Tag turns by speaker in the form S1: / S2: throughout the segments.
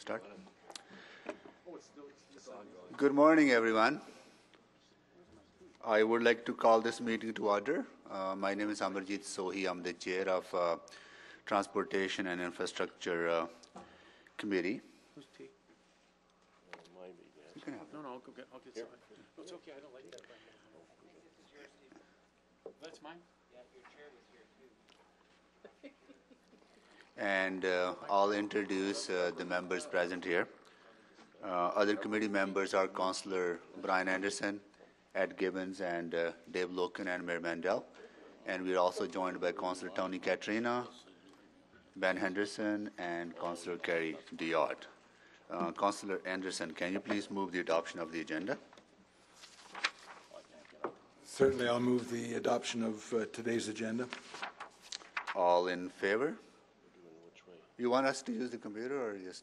S1: Start.
S2: Good morning, everyone. I would like to call this meeting to order. Uh, my name is Amarjit Sohi. I'm the chair of uh, Transportation and Infrastructure uh, Committee.
S3: Who's tea? You can have No, no, I'll go get, I'll get it's
S4: okay. I don't like that. That's mine.
S2: and uh, I'll introduce uh, the members present here. Uh, other committee members are Councillor Bryan Anderson, Ed Gibbons, and uh, Dave Loken and Mayor Mandel. And we're also joined by Councillor Tony Caterina, Ben Henderson, and Councillor Kerry Diotte. Uh, Councillor Anderson, can you please move the adoption of the agenda? Certainly,
S5: I'll move the adoption of uh, today's agenda.
S2: All in favor? You want us to use the computer or just?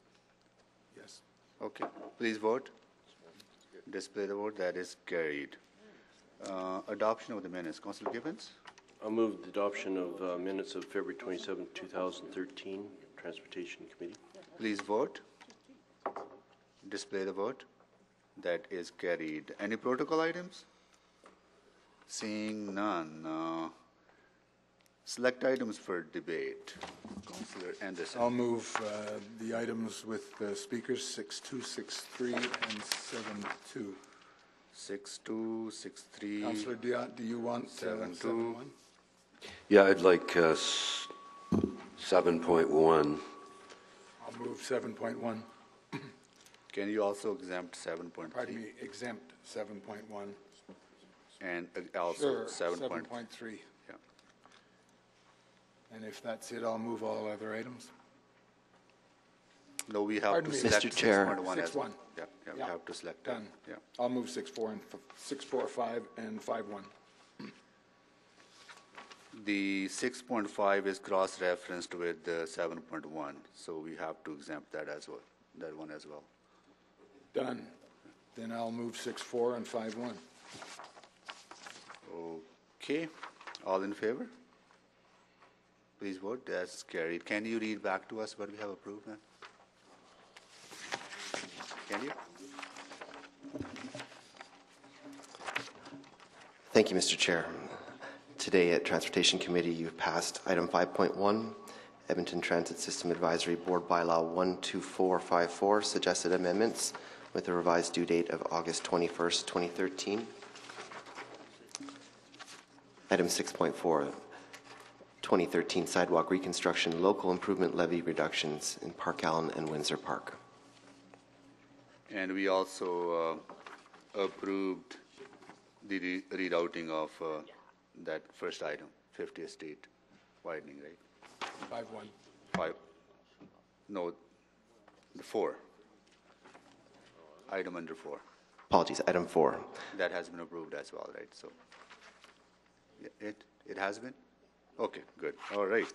S2: Yes. Okay, please vote. Display the vote. That is carried. Uh,
S3: adoption of the minutes. Councilor Gibbons? i move the adoption of uh, minutes of February 27, 2013, Transportation Committee. Please vote.
S2: Display the vote. That is carried. Any protocol items? Seeing none. Uh, Select items for debate.
S5: Councillor Anderson. I'll move uh, the items with the speakers 6263 and 72. 6263. Councillor Dion, do you want 72? Uh,
S6: yeah, I'd like uh, 7.1. I'll
S5: move 7.1. Can you
S2: also exempt 7.3? Pardon me,
S5: exempt 7.1.
S2: And uh, also sure,
S5: 7.3. And if that's it, I'll move all other items. No, we have Pardon to select Mr. Chair. point Six one. Yeah, yeah, we have to select. that. Done. Yeah. I'll move six four and, six four, five, and five one.
S2: The six point five is cross-referenced with the seven point one, so we have to exempt that as well, that one as well. Done. Then I'll move six four and five one. Okay, all in favor? Please vote. That's carried. Can you read back to us what we have approved then? Can you?
S7: Thank you, Mr. Chair. Today at Transportation Committee, you passed item 5.1, Edmonton Transit System Advisory Board Bylaw 12454, suggested amendments with a revised due date of August 21st, 2013. Item 6.4, 2013 sidewalk reconstruction, local improvement levy reductions in Parkallen and Windsor Park.
S2: And we also uh, approved the re rerouting of uh, that first item, 50th Street widening, right? 5 1. 5. No, the 4. Item under 4.
S8: Apologies, item 4.
S2: That has been approved as well, right? So, it, it has been? Okay, good. All right.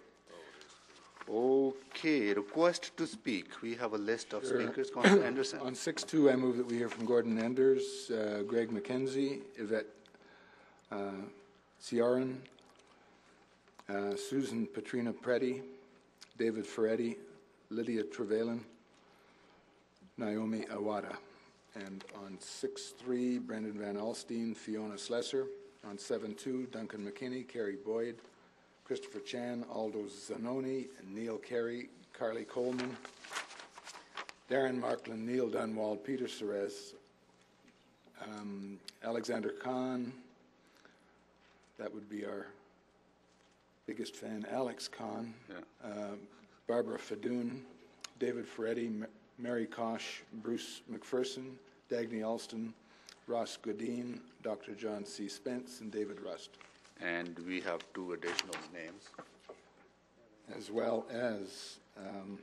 S2: Okay, request to speak. We have a list of Sure. speakers. Councillor
S5: Anderson. On six two, I move that we hear from Gordon Anders, uh, Greg McKenzie, Yvette uh, Ciaran, uh, Susan Patrina Preddy, David Ferretti, Lydia Trevelyan, Naomi Awada. And on six three, Brendan Van Alstine, Fiona Slesser. On seven two, Duncan McKinney, Carrie Boyd, Christopher Chan, Aldo Zanoni, Neil Carey, Carly Coleman, Darren Markland, Neil Dunwald, Peter Seres, um, Alexander Khan, that would be our biggest fan, Alex Khan, yeah. uh, Barbara Fedun, David Ferretti, M Mary Kosh, Bruce MacPherson, Dagny Alston, Ross Goodine, Dr. John C. Spence, and David Rust
S2: and we have two additional names.
S5: as well as um,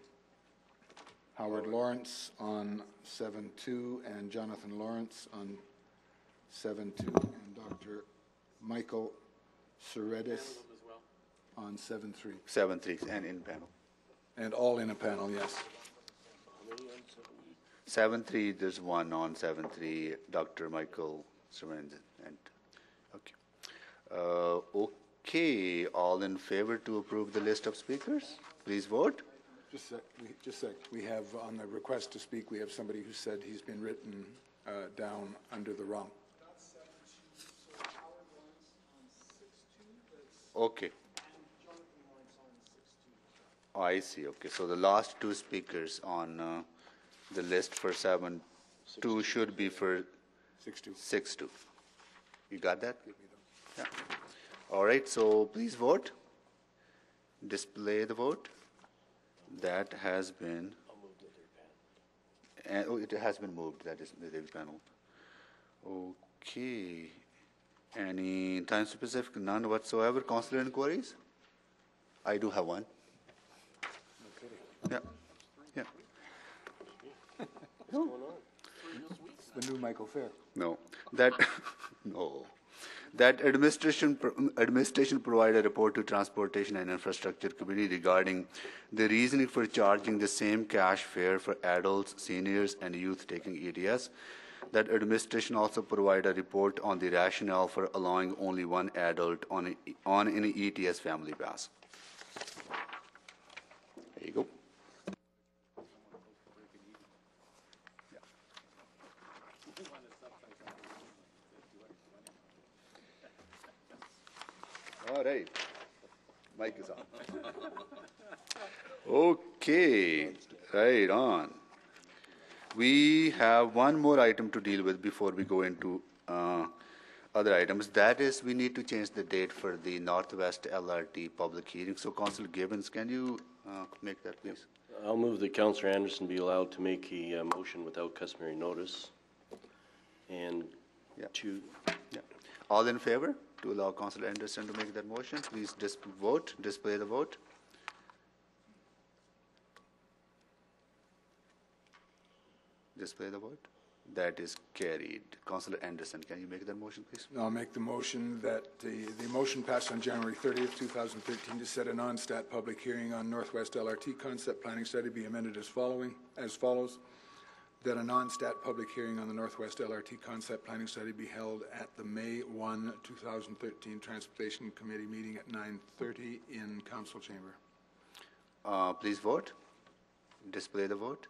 S5: Howard Lawrence on 7-2 and Jonathan Lawrence on 7-2 and Dr. Michael Seredis on 7-3. Seven, three, and in panel. And all in a panel, yes. Seven, three, there's
S2: one on seven, three, Dr. Michael Seredis. Uh, okay, all in favor to approve the list of speakers,
S5: please vote. Just sec, we, just sec. We have on the request to speak, we have somebody who said he's been written uh, down under the wrong. Okay.
S2: Oh, I see. Okay. So the last two speakers on uh, the list for 7 two should be for 6 2. 6 2. You got that? Yeah. All right, so please vote. Display the vote. That has been. And, uh, oh, it has been moved. That is the panel. Okay. Any time specific? None whatsoever. Consular inquiries? I do have one.
S1: Yeah. Yeah. What's going on?
S5: The new Michael Fair.
S2: No. That. no that administration, administration provide a report to Transportation and Infrastructure Committee regarding the reasoning for charging the same cash fare for adults, seniors, and youth taking ETS. That administration also provide a report on the rationale for allowing only one adult on, a, on an ETS family pass. There you go. All right. Mic is on. Okay, right on. We have one more item to deal with before we go into uh, other items. That is, we need to change the date for the Northwest LRT public hearing. So, Council Gibbons, can you
S3: uh, make that, please? I'll move that Councillor Anderson be allowed to make a uh, motion without customary notice. And Yeah. to, All in favor?
S2: to allow Councillor Anderson to make that motion. Please dis vote, display the vote. Display the vote.
S5: That is carried. Councillor Anderson, can you make that motion, please? I'll make the motion that the, the motion passed on January 30th, 2013 to set a non-stat public hearing on Northwest LRT concept planning study be amended as following, as follows that a non-stat public hearing on the Northwest LRT concept planning study be held at the May 1, 2013 Transportation Committee meeting at 9:30 in Council Chamber.
S2: Uh, please vote. Display the vote.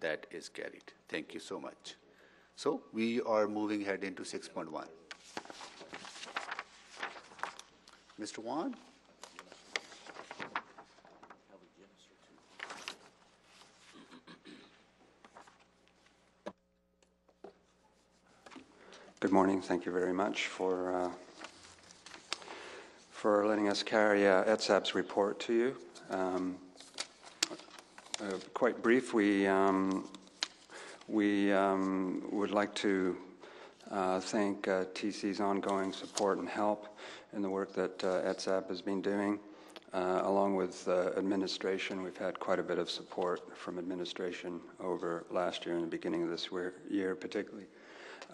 S2: That is carried. Thank you so much. So we are moving ahead into 6.1. Mr. Wan?
S9: Good morning. Thank you very much for, uh, for letting us carry uh, ETSAB's report to you. Um, uh, quite brief, we, um, we um, would like to uh, thank uh, TC's ongoing support and help in the work that uh, ETSAP has been doing. Uh, along with uh, administration, we've had quite a bit of support from administration over last year and the beginning of this year, particularly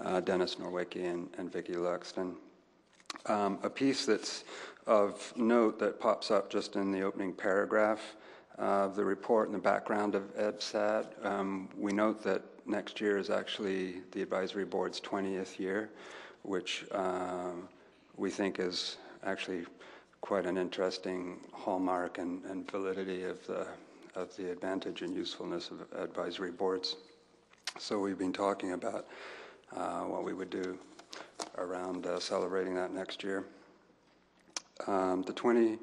S9: uh, Dennis Nowicki and, and Vicki Luxton. Um, a piece that's of note that pops up just in the opening paragraph of the report in the background of ETSAB. Um, we note that next year is actually the advisory board's 20th year, which uh, we think is actually quite an interesting hallmark and, and validity of the, of the advantage and usefulness of advisory boards. So we've been talking about uh, what we would do around uh, celebrating that next year. Um, the 20,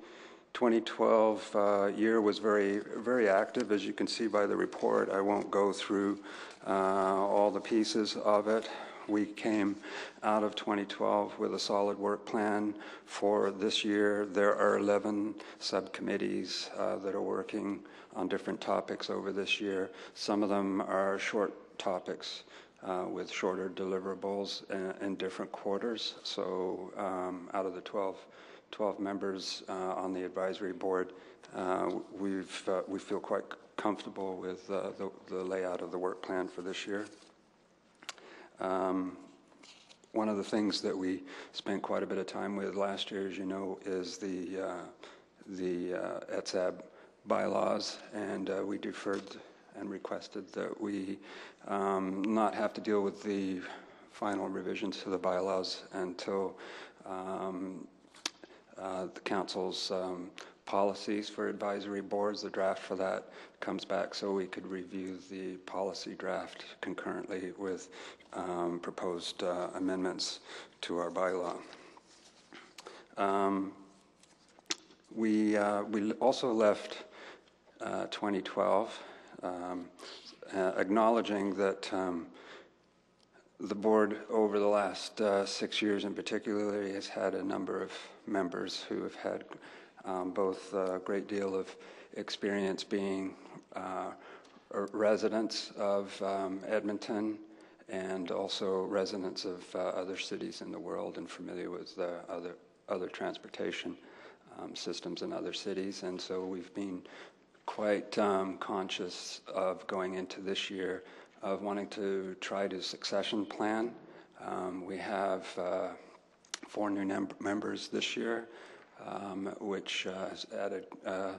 S9: 2012 uh, year was very, very active, as you can see by the report. I won't go through uh, all the pieces of it. We came out of 2012 with a solid work plan for this year. There are 11 subcommittees uh, that are working on different topics over this year. Some of them are short topics uh, with shorter deliverables in, in different quarters. So um, out of the 12, 12 members uh, on the advisory board, uh, we've, uh, we feel quite comfortable with uh, the, the, layout of the work plan for this year. Um, one of the things that we spent quite a bit of time with last year, as you know, is the the uh, ETSAB bylaws, and uh, we deferred and requested that we um, not have to deal with the final revisions to the bylaws until um, uh, the council's um, policies for advisory boards, the draft for that comes back so we could review the policy draft concurrently with um, proposed uh, amendments to our bylaw. Um, we, uh, we also left uh, 2012 um, uh, acknowledging that um, the board over the last uh, six years in particular has had a number of members who have had um, both a great deal of experience being uh, residents of um, Edmonton and also residents of uh, other cities in the world and familiar with the other, other transportation um, systems in other cities. And so we've been quite um, conscious of going into this year of wanting to try to succession plan. Um, we have uh, four new mem- members this year, um, which uh, has added uh,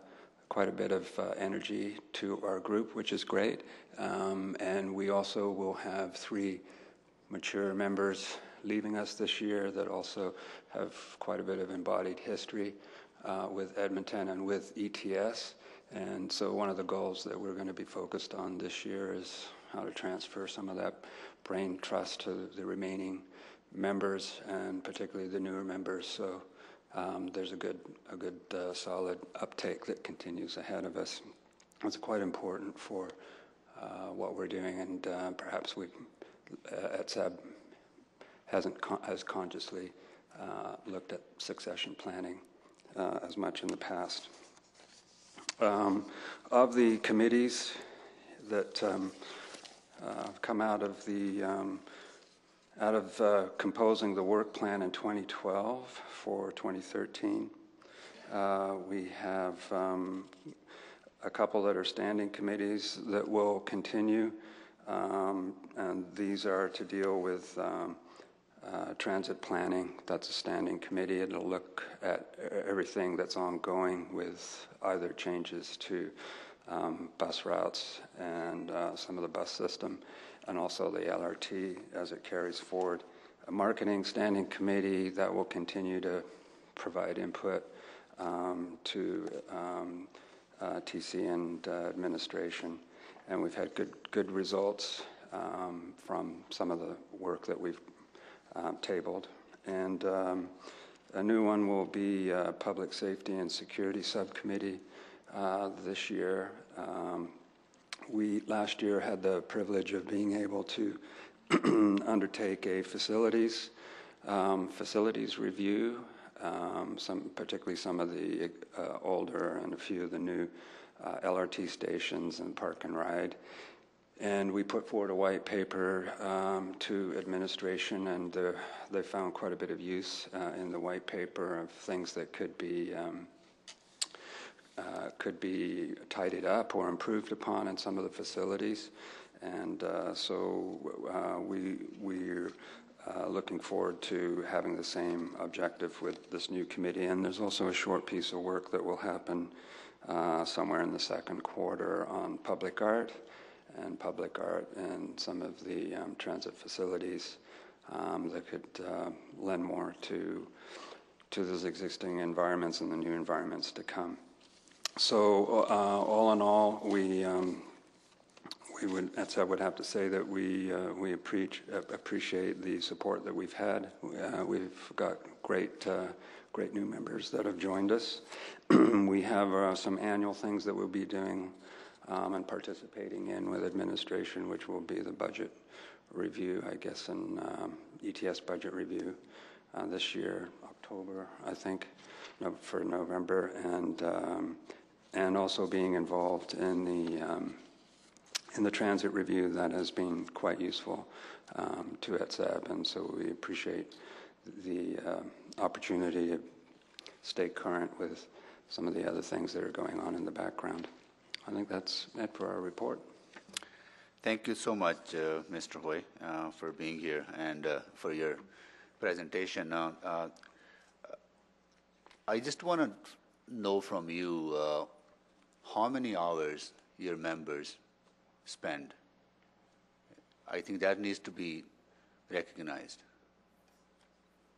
S9: quite a bit of uh, energy to our group, which is great. Um, and we also will have three mature members leaving us this year that also have quite a bit of embodied history uh, with Edmonton and with ETS. And so, one of the goals that we're going to be focused on this year is how to transfer some of that brain trust to the remaining members, and particularly the newer members. So, um, there's a good, a good uh, solid uptake that continues ahead of us. It's quite important for uh, what we're doing, and uh, perhaps we uh, ETSAB hasn't con- has consciously uh, looked at succession planning uh, as much in the past. Um, of the committees that um, uh, come out of the um, out of uh, composing the work plan in 2012 for 2013, uh, we have um, a couple that are standing committees that will continue, um, and these are to deal with um, uh, transit planning. That's a standing committee. It'll look at everything that's ongoing with either changes to um, bus routes and uh, some of the bus system, and also the LRT as it carries forward. A marketing standing committee that will continue to provide input um, to um, uh, TC and uh, administration, and we've had good good results um, from some of the work that we've um, tabled. And um, a new one will be uh, Public Safety and Security Subcommittee uh, this year. Um, we last year had the privilege of being able to undertake a facilities um, facilities review. Um, some, particularly some of the uh, older and a few of the new uh, LRT stations and park and ride and we put forward a white paper um, to administration, and uh, they found quite a bit of use uh, in the white paper of things that could be um, uh, could be tidied up or improved upon in some of the facilities, and uh, so uh, we we're uh, looking forward to having the same objective with this new committee. And there's also a short piece of work that will happen somewhere in the second quarter on public art and public art and some of the um, transit facilities um, that could uh, lend more to to those existing environments and the new environments to come. So uh, all in all, we um, we would that's I would have to say that we uh, we appreciate the support that we've had. Uh, we've got great uh, great new members that have joined us. we have uh, some annual things that we'll be doing um, and participating in with administration, which will be the budget review, I guess, and um, ETS budget review uh, this year, October, I think, no, for November, and um, and also being involved in the um, in the transit review that has been quite useful um, to ETSAB, and so we appreciate the uh, opportunity to stay current with some of the other things that are going on in the background. I think that's it for our report. Thank you so much, uh, Mr. Hoy,
S2: uh, for being here and uh, for your presentation. Uh, uh, I just want to know from you uh, how many hours your members spend. I think that
S9: needs to be recognized.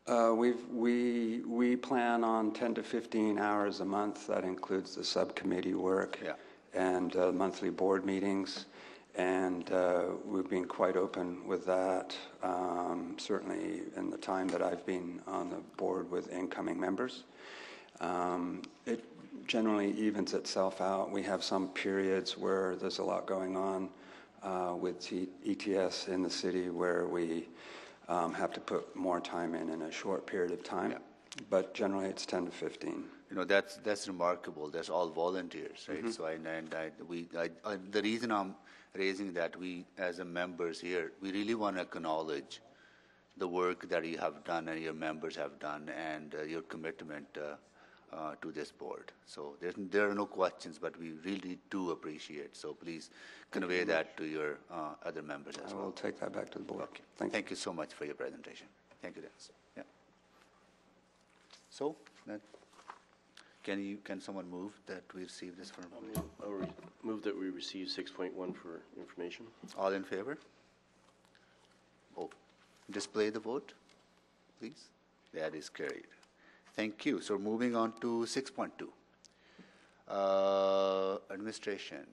S9: Uh, we we plan on 10 to 15 hours a month. That includes the subcommittee work. Yeah and uh, monthly board meetings, and uh, we've been quite open with that, um, certainly in the time that I've been on the board with incoming members. Um, it generally evens itself out. We have some periods where there's a lot going on uh, with ETS in the city where we um, have to put more time in in a short period of time, yeah. but generally it's 10 to 15 you know that's that's remarkable. That's all volunteers, right? Mm-hmm. So I,
S2: and I, we I, I, the reason I'm raising that we as a members here we really want to acknowledge the work that you have done and your members have done and uh, your commitment uh, uh, to this board. So there are no questions, but we really do appreciate. So please convey that to your uh, other members as I well. I will take that back to the board. Okay. Thank, Thank you. you. so much for your presentation. Thank you, Dennis. Yeah. So that. Can you, can someone move that we receive this for um, information? re- move that we receive 6.1 for information. All in favor? Oh, Display the vote, please. That is carried. Thank you. So moving on to 6.2. Uh, administration.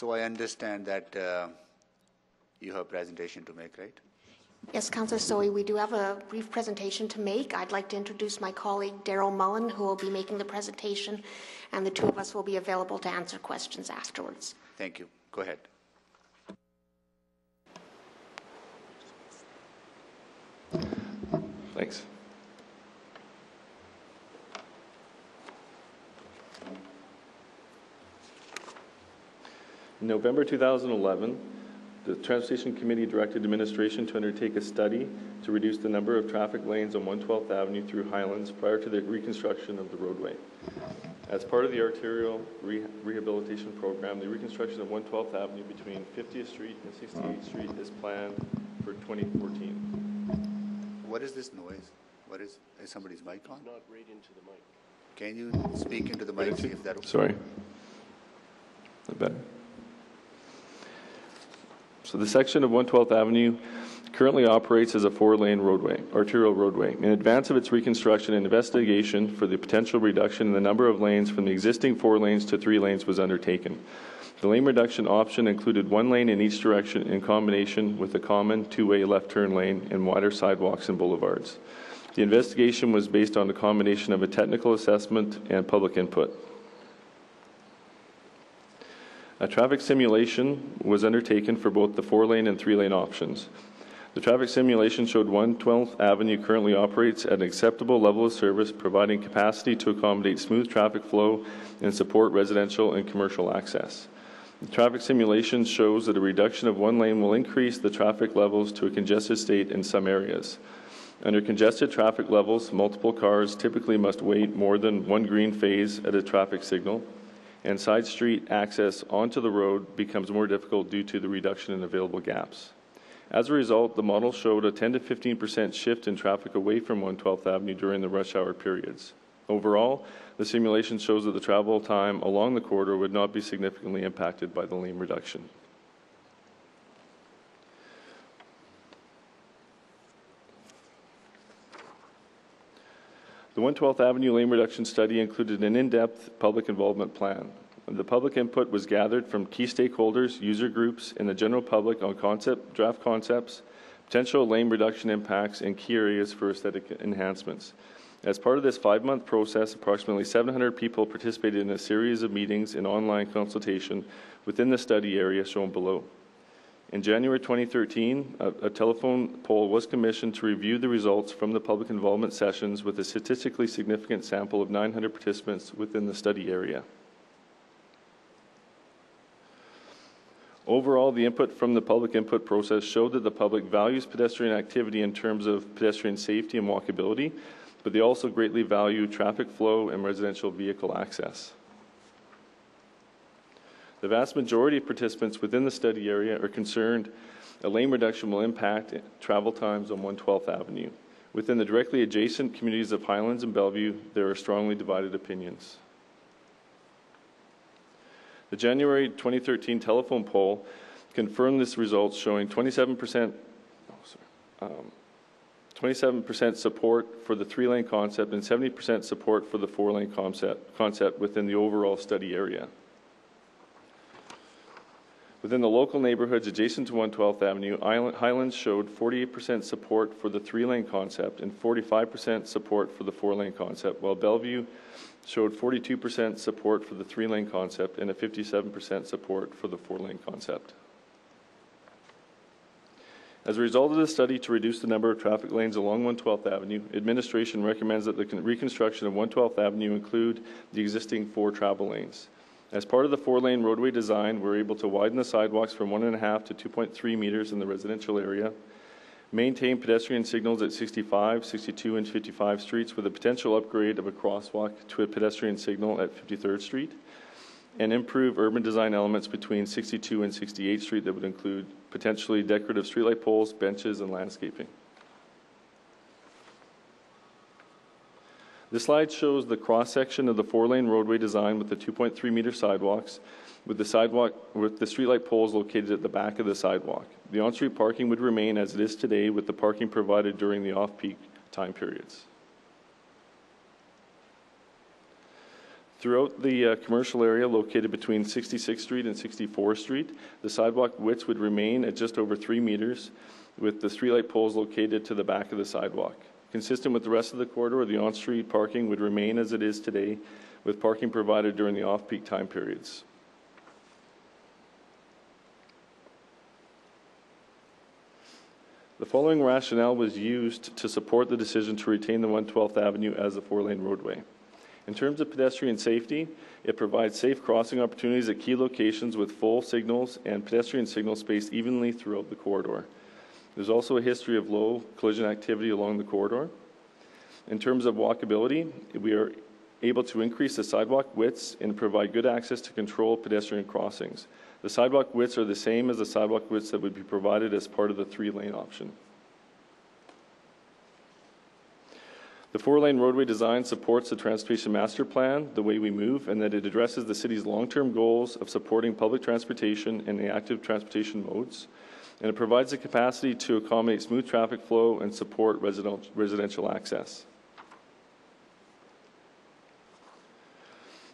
S2: So I understand that uh, you have a presentation to make, right?
S10: Yes, Councillor Sohi, we do have a brief presentation to make. I'd like to introduce my colleague, Daryl Mullen, who will be making the presentation, and the two of us will be available to answer questions afterwards.
S2: Thank you. Go ahead.
S11: Thanks.
S12: In November 2011, the Transportation Committee directed administration to undertake a study to reduce the number of traffic lanes on 112th Avenue through Highlands prior to the reconstruction of the roadway. As part of the arterial re rehabilitation program, the reconstruction of 112th Avenue between 50th Street and 68th Street is planned for 2014. What is this noise? What is, is somebody's mic on? It's not right
S2: into the mic. Can you speak into the mic? Sorry.
S1: Is that
S12: better? So the section of 112th Avenue currently operates as a four-lane roadway, arterial roadway. In advance of its reconstruction and investigation for the potential reduction in the number of lanes from the existing four lanes to three lanes was undertaken. The lane reduction option included one lane in each direction in combination with a common two-way left turn lane and wider sidewalks and boulevards. The investigation was based on a combination of a technical assessment and public input. A traffic simulation was undertaken for both the four lane and three lane options. The traffic simulation showed 112th Avenue currently operates at an acceptable level of service, providing capacity to accommodate smooth traffic flow and support residential and commercial access. The traffic simulation shows that a reduction of one lane will increase the traffic levels to a congested state in some areas. Under congested traffic levels, multiple cars typically must wait more than one green phase at a traffic signal and side street access onto the road becomes more difficult due to the reduction in available gaps. As a result, the model showed a 10 to 15 percent shift in traffic away from 112th Avenue during the rush hour periods. Overall, the simulation shows that the travel time along the corridor would not be significantly impacted by the lane reduction. The 112th Avenue lane reduction study included an in-depth public involvement plan. The public input was gathered from key stakeholders, user groups, and the general public on concept, draft concepts, potential lane reduction impacts, and key areas for aesthetic enhancements. As part of this five-month process, approximately 700 people participated in a series of meetings and online consultation within the study area shown below. In January 2013, a, a, telephone poll was commissioned to review the results from the public involvement sessions with a statistically significant sample of 900 participants within the study area. Overall, the input from the public input process showed that the public values pedestrian activity in terms of pedestrian safety and walkability, but they also greatly value traffic flow and residential vehicle access. The vast majority of participants within the study area are concerned a lane reduction will impact travel times on 112th Avenue. Within the directly adjacent communities of Highlands and Bellevue, there are strongly divided opinions. The January 2013 telephone poll confirmed this result, showing 27%, oh, um, support for the three lane concept and 70% support for the four lane concept, concept within the overall study area. Within the local neighborhoods adjacent to 112th Avenue, Island, Highlands showed 48% support for the three lane concept and 45% support for the four lane concept, while Bellevue showed 42% support for the three lane concept and a 57% support for the four lane concept. As a result of the study to reduce the number of traffic lanes along 112th Avenue, administration recommends that the reconstruction of 112th Avenue include the existing four travel lanes. As part of the four lane roadway design, we're able to widen the sidewalks from 1.5 to 2.3 meters in the residential area, maintain pedestrian signals at 65, 62, and 55 streets with a potential upgrade of a crosswalk to a pedestrian signal at 53rd Street, and improve urban design elements between 62 and 68th Street that would include potentially decorative streetlight poles, benches, and landscaping. This slide shows the cross-section of the four-lane roadway design with the 2.3-meter sidewalks, with the sidewalk with the streetlight poles located at the back of the sidewalk. The on-street parking would remain as it is today with the parking provided during the off-peak time periods. Throughout the uh, commercial area located between 66th Street and 64th Street, the sidewalk widths would remain at just over three meters, with the streetlight poles located to the back of the sidewalk. Consistent with the rest of the corridor, the on-street parking would remain as it is today, with parking provided during the off-peak time periods. The following rationale was used to support the decision to retain the 112th Avenue as a four-lane roadway. In terms of pedestrian safety, it provides safe crossing opportunities at key locations with full signals and pedestrian signal space evenly throughout the corridor. There's also a history of low collision activity along the corridor. In terms of walkability, we are able to increase the sidewalk widths and provide good access to control pedestrian crossings. The sidewalk widths are the same as the sidewalk widths that would be provided as part of the three-lane option. The four-lane roadway design supports the Transportation Master Plan, the way we move, and that it addresses the city's long-term goals of supporting public transportation and the active transportation modes, and it provides the capacity to accommodate smooth traffic flow and support residential access.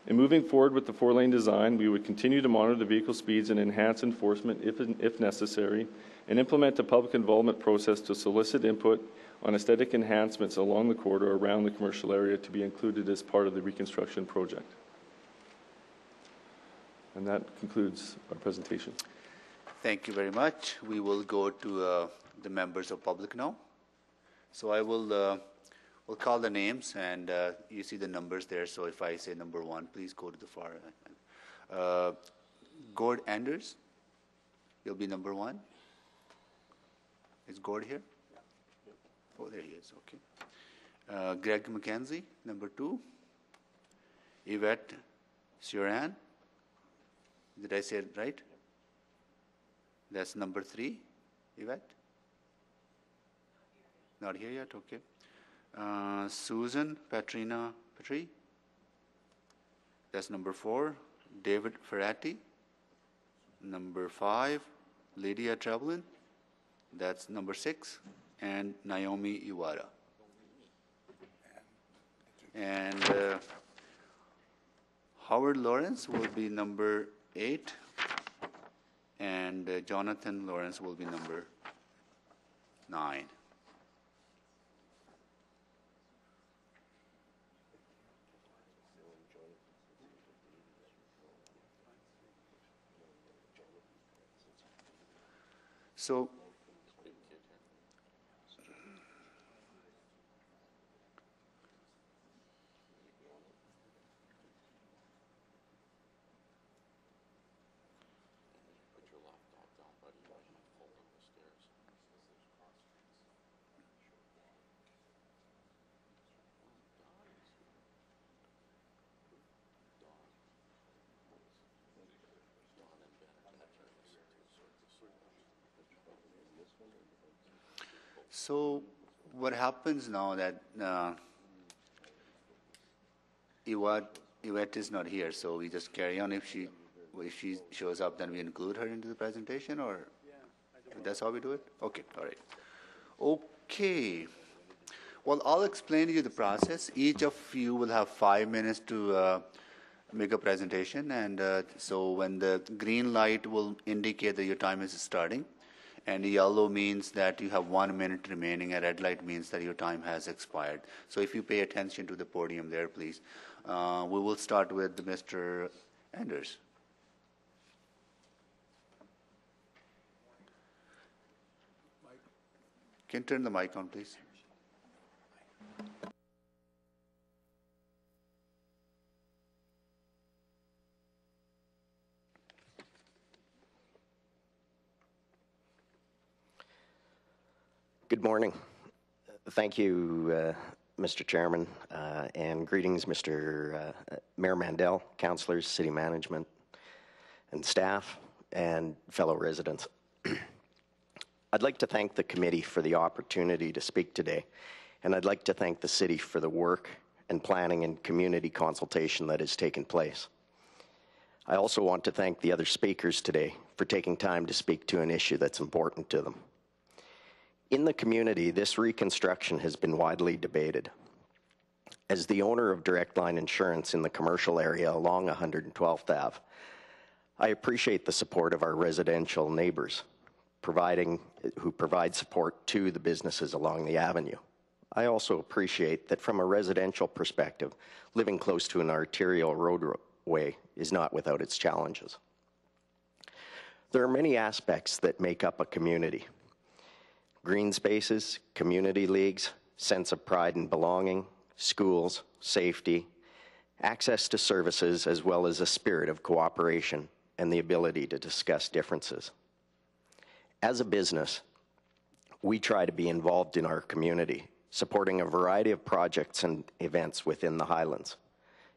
S12: In moving forward with the four-lane design, we would continue to monitor the vehicle speeds and enhance enforcement if, if necessary, and implement a public involvement process to solicit input on aesthetic enhancements along the corridor around the commercial area to be included as part of the reconstruction project. And that concludes our presentation.
S2: Thank you very much. We will go to uh, the members of public now. So I will uh, will call the names, and uh, you see the numbers there. So if I say number one, please go to the far. Uh, Gord Anders, you'll be number one. Is Gord here? Oh, there he is. Okay. Uh, Greg McKenzie, number two. Yvette Suran. Did I say it right? That's number three, Yvette? Not here yet, okay. Uh, Susan, Patrina, Petri? That's number four. David Ferretti? Number five, Lydia Trevelyan? That's number six. And Naomi Iwara. And uh, Howard Lawrence will be number eight and uh, Jonathan Lawrence will be number nine. So So what happens now that uh, is not here, so we just carry on. If she if she shows up, then we include her into the presentation, or yeah, that's how we do it. Okay, all right. Okay. Well, I'll explain to you the process. Each of you will have five minutes to uh, make a presentation, and uh, so when the green light will indicate that your time is starting, and yellow means that you have one minute remaining, A red light means that your time has expired. So if you pay attention to the podium there, please. Uh, we will start with Mr. Anders. Can turn the mic on, please.
S7: Good morning. Thank you, uh, Mr. Chairman, uh, and greetings, Mr. Uh, Mayor Mandel, councillors, city management, and staff, and fellow residents. I'd like to thank the committee for the opportunity to speak today, and I'd like to thank the city for the work and planning and community consultation that has taken place. I also want to thank the other speakers today for taking time to speak to an issue that's important to them. In the community, this reconstruction has been widely debated. As the owner of Direct Line Insurance in the commercial area along 112th Ave, I appreciate the support of our residential neighbors providing, who provide support to the businesses along the avenue. I also appreciate that from a residential perspective, living close to an arterial roadway is not without its challenges. There are many aspects that make up a community green spaces, community leagues, sense of pride and belonging, schools, safety, access to services, as well as a spirit of cooperation and the ability to discuss differences. As a business, we try to be involved in our community, supporting a variety of projects and events within the Highlands.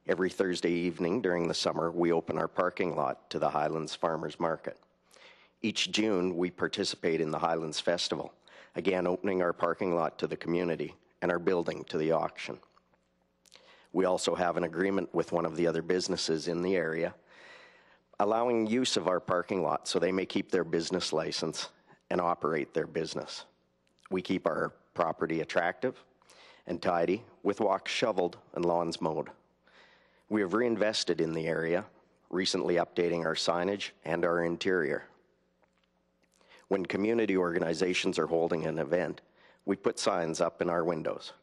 S7: Every Thursday evening during the summer, we open our parking lot to the Highlands Farmers Market. Each June, we participate in the Highlands Festival, again opening our parking lot to the community and our building to the auction. We also have an agreement with one of the other businesses in the area allowing use of our parking lot so they may keep their business license and operate their business. We keep our property attractive and tidy with walks shoveled and lawns mowed. We have reinvested in the area, recently updating our signage and our interior when community organizations are holding an event, we put signs up in our windows.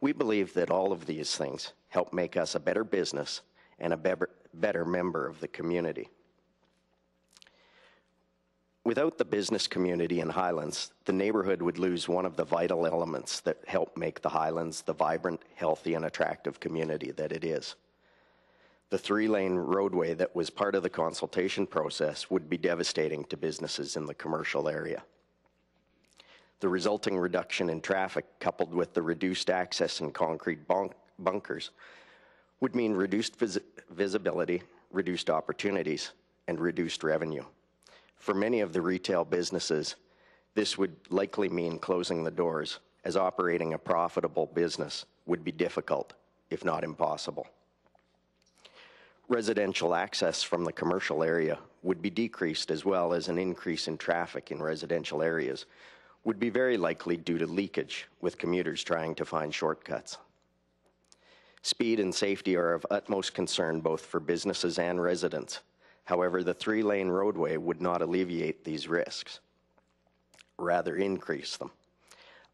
S7: We believe that all of these things help make us a better business and a better, better member of the community. Without the business community in Highlands, the neighborhood would lose one of the vital elements that help make the Highlands the vibrant, healthy, and attractive community that it is. The three lane roadway that was part of the consultation process would be devastating to businesses in the commercial area. The resulting reduction in traffic, coupled with the reduced access and concrete bunk- bunkers, would mean reduced vis- visibility, reduced opportunities, and reduced revenue. For many of the retail businesses, this would likely mean closing the doors, as operating a profitable business would be difficult, if not impossible residential access from the commercial area would be decreased as well as an increase in traffic in residential areas would be very likely due to leakage with commuters trying to find shortcuts. Speed and safety are of utmost concern both for businesses and residents. However, the three lane roadway would not alleviate these risks, rather, increase them.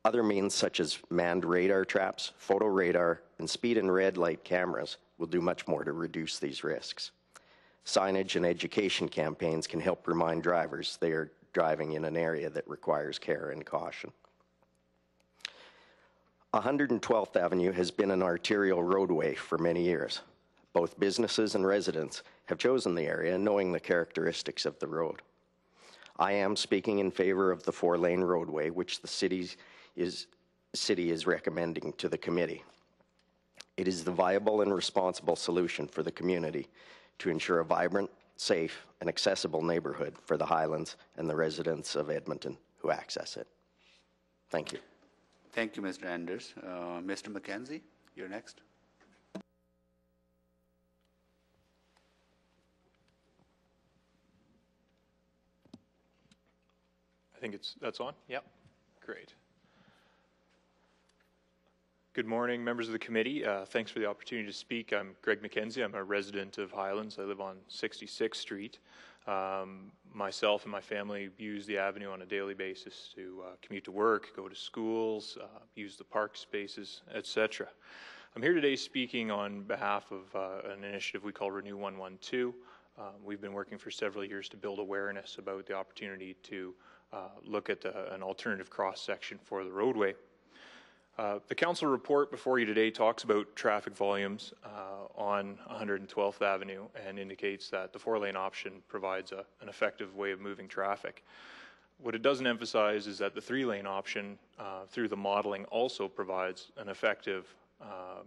S7: Other means, such as manned radar traps, photo radar, and speed and red light cameras, will do much more to reduce these risks. Signage and education campaigns can help remind drivers they are driving in an area that requires care and caution. 112th Avenue has been an arterial roadway for many years. Both businesses and residents have chosen the area knowing the characteristics of the road. I am speaking in favor of the four lane roadway, which the city is, city is recommending to the committee. It is the viable and responsible solution for the community to ensure a vibrant, safe, and accessible neighborhood for the Highlands and the residents of Edmonton who access it. Thank you.
S2: Thank you, Mr. Anders. Uh, Mr. McKenzie, you're next.
S13: I think it's that's on. Yep. Great. Good morning, members of the committee. Uh, thanks for the opportunity to speak. I'm Greg McKenzie. I'm a resident of Highlands. I live on 66th Street. Um, myself and my family use the avenue on a daily basis to uh, commute to work, go to schools, uh, use the park spaces, etc. I'm here today speaking on behalf of uh, an initiative we call Renew 112. Um, we've been working for several years to build awareness about the opportunity to uh, look at the, uh, an alternative cross section for the roadway. Uh, the council report before you today talks about traffic volumes uh, on 112th Avenue and indicates that the four lane option provides a, an effective way of moving traffic. What it doesn't emphasize is that the three lane option uh, through the modeling also provides an effective um,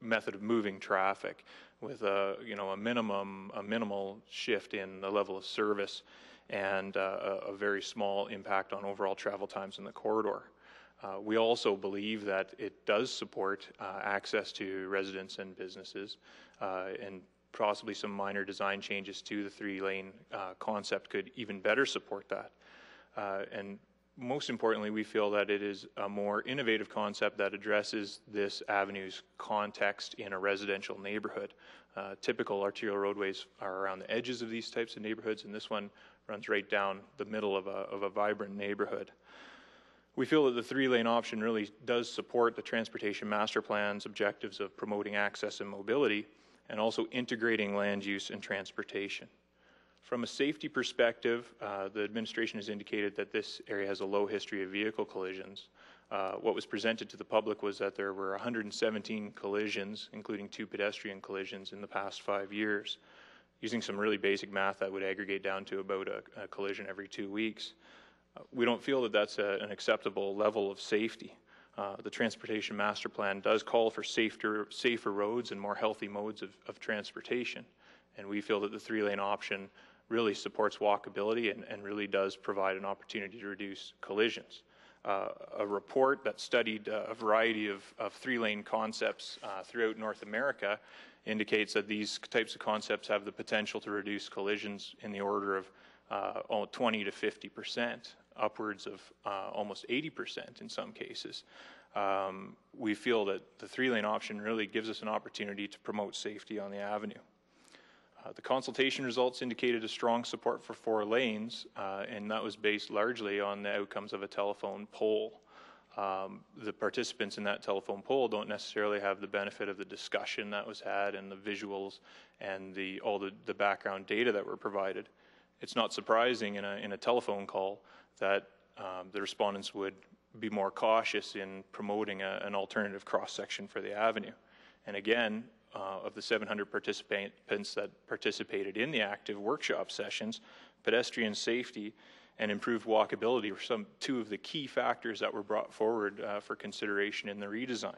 S13: method of moving traffic with a, you know, a minimum, a minimal shift in the level of service and uh, a, a very small impact on overall travel times in the corridor. Uh, we also believe that it does support uh, access to residents and businesses, uh, and possibly some minor design changes to the three lane uh, concept could even better support that. Uh, and most importantly, we feel that it is a more innovative concept that addresses this avenue's context in a residential neighborhood. Uh, typical arterial roadways are around the edges of these types of neighborhoods, and this one runs right down the middle of a, of a vibrant neighborhood. We feel that the three lane option really does support the Transportation Master Plan's objectives of promoting access and mobility and also integrating land use and transportation. From a safety perspective, uh, the administration has indicated that this area has a low history of vehicle collisions. Uh, what was presented to the public was that there were 117 collisions, including two pedestrian collisions, in the past five years. Using some really basic math, that would aggregate down to about a, a collision every two weeks we don't feel that that's a, an acceptable level of safety. Uh, the Transportation Master Plan does call for safer, safer roads and more healthy modes of, of transportation. And we feel that the three lane option really supports walkability and, and really does provide an opportunity to reduce collisions. Uh, a report that studied uh, a variety of, of, three lane concepts uh, throughout North America indicates that these types of concepts have the potential to reduce collisions in the order of uh, 20 to 50 percent upwards of uh, almost 80% in some cases. Um, we feel that the three lane option really gives us an opportunity to promote safety on the avenue. Uh, the consultation results indicated a strong support for four lanes, uh, and that was based largely on the outcomes of a telephone poll. Um, the participants in that telephone poll don't necessarily have the benefit of the discussion that was had and the visuals and the, all the, the background data that were provided. It's not surprising in a, in a telephone call that um, the respondents would be more cautious in promoting a, an alternative cross section for the avenue. And again, uh, of the 700 participants that participated in the active workshop sessions, pedestrian safety and improved walkability were some two of the key factors that were brought forward uh, for consideration in the redesign.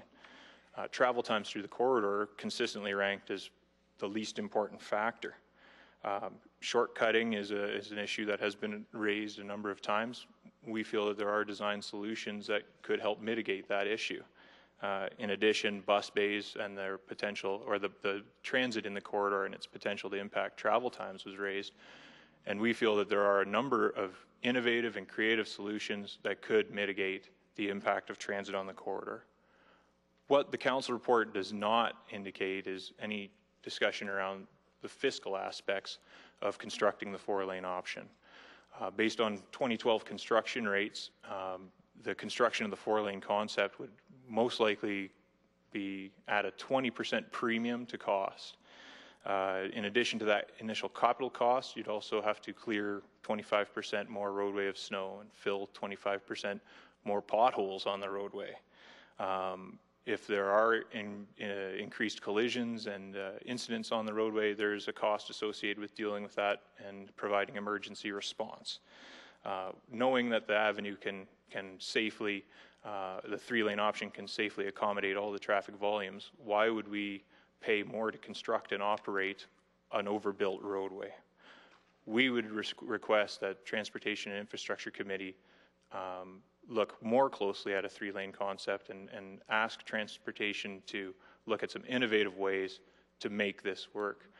S13: Uh, travel times through the corridor consistently ranked as the least important factor. Um, shortcutting is, a, is an issue that has been raised a number of times. We feel that there are design solutions that could help mitigate that issue. Uh, in addition, bus bays and their potential, or the, the transit in the corridor and its potential to impact travel times was raised. And we feel that there are a number of innovative and creative solutions that could mitigate the impact of transit on the corridor. What the council report does not indicate is any discussion around the fiscal aspects of constructing the four lane option. Uh, based on 2012 construction rates, um, the construction of the four lane concept would most likely be at a 20% premium to cost. Uh, in addition to that initial capital cost, you'd also have to clear 25% more roadway of snow and fill 25% more potholes on the roadway. Um, if there are in, uh, increased collisions and uh, incidents on the roadway, there's a cost associated with dealing with that and providing emergency response. Uh, knowing that the avenue can, can safely, uh, the three lane option can safely accommodate all the traffic volumes, why would we pay more to construct and operate an overbuilt roadway? We would re- request that Transportation and Infrastructure Committee um, look more closely at a three lane concept and, and ask transportation to look at some innovative ways to make this work.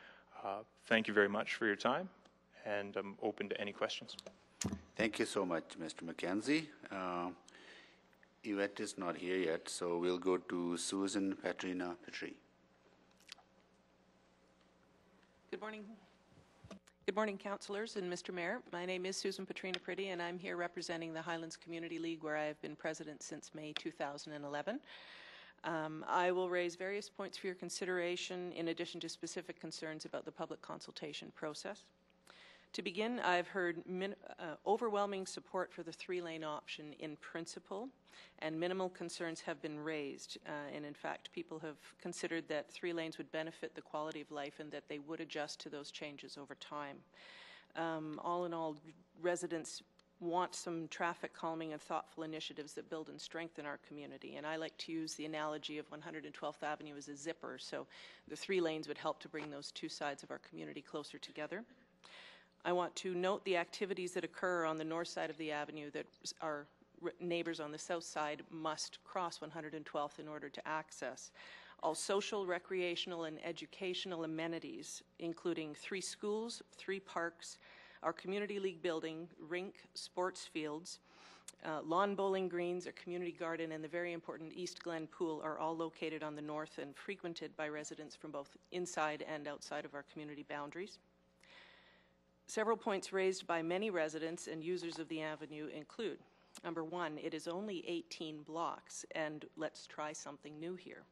S13: Uh, thank you very much for your time, and I'm open to any questions. Thank you so much, Mr. McKenzie. Uh,
S2: Yvette is not here yet, so we'll go to Susan Patrina Petrie.
S8: Good morning. Good morning, councillors and Mr. Mayor. My name is Susan Patrina Pretty, and I'm here representing the Highlands Community League, where I have been president since May 2011. Um, I will raise various points for your consideration in addition to specific concerns about the public consultation process. To begin, I've heard min, uh, overwhelming support for the three-lane option in principle, and minimal concerns have been raised. Uh, and in fact, people have considered that three lanes would benefit the quality of life and that they would adjust to those changes over time. Um, all in all, residents want some traffic calming and thoughtful initiatives that build and strengthen our community. And I like to use the analogy of 112th Avenue as a zipper, so the three lanes would help to bring those two sides of our community closer together. I want to note the activities that occur on the north side of the avenue that our neighbors on the south side must cross 112th in order to access. All social, recreational, and educational amenities, including three schools, three parks, our community league building, rink, sports fields, uh, lawn bowling greens, a community garden, and the very important Eastglen Pool are all located on the north and frequented by residents from both inside and outside of our community boundaries. Several points raised by many residents and users of the avenue include, number one, it is only 18 blocks and let's try something new here.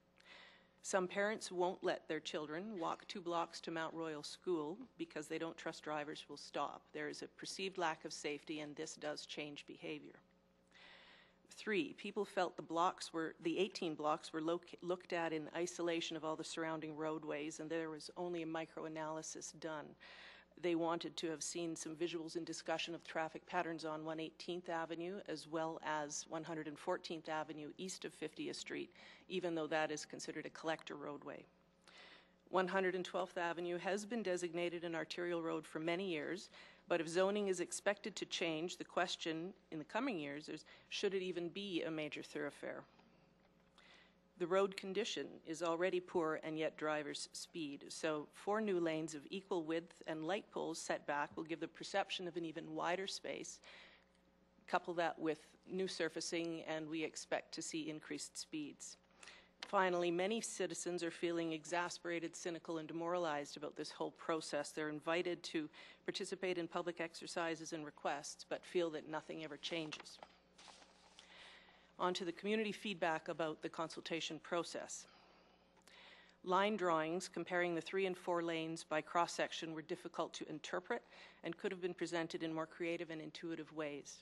S8: Some parents won't let their children walk two blocks to Mount Royal School because they don't trust drivers will stop. There is a perceived lack of safety and this does change behavior. Three, people felt the blocks were, the 18 blocks were looked at in isolation of all the surrounding roadways and there was only a microanalysis done. They wanted to have seen some visuals and discussion of traffic patterns on 118th Avenue as well as 114th Avenue east of 50th Street, even though that is considered a collector roadway. 112th Avenue has been designated an arterial road for many years, but if zoning is expected to change, the question in the coming years is should it even be a major thoroughfare? The road condition is already poor and yet drivers speed. So four new lanes of equal width and light poles set back will give the perception of an even wider space. Couple that with new surfacing and we expect to see increased speeds. Finally, many citizens are feeling exasperated, cynical, and demoralized about this whole process. They're invited to participate in public exercises and requests, but feel that nothing ever changes onto the community feedback about the consultation process. Line drawings comparing the three and four lanes by cross section were difficult to interpret and could have been presented in more creative and intuitive ways.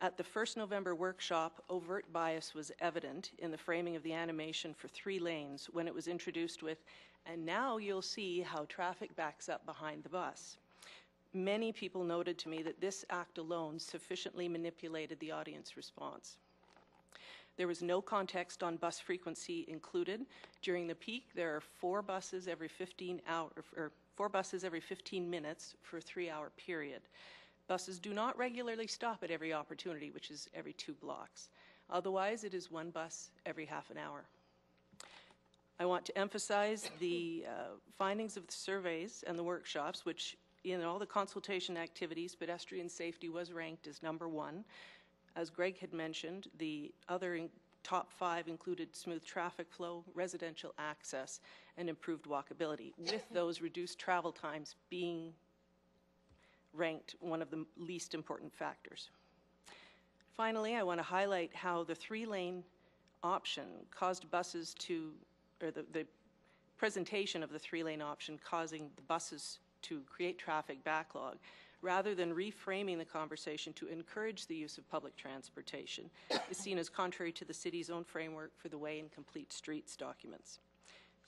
S8: At the first November workshop, overt bias was evident in the framing of the animation for three lanes when it was introduced with, and now you'll see how traffic backs up behind the bus. Many people noted to me that this act alone sufficiently manipulated the audience response. There was no context on bus frequency included. During the peak, there are four buses every 15 hour, or four buses every 15 minutes for a three-hour period. Buses do not regularly stop at every opportunity, which is every two blocks. Otherwise, it is one bus every half an hour. I want to emphasize the uh, findings of the surveys and the workshops, which in all the consultation activities, pedestrian safety was ranked as number one. As Greg had mentioned, the other top five included smooth traffic flow, residential access, and improved walkability, with those reduced travel times being ranked one of the least important factors. Finally, I want to highlight how the three-lane option caused buses to, or the, the presentation of the three-lane option causing the buses to create traffic backlog rather than reframing the conversation to encourage the use of public transportation, is seen as contrary to the city's own framework for the Way and Complete Streets documents.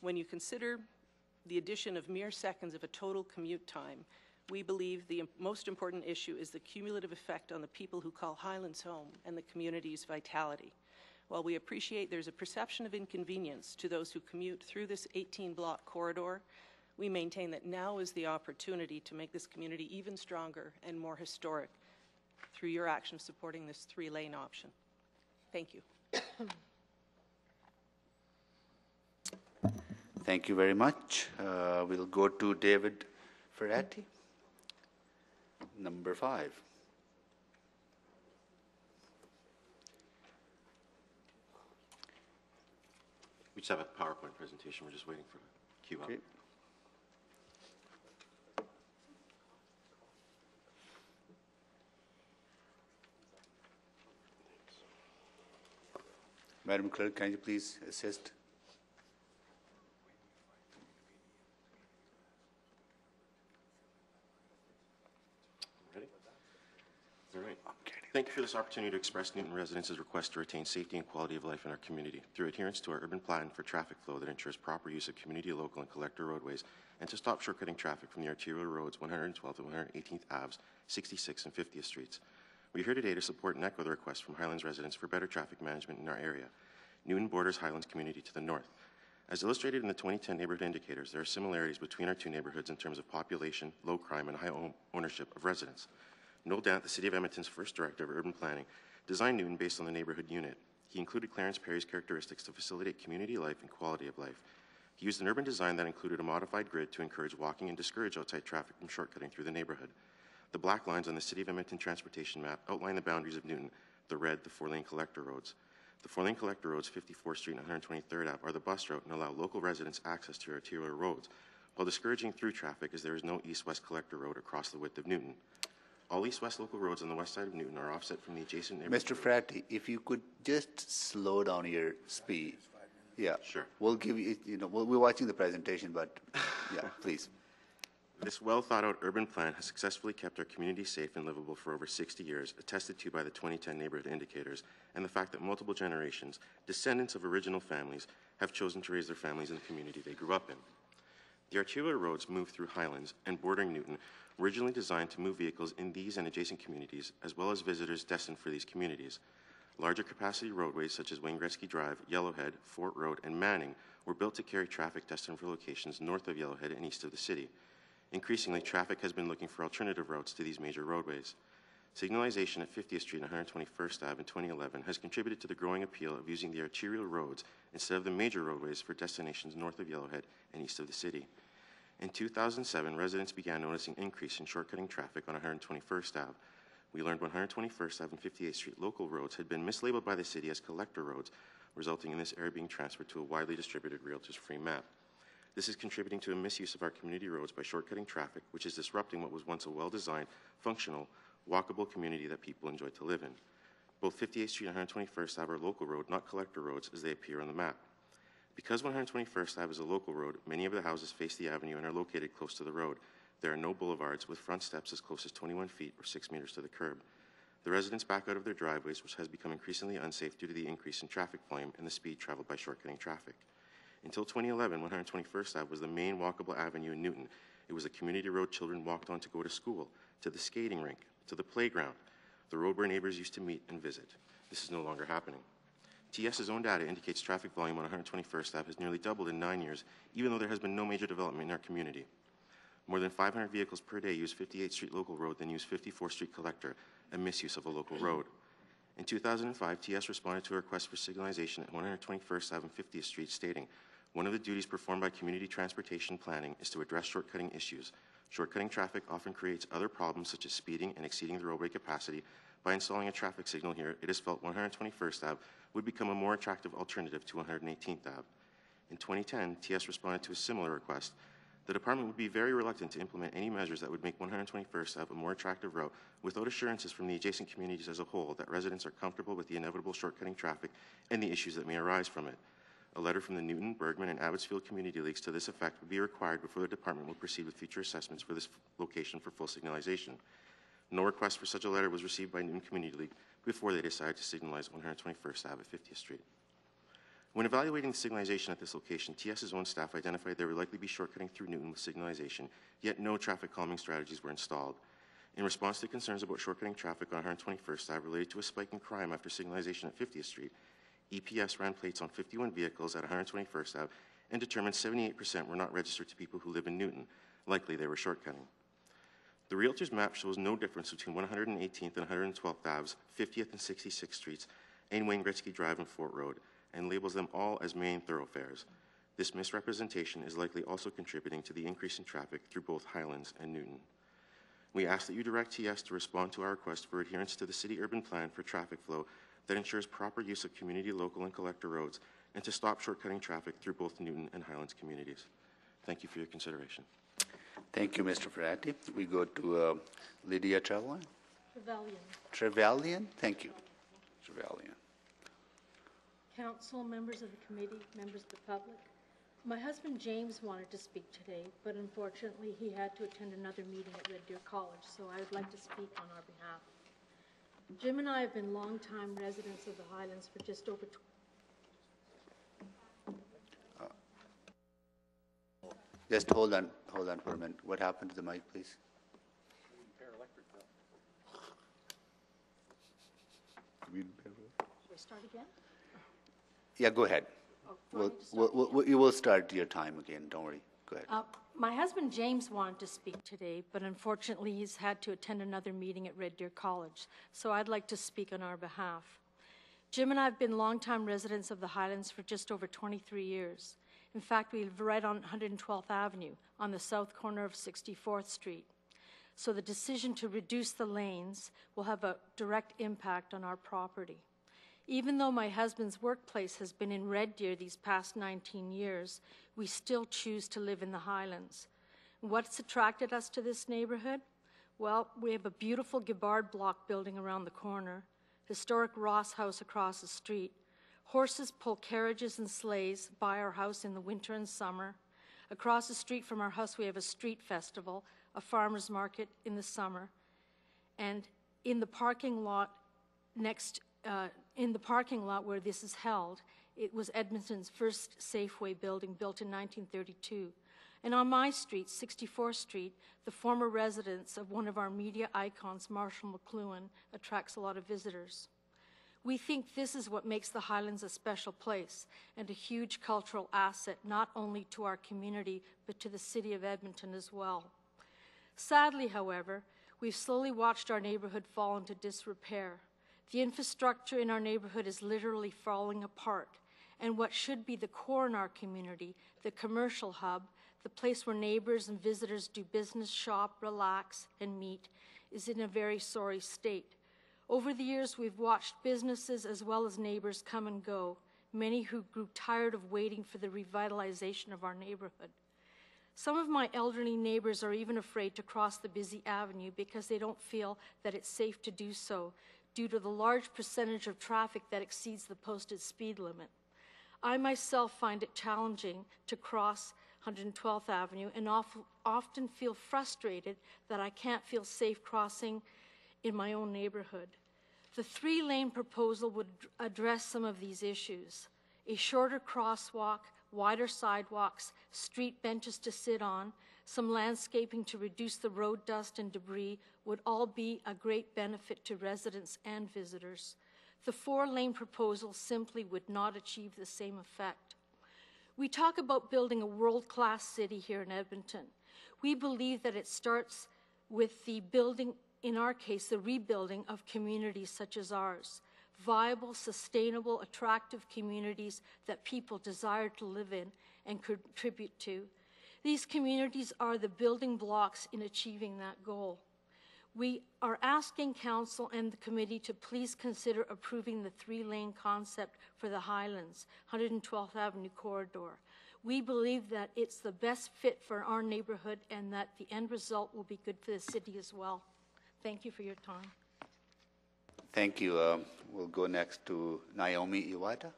S8: When you consider the addition of mere seconds of a total commute time, we believe the most important issue is the cumulative effect on the people who call Highlands home and the community's vitality. While we appreciate there's a perception of inconvenience to those who commute through this 18 block corridor, we maintain that now is the opportunity to make this community even stronger and more historic through your action of supporting this three-lane option. Thank you.
S2: Thank you very much. Uh, we'll go to David Ferretti,
S14: number five. We just have a PowerPoint presentation. We're just waiting for the to queue okay. up.
S2: Madam Clerk, can you please assist?
S14: Thank you for this opportunity to express Newton residents' request to retain safety and quality of life in our community through adherence to our urban plan for traffic flow that ensures proper use of community, local, and collector roadways, and to stop shortcutting traffic from the arterial roads 112 and 118th Aves, 66 and 50th Streets. We're here today to support and echo the request from Highlands residents for better traffic management in our area. Newton borders Highlands community to the north. As illustrated in the 2010 neighborhood indicators, there are similarities between our two neighborhoods in terms of population, low crime, and high ownership of residents. No doubt, the City of Edmonton's first director of urban planning designed Newton based on the neighborhood unit. He included Clarence Perry's characteristics to facilitate community life and quality of life. He used an urban design that included a modified grid to encourage walking and discourage outside traffic from shortcutting through the neighborhood. The black lines on the City of Edmonton transportation map outline the boundaries of Newton, the red, the four lane collector roads. The four lane collector roads, 54th Street and 123rd Ave, are the bus route and allow local residents access to arterial roads, while discouraging through traffic as there is no east west collector road across the width of Newton. All east west local roads on the west side of Newton are offset from the adjacent Mr. Ferretti, if you could just
S2: slow down your speed. Yeah. Sure. We'll give you, you know, we'll, we're watching the presentation,
S14: but yeah, please. This well thought out urban plan has successfully kept our community safe and livable for over 60 years, attested to by the 2010 neighborhood indicators and the fact that multiple generations, descendants of original families, have chosen to raise their families in the community they grew up in. The arterial roads move through Highlands and bordering Newton originally designed to move vehicles in these and adjacent communities, as well as visitors destined for these communities. Larger capacity roadways such as Wayne Gretzky Drive, Yellowhead, Fort Road, and Manning were built to carry traffic destined for locations north of Yellowhead and east of the city. Increasingly, traffic has been looking for alternative routes to these major roadways. Signalization at 50th Street and 121st Ave in 2011 has contributed to the growing appeal of using the arterial roads instead of the major roadways for destinations north of Yellowhead and east of the city. In 2007, residents began noticing increase in shortcutting traffic on 121st Ave. We learned 121st Ave and 58th Street local roads had been mislabeled by the city as collector roads, resulting in this area being transferred to a widely distributed realtors free map. This is contributing to a misuse of our community roads by shortcutting traffic, which is disrupting what was once a well designed, functional, walkable community that people enjoy to live in. Both 58th Street and 121st Ave are local roads, not collector roads as they appear on the map. Because 121st Ave is a local road, many of the houses face the avenue and are located close to the road. There are no boulevards with front steps as close as 21 feet or 6 meters to the curb. The residents back out of their driveways, which has become increasingly unsafe due to the increase in traffic volume and the speed traveled by shortcutting traffic. Until 2011, 121st Ave was the main walkable avenue in Newton. It was a community road children walked on to go to school, to the skating rink, to the playground. The road where neighbors used to meet and visit. This is no longer happening. TS's own data indicates traffic volume on 121st Ave has nearly doubled in nine years, even though there has been no major development in our community. More than 500 vehicles per day use 58th Street local road, than use 54th Street collector, a misuse of a local road. In 2005, TS responded to a request for signalization at 121st Ave and 50th Street, stating, one of the duties performed by community transportation planning is to address shortcutting issues. Shortcutting traffic often creates other problems such as speeding and exceeding the roadway capacity. By installing a traffic signal here, it is felt 121st Ave would become a more attractive alternative to 118th Ave. In 2010, TS responded to a similar request. The department would be very reluctant to implement any measures that would make 121st Ave a more attractive route without assurances from the adjacent communities as a whole that residents are comfortable with the inevitable shortcutting traffic and the issues that may arise from it. A letter from the Newton, Bergman, and Abbotsfield community leagues to this effect would be required before the department will proceed with future assessments for this f- location for full signalization. No request for such a letter was received by Newton Community League before they decided to signalize 121st Ave at 50th Street. When evaluating the signalization at this location, TS's own staff identified there would likely be shortcutting through Newton with signalization, yet no traffic calming strategies were installed. In response to concerns about shortcutting traffic on 121st Ave related to a spike in crime after signalization at 50th Street, EPS ran plates on 51 vehicles at 121st Ave and determined 78% were not registered to people who live in Newton. Likely they were shortcutting. The Realtor's map shows no difference between 118th and 112th Aves, 50th and 66th Streets, and Wayne Gretzky Drive and Fort Road, and labels them all as main thoroughfares. This misrepresentation is likely also contributing to the increase in traffic through both Highlands and Newton. We ask that you direct TS to respond to our request for adherence to the City Urban Plan for traffic flow that ensures proper use of community, local, and collector roads, and to stop shortcutting traffic through both Newton and Highlands communities. Thank you for your consideration. Thank you, Mr. Ferretti. We go to uh, Lydia
S2: Trevelyan. Trevelyan. Trevelyan, thank you. Trevelyan.
S15: Council, members of the committee, members of the public, my husband James wanted to speak today, but unfortunately he had to attend another meeting at Red Deer College, so I would like to speak on our behalf. Jim and I have been longtime residents of the Highlands for just over tw-
S2: Just hold on, hold on for a minute. What happened to the mic, please? start again? Yeah, go ahead. Oh, we'll, we'll, we'll- you will start your time again, don't worry.
S15: Go ahead. Uh, my husband James wanted to speak today, but unfortunately he's had to attend another meeting at Red Deer College, so I'd like to speak on our behalf. Jim and I have been longtime residents of the Highlands for just over 23 years. In fact, we live right on 112th Avenue, on the south corner of 64th Street. So the decision to reduce the lanes will have a direct impact on our property. Even though my husband's workplace has been in Red Deer these past 19 years, we still choose to live in the Highlands. What's attracted us to this neighborhood? Well, we have a beautiful Gibbard block building around the corner, historic Ross House across the street. Horses pull carriages and sleighs by our house in the winter and summer. Across the street from our house, we have a street festival, a farmer's market in the summer. And in the parking lot next uh, in the parking lot where this is held. It was Edmonton's first Safeway building built in 1932. And on my street, 64th Street, the former residence of one of our media icons, Marshall McLuhan, attracts a lot of visitors. We think this is what makes the Highlands a special place and a huge cultural asset, not only to our community, but to the city of Edmonton as well. Sadly, however, we've slowly watched our neighborhood fall into disrepair. The infrastructure in our neighborhood is literally falling apart, and what should be the core in our community, the commercial hub, the place where neighbors and visitors do business, shop, relax, and meet, is in a very sorry state. Over the years, we've watched businesses as well as neighbors come and go, many who grew tired of waiting for the revitalization of our neighborhood. Some of my elderly neighbors are even afraid to cross the busy avenue because they don't feel that it's safe to do so due to the large percentage of traffic that exceeds the posted speed limit. I myself find it challenging to cross 112th Avenue and often feel frustrated that I can't feel safe crossing in my own neighborhood. The three lane proposal would address some of these issues a shorter crosswalk, wider sidewalks, street benches to sit on, some landscaping to reduce the road dust and debris would all be a great benefit to residents and visitors. The four-lane proposal simply would not achieve the same effect. We talk about building a world-class city here in Edmonton. We believe that it starts with the building, in our case, the rebuilding of communities such as ours, viable, sustainable, attractive communities that people desire to live in and contribute to. These communities are the building blocks in achieving that goal. We are asking Council and the committee to please consider approving the three-lane concept for the Highlands, 112th Avenue corridor. We believe that it's the best fit for our neighborhood and that the end result will be good for the city as well. Thank you for your time.
S2: Thank you. Uh, we'll go next to Naomi Iwata.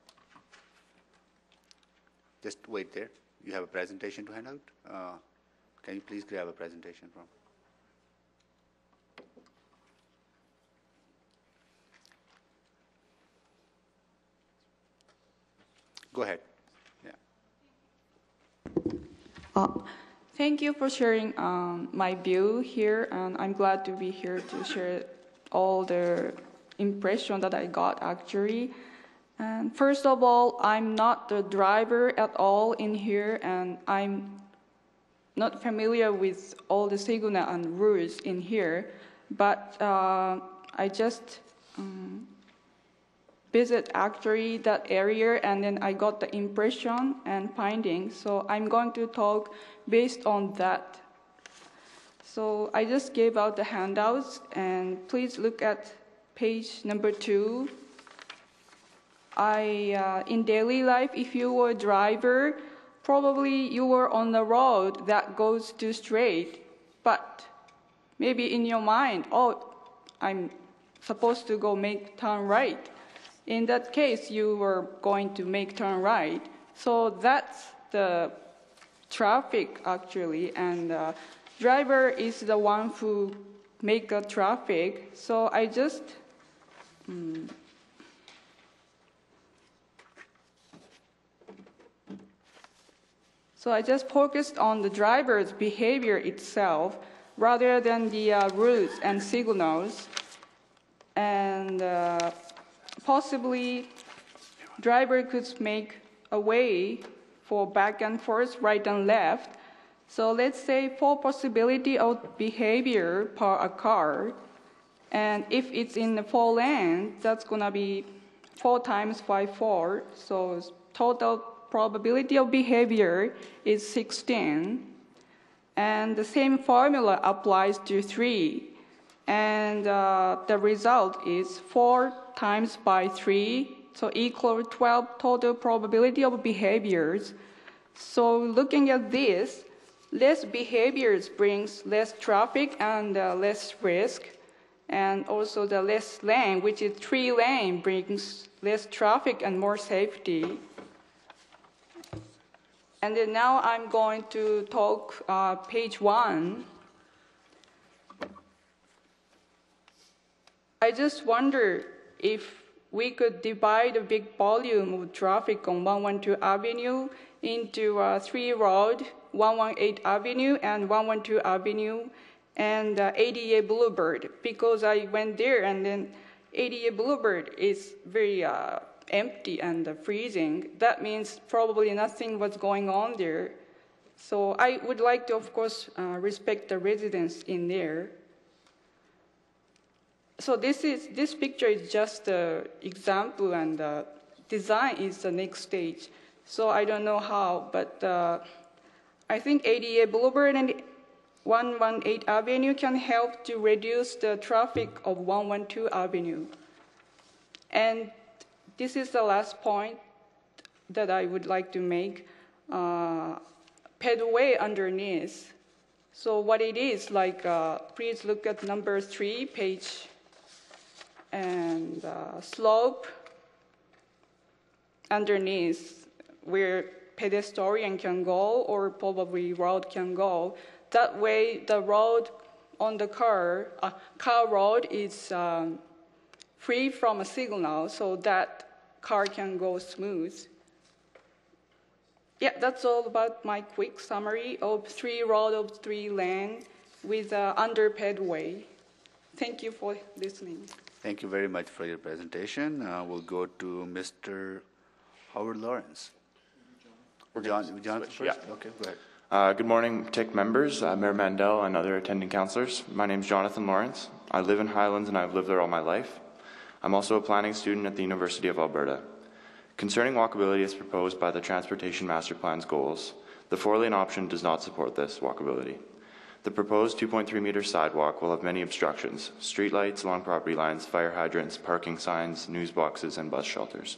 S2: Just wait there. You have a presentation to hand out? Uh, can you please grab a presentation from? Go ahead. Yeah.
S16: Uh, thank you for sharing um, my view here, and I'm glad to be here to share all the impression that I got actually. And first of all, I'm not the driver at all in here, and I'm not familiar with all the Seguna and rules in here, but uh, I just um, visit actually that area, and then I got the impression and finding. So I'm going to talk based on that. So I just gave out the handouts, and please look at page number two I, uh, in daily life, if you were a driver, probably you were on the road that goes too straight, but maybe in your mind, oh, I'm supposed to go make turn right. In that case, you were going to make turn right. So that's the traffic actually, and uh, driver is the one who make the traffic. So I just. Mm, So I just focused on the driver's behavior itself rather than the uh, routes and signals. And uh, possibly driver could make a way for back and forth, right and left. So let's say four possibility of behavior per a car. And if it's in the four lane, that's gonna be four times by four. So total probability of behavior is 16. And the same formula applies to 3. And uh, the result is 4 times by 3, so equal 12 total probability of behaviors. So looking at this, less behaviors brings less traffic and uh, less risk. And also the less lane, which is three lane, brings less traffic and more safety. And then now I'm going to talk uh, page one. I just wonder if we could divide a big volume of traffic on 112 Avenue into uh, three road, 118 Avenue and 112 Avenue and uh, ADA Boulevard because I went there and then ADA Boulevard is very uh, empty and freezing, that means probably nothing was going on there. So I would like to, of course, uh, respect the residents in there. So this, is, this picture is just an example, and uh, design is the next stage. So I don't know how, but uh, I think ADA Boulevard and 118 Avenue can help to reduce the traffic of 112 Avenue. And this is the last point that I would like to make. Uh, underneath. So what it is, like, uh, please look at number three, page, and uh, slope underneath where pedestrian can go or probably road can go. That way, the road on the car, uh, car road is um, free from a signal so that car can go smooth. Yeah, that's all about my quick summary of three road of three lane with an underpaid way. Thank you for listening.
S2: Thank you very much for your presentation. Uh, we'll go to Mr. Howard Lawrence. John, John first? Yeah. Okay, go ahead.
S17: Uh, good morning, TIC members, uh, Mayor Mandel, and other attending councilors. My name is Jonathan Lawrence. I live in Highlands and I've lived there all my life. I'm also a planning student at the University of Alberta. Concerning walkability as proposed by the Transportation Master Plan's goals, the four lane option does not support this walkability. The proposed 2.3 meter sidewalk will have many obstructions streetlights along property lines, fire hydrants, parking signs, news boxes, and bus shelters.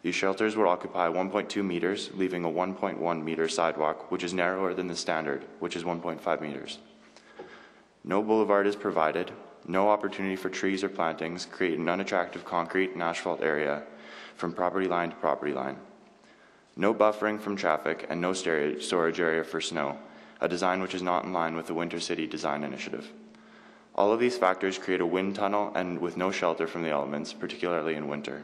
S17: These shelters will occupy 1.2 meters, leaving a 1.1 meter sidewalk, which is narrower than the standard, which is 1.5 meters. No boulevard is provided, no opportunity for trees or plantings create an unattractive concrete and asphalt area from property line to property line. No buffering from traffic and no storage area for snow, a design which is not in line with the Winter City Design Initiative. All of these factors create a wind tunnel and with no shelter from the elements, particularly in winter.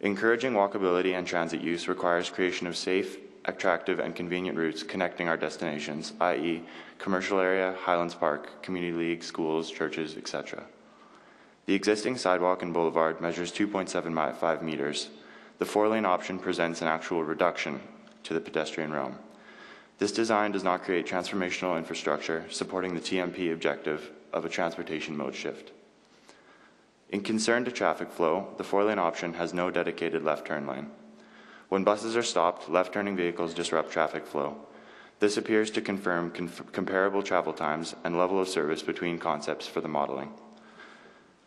S17: Encouraging walkability and transit use requires creation of safe, attractive, and convenient routes connecting our destinations, i.e., commercial area, Highlands Park, community league, schools, churches, etc. The existing sidewalk and boulevard measures 2.75 meters. The four lane option presents an actual reduction to the pedestrian realm. This design does not create transformational infrastructure supporting the TMP objective of a transportation mode shift. In concern to traffic flow, the four lane option has no dedicated left turn lane. When buses are stopped, left turning vehicles disrupt traffic flow, this appears to confirm comparable travel times and level of service between concepts for the modeling.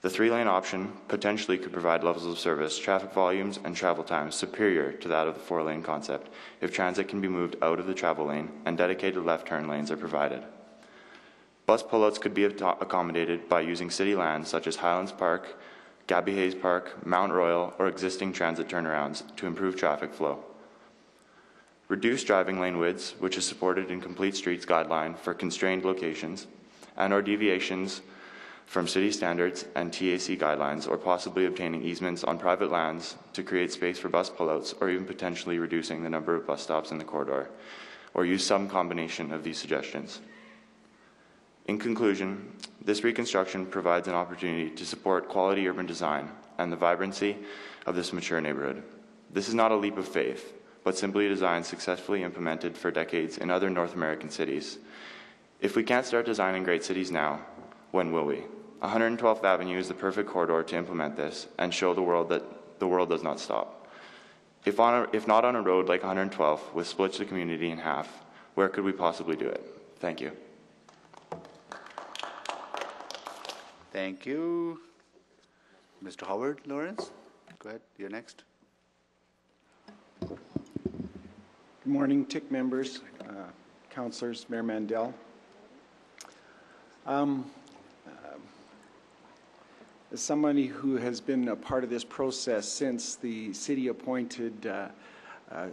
S17: The three lane option potentially could provide levels of service, traffic volumes, and travel times superior to that of the four lane concept if transit can be moved out of the travel lane and dedicated left turn lanes are provided. Bus pullouts could be accommodated by using city lands such as Highlands Park, Gabby Hayes Park, Mount Royal, or existing transit turnarounds to improve traffic flow reduce driving lane widths, which is supported in Complete Streets guideline for constrained locations, and or deviations from city standards and TAC guidelines, or possibly obtaining easements on private lands to create space for bus pullouts, or even potentially reducing the number of bus stops in the corridor, or use some combination of these suggestions. In conclusion, this reconstruction provides an opportunity to support quality urban design and the vibrancy of this mature neighborhood. This is not a leap of faith but simply designed, successfully implemented for decades in other North American cities. If we can't start designing great cities now, when will we? 112th Avenue is the perfect corridor to implement this and show the world that the world does not stop. If, on a, if not on a road like 112th, which splits the community in half, where could we possibly do it? Thank you.
S2: Thank you. Mr. Howard Lawrence, go ahead, you're next. Good morning, TIC members, uh,
S18: councilors, Mayor Mandel. Um, uh, as somebody who has been a part of this process since the city appointed uh,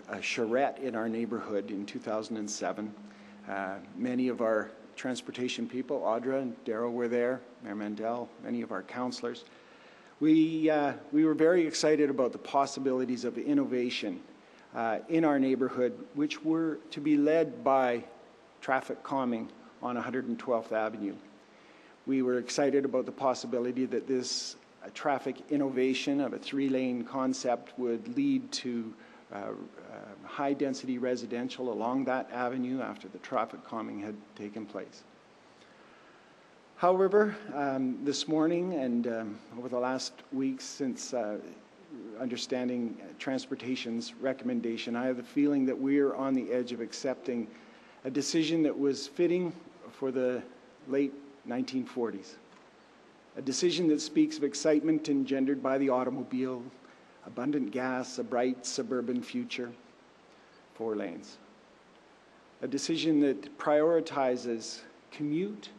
S18: a charrette in our neighborhood in 2007, uh, many of our transportation people, Audra and Daryl were there, Mayor Mandel, many of our councilors. We, uh, we were very excited about the possibilities of innovation uh, in our neighborhood, which were to be led by traffic calming on 112th Avenue. We were excited about the possibility that this uh, traffic innovation of a three lane concept would lead to uh, uh high density residential along that avenue after the traffic calming had taken place. However, um, this morning and um, over the last weeks since uh, understanding uh, transportation's recommendation, I have the feeling that we are on the edge of accepting a decision that was fitting for the late 1940s, a decision that speaks of excitement engendered by the automobile, abundant gas, a bright suburban future, four lanes, a decision that prioritizes commute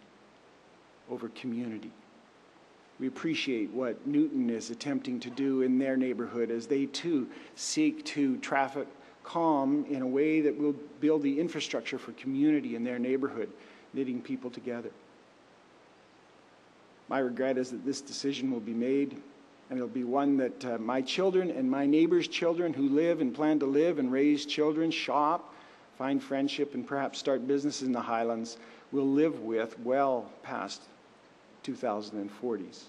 S18: over community. We appreciate what Newton is attempting to do in their neighborhood as they too seek to traffic calm in a way that will build the infrastructure for community in their neighborhood, knitting people together. My regret is that this decision will be made, and it'll be one that uh, my children and my neighbors' children who live and plan to live and raise children, shop, find friendship, and perhaps start businesses in the Highlands will live with well past 2040s.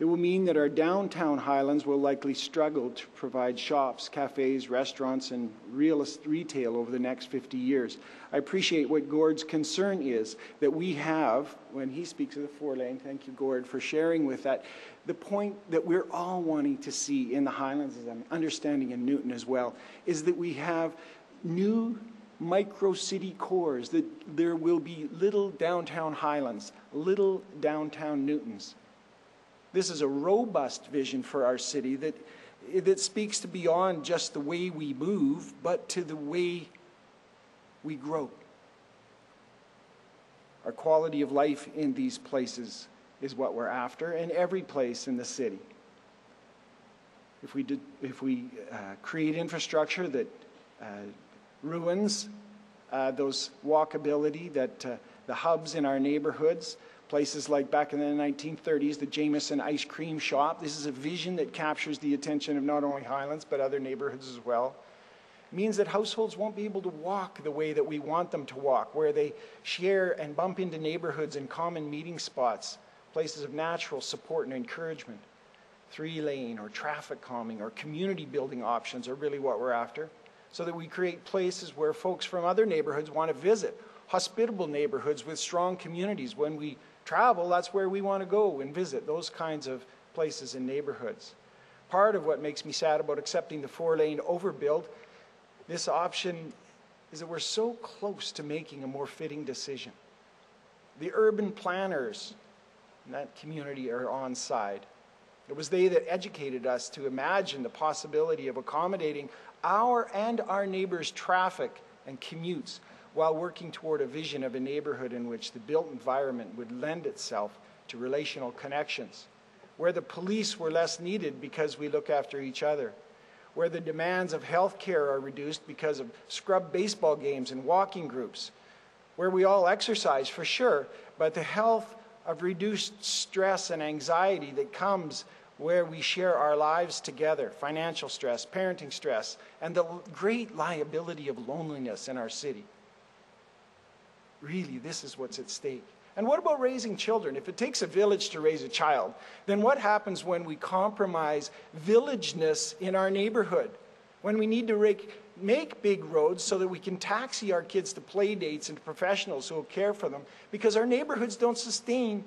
S18: It will mean that our downtown highlands will likely struggle to provide shops, cafes, restaurants, and retail over the next 50 years. I appreciate what Gord's concern is that we have, when he speaks of the four lane, thank you, Gord, for sharing with that. The point that we're all wanting to see in the highlands, as I'm understanding in Newton as well, is that we have new micro city cores, that there will be little downtown Highlands, little downtown Newtons. This is a robust vision for our city that, that speaks to beyond just the way we move, but to the way we grow. Our quality of life in these places is what we're after, and every place in the city. If we, did, if we uh, create infrastructure that uh, ruins, uh, those walkability that uh, the hubs in our neighborhoods, places like back in the 1930s, the Jameson ice cream shop. This is a vision that captures the attention of not only Highlands but other neighborhoods as well. It means that households won't be able to walk the way that we want them to walk, where they share and bump into neighborhoods and common meeting spots, places of natural support and encouragement. Three lane or traffic calming or community building options are really what we're after so that we create places where folks from other neighborhoods want to visit, hospitable neighborhoods with strong communities. When we travel, that's where we want to go and visit those kinds of places and neighborhoods. Part of what makes me sad about accepting the four lane overbuild, this option, is that we're so close to making a more fitting decision. The urban planners in that community are on side. It was they that educated us to imagine the possibility of accommodating our and our neighbors' traffic and commutes while working toward a vision of a neighborhood in which the built environment would lend itself to relational connections, where the police were less needed because we look after each other, where the demands of health care are reduced because of scrub baseball games and walking groups, where we all exercise for sure, but the health of reduced stress and anxiety that comes where we share our lives together financial stress, parenting stress, and the great liability of loneliness in our city. Really, this is what's at stake. And what about raising children? If it takes a village to raise a child, then what happens when we compromise villageness in our neighborhood? When we need to make, make big roads so that we can taxi our kids to play dates and professionals who will care for them because our neighborhoods don't sustain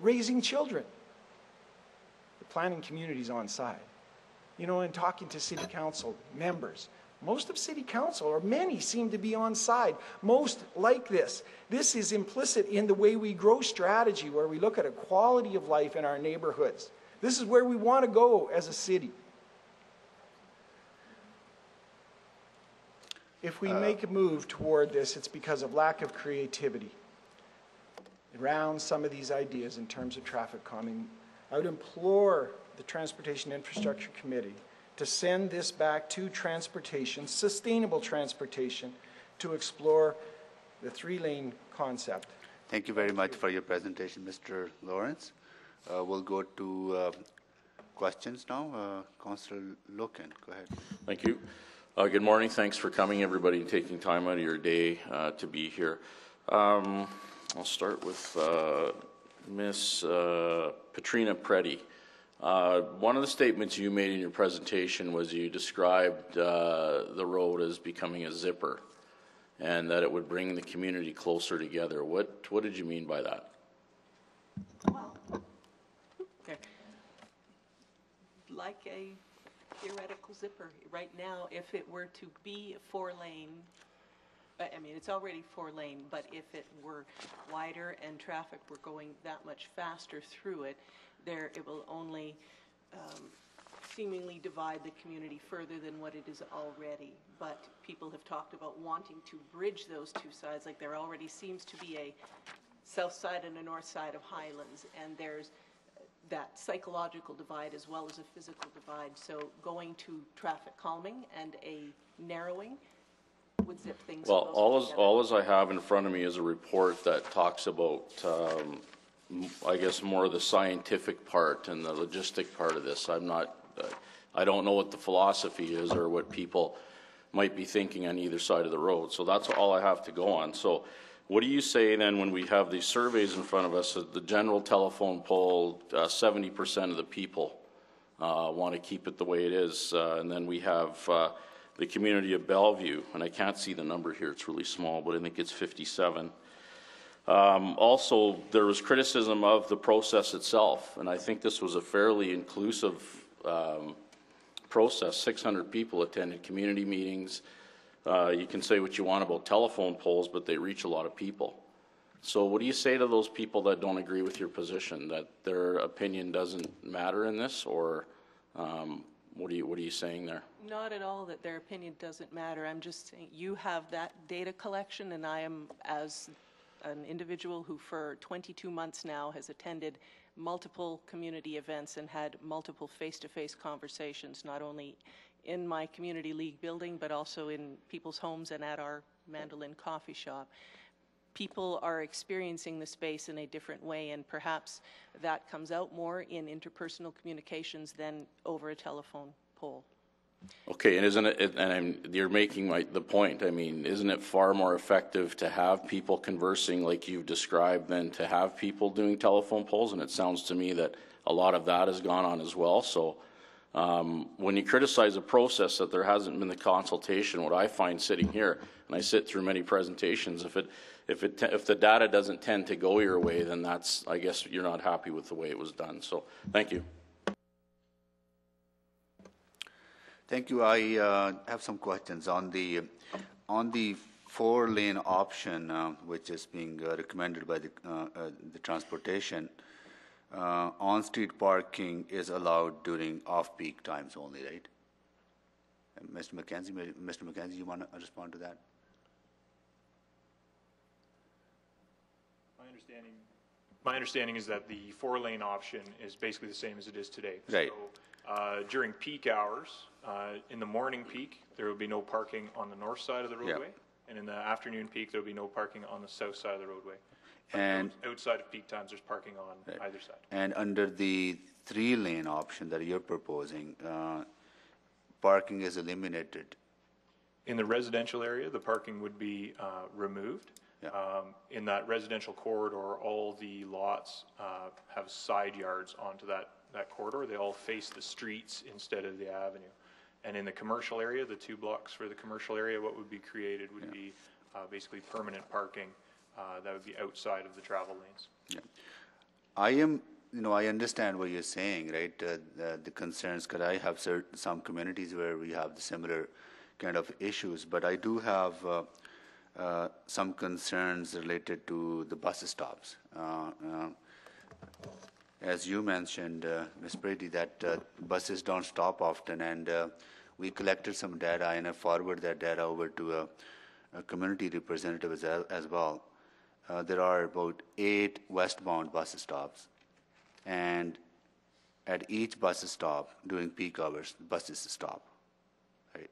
S18: raising children planning communities on site. You know, and talking to city council members, most of city council, or many, seem to be on side. Most like this. This is implicit in the way we grow strategy, where we look at a quality of life in our neighborhoods. This is where we want to go as a city. If we uh, make a move toward this, it's because of lack of creativity around some of these ideas in terms of traffic calming I would implore the Transportation Infrastructure Committee to send this back to transportation, sustainable transportation, to explore the three-lane concept.
S2: Thank you very much for your presentation, Mr. Lawrence. Uh, we'll go to uh, questions now. Uh, Councillor Loken, go ahead.
S19: Thank you. Uh, good morning. Thanks for coming, everybody, and taking time out of your day uh, to be here. Um, I'll start with uh, Ms. Uh, Patrina Preddy. Uh, one of the statements you made in your presentation was you described uh, the road as becoming a zipper and that it would bring the community closer together. What, what did you mean by that?
S8: like a theoretical zipper. Right now, if it were to be a four lane I mean, it's already four lane, but if it were wider and traffic were going that much faster through it, there, it will only um, seemingly divide the community further than what it is already. But people have talked about wanting to bridge those two sides, like there already seems to be a south side and a north side of Highlands, and there's that psychological divide as well as a physical divide. So going to traffic calming and a narrowing would zip things. Well, all as all
S19: as I have in front of me is a report that talks about, um, I guess, more of the scientific part and the logistic part of this. I'm not, uh, I don't know what the philosophy is or what people might be thinking on either side of the road. So that's all I have to go on. So what do you say then when we have these surveys in front of us, the general telephone poll, uh, seventy percent of the people uh, want to keep it the way it is, uh, and then we have uh, the community of Bellevue, and I can't see the number here, it's really small, but I think it's 57. Um, also, there was criticism of the process itself, and I think this was a fairly inclusive um, process. 600 people attended community meetings. Uh, you can say what you want about telephone polls, but they reach a lot of people. So, what do you say to those people that don't agree with your position that their opinion doesn't matter in this, or um, what are you, what are you saying there?
S8: Not at all that their opinion doesn't matter. I'm just saying you have that data collection, and I am, as an individual who for 22 months now has attended multiple community events and had multiple face-to-face -face conversations, not only in my community league building, but also in people's homes and at our Mandolin coffee shop people are experiencing the space in a different way, and perhaps that comes out more in interpersonal communications than over a telephone poll.
S19: Okay, and isn't it? And I'm, you're making my, the point. I mean, isn't it far more effective to have people conversing like you've described than to have people doing telephone polls? And it sounds to me that a lot of that has gone on as well. So, um, when you criticize a process that there hasn't been the consultation, what I find sitting here, and I sit through many presentations, if it if it te- if the data doesn't tend to go your way, then that's I guess you're not happy
S2: with the way it was done. So thank you. Thank you. I uh, have some questions on the on the four lane option, uh, which is being uh, recommended by the uh, uh, the transportation. Uh, on street parking is allowed during off peak times only, right? Mr. McKenzie, Mr. McKenzie, you want to respond to that?
S13: My understanding is that the four-lane option is basically the same as it is today. Right. So, uh, during peak hours, uh, in the morning peak, there will be no parking on the north side of the roadway. And in the afternoon peak, there will be no parking on the south side of the roadway. But And- Outside of peak times, there's parking on either side.
S2: And under the three-lane option that you're proposing, uh, parking is eliminated.
S13: In the residential area, the parking would be uh, removed. Um, in that residential corridor, all the lots uh, have side yards onto that, that corridor. They all face the streets instead of the avenue. And in the commercial area, the two blocks for the commercial area, what would be created would be uh, basically permanent parking uh, that would be outside of the travel lanes.
S2: Yeah. I am, you know, I understand what you're saying, right? Uh, the, the, concerns, because I have certain, some communities where we have the similar kind of issues, but I do have uh, uh, some concerns related to the bus stops. Uh, uh as you mentioned, uh, Ms. Brady, that uh, buses don't stop often, and we collected some data and I forwarded that data over to a, a community representative as, as well. there are about eight westbound bus stops, and at each bus stop during peak hours, buses stop, right?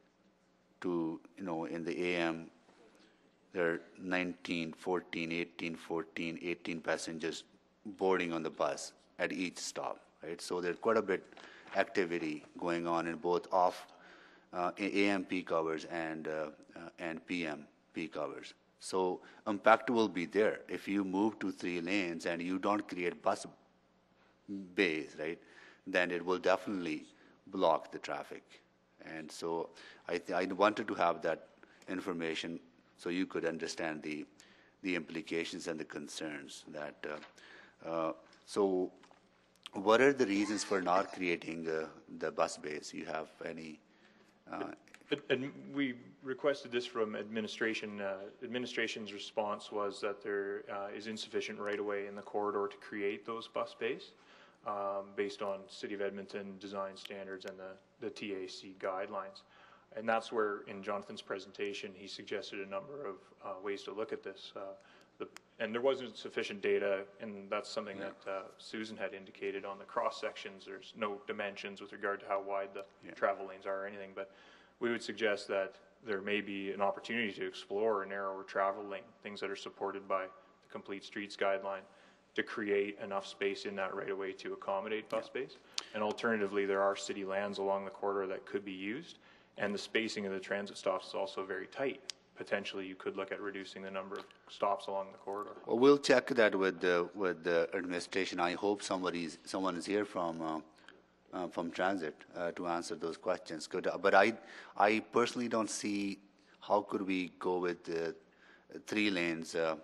S2: To you know, in the AM there are 19, 14, 18, 14, 18 passengers boarding on the bus at each stop, right? So there's quite a bit activity going on in both off uh, AM peak hours and uh, uh, and PM peak hours. So impact will be there if you move to three lanes and you don't create bus bays, right? Then it will definitely block the traffic. And so I, I wanted to have that information so you could understand the, the implications and the concerns that. Uh, uh, so, what are the reasons for not creating uh, the bus base? You have any?
S13: And we requested this from administration. Uh, administration's response was that there uh, is insufficient right-of-way in the corridor to create those bus base, um, based on City of Edmonton design standards and the, the TAC guidelines. And that's where, in Jonathan's presentation, he suggested a number of uh, ways to look at this. Uh, the, and there wasn't sufficient data, and that's something yeah. that uh, Susan had indicated on the cross sections. There's no dimensions with regard to how wide the yeah. travel lanes are or anything, but we would suggest that there may be an opportunity to explore a narrower travel lane, things that are supported by the Complete Streets guideline to create enough space in that right of way to accommodate bus yeah. space. And alternatively, there are city lands along the corridor that could be used. And the spacing of the transit stops is also very tight. Potentially, you could look at reducing the number of stops along the corridor.
S2: Well, we'll check that with the, with the administration. I hope somebody someone is here from, uh, uh, from transit uh, to answer those questions. Could, uh, but I, I personally don't see how could we go with three lanes uh,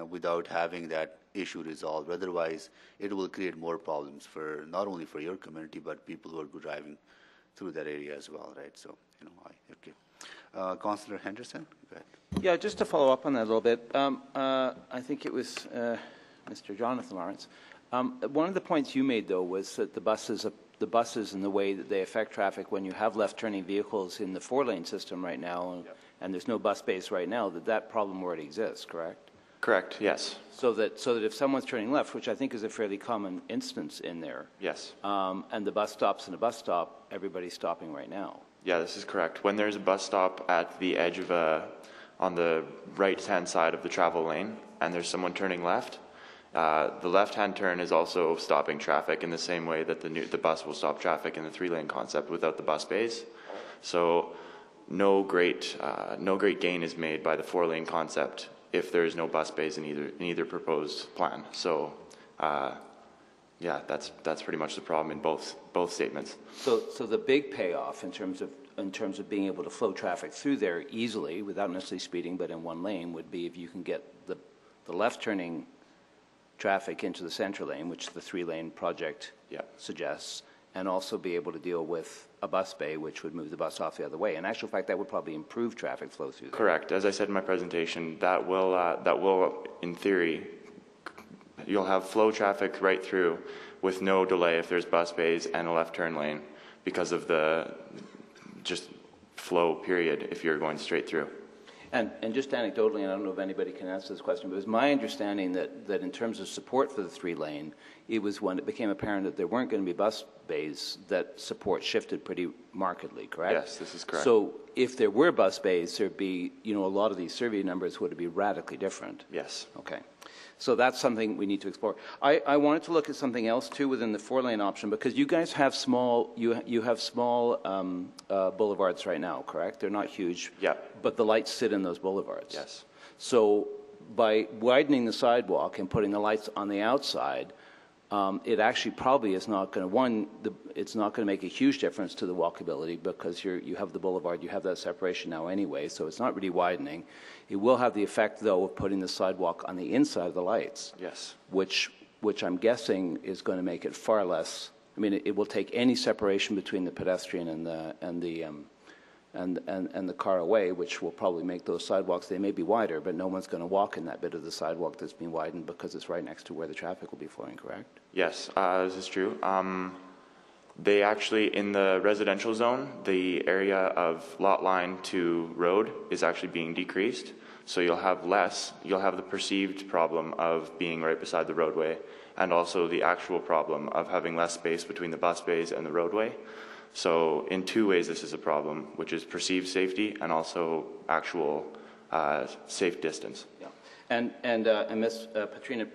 S2: uh, without having that issue resolved. Otherwise, it will create more problems for not only for your community, but people who are driving through that area as well, right? So you know, I, okay.
S20: Uh, Councillor Henderson, go ahead. Yeah, just to follow up on that a little bit, um, uh, I think it was uh, Mr. Jonathan Lawrence. Um, one of the points you made, though, was that the buses, the buses and the way that they affect traffic when you have left-turning vehicles in the four-lane system right now, and, yep. and there's no bus base right now, that that problem already exists, correct?
S17: Correct. Yes.
S20: So that so that if someone's turning left, which I think is a fairly common instance in there. Yes. Um, and the bus stops in a bus stop, everybody's stopping right now.
S17: Yeah, this is correct. When there's a bus stop at the edge of a, on the right hand side of the travel lane, and there's someone turning left, uh, the left hand turn is also stopping traffic in the same way that the, new, the bus will stop traffic in the three lane concept without the bus bays. So, no great, uh, no great gain is made by the four lane concept if there is no bus bays in either, in either proposed plan. So, uh, yeah, that's, that's pretty much the problem in both, both statements.
S20: So, so the big payoff in terms of in terms of being able to flow traffic through there easily without necessarily speeding, but in one lane, would be if you can get the, the left turning traffic into the center lane, which the three lane project suggests, and also be able to deal with a bus bay, which would move the bus off the other way. In actual fact, that would probably improve traffic flow through there. Correct.
S17: As I said in my presentation, that will, uh, that will in theory, you'll have flow traffic right through with no delay if there's bus bays and a left turn lane because of the just flow period if you're going straight through.
S20: And, and just anecdotally, and I don't know if anybody can answer this question, but it was my understanding that, that in terms of support for the three lane, it was when it became apparent that there weren't going to be bus bays that support shifted pretty markedly, correct? Yes, this is correct. So if there were bus bays, there'd be, you know, a lot of these survey numbers would be radically different. Yes. Okay. So that's something we need to explore. I, I wanted to look at something else too within the four lane option because you guys have small you you have small um, uh, boulevards right now, correct? They're not huge. Yeah. But the lights sit in those boulevards. Yes. So by widening the sidewalk and putting the lights on the outside, um, it actually probably is not going to one. The, it's not going to make a huge difference to the walkability because you have the boulevard, you have that separation now anyway, so it's not really widening. It will have the effect though of putting the sidewalk on the inside of the lights. Yes. Which which I'm guessing is going to make it far less. I mean, it, it will take any separation between the pedestrian and the and the um, and, and, and the car away, which will probably make those sidewalks, they may be wider, but no one's going to walk in that bit of the sidewalk that's been widened because it's right next to where the traffic will be flowing, correct?
S17: Yes, uh, this is true. Um, they actually, in the residential zone, the area of lot line to road is actually being decreased. So you'll have less, you'll have the perceived problem of being right beside the roadway and also the actual problem of having less space between the bus bays and the roadway. So, in two ways, this is a problem, which is perceived safety and also actual uh, safe distance.
S20: Yeah. And, and, uh, and Ms. Uh, Patrina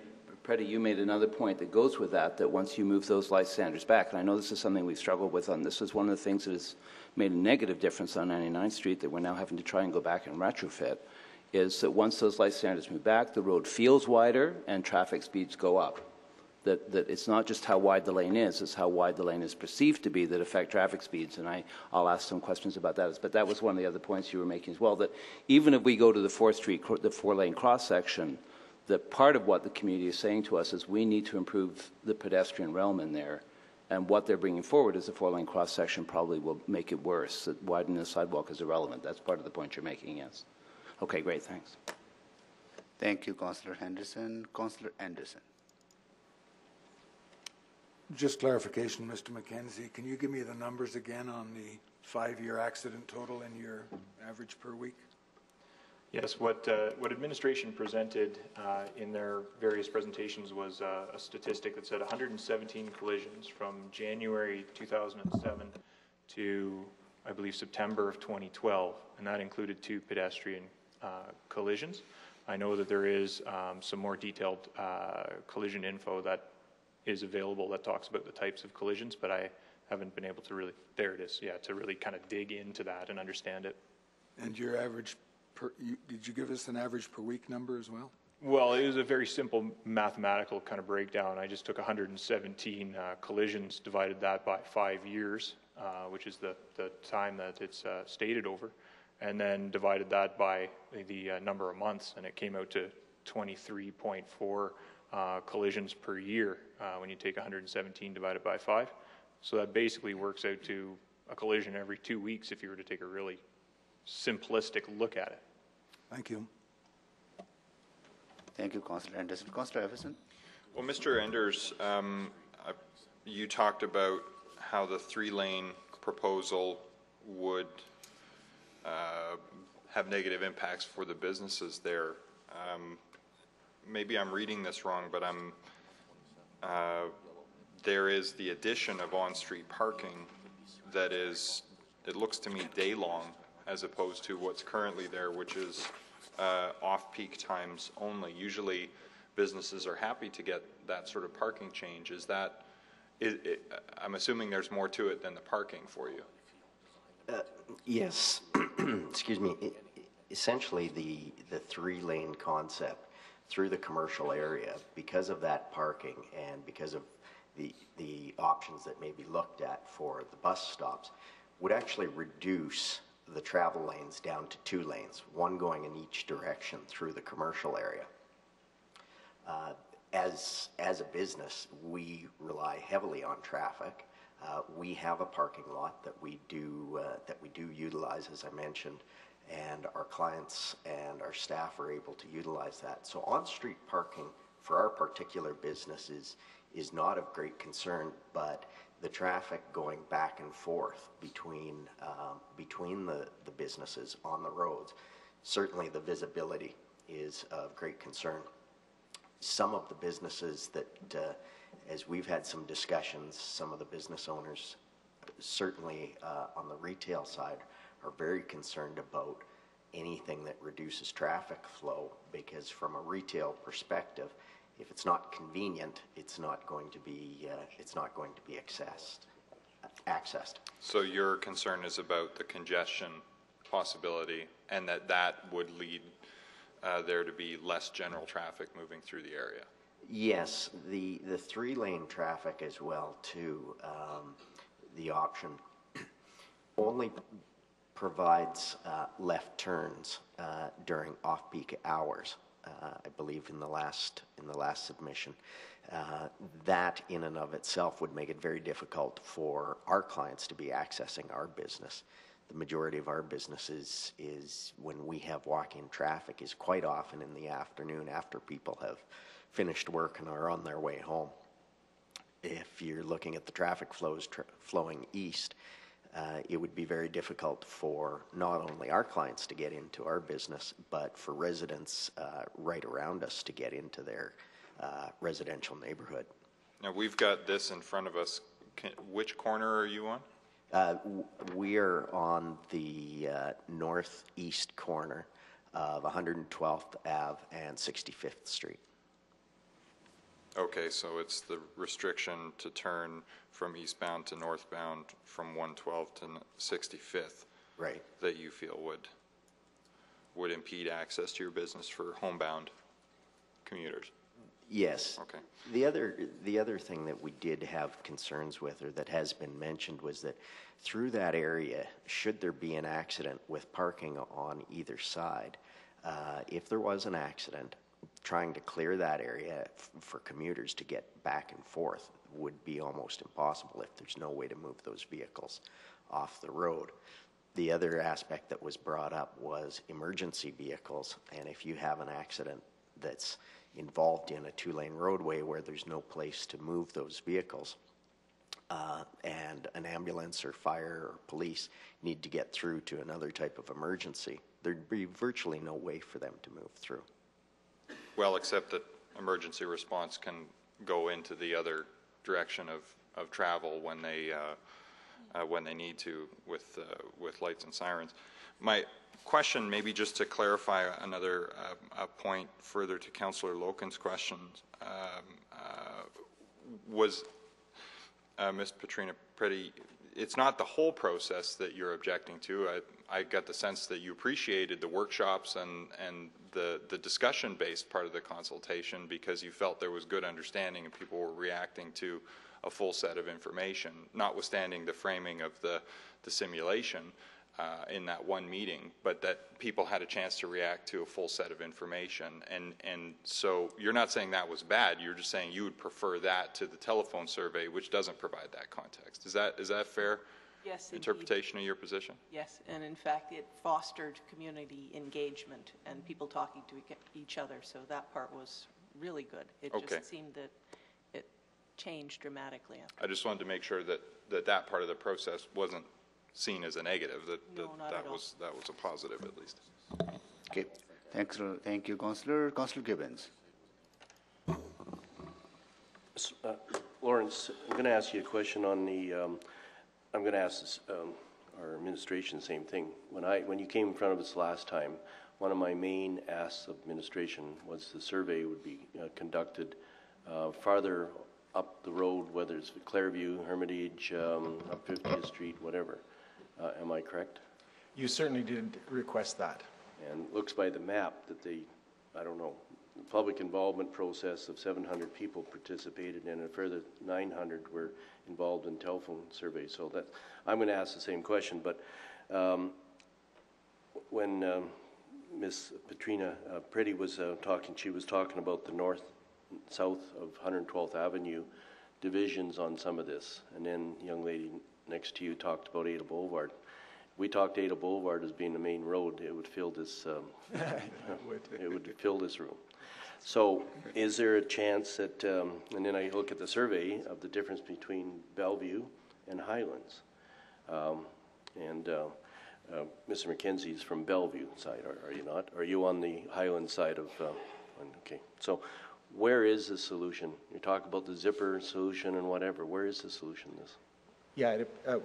S20: Preti, you made another point that goes with that, that once you move those light standards back, and I know this is something we've struggled with and this is one of the things that has made a negative difference on 99th Street that we're now having to try and go back and retrofit, is that once those light standards move back, the road feels wider and traffic speeds go up that, that it's not just how wide the lane is, it's how wide the lane is perceived to be that affect traffic speeds. And I, I'll ask some questions about that. But that was one of the other points you were making as well, that even if we go to the 4th Street, the four-lane cross-section, that part of what the community is saying to us is we need to improve the pedestrian realm in there. And what they're bringing forward is a four-lane cross-section probably will make it worse. That widening the sidewalk is irrelevant. That's part of the point you're making, yes. Okay, great, thanks.
S2: Thank you, Councillor Henderson. Councillor Anderson.
S5: Just clarification, Mr. McKenzie, can you give me the numbers again on the five-year accident total and your average per week? Yes, what, uh, what administration
S13: presented uh, in their various presentations was uh, a statistic that said 117 collisions from January 2007 to, I believe, September of 2012, and that included two pedestrian uh, collisions. I know that there is um, some more detailed uh, collision info that is available that talks about the types of collisions, but I haven't been able to really, there it is, yeah, to really kind of dig
S5: into that and understand it. And your average per, you, did you give us an average per week number as well?
S13: Well, it was a very simple mathematical kind of breakdown. I just took 117 uh, collisions, divided that by five years, uh, which is the, the time that it's uh, stated over, and then divided that by the uh, number of months, and it came out to 23.4 uh, collisions per year uh, when you take 117 divided by 5. So that basically works out to a collision every two weeks if you were to take a really simplistic look at it.
S5: Thank you.
S2: Thank you, Councillor Anderson. Councillor Iveson? Well, Mr.
S13: Enders, um,
S21: I, you talked about how the three lane proposal would uh, have negative impacts for the businesses there. Um, maybe I'm reading this wrong, but I'm, uh, there is the addition of on-street parking that is, it looks to me day-long as opposed to what's currently there, which is uh, off-peak times only. Usually businesses are happy to get that sort of parking change. Is that? it, I'm assuming there's more to it than the parking for you.
S7: Uh, yes, excuse me. It, essentially, the the three lane concept through the commercial area because of that parking and because of the, the options that may be looked at for the bus stops would actually reduce the travel lanes down to two lanes, one going in each direction through the commercial area. Uh, as, as a business, we rely heavily on traffic. Uh, we have a parking lot that we do uh, that we do utilize, as I mentioned, and our clients and our staff are able to utilize that. So on-street parking for our particular businesses is not of great concern, but the traffic going back and forth between um, between the, the businesses on the roads, certainly the visibility is of great concern. Some of the businesses that, uh, as we've had some discussions, some of the business owners, certainly uh, on the retail side, are very concerned about anything that reduces traffic flow because from a retail perspective, if it's not convenient, it's not going to be uh, it's not going to be accessed. Accessed.
S21: So your concern is about the congestion possibility, and that that would lead uh, there to be less general traffic moving through the area.
S7: Yes, the the three lane traffic as well too. Um, the option only provides uh, left turns uh, during off-peak hours. Uh, I believe in the last in the last submission, uh, that in and of itself would make it very difficult for our clients to be accessing our business. The majority of our businesses is when we have walk-in traffic is quite often in the afternoon after people have finished work and are on their way home. If you're looking at the traffic flows tra- flowing east, uh, it would be very difficult for not only our clients to get into our business, but for residents uh, right around us to get into their uh, residential neighborhood.
S21: Now we've got this in front of us. Can, which corner are you on?
S7: Uh, w- we are on the uh, northeast corner of 112th Ave and 65th Street.
S21: Okay, so it's the restriction to turn from eastbound to northbound from 112 to 65th Right. that you feel would, would impede access to your business for homebound commuters?
S7: Yes. Okay. The other, the other thing that we did have concerns with, or that has been mentioned, was that through that area, should there be an accident with parking on either side, uh, if there was an accident, trying to clear that area f- for commuters to get back and forth would be almost impossible if there's no way to move those vehicles off the road. The other aspect that was brought up was emergency vehicles, and if you have an accident that's involved in a two lane roadway where there's no place to move those vehicles, uh, and an ambulance or fire or police need to get through to another type of emergency, there'd be virtually no way for them to move through.
S21: Well, except that emergency response can go into the other direction of, of travel when they uh, uh, when they need to with uh, with lights and sirens. My question, maybe just to clarify another uh, point further to Councillor Loken's question, um, uh, was uh, Ms. Patrina Pretty. It's not the whole process that you're objecting to. I got the sense that you appreciated the workshops and, and the, the discussion based part of the consultation because you felt there was good understanding and people were reacting to a full set of information, notwithstanding the framing of the, the simulation. Uh, in that one meeting, but that people had a chance to react to a full set of information. And, and so you're not saying that was bad, you're just saying you would prefer that to the telephone survey, which doesn't provide that context. Is that, is that fair?
S8: Yes, indeed. interpretation of your position? Yes, and in fact, it fostered community engagement and people talking to each other, so that part was really good. It Okay. just seemed that it changed dramatically. after.
S21: I just wanted to make sure that, that that part of the process wasn't seen as a negative, that,
S3: No, that not at that all. was, that was a positive at least.
S2: Okay. Thanks, uh, thank you, Councillor. Councillor Gibbons. uh,
S3: Lawrence, I'm going to ask you a question on the um, I'm going to ask this, um, our administration the same thing. When I when you came in front of us last time, one of my main asks of administration was the survey would be uh, conducted uh, farther up the road, whether it's Clareview, Hermitage, um, up 50th Street, whatever. Uh, am I correct? You certainly did request that. And looks by the map that they, I don't know, public involvement process of 700 people participated and a further 900 were involved in telephone surveys. So that I'm going to ask the same question, but um, when um, Ms. Patrina uh, Pretty was uh, talking, she was talking about the north south of 112th Avenue divisions on some of this. And then the young lady next to you talked about Ada Boulevard. we talked Ada Boulevard as being the main road. It would fill this. Um, it would fill this room. So is there a chance that, um, and then I look at the survey of the difference between Bellevue and Highlands. Um, and uh, uh, Mr. from Bellevue side, are, are, you not? Are you on the Highlands side of? Uh, okay, so where is the solution? You talk about the zipper solution and whatever. Where is the solution? This.
S18: Yeah, it, uh,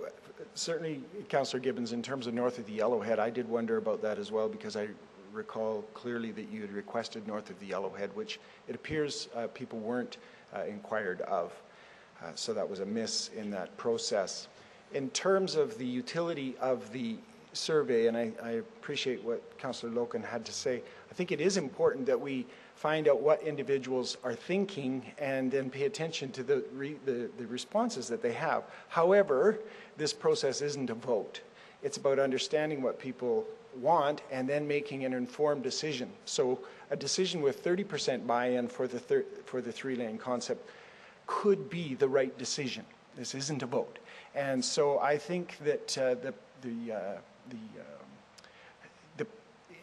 S18: certainly, Councillor Gibbons. In terms of north of the Yellowhead, I did wonder about that as well because I recall clearly that you had requested north of the Yellowhead, which it appears uh, people weren't uh, inquired of. Uh, so that was a miss in that process. In terms of the utility of the survey, and I, I appreciate what Councillor Loken had to say, I think it is important that we find out what individuals are thinking and then pay attention to the, re, the, the responses that they have. However, this process isn't a vote. It's about understanding what people want and then making an informed decision. So a decision with 30% buy-in for the thir- for the three-lane concept could be the right decision. This isn't a vote, and so I think that uh, the the uh, the, um, the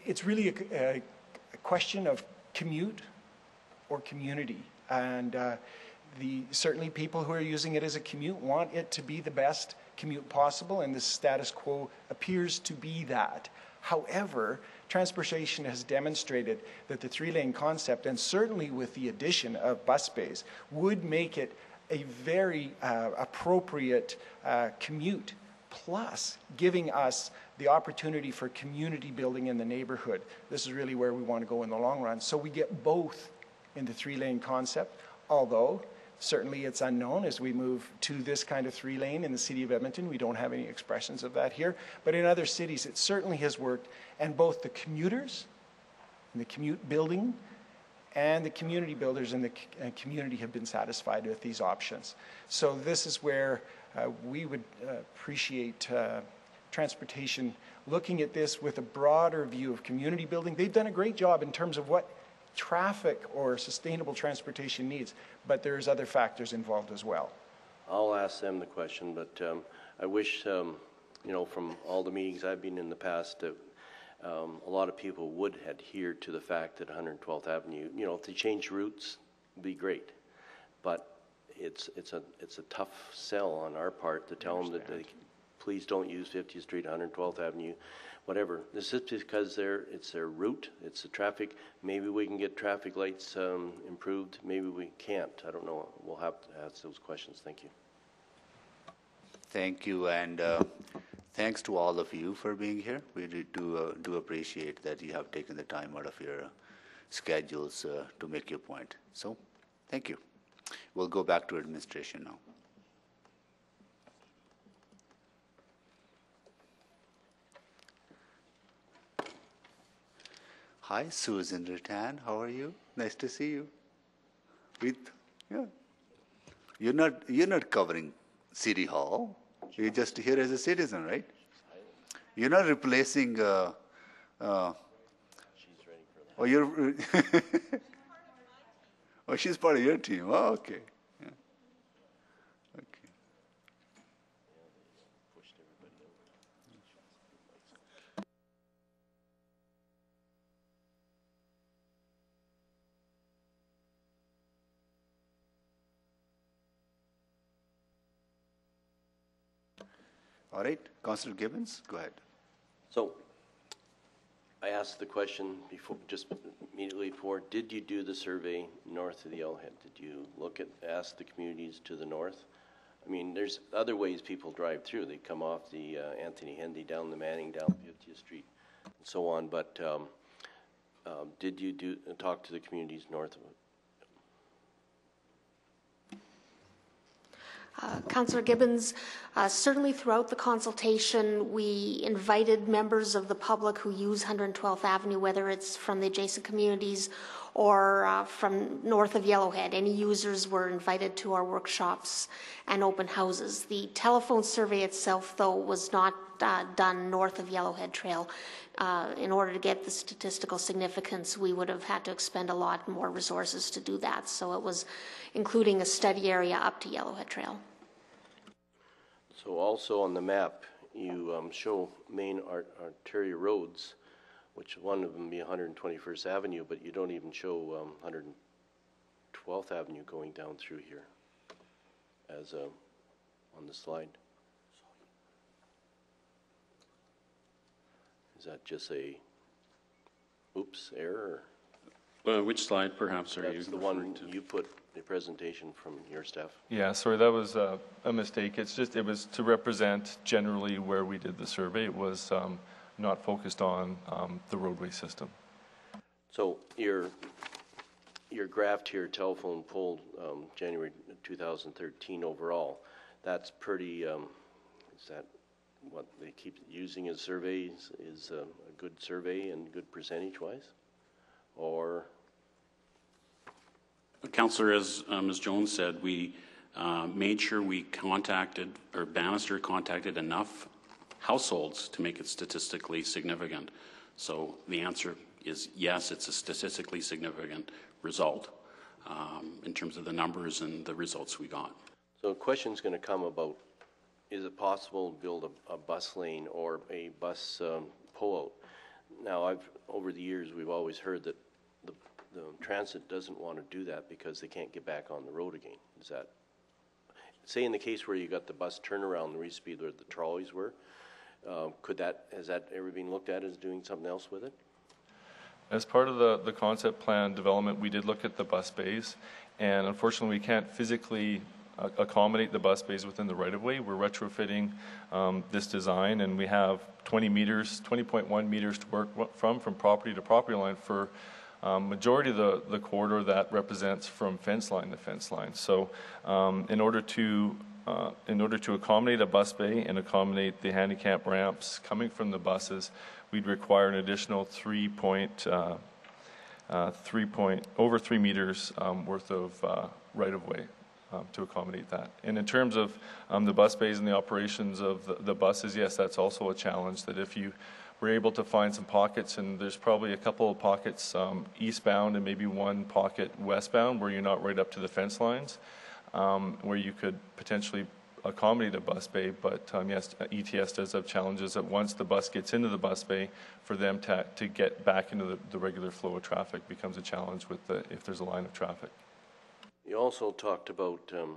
S18: it's really a, a, question of commute or community, and uh, the certainly people who are using it as a commute want it to be the best commute possible, and the status quo appears to be that. However, transportation has demonstrated that the three lane concept, and certainly with the addition of bus space, would make it a very uh, appropriate uh, commute, plus giving us the opportunity for community building in the neighborhood. This is really where we want to go in the long run. So we get both in the three lane concept, although Certainly, it's unknown as we move to this kind of three lane in the city of Edmonton. We don't have any expressions of that here, but in other cities, it certainly has worked. And both the commuters and the commute building and the community builders in the uh, community have been satisfied with these options. So, this is where uh, we would uh, appreciate uh, transportation looking at this with a broader view of community building. They've done a great job in terms of what traffic or sustainable transportation needs, but there's other factors involved as well.
S3: I'll ask them the question, but um, I wish, um, you know, from all the meetings I've been in the past, uh, um, a lot of people would adhere to the fact that 112th Avenue, you know, if they change routes, be great. But it's it's a it's a tough sell on our part to tell them that they please don't use 50th Street, 112th Avenue whatever. This is because they're, it's their route, it's the traffic. Maybe we can get traffic lights um, improved, maybe we can't. I don't know. We'll have to ask those questions. Thank you.
S2: Thank you, and uh, thanks to all of you for being here. We do, uh, do appreciate that you have taken the time out of your uh, schedules uh, to make your point. So, thank you. We'll go back to administration now. Hi, Susan Rattan. How are you? Nice to see you. With, yeah. You're not, you're not covering City Hall. You're just here as a citizen, right? You're not replacing. Uh, uh, she's ready for that. Oh, you're. oh, she's part of your team. Oh, okay. All right, Councillor Gibbons,
S3: go ahead. So I asked the question before, just immediately before, did you do the survey north of the Yellowhead? Did you look at, ask the communities to the north? I mean, there's other ways people drive through. They come off the uh, Anthony Henday, down the Manning, down 50th Street, and so on. But um, um, did you do talk to the communities north of it?
S10: Uh, Councillor Gibbons, uh, certainly throughout the consultation, we invited members of the public who use 112th Avenue, whether it's from the adjacent communities or uh, from north of Yellowhead. Any users were invited to our workshops and open houses. The telephone survey itself, though, was not uh, done north of Yellowhead Trail. Uh, in order to get the statistical significance, we would have had to expend a lot more resources to do that. So it was including a study area up to Yellowhead Trail.
S3: So also on the map, you um, show main art arterial roads which one of them be 121st Avenue, but you don't even show um, 112th Avenue going down through here as uh, on the slide. Is that just a oops error? which
S12: slide perhaps are That's you the
S3: one to? you put the presentation from your staff.
S12: Yeah, sorry, that was uh, a mistake. It's just, it was to represent generally where we did the survey. It was um, not focused on um, the roadway system.
S3: So your, your graph here, telephone pulled um, January 2013 overall, that's pretty, um, is that what they keep using as surveys is a, a good survey and good percentage wise? Or?
S22: Councillor, as uh, Ms. Jones said, we uh, made sure we contacted, or Banister contacted enough households to make it statistically significant. So the answer is yes, it's a statistically significant result um, in terms of the numbers and the results we got.
S3: So question question's going to come about is it possible to build a, a bus lane or a bus um, pull-out? Now, I've over the years we've always heard that the, the transit doesn't want to do that because they can't get back on the road again. Is that say in the case where you got the bus turnaround, the re-speed where the trolleys were? Um, could that, has that ever been looked at as doing something else with it?
S12: As part of the, the concept plan development, we did look at the bus bays, and unfortunately, we can't physically uh, accommodate the bus bays within the right of way. We're retrofitting um, this design, and we have 20 meters, 20.1 meters to work from, from property to property line for um, majority of the, the corridor that represents from fence line to fence line. So, um, in order to uh, in order to accommodate a bus bay and accommodate the handicap ramps coming from the buses, we'd require an additional three point, uh, uh, three point over three meters um, worth of uh, right of way. Um, to accommodate that. And in terms of um, the bus bays and the operations of the, the, buses, yes, that's also a challenge. That if you were able to find some pockets, and there's probably a couple of pockets um, eastbound and maybe one pocket westbound where you're not right up to the fence lines, um, where you could potentially accommodate a bus bay. But um, yes, ETS does have challenges that once the bus gets into the bus bay, for them to, to get back into the, the regular flow of traffic becomes a challenge with the, if there's a line of traffic.
S3: You also talked about um,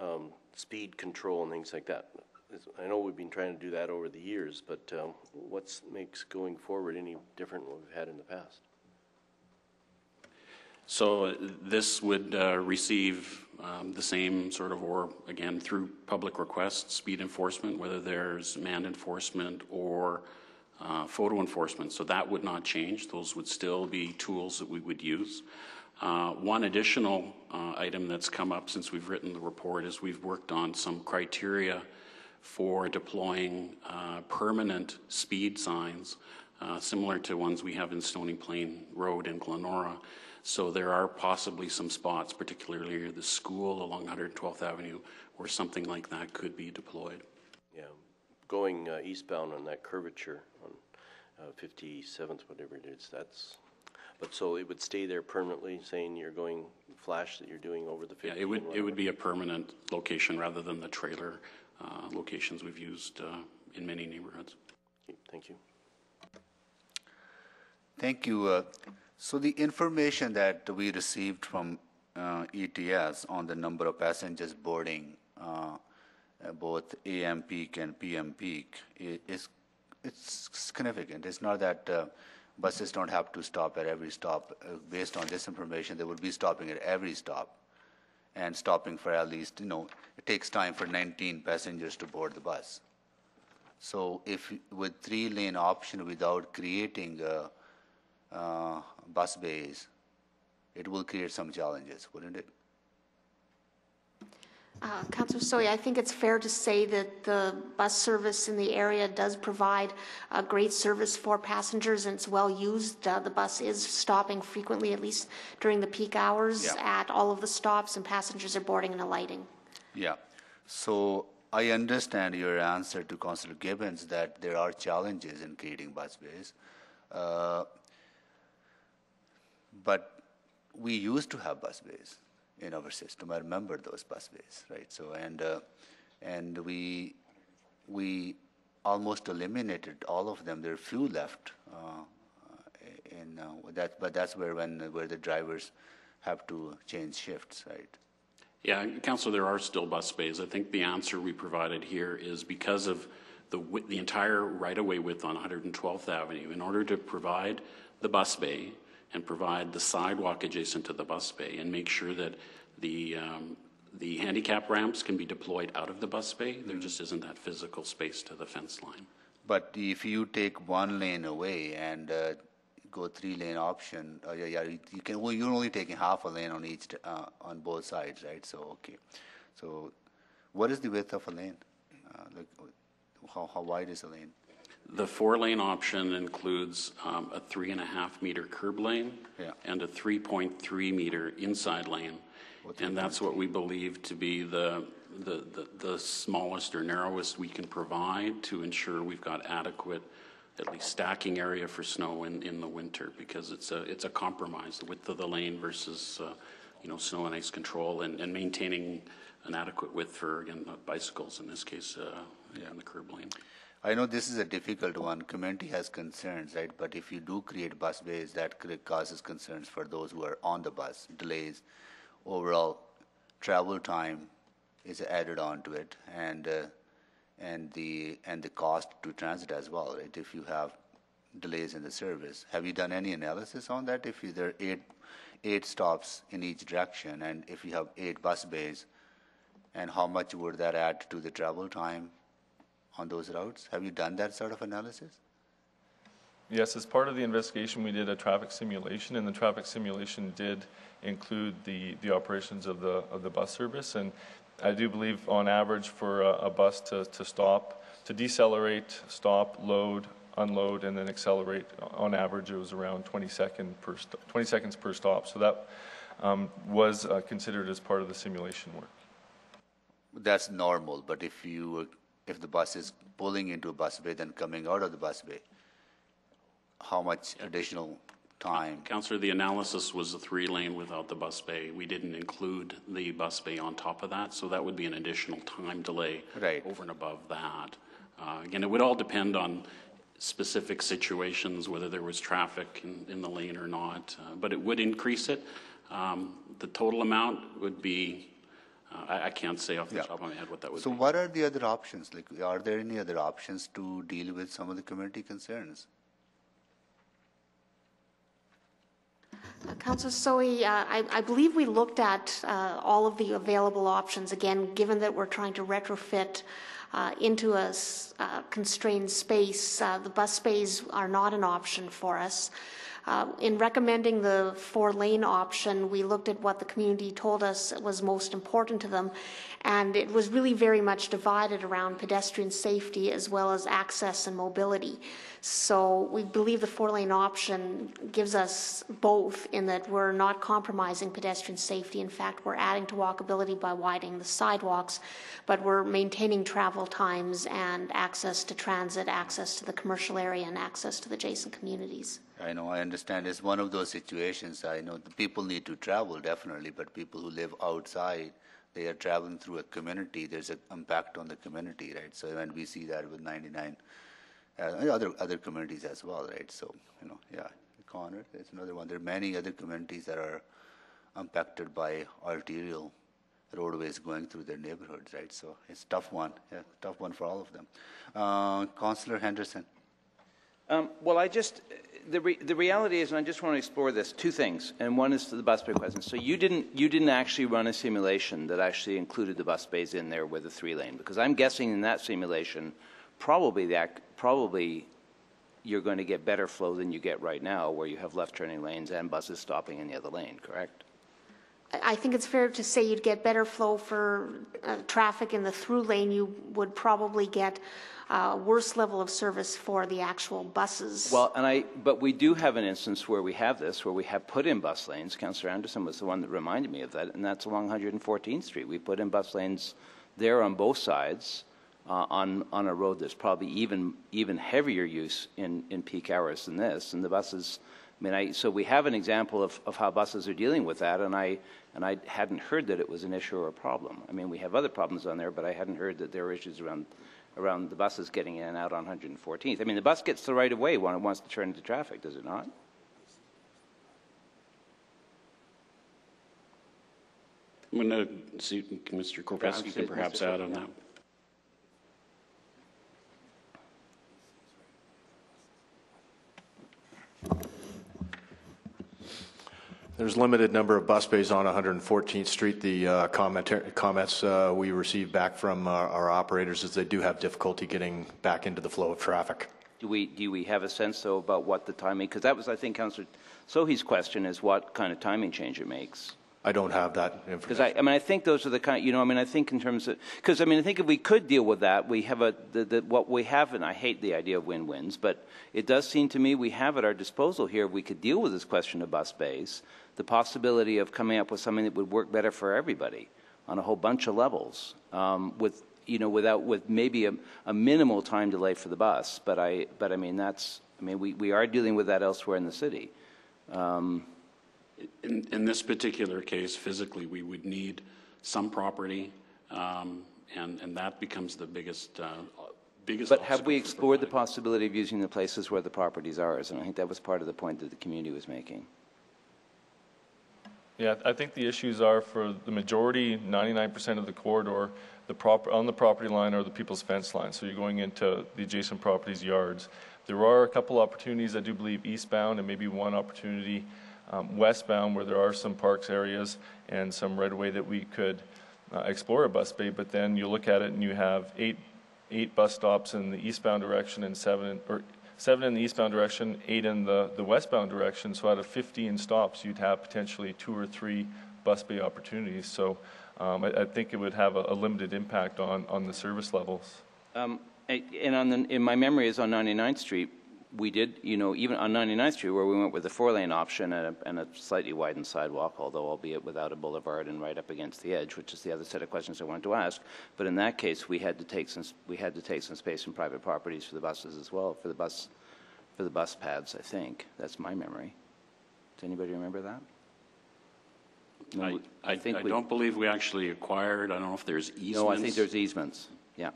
S3: um, speed control and things like that. I know we've been trying to do that over the years, but um, what makes going forward any different than what we've had in the past?
S22: So this would uh, receive um, the same sort of, or again, through public request, speed enforcement, whether there's manned enforcement or uh, photo enforcement. So that would not change. Those would still be tools that we would use. Uh, one additional uh, item that's come up since we've written the report is we've worked on some criteria for deploying uh, permanent speed signs, uh, similar to ones we have in Stony Plain Road in Glenora so there are possibly some spots, particularly the school along 112th Avenue, where something like that could be deployed.
S3: Yeah, going uh, eastbound on that curvature on uh, 57th, whatever it is, that's. But so it would stay there permanently, saying you're going flash that you're doing over the. Yeah, it would it would be
S22: a permanent location rather than
S2: the trailer uh, locations we've used uh, in many neighborhoods. Thank you. Thank you. Uh, so the information that we received from uh, ETS on the number of passengers boarding uh, both AM peak and PM peak is it's significant. It's not that uh, buses don't have to stop at every stop. Uh, based on this information, they would be stopping at every stop and stopping for at least, you know, it takes time for 19 passengers to board the bus. So if with three lane option without creating a, uh, bus bays, it will create some challenges, wouldn't it?
S10: Uh, Councilor Sohi, I think it's fair to say that the bus service in the area does provide a great service for passengers and it's well used. Uh, the bus is stopping frequently, at least during the peak hours, yeah. at all of the stops, and passengers are boarding and alighting.
S23: Yeah.
S2: So I understand your answer to Councilor Gibbons that there are challenges in creating bus bays. Uh, but we used to have busways in our system. I remember those busways, right? So and uh, and we we almost eliminated all of them. There are few left. Uh, in uh, that, but that's where when where the drivers have to change shifts, right?
S22: Yeah, Council, there are still bus bays. I think the answer we provided here is because of the, the entire right-of-way width on 112th Avenue, in order to provide the bus bay and provide the sidewalk adjacent to the bus bay and make sure that the, um, the handicap ramps can be deployed
S2: out of the bus bay. There mm-hmm. just isn't that physical space to the fence line. But if you take one lane away and uh, go three lane option, uh, yeah, yeah, you, can. Well, you're only taking half a lane on each uh, on both sides, right? So okay, so what is the width of a lane? Uh, like how how wide is a lane?
S22: The four-lane option includes um, a three and a half meter curb lane Yeah. and a 3.3 meter inside lane. And that's what we believe to be the, the, the- the smallest or narrowest we can provide to ensure we've got adequate, at least stacking area for snow in, in the winter, because it's a, it's a compromise, the width of the lane versus, uh, you know, snow and ice control, and, and maintaining an adequate width for, again,
S2: bicycles in this case, uh, in the curb lane. I know this is a difficult one. Community has concerns, right? But if you do create bus bays, that causes concerns for those who are on the bus, delays, overall travel time is added on to it, and uh, and the and the cost to transit as well, right? If you have delays in the service, have you done any analysis on that? If there are eight eight stops in each direction, and if you have eight bus bays, and how much would that add to the travel time on those routes? Have you done that sort of analysis?
S12: Yes, as part of the investigation, we did a traffic simulation, and the traffic simulation did include the, the operations of the of the bus service. And I do believe, on average, for a, a bus to, to stop, to decelerate, stop, load, unload, and then accelerate, on average, it was around 20, second per 20 seconds per stop. So that um, was uh, considered as part of the simulation work. That's
S2: normal, but if you if the bus is pulling into a bus bay then coming out of the bus bay, how much additional time? Councillor, the analysis was a three lane
S22: without the bus bay. We didn't include the bus bay on top of that, so that would be an additional time delay right. over and above that. Uh, again, it would all depend on specific situations, whether there was traffic in, in the lane or not, uh, but it would increase it. Um, the total amount would be uh, I, I, can't say off the yeah. top of my head what that would
S2: so be. So what are the other options? Like, are there any other options to deal with some of the community concerns?
S10: Uh, Councillor Sohi, uh, I, I, believe we looked at uh, all of the available options. Again, given that we're trying to retrofit uh, into a uh, constrained space, uh, the bus bays are not an option for us. Um, in recommending the four lane option, we looked at what the community told us was most important to them, and it was really very much divided around pedestrian safety as well as access and mobility. So we believe the four lane option gives us both in that we're not compromising pedestrian safety. In fact, we're adding to walkability by widening the sidewalks, but we're maintaining travel times and access to transit, access to the commercial area, and access to the adjacent communities.
S2: I know, I understand. It's one of those situations. I know the people need to travel, definitely, but people who live outside, they are traveling through a community. There's an impact on the community, right? So, and we see that with 99 uh, other other communities as well, right? So, you know, yeah, Connor, there's another one. There are many other communities that are impacted by arterial roadways going through their neighborhoods, right? So it's
S20: tough one, yeah, tough one for all of them. Uh, Councillor Henderson. Um, well, I just the, re, the reality is, and I just want to explore this, two things, and one is the bus bay question. So you didn't, you didn't actually run a simulation that actually included the bus bays in there with a three lane, because I'm guessing in that simulation, probably that, probably you're going to get better flow than you get right now, where you have left turning lanes and buses stopping in the other lane, correct?
S10: I think it's fair to say you'd get better flow for uh, traffic in the through lane. You would probably get uh, worse level of service for the actual buses.
S20: Well, and I, but we do have an instance where we have this, where we have put in bus lanes. Councillor Anderson was the one that reminded me of that, and that's along 114th Street. We put in bus lanes there on both sides. Uh, on on a road that's probably even even heavier use in in peak hours than this, and the buses. I mean, I, so we have an example of, of how buses are dealing with that, and I and I hadn't heard that it was an issue or a problem. I mean, we have other problems on there, but I hadn't heard that there are issues around around the buses getting in and out on 114th. I mean, the bus gets the right of way when it wants to turn into traffic, does it not? I'm going to see Mr. Korpaski can perhaps add on that.
S24: There's limited number of bus bays on 114th Street. The uh, commenta- comments uh, we receive back from our, uh, our operators is they do have difficulty getting back into the flow of traffic.
S20: Do we, do we have a sense, though, about what the timing, because that was, I think, Councillor Sohi's question, is what kind of timing change it makes? I don't have that Because I, information. I mean, I think those are the kind, you know, I mean, I think in terms of, because I mean, I think if we could deal with that, we have a, the, the, what we have, and I hate the idea of win-wins, but it does seem to me we have at our disposal here, we could deal with this question of bus bays, the possibility of coming up with something that would work better for everybody on a whole bunch of levels um, with, you know, without, with maybe a, a minimal time delay for the bus. But I, but I mean, that's, I mean, we, we are dealing with that elsewhere in the city. Um, in, in, this
S22: particular case, physically, we would need some property, um, and, and that becomes the biggest. Uh,
S20: biggest but have we explored the possibility of using the places where the properties are? And I think that was part of the point that the community was making.
S12: Yeah, I think the issues are for the majority, 99% of the corridor, the prop- on the property line are the people's fence line. So you're going into the adjacent properties' yards. There are a couple opportunities, I do believe, eastbound, and maybe one opportunity um, westbound where there are some parks areas and some right away that we could uh, explore a bus bay. But then you look at it and you have eight eight bus stops in the eastbound direction and seven or seven in the eastbound direction, eight in the, the westbound direction. So out of 15 stops, you'd have potentially two or three bus bay opportunities. So um, I, I, think it would have a, a, limited impact on, on the service levels.
S20: Um, and on the, in my memory is on 99th Street, we did, you know, even on 99th Street where we went with the four-lane option and a, and a slightly widened sidewalk, although albeit without a boulevard and right up against the edge, which is the other set of questions I wanted to ask. But in that case, we had to take some we had to take some space in private properties for the buses as well for the bus for the bus pads. I think that's my memory. Does anybody remember that? No, I, I, I, think I we, don't believe we actually acquired. I don't know if there's easements. No, I think there's easements. Yeah.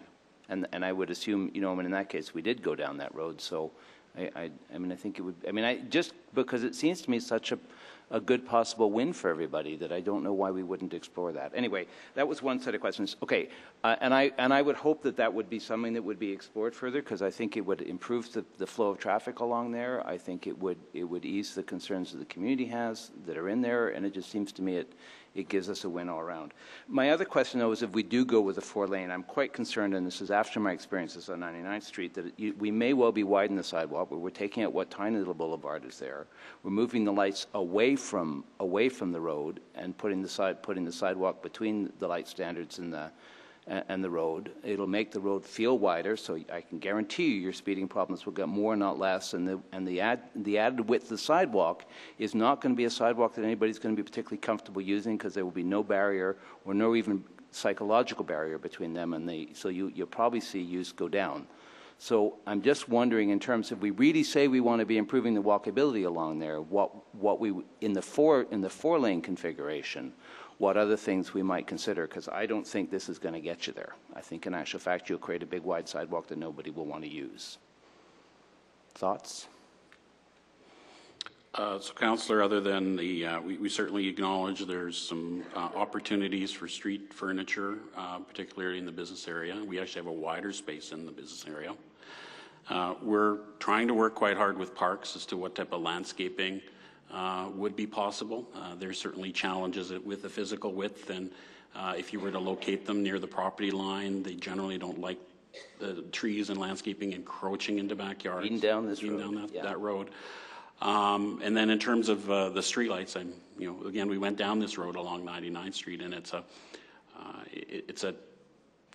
S20: And, and I would assume, you know, I mean, in that case, we did go down that road. So I, I, I mean, I think it would, I mean, I, just because it seems to me such a, a good possible win for everybody that I don't know why we wouldn't explore that. Anyway, that was one set of questions. Okay, uh, and I and I would hope that that would be something that would be explored further because I think it would improve the, the flow of traffic along there. I think it would it would ease the concerns that the community has that are in there, and it just seems to me it it gives us a win all around. My other question, though, is if we do go with a four lane, I'm quite concerned, and this is after my experiences on 99th Street, that we may well be widening the sidewalk, but we're taking out what tiny little boulevard is there. We're moving the lights away from away from the road and putting the side putting the sidewalk between the light standards and the and the road. It'll make the road feel wider, so I can guarantee you your speeding problems will get more, not less. And the, and the, ad, the added width of the sidewalk is not going to be a sidewalk that anybody's going to be particularly comfortable using because there will be no barrier or no even psychological barrier between them and the. So you, you'll probably see use go down. So I'm just wondering, in terms of we really say we want to be improving the walkability along there, what what we in the four in the four lane configuration, what other things we might consider, because I don't think this is going to get you there. I think in actual fact, you'll create a big wide sidewalk that nobody will want to use. Thoughts?
S22: Uh, so, Councillor, other than the, uh, we, we, certainly acknowledge there's some uh, opportunities for street furniture, uh, particularly in the business area. We actually have a wider space in the business area. Uh, we're trying to work quite hard with parks as to what type of landscaping uh, would be possible. Uh, there's certainly challenges with the physical width, and uh, if you were to locate them near the property line, they generally don't like the trees and landscaping encroaching into backyards. Even down this road. down that, yeah. that road. Um, and then in terms of uh, the streetlights, I'm, you know, again, we went down this road along 99th Street, and it's a, uh, it, it's a,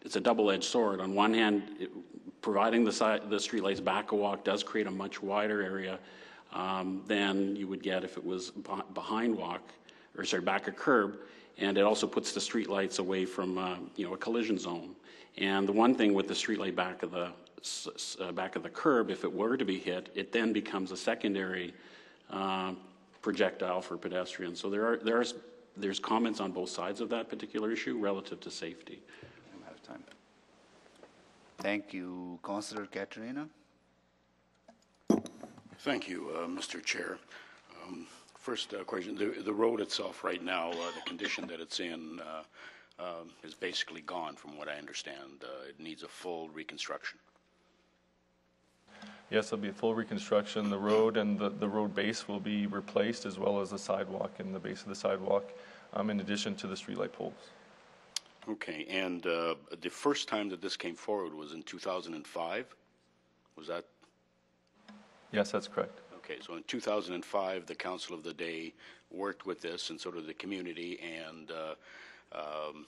S22: it's a double-edged sword. On one hand, it, providing the, si- the streetlights back a walk does create a much wider area um, than you would get if it was behind walk, or sorry, back a curb. And it also puts the streetlights away from uh, you know a collision zone. And the one thing with the streetlight back of the uh, back of the curb, if it were to be hit, it then becomes a secondary uh, projectile for pedestrians. So there are there are there's comments on both sides of that particular issue relative to safety. I'm out of time.
S2: Thank you, Councillor Caterina.
S25: Thank you, uh, Mr. Chair. Um, first uh, question, the, the, road itself right now, uh, the condition that it's in uh, um, is basically gone from what I understand.
S12: Uh, it needs a full reconstruction. Yes, there'll be a full reconstruction. The road and the, the road base will be replaced as well as the sidewalk and the base of the sidewalk um, in addition to the streetlight poles. Okay, and uh, the first time
S25: that this came forward was in 2005. Was that
S12: Yes, that's correct.
S25: Okay, so in 2005, the Council of the Day worked with this, and sort of the community and uh, um,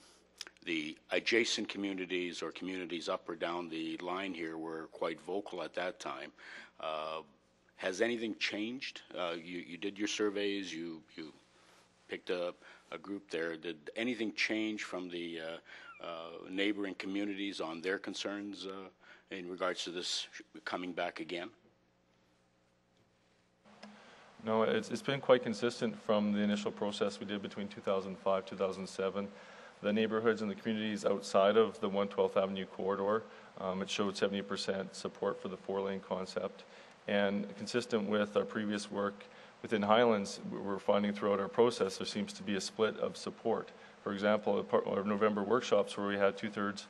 S25: the adjacent communities or communities up or down the line here were quite vocal at that time. Uh, has anything changed? Uh, you, you did your surveys, you, you picked up a group there. Did anything change from the uh, uh, neighboring communities on their concerns uh, in regards to this coming back again?
S12: No, it's, it's been quite consistent from the initial process we did between 2005 2007. The neighborhoods and the communities outside of the 112th Avenue corridor, um, it showed 70% support for the four lane concept. And consistent with our previous work within Highlands, we're finding throughout our process there seems to be a split of support. For example, our November workshops where we had two thirds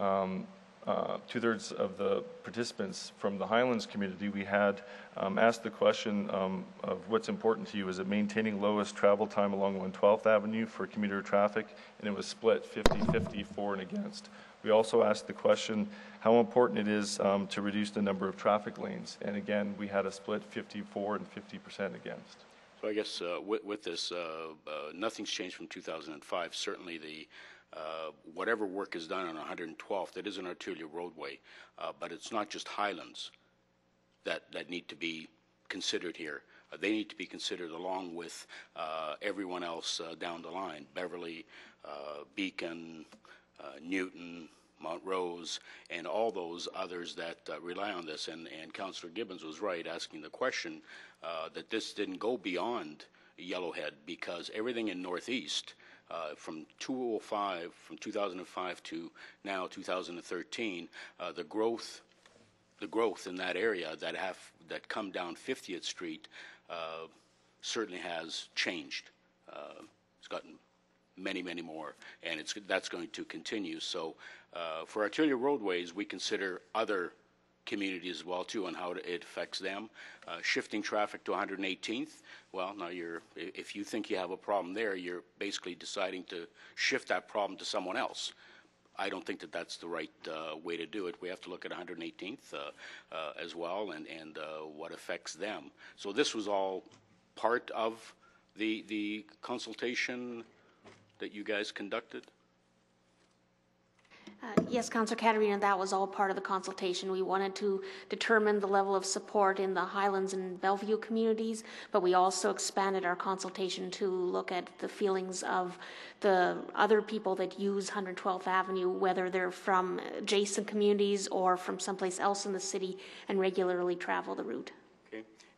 S12: um, uh, two-thirds of the participants from the Highlands community, we had um, asked the question um, of what's important to you. Is it maintaining lowest travel time along 112th Avenue for commuter traffic? And it was split 50-50 for and against. We also asked the question how important it is um, to reduce the number of traffic lanes. And again, we had a split 54 and 50% against.
S25: So I guess uh, with, with, this, uh, uh nothing's changed from 2005. Certainly the uh, whatever work is done on 112th, it is an arterial roadway, uh, but it's not just Highlands that, that need to be considered here. Uh, they need to be considered along with uh, everyone else uh, down the line Beverly, Beacon, Newton, Montrose, and all those others that uh, rely on this. And, and Councillor Gibbons was right asking the question uh, that this didn't go beyond Yellowhead because everything in Northeast uh, from 205, from 2005 to now 2013, uh, the growth, the growth in that area that have that come down 50th Street uh, certainly has changed. Uh, it's gotten many, many more, and it's that's going to continue. So, uh, for arterial roadways, we consider other community as well too on how it affects them. Uh, shifting traffic to 118th, well, now you're if you think you have a problem there, you're basically deciding to shift that problem to someone else. I don't think that that's the right uh, way to do it. We have to look at 118th uh, uh, as well and and uh, what affects them. So this was all part of the the consultation that you guys conducted.
S10: Uh, yes, Councillor Caterina, that was all part of the consultation. We wanted to determine the level of support in the Highlands and Bellevue communities, but we also expanded our consultation to look at the feelings of the other people that use 112th Avenue, whether they're from adjacent communities or from someplace else in the city and regularly travel the route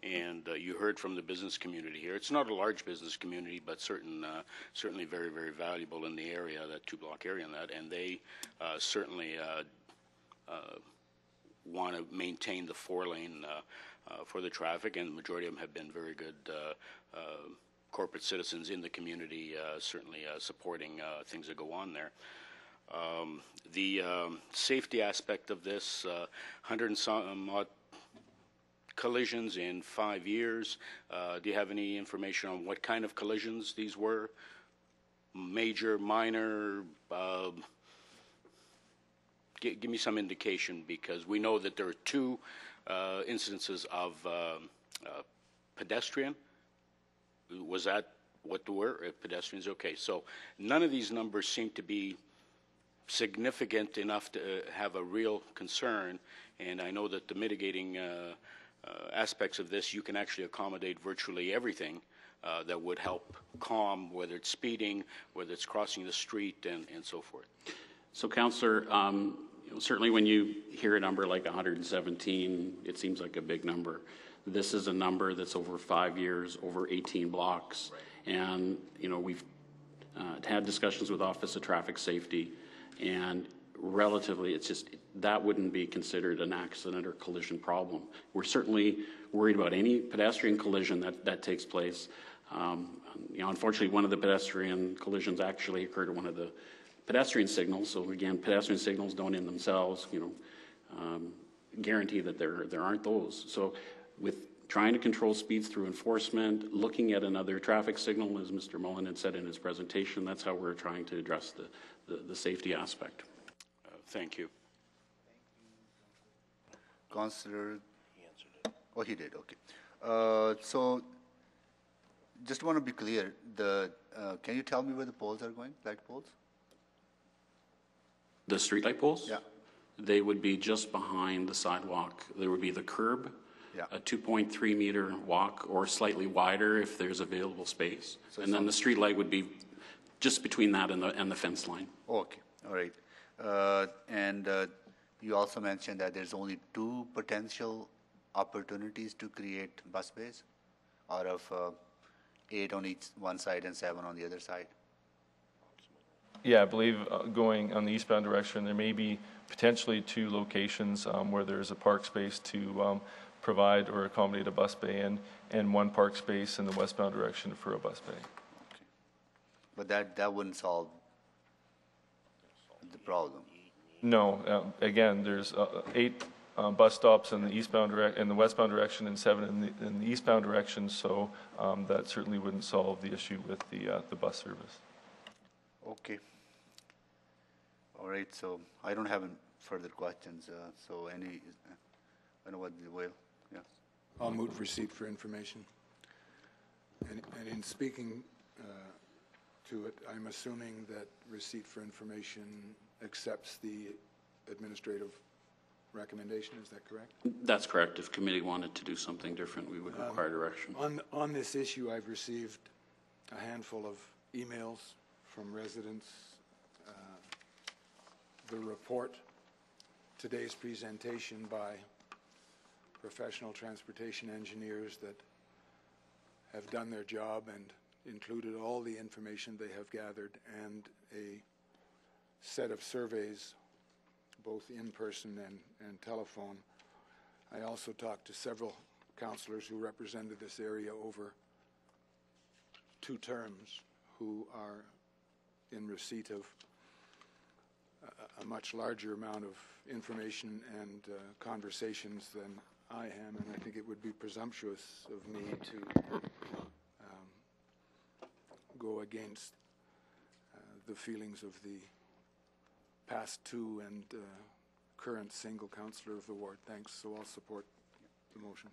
S25: and uh, you heard from the business community here. It's not a large business community, but certain uh, certainly very very valuable in the area, that two block area, and that, and they uh, certainly uh, uh, want to maintain the four lane uh, for the traffic, and the majority of them have been very good. Corporate citizens in the community certainly supporting things that go on there. Um, the um, safety aspect of this, 100 and some odd collisions in five years. Uh, do you have any information on what kind of collisions these were? Major, minor? Uh, g- give me some indication because we know that there are two uh, instances of um, uh, pedestrian. Was that what the word? Pedestrians? Okay. So none of these numbers seem to be significant enough to uh, have a real concern. And I know that the mitigating uh, uh, aspects of this, you can actually accommodate virtually everything uh, that would help calm, whether it's speeding, whether it's crossing the street, and, and so forth.
S22: So, Councillor, um, you know, certainly when you hear a number like 117, it seems like a big number. This is a number that's over five years, over 18 blocks, right. and you know we've uh, had discussions with Office of Traffic Safety, and relatively, it's just it that wouldn't be considered an accident or collision problem. We're certainly worried about any pedestrian collision that, that takes place. Um, you know, unfortunately, one of the pedestrian collisions actually occurred at one of the pedestrian signals. So again, pedestrian signals don't in themselves, you know, um, guarantee that there there aren't those. So with trying to control speeds through enforcement, looking at another traffic signal, as Mr. Mullen had said in his presentation, that's how we're trying to address the, the, the safety aspect. Uh, thank you.
S2: Councillor? He answered it. Oh, he did, okay. Uh, so just want to be clear, the, uh, can you tell me where the poles are going, light poles?
S22: The streetlight poles? Yeah. They would be just behind the sidewalk. There would be the curb, yeah. a 2.3 meter walk, or slightly wider if there's available space. So and then the streetlight would be just between that and the, and the fence line.
S2: Oh, okay, all right. Uh, and uh, you also mentioned that there's only two potential opportunities to create bus bays out of uh, eight on each one side and seven on the other side.
S12: Yeah, I believe uh, going on the eastbound direction, there may be potentially two locations um, where there's a park space to um, provide or accommodate a bus bay and, and one park space in the westbound direction for a bus bay. Okay.
S2: But that, that wouldn't solve the problem.
S12: No, um, again, there's uh, eight uh, bus stops in the eastbound in the westbound direction and seven in the, in the eastbound direction, so um, that certainly wouldn't solve the issue with the, uh, the bus service.
S2: Okay. All right, so I don't have any further questions, uh, so any, I don't know what the will, yeah. I'll move
S5: receipt for information. And, and in speaking uh, to it, I'm assuming that receipt for information accepts the administrative recommendation, is that correct?
S22: That's correct. If committee wanted to do something different, we would um, require direction. On,
S5: on this issue, I've received a handful of emails from residents. Uh, The report, today's presentation by professional transportation engineers that have done their job and included all the information they have gathered and a set of surveys, both in person and, and telephone. I also talked to several councillors who represented this area over two terms who are in receipt of a, much larger amount of information and uh, conversations than I am, and I think it would be presumptuous of me to um, go against uh, the feelings of the past two and uh, current single councillor of the ward. Thanks. So I'll support the motion.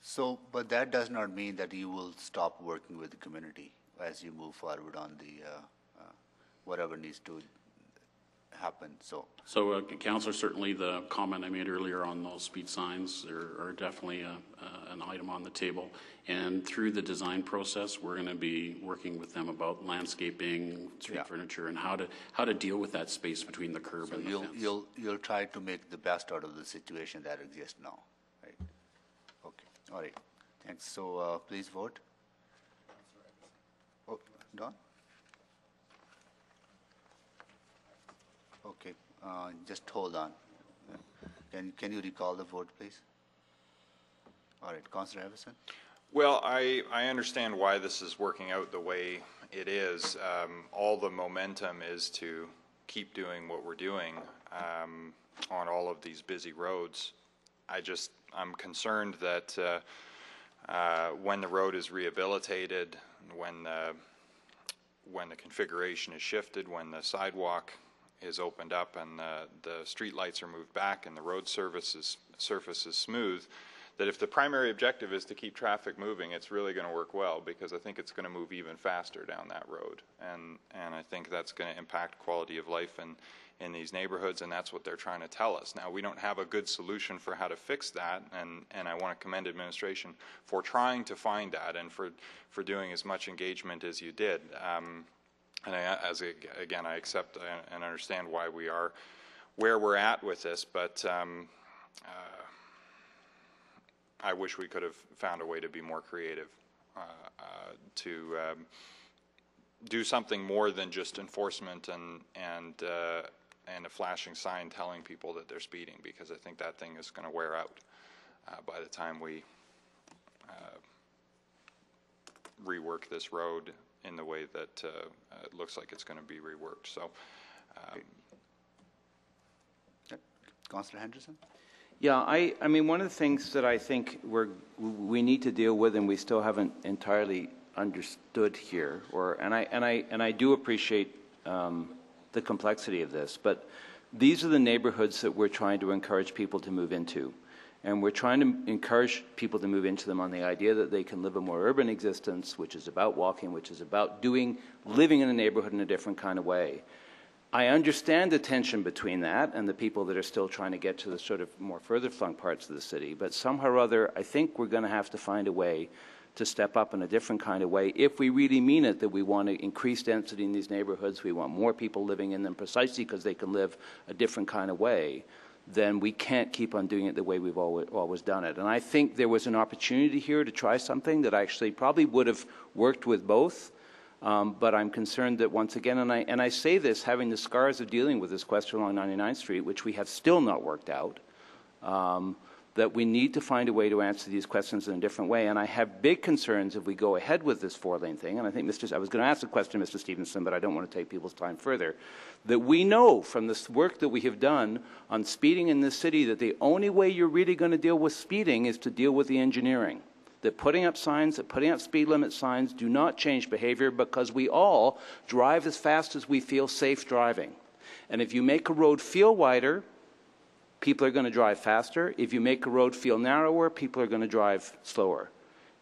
S2: So, but that does not mean that you will stop working with the community as you move forward on the uh, uh, whatever needs to happen. So, so uh,
S22: Councillor, certainly the comment I made earlier on those speed signs are, are definitely a, uh, an item on the table. And through the design process, we're going to be working with them about
S2: landscaping, street yeah. furniture, and how to how to deal with that space between the curb so and the you'll, fence. You'll you'll try to make the best out of the situation that exists now, right? Okay, all right. Thanks. So uh, please vote. Oh, Don. Okay, uh, just hold on. Can, can you recall the vote, please? All right, Councilor Iveson?
S21: Well, I, I understand why this is working out the way it is. Um, all the momentum is to keep doing what we're doing um, on all of these busy roads. I just, I'm concerned that uh, uh, when the road is rehabilitated, when the, when the configuration is shifted, when the sidewalk is opened up and the, uh, the street lights are moved back and the road surface is, surface is smooth, that if the primary objective is to keep traffic moving, it's really going to work well because I think it's going to move even faster down that road. And, and I think that's going to impact quality of life in, in these neighborhoods, and that's what they're trying to tell us. Now, we don't have a good solution for how to fix that, and, and I want to commend administration for trying to find that and for, for doing as much engagement as you did. Um, and I, as again, I accept and understand why we are where we're at with this, but um, uh, I wish we could have found a way to be more creative uh, uh, to um, do something more than just enforcement and and uh, and a flashing sign telling people that they're speeding because I think that thing is going to wear out uh, by the time we uh, rework this road in the way that uh, uh it looks like it's going to be reworked. So, um, Councilor Henderson?
S20: Yeah, I, I mean, one of the things that I think we're, we need to deal with and we still haven't entirely understood here, or, and, I, and, I, and I do appreciate um, the complexity of this, but these are the neighborhoods that we're trying to encourage people to move into. And we're trying to encourage people to move into them on the idea that they can live a more urban existence, which is about walking, which is about doing, living in a neighborhood in a different kind of way. I understand the tension between that and the people that are still trying to get to the sort of more further flung parts of the city, but somehow or other, I think we're going to have to find a way to step up in a different kind of way if we really mean it that we want to increase density in these neighborhoods, we want more people living in them precisely because they can live a different kind of way then we can't keep on doing it the way we've always, done it. And I think there was an opportunity here to try something that actually probably would have worked with both. Um, but I'm concerned that once again, and I, and I say this having the scars of dealing with this question along 99th Street, which we have still not worked out. Um, that we need to find a way to answer these questions in a different way. And I have big concerns if we go ahead with this four lane thing. And I think Mr. I was going to ask a question, Mr. Stevenson, but I don't want to take people's time further. That we know from this work that we have done on speeding in this city that the only way you're really going to deal with speeding is to deal with the engineering. That putting up signs, that putting up speed limit signs do not change behavior because we all drive as fast as we feel safe driving. And if you make a road feel wider, people are going to drive faster. If you make a road feel narrower, people are going to drive slower.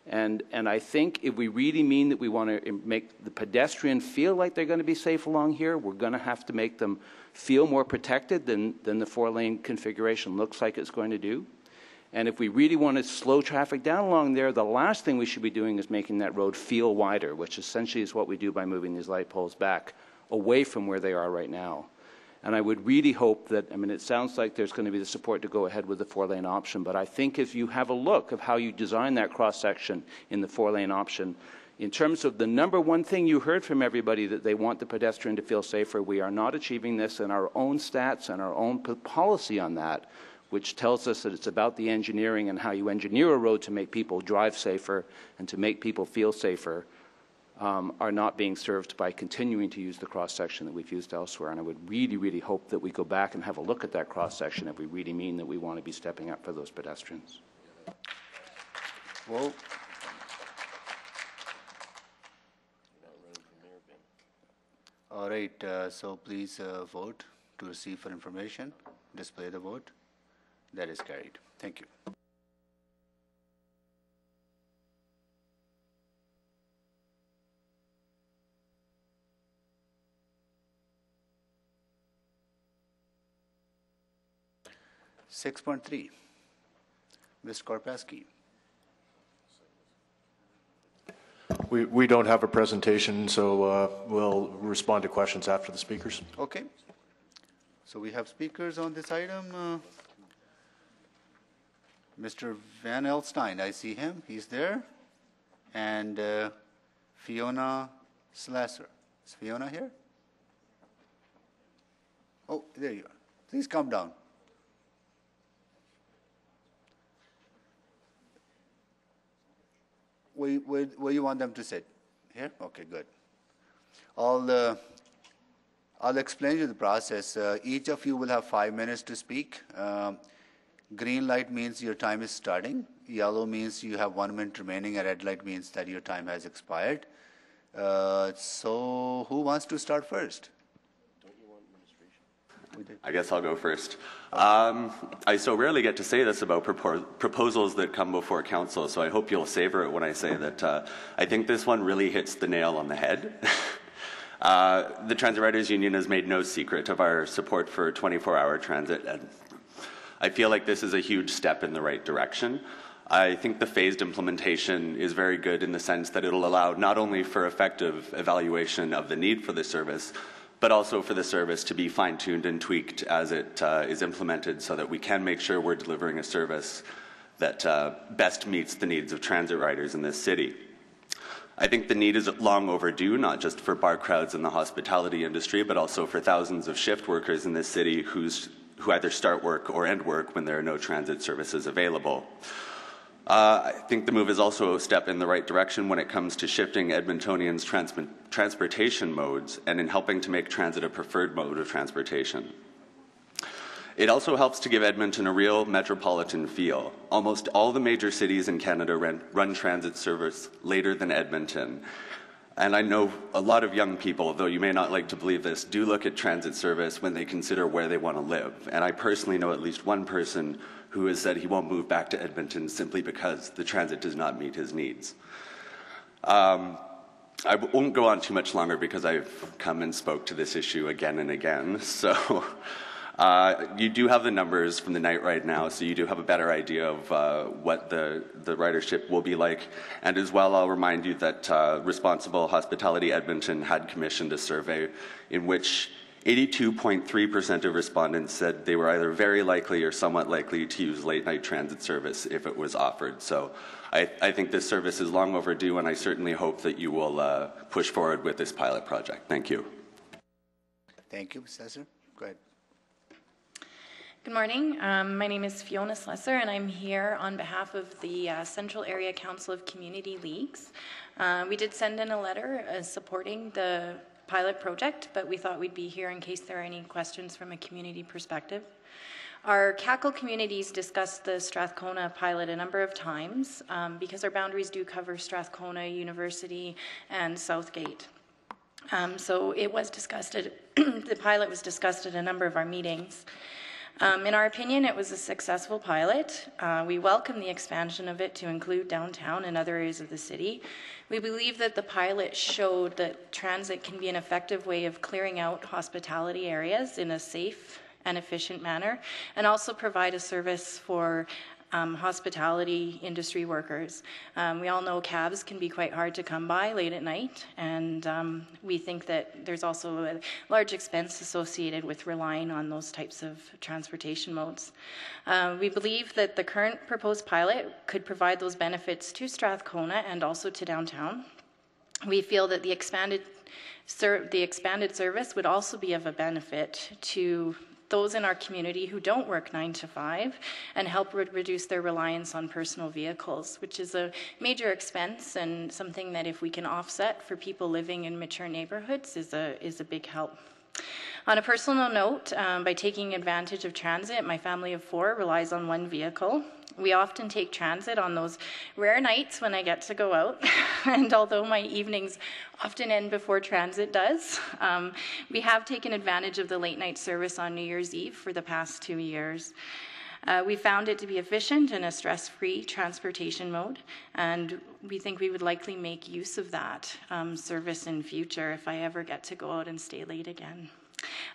S20: And, and I think if we really mean that we want to make the pedestrian feel like they're going to be safe along here, we're going to have to make them feel more protected than, than the four lane configuration looks like it's going to do. And if we really want to slow traffic down along there, the last thing we should be doing is making that road feel wider, which essentially is what we do by moving these light poles back away from where they are right now. And I would really hope that, I mean, it sounds like there's going to be the support to go ahead with the four lane option, but I think if you have a look of how you design that cross section in the four lane option, in terms of the number one thing you heard from everybody that they want the pedestrian to feel safer, we are not achieving this, in our own stats and our own policy on that, which tells us that it's about the engineering and how you engineer a road to make people drive safer and to make people feel safer um, are not being served by continuing to use the cross section that we've used elsewhere. And I would really, really hope that we go back and have a look at that cross section if we really mean that we want to be stepping up for those pedestrians.
S1: Well,
S2: all right, uh, so please uh, vote to receive for information, display the vote. That is carried. Thank you. 6.3, three, Mr. Karpaski.
S24: We, we don't have a presentation, so uh, we'll respond to questions after the speakers.
S2: Okay. So we have speakers on this item. Uh, Mr. Van Elstein, I see him. He's there. And uh, Fiona Slasser. Is Fiona here? Oh, there you are. Please come down. where, where, where you want them to sit? Here? Okay, good. I'll, uh, I'll explain you the process. Uh, each of you will have five minutes to speak. Um, green light means your time is starting. Yellow means you have one minute remaining. A red light means that your time has expired. Uh, so who wants to start first?
S26: I guess I'll go first. Um, I so rarely get to say this about propor- proposals that come before council, so I hope you'll savor it when I say that uh, I think this one really hits the nail on the head. uh, the Transit Riders Union has made no secret of our support for 24 hour transit, and I feel like this is a huge step in the right direction. I think the phased implementation is very good in the sense that it'll allow not only for effective evaluation of the need for the service, but also for the service to be fine tuned and tweaked as it uh, is implemented so that we can make sure we're delivering a service that uh, best meets the needs of transit riders in this city. I think the need is long overdue, not just for bar crowds in the hospitality industry, but also for thousands of shift workers in this city who either start work or end work when there are no transit services available. Uh, I think the move is also a step in the right direction when it comes to shifting Edmontonians' trans- transportation modes and in helping to make transit a preferred mode of transportation. It also helps to give Edmonton a real metropolitan feel. Almost all the major cities in Canada ran, run transit service later than Edmonton. And I know a lot of young people, though you may not like to believe this, do look at transit service when they consider where they want to live. And I personally know at least one person who has said he won't move back to Edmonton simply because the transit does not meet his needs. Um, I won't go on too much longer because I've come and spoke to this issue again and again. So uh, you do have the numbers from the night right now, so you do have a better idea of uh, what the, the ridership will be like. And as well, I'll remind you that uh, Responsible Hospitality Edmonton had commissioned a survey in which 82.3% of respondents said they were either very likely or somewhat likely to use late night transit service if it was offered. So I, I think this service is long overdue, and I certainly hope that you will uh, push forward with this pilot project. Thank you.
S2: Thank you, Cesar. Go ahead.
S27: Good morning. Um, my name is Fiona Slesser, and I'm here on behalf of the uh, Central Area Council of Community Leagues. Uh, we did send in a letter uh, supporting the pilot project, but we thought we'd be here in case there are any questions from a community perspective. Our CACL communities discussed the Strathcona pilot a number of times um, because our boundaries do cover Strathcona University and Southgate. Um, so it was discussed, at, the pilot was discussed at a number of our meetings. Um, in our opinion, it was a successful pilot. Uh, we welcome the expansion of it to include downtown and other areas of the city. We believe that the pilot showed that transit can be an effective way of clearing out hospitality areas in a safe and efficient manner, and also provide a service for um, hospitality industry workers. Um, we all know cabs can be quite hard to come by late at night, and um, we think that there's also a large expense associated with relying on those types of transportation modes. Uh, we believe that the current proposed pilot could provide those benefits to Strathcona and also to downtown. We feel that the expanded the expanded service would also be of a benefit to those in our community who don't work nine to five and help re- reduce their reliance on personal vehicles, which is a major expense and something that if we can offset for people living in mature neighborhoods is a, is a big help. On a personal note, um, by taking advantage of transit, my family of four relies on one vehicle we often take transit on those rare nights when I get to go out. and although my evenings often end before transit does, um, we have taken advantage of the late night service on New Year's Eve for the past two years. Uh, we found it to be efficient and a stress free transportation mode, and we think we would likely make use of that um, service in future if I ever get to go out and stay late again.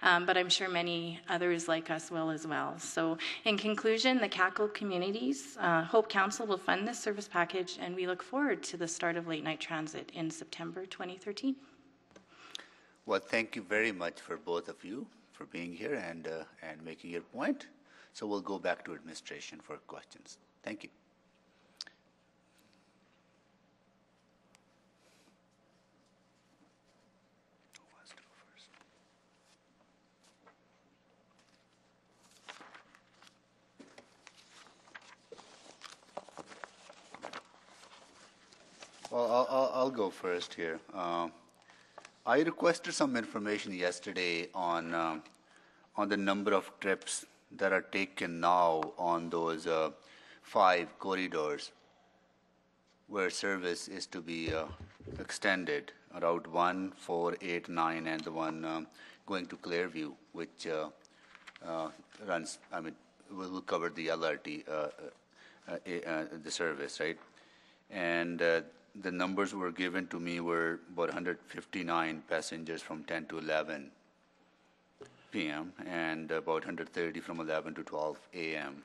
S27: Um, but I'm sure many others like us will as well. So, in conclusion, the CACL communities, uh, Hope Council will fund this service package, and we look forward to the start of late night transit in September 2013.
S2: Well, thank you very much for both of you for being here and, uh, and making your point. So, we'll go back to administration for questions. Thank you. Well, I'll, I'll, go first here. Uh, I requested some information yesterday on um, on the number of trips that are taken now on those uh, five corridors where service is to be uh, extended. Route One, Four, Eight, Nine, and the one um, going to Clareview, which uh, uh, runs, I mean, will cover the LRT, uh, the service, right? And the numbers were given to me were about 159 passengers from 10 to 11 p.m. and about 130 from 11 to 12 a.m.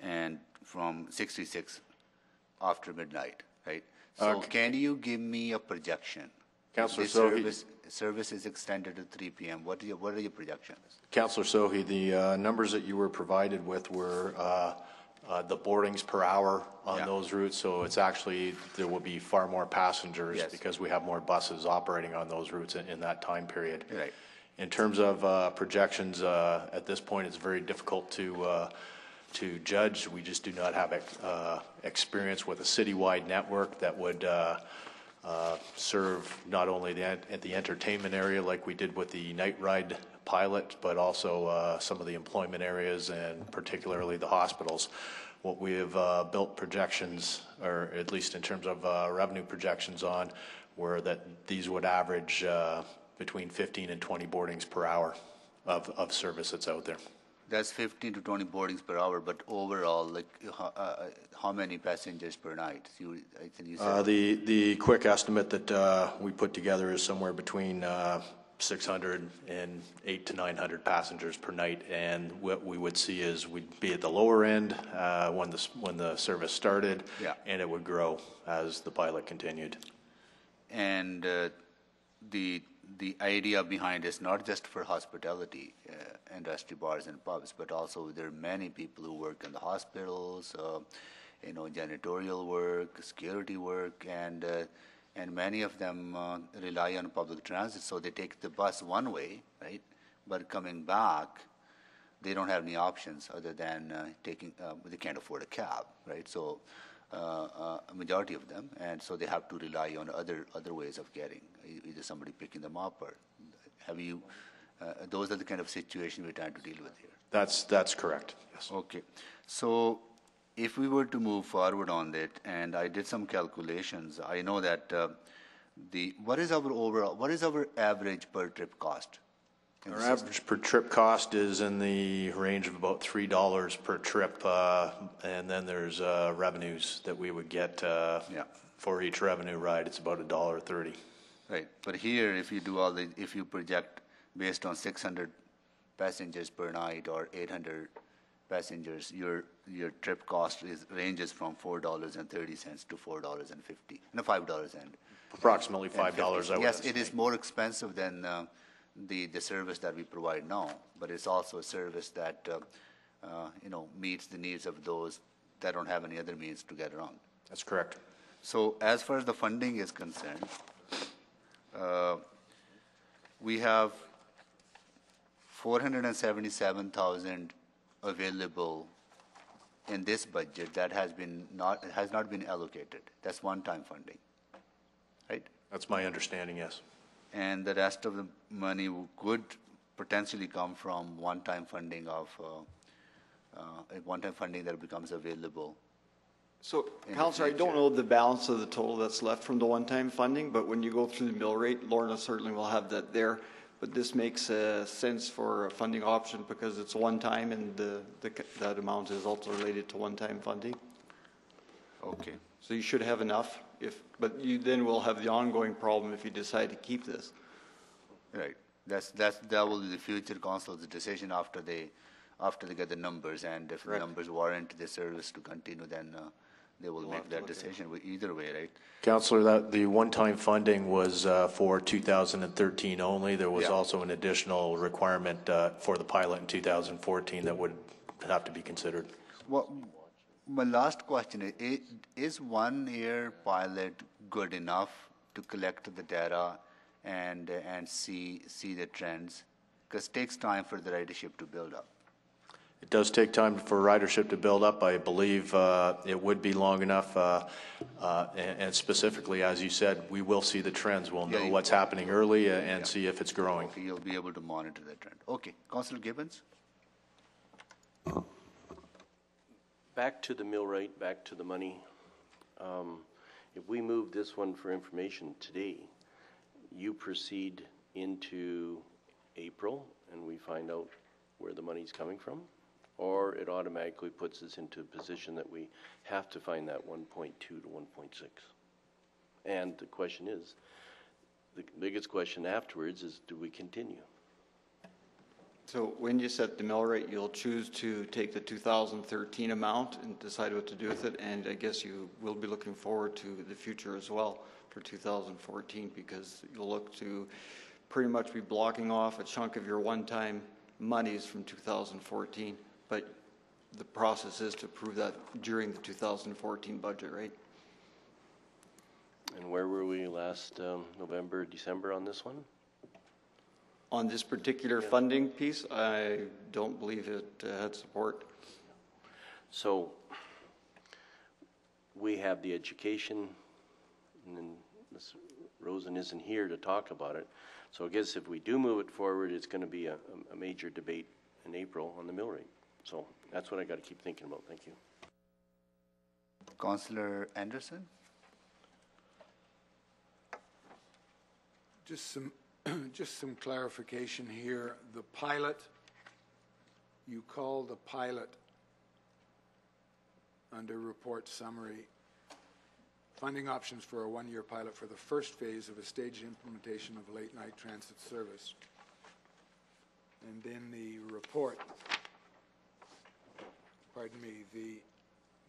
S2: and from 66 after midnight, right? So okay. can you give me a projection? Councillor Sohi. Service, is extended to 3 p.m. What, what are your projections?
S24: Councillor Sohi, the uh, numbers that you were provided with were uh, uh, the boardings per hour on Yeah. those routes, so it's actually, there will be far more passengers Yes. because we have more buses operating on those routes in, in that time period. Right. In terms of uh, projections, uh, at this point, it's very difficult to, uh, to judge. We just do not have ex- uh, experience with a citywide network that would uh, uh, serve not only the, at the entertainment area like we did with the night ride pilot, but also uh, some of the employment areas and particularly the hospitals. What we have uh, built projections, or at least in terms of uh, revenue projections on, were that these would average uh,
S2: between 15 and 20 boardings per hour of, of service that's out there. That's 15 to 20 boardings per hour, but overall, like uh, how many passengers per night? You,
S24: uh, the the quick estimate that uh, we put together is somewhere between uh, 600 and eight to 900 passengers per night. And what we would see is we'd be at the lower end uh, when the when the service started, Yeah. and it would grow
S2: as the pilot continued. And uh, the the idea behind is not just for hospitality uh, industry, bars and pubs, but also there are many people who work in the hospitals, uh, you know, janitorial work, security work, and uh, and many of them uh, rely on public transit, so they take the bus one way, right? But coming back, they don't have any options other than uh, taking. Uh, they can't afford a cab, right? So, uh, uh, a majority of them, and so they have to rely on other other ways of getting, either somebody picking them up or have you. Uh, those are the kind of situation we're trying to deal with here.
S24: That's that's
S2: correct. Yes. Okay, so if we were to move forward on it, and I did some calculations, I know that uh, the what is our overall, what is our average per trip cost?
S24: Our average per trip cost is in the range of about three dollars per trip, uh, and then there's uh, revenues that we would get uh,
S2: yeah. for each revenue ride. It's about a dollar thirty. Right, but here, if you do all the, if you project based on six hundred passengers per night or eight hundred passengers, your, your trip cost is, ranges from $4.30 to $4.50, no, $5 and
S24: approximately five dollars. Yes, it is
S2: more expensive than uh, the the service that we provide now, but it's also a service that uh, uh, you know meets the needs of those that don't have any other means to get around. That's correct. So, as far as the funding is concerned, uh, we have four hundred and seventy-seven thousand available in this budget that has been not has not been allocated. That's one-time funding, right? That's my understanding. Yes. And the rest of the money could potentially come from one-time funding of uh, uh, one-time funding that becomes available. So, Councillor, I don't
S28: know the balance of the total that's left from the one-time funding, but when you go through the mill rate, Lorna certainly will have that there. But this makes uh, sense for a funding option because it's one time and the, the, that amount is also related to one-time funding. Okay. So you should have enough if, but you then will have the ongoing problem if you decide to keep this.
S2: Right. That's, that's, that will be the future council's decision after they, after they get the numbers. And if the numbers warrant the service to continue, then uh, they will make that decision either way, right?
S24: Counselor, that, the one-time funding was uh, for 2013 only. There was Yeah. also an additional requirement uh, for the pilot in 2014 that would
S2: have to be considered. Well, my last question is, is one year pilot good enough to collect the data and, and see, see the trends? Because it takes time for the ridership to build up.
S24: It does take time for ridership to build up. I believe uh, it would be long enough. Uh, uh, and, and, specifically, as you said, we will see the trends. We'll know yeah, what's will. happening early uh, and yeah. see
S2: if it's growing. You'll be able to monitor that trend. Okay, Councilor Gibbons.
S3: Back to the mill rate, back to the money. Um, if we move this one for information today, you proceed into April and we find out where the money's coming from? or it automatically puts us into a position that we have to find that 1.2 to 1.6. And the question is, the biggest question afterwards is, do we continue? So when you set the mill rate, you'll choose to
S28: take the 2013 amount and decide what to do with it, and I guess you will be looking forward to the future as well for 2014 because you'll look to pretty much be blocking off a chunk of your one-time monies from 2014. But
S3: the process is to approve that during the 2014 budget, right? And where were we last um, November, December on this one? On this particular yeah. funding piece, I don't believe it uh, had support. So we have the education, and then Ms. Rosen isn't here to talk about it. So I guess if we do move it forward, it's going to be a, a major debate in April on the mill rate. So that's what I got to keep thinking about. Thank you.
S2: Councillor Anderson?
S5: Just some, just some clarification here. The pilot, you call the pilot under report summary funding options for a one-year pilot for the first phase of a staged implementation of late-night transit service. And then the report pardon me, the,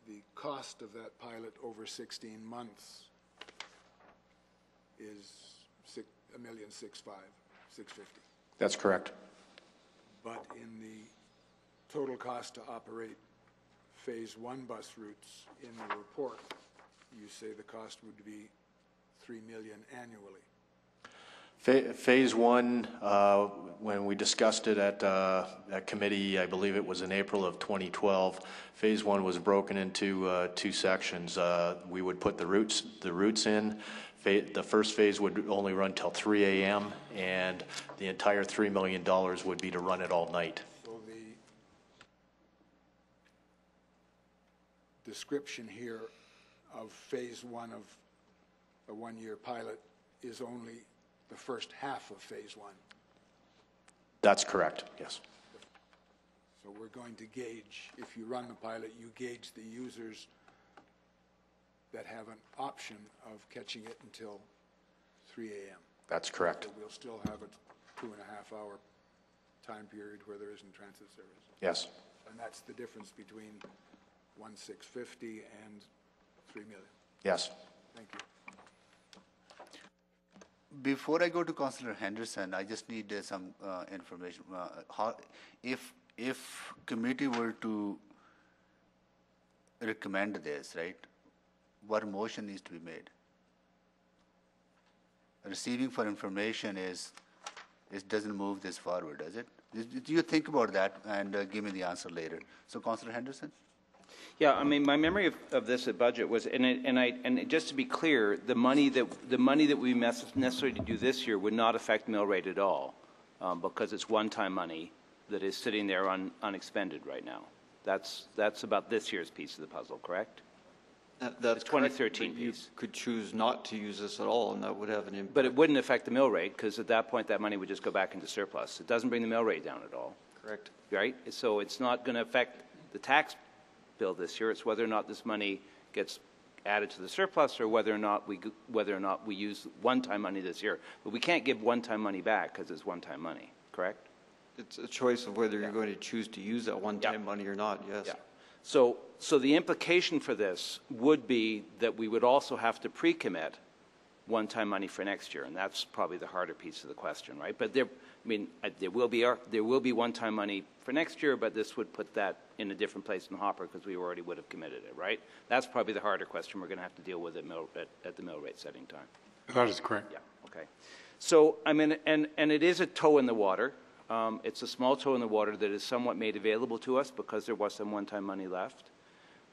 S5: the cost of that pilot over 16 months is six, a million six five, six fifty. That's correct. But in the total cost to operate phase one bus routes in the report, you say the cost would be three million annually.
S24: Phase one, uh, when we discussed it at, uh, at committee, I believe it was in April of 2012, phase one was broken into uh, two sections. Uh, we would put the routes, the routes in. The first phase would only run till 3 a.m., and the entire $3 million would be to run it all night. So the
S5: description here of phase one of a one-year pilot is only the first half of phase one.
S24: That's correct, yes.
S5: So we're going to gauge, if you run the pilot, you gauge the users that have an option of catching it until 3 a.m. That's correct. So we'll still have a two and a half hour time period where there isn't transit service. Yes. And that's the difference between 1,650 and 3 million. Yes. Thank you
S2: before I go to Councillor Henderson, I just need uh, some uh, information. Uh, how, if if committee were to recommend this, right, what motion needs to be made? Receiving for information is it doesn't move this forward, does it? Do you think about that and uh, give me the answer later? So, Councillor Henderson.
S20: Yeah, I mean, my memory of, of this at budget was, and it, and I and just to be clear, the money that the money that we necessary to do this year would not affect mill rate at all, um, because it's one-time money that is sitting there un, unexpended right now. That's that's about this year's piece of the puzzle, correct? That, that's the 2013 correct, piece. You could choose not to use this at all, and that would have an impact. But it wouldn't affect the mill rate because at that point, that money would just go back into surplus. It doesn't bring the mill rate down at all. Correct. Right. So it's not going to affect the tax bill this year. It's whether or not this money gets added to the surplus or whether or not we whether or not we use one-time money this year. But we can't give one-time money back because it's one-time money. Correct? It's a choice of whether yeah. you're going to choose to use that one-time yeah. money or not. Yes. Yeah. So, so the implication for this would be that we would also have to pre-commit one time money for next year? And that's probably the harder piece of the question, right? But there, I mean, uh, there will be, uh, there will be one time money for next year, but this would put that in a different place in the hopper because we already would have committed it, right? That's probably the harder question we're going to have to deal with at, mill, at, at the mill rate setting time.
S29: That is correct. Yeah,
S20: okay. So, I mean, and, and it is a toe in the water. Um, it's a small toe in the water that is somewhat made available to us because there was some one time money left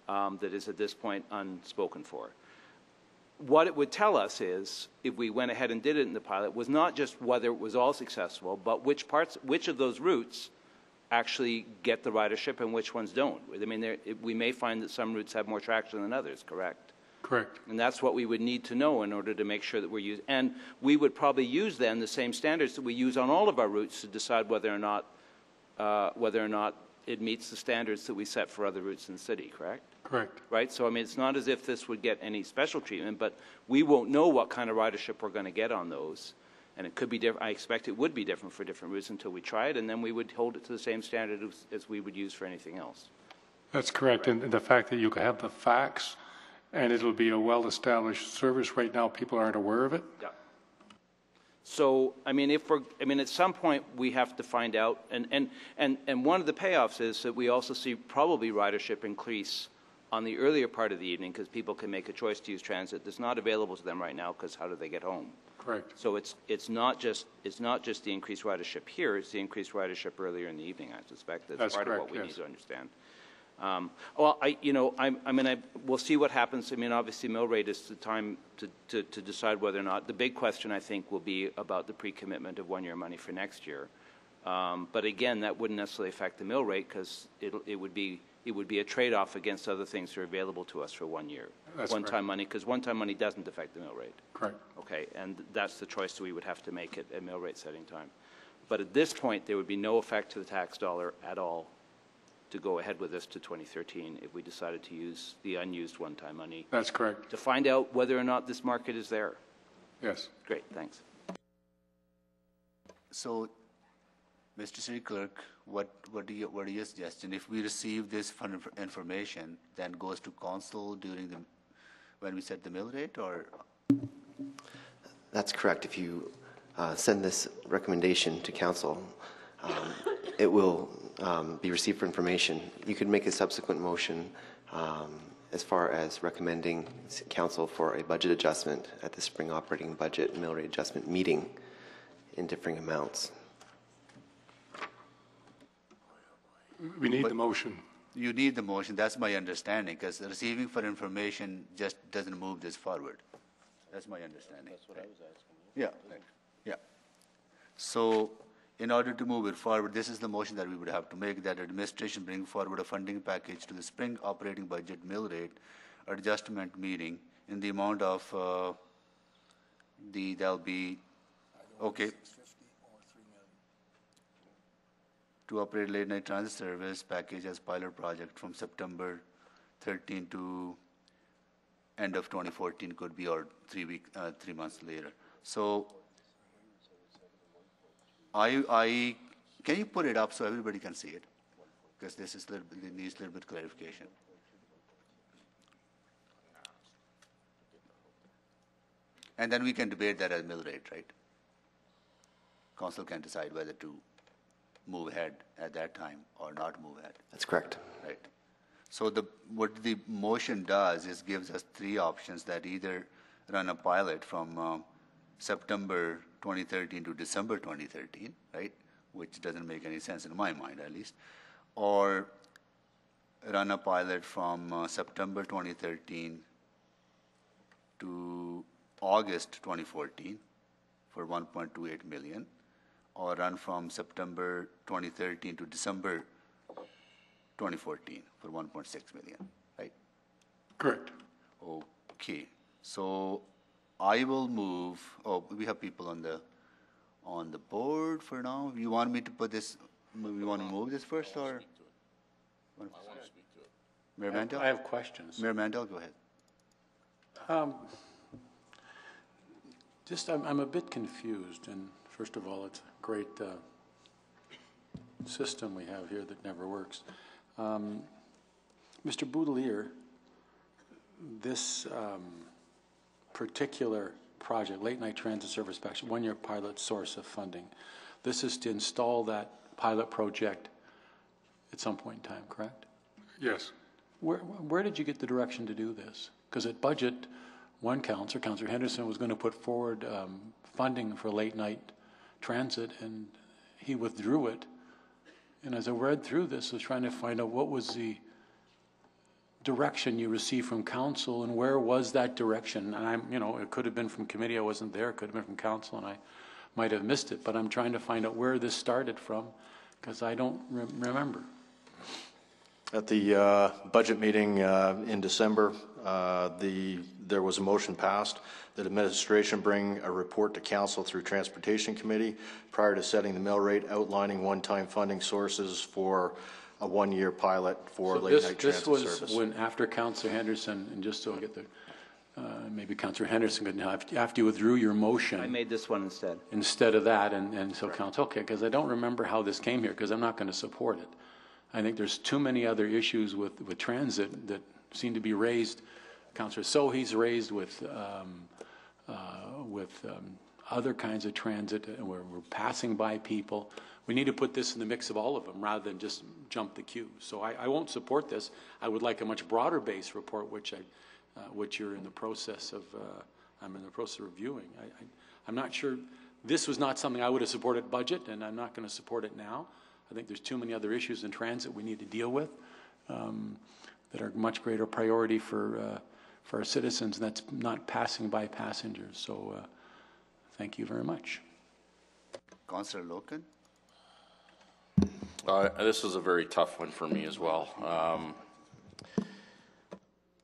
S20: um, that is at this point unspoken for what it would tell us is, if we went ahead and did it in the pilot, was not just whether it was all successful, but which parts, which of those routes actually get the ridership and which ones don't. I mean, there, it, we may find that some routes have more traction than others, correct? Correct. And that's what we would need to know in order to make sure that we're using. And we would probably use then the same standards that we use on all of our routes to decide whether or not, uh, whether or not it meets the standards that we set for other routes in the city, correct? Correct. Right? So, I mean, it's not as if this would get any special treatment, but we won't know what kind of ridership we're going to get on those. And it could be different. I expect it would be different for different routes until we try it, and then we would hold it to the same standard as, as we would use for anything else.
S30: That's correct. And the fact that you have the facts and it'll be a well-established service. Right now, people aren't aware of it.
S20: Yeah. So, I mean, if we're, I mean, at some point we have to find out, and, and, and, and one of the payoffs is that we also see probably ridership increase on the earlier part of the evening because people can make a choice to use transit that's not available to them right now because how do they get home? Correct. So it's it's not just it's not just the increased ridership here; it's the increased ridership earlier in the evening. I suspect that's, that's part correct, of what we yes. need to understand. Um, well, I you know I, I mean I, we'll see what happens. I mean obviously mill rate is the time to, to, to decide whether or not the big question I think will be about the pre-commitment of one year money for next year. Um, but again, that wouldn't necessarily affect the mill rate because it it would be it would be a trade-off against other things that are available to us for one year. one-time money, because one-time money doesn't affect the mill rate. Correct. Okay, and that's the choice that we would have to make at, at mill rate setting time. But at this point, there would be no effect to the tax dollar at all to go ahead with this to 2013 if we decided to use the unused one-time money. That's correct. To find out whether or not this market is there. Yes. Great, thanks.
S2: So Mr. City Clerk, what, what, do you, what do you suggest? And if we receive this information, then goes to council during the, when we set the mill rate or?
S7: That's correct. If you uh, send this recommendation to council, um, it will um, be received for information. You could make a subsequent motion um, as far as recommending council for a budget adjustment at the spring operating budget mill rate adjustment meeting in differing amounts.
S31: We
S2: need the motion. You need the motion, that's my understanding, because receiving for information just doesn't move this forward. That's my understanding. That's what I was asking. Yeah, right. yeah. So in order to move it forward, this is the motion that we would have to make, that administration bring forward a funding package to the spring operating budget mill rate adjustment meeting in the amount of, uh, the, that'll be, okay, to operate late night transit service package as pilot project from September 13 to end of 2014 could be or three week uh, three months later. So I I can you put it up so everybody can see it because this is little bit, needs a little bit clarification. And then we can debate that as mill rate, right? Council can decide whether to move ahead at that time or not move ahead. That's correct. Right. So the, what the motion does is gives us three options that either run a pilot from uh, September 2013 to December 2013, right? Which doesn't make any sense in my mind, at least, or run a pilot from uh, September 2013 to August 2014 for 1.28 million or run from September 2013 to December 2014 for 1.6 million, right? Correct. Okay. So I will move, oh, we have people on the, on the board for now. You want me to put this, We want to move this first or? I want
S1: to speak to it.
S2: Mayor Mandel? I have questions. Mayor Mandel, go ahead. Um,
S4: just, I'm, I'm a bit confused, and first of all, it's great uh, system we have here that never works. Um, Mr. Boutilier, this um, particular project, Late Night Transit Service Action, one year pilot source of funding, this is to install that pilot project at some point in time, correct? Yes. Where, where did you get the direction to do this? Because at budget, one councilor, Councilor Henderson, was going to put forward um, funding for late night transit, and he withdrew it. And as I read through this, I was trying to find out what was the direction you received from council and where was that direction? And I'm, you know, it could have been from committee, I wasn't there, it could have been from council, and I might have missed it, but I'm trying to find out where this started from because I don't re- remember.
S24: At the uh, budget meeting uh, in December, uh, the, there was a motion passed that administration bring a report to council through transportation committee prior to setting the mill rate outlining one-time funding sources for a one-year pilot for So late this, night this was service. when,
S4: after Councillor Henderson, and just
S24: so I get the, uh, maybe
S4: Councillor Henderson could now, after you withdrew your motion, I made this one instead. instead of that, and, and so council, okay, because I don't remember how this came here, because I'm not going to support it. I think there's too many other issues with, with transit that seem to be raised. Councillor Sohi's raised with um, uh, with um, other kinds of transit where we're passing by people. We need to put this in the mix of all of them rather than just jump the queue. So I, I won't support this. I would like a much broader base report, which I, uh, which you're in the process of. Uh, I'm in the process of reviewing. I, am not sure. This was not something I would have supported budget, and I'm not going to support it now. I think there's too many other issues in transit we need to deal with. Um, that are much greater priority for, uh, for our citizens, and that's not passing by passengers. So uh, thank you very much.
S2: Councillor Loken.
S19: Uh, this is a very tough one for me as well. Um,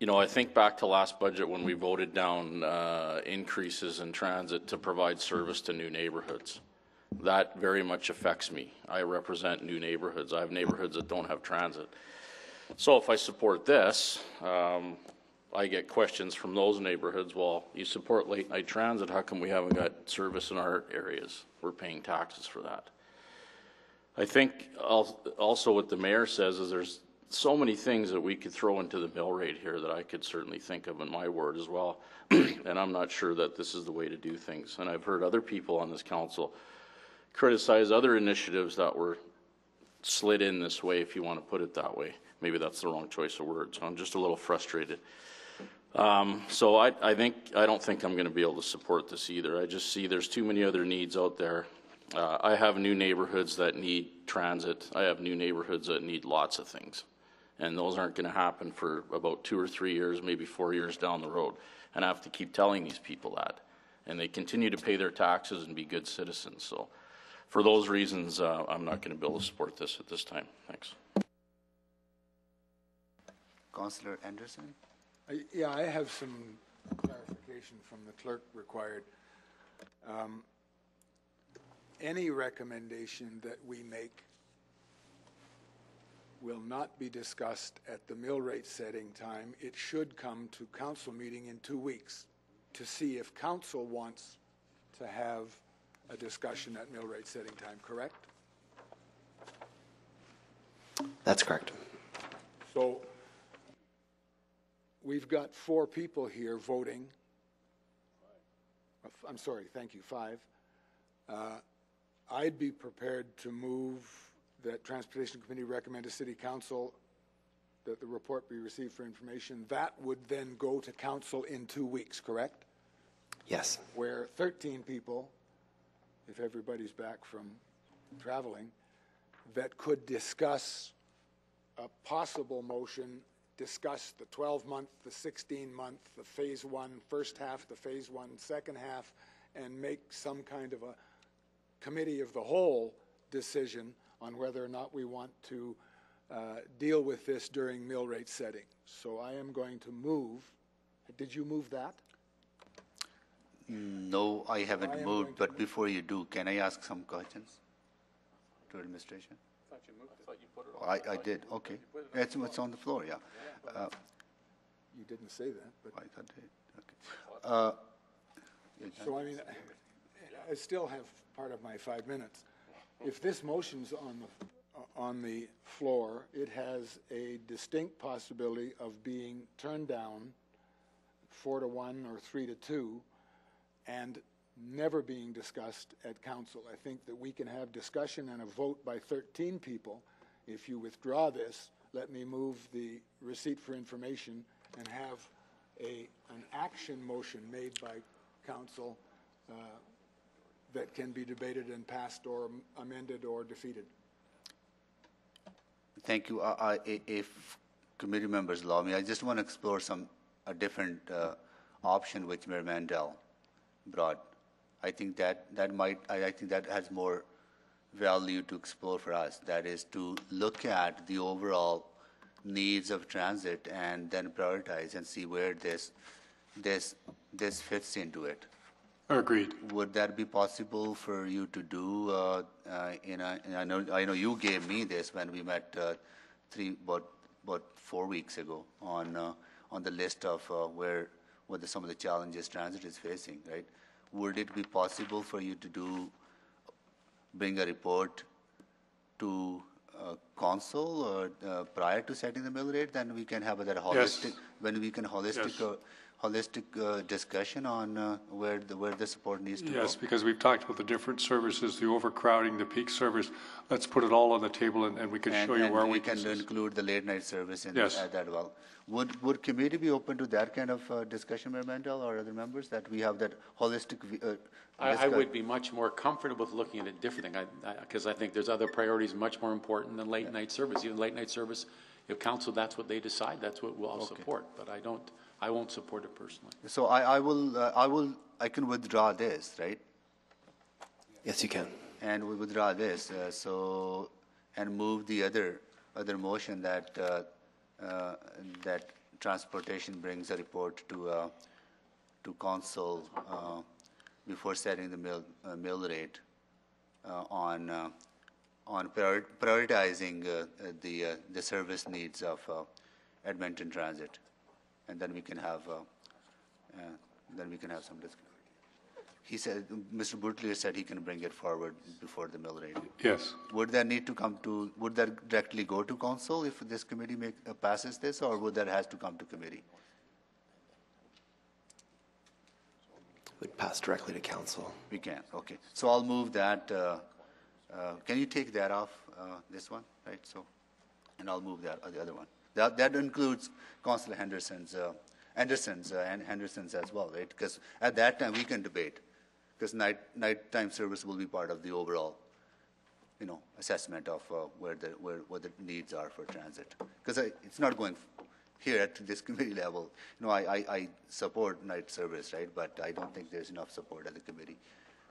S19: you know, I think back to last budget when we voted down uh, increases in transit to provide service to new neighborhoods. That very much affects me. I represent new neighborhoods. I have neighborhoods that don't have transit. So if I support this, um, I get questions from those neighborhoods, well, you support late night transit, how come we haven't got service in our areas? We're paying taxes for that. I think also what the mayor says is there's so many things that we could throw into the mill rate here that I could certainly think of in my word as well. and I'm not sure that this is the way to do things. And I've heard other people on this council criticize other initiatives that were slid in this way, if you want to put it that way maybe that's the wrong choice of words. I'm just a little frustrated. Um, so I, I, think I don't think I'm going to be able to support this either. I just see there's too many other needs out there. Uh, I have new neighborhoods that need transit. I have new neighborhoods that need lots of things, and those aren't going to happen for about two or three years, maybe four years down the road. And I have to keep telling these people that, and they continue to pay their taxes and be good citizens. So, for those reasons, uh, I'm not going to be able to support this at this time. Thanks.
S5: Councillor Anderson? yeah, I have some clarification from the clerk required. Um, any recommendation that we make will not be discussed at the mill rate setting time. It should come to council meeting in two weeks to see if council wants to have a discussion at mill rate setting time, correct? That's correct. So We've got four people here voting. Uh, I'm sorry, thank you, five. Uh, I'd be prepared to move that Transportation Committee recommend to City Council that the report be received for information. That would then go to Council in two weeks, correct? Yes. Where 13 people, if everybody's back from traveling, that could discuss a possible motion discuss the 12-month, the 16-month, the phase one first half, the phase one second half, and make some kind of a committee of the whole decision on whether or not we want to uh, deal with this during mill rate setting. So I am going to move. Did you move that?
S2: No, I haven't I moved, but move. before you do, can I ask some questions to administration? thought you moved I thought you put it on. I, I did, okay. That's what's
S5: on the floor, yeah. Uh, You didn't say that, but, I thought did. okay. Uh, yeah, so I mean, I- I still have part of my five minutes. If this motion's on the, on the floor, it has a distinct possibility of being turned down four to one or three to two, and never being discussed at council. I think that we can have discussion and a vote by 13 people. If you withdraw this, let me move the receipt for information and have a, an action motion made by council uh, that can be debated and passed or amended or defeated.
S2: Thank you. Uh, I, if committee members allow me, I just want to explore some a different uh, option which Mayor Mandel brought I think that that might I, I think that has more value to explore for us. That is to look at the overall needs of transit and then prioritize and see where this this this fits into it. Agreed. Would that be possible for you to do? Uh, uh, in a, in a, I know I know you gave me this when we met uh, three about about four weeks ago on uh, on the list of uh, where what the, some of the challenges transit is facing, right? would it be possible for you to do bring a report to uh, console or uh, prior to setting the mill rate? Then we can have that holistic yes. when we can holistic yes. Uh, holistic uh, discussion on uh, where the, where the support needs to yes, go? Yes, because we've talked about the different services, the overcrowding, the peak service. Let's put it all on the table, and, and we can and, show you and where we, can include the late night service in yes. Uh, that as well. Would would committee be open to that kind of uh, discussion, Mayor Mandel, or other members, that we have that holistic? Uh, I, I, would
S4: be much more comfortable with looking at a different thing, because I, I, I, think there's other priorities much more important than late yeah. night service. Even late night service, if council that's what they decide, that's what we'll okay. support. But I don't. I won't support it personally.
S2: So I, I will, uh, I will, I can withdraw this, right? Yes, you can. And we withdraw this, uh, so, and move the other, other motion that, uh, uh, that transportation brings a report to, uh, to council, uh, before setting the mill, uh, mill rate, uh, on, uh, on prioritizing, uh, the, uh, the service needs of, uh, Edmonton Transit and then we can have uh, uh, then we can have some discussion. He said, Mr. Butler said he can bring it forward before the mill rate. Yes. Would that need to come to, would that directly go to council if this committee make, uh, passes this, or would that has to come to committee?
S32: Would pass directly to council. We can,
S2: okay. So I'll move that, uh, uh, can you take that off, uh, this one, right, so, and I'll move that, uh, the other one. That, that includes councillor Henderson's, uh, Anderson's uh, and Henderson's as well, right? Because at that time we can debate, because night nighttime service will be part of the overall, you know, assessment of uh, where the where what the needs are for transit. Because it's not going here at this committee level. You know, I, I, I support night service, right? But I don't think there's enough support at the committee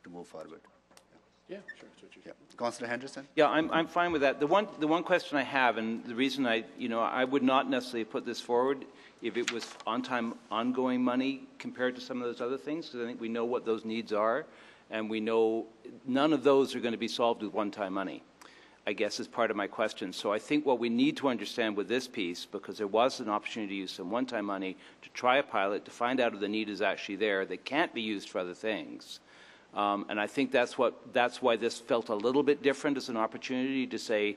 S2: to move forward. Yeah, sure. Yeah. Councillor Henderson?
S20: Yeah, I'm, I'm fine with that. The one, the one question I have, and the reason I, you know, I would not necessarily put this forward if it was on-time, ongoing money compared to some of those other things, because I think we know what those needs are, and we know none of those are going to be solved with one-time money. I guess is part of my question. So I think what we need to understand with this piece, because there was an opportunity to use some one-time money to try a pilot to find out if the need is actually there that can't be used for other things um, and I think that's, what, that's why this felt a little bit different as an opportunity to say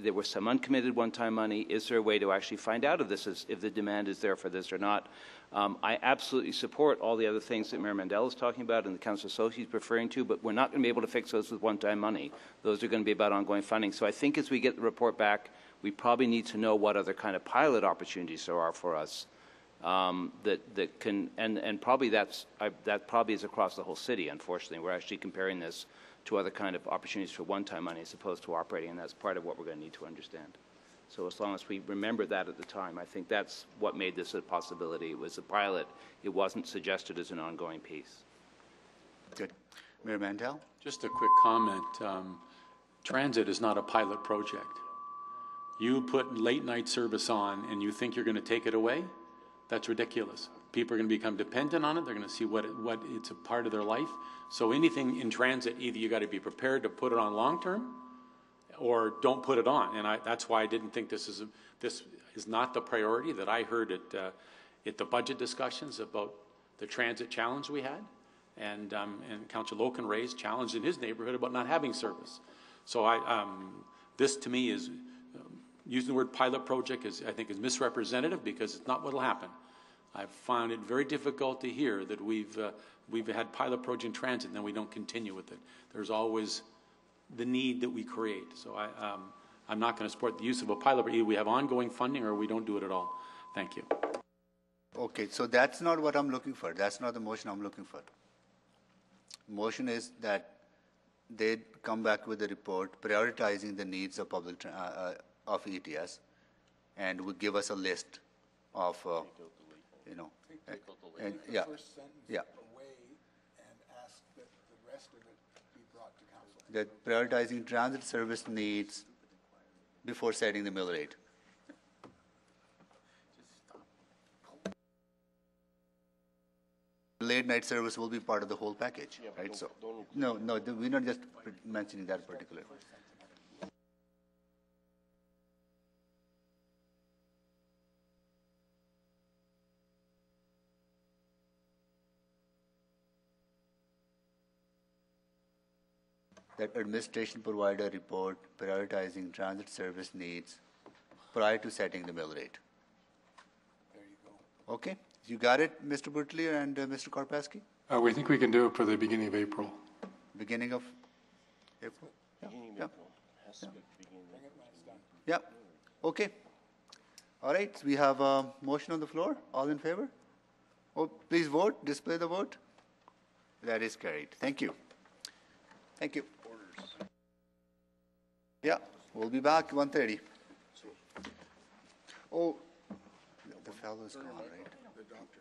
S20: there was some uncommitted one-time money. Is there a way to actually find out if this is, if the demand is there for this or not? Um, I absolutely support all the other things that Mayor Mandel is talking about and the Council of Socios is referring to, but we're not going to be able to fix those with one-time money. Those are going to be about ongoing funding. So I think as we get the report back, we probably need to know what other kind of pilot opportunities there are for us um, that that can and and probably that's I, that probably is across the whole city. Unfortunately, we're actually comparing this to other kind of opportunities for one-time money as opposed to operating, and that's part of what we're going to need to understand. So as long as we remember that at the time, I think that's what made this a possibility. It was a pilot. It wasn't suggested as an ongoing piece. Good. Mayor Mandel? Just a quick comment. Um,
S4: transit is not a pilot project. You put late night service on and you think you're going to take it away? That's ridiculous. People are going to become dependent on it. They're going to see what it, what it's a part of their life. So anything in transit, either you got to be prepared to put it on long term, or don't put it on. And I, that's why I didn't think this is a, this is not the priority that I heard at uh, at the budget discussions about the transit challenge we had, and um, and Councillor Loken raised challenged in his neighborhood about not having service. So I um, this to me is. Um, using the word pilot project is, I think, is misrepresentative because it's not what will happen. I found it very difficult to hear that we've, uh, we've had piloproge in transit and then we don't continue with it. There's always the need that we create. So I, um, I'm not going to support the use of a pilot, but either we have ongoing funding or we
S2: don't do it at all. Thank you. Okay, so that's not what I'm looking for. That's not the motion I'm looking for. Motion is that they come back with a report prioritizing the needs of public uh, uh, of ETS, and would give us a list of uh, you know. Take And, Take the yeah, first sentence yeah.
S5: away and ask that the rest of it be
S2: brought to council. that prioritizing transit service needs before setting the mill rate. Late night service will be part of the whole package, right? So, no, no, we're not just mentioning that particular. that administration provide a report prioritizing transit service needs prior to setting the mill rate. There you go. Okay. You got it, Mr. Butler and uh, Mr. Karpaski? Uh, we think we can do it for the beginning of April. Beginning of April? Yeah.
S3: Yeah.
S2: yeah. Okay. All right. We have a motion on the floor. All in favor? Oh, please vote. Display the vote. That is carried. Thank you. Thank you. Yeah, we'll be back 1.30.
S5: Oh, the fellow's gone, right? The doctor.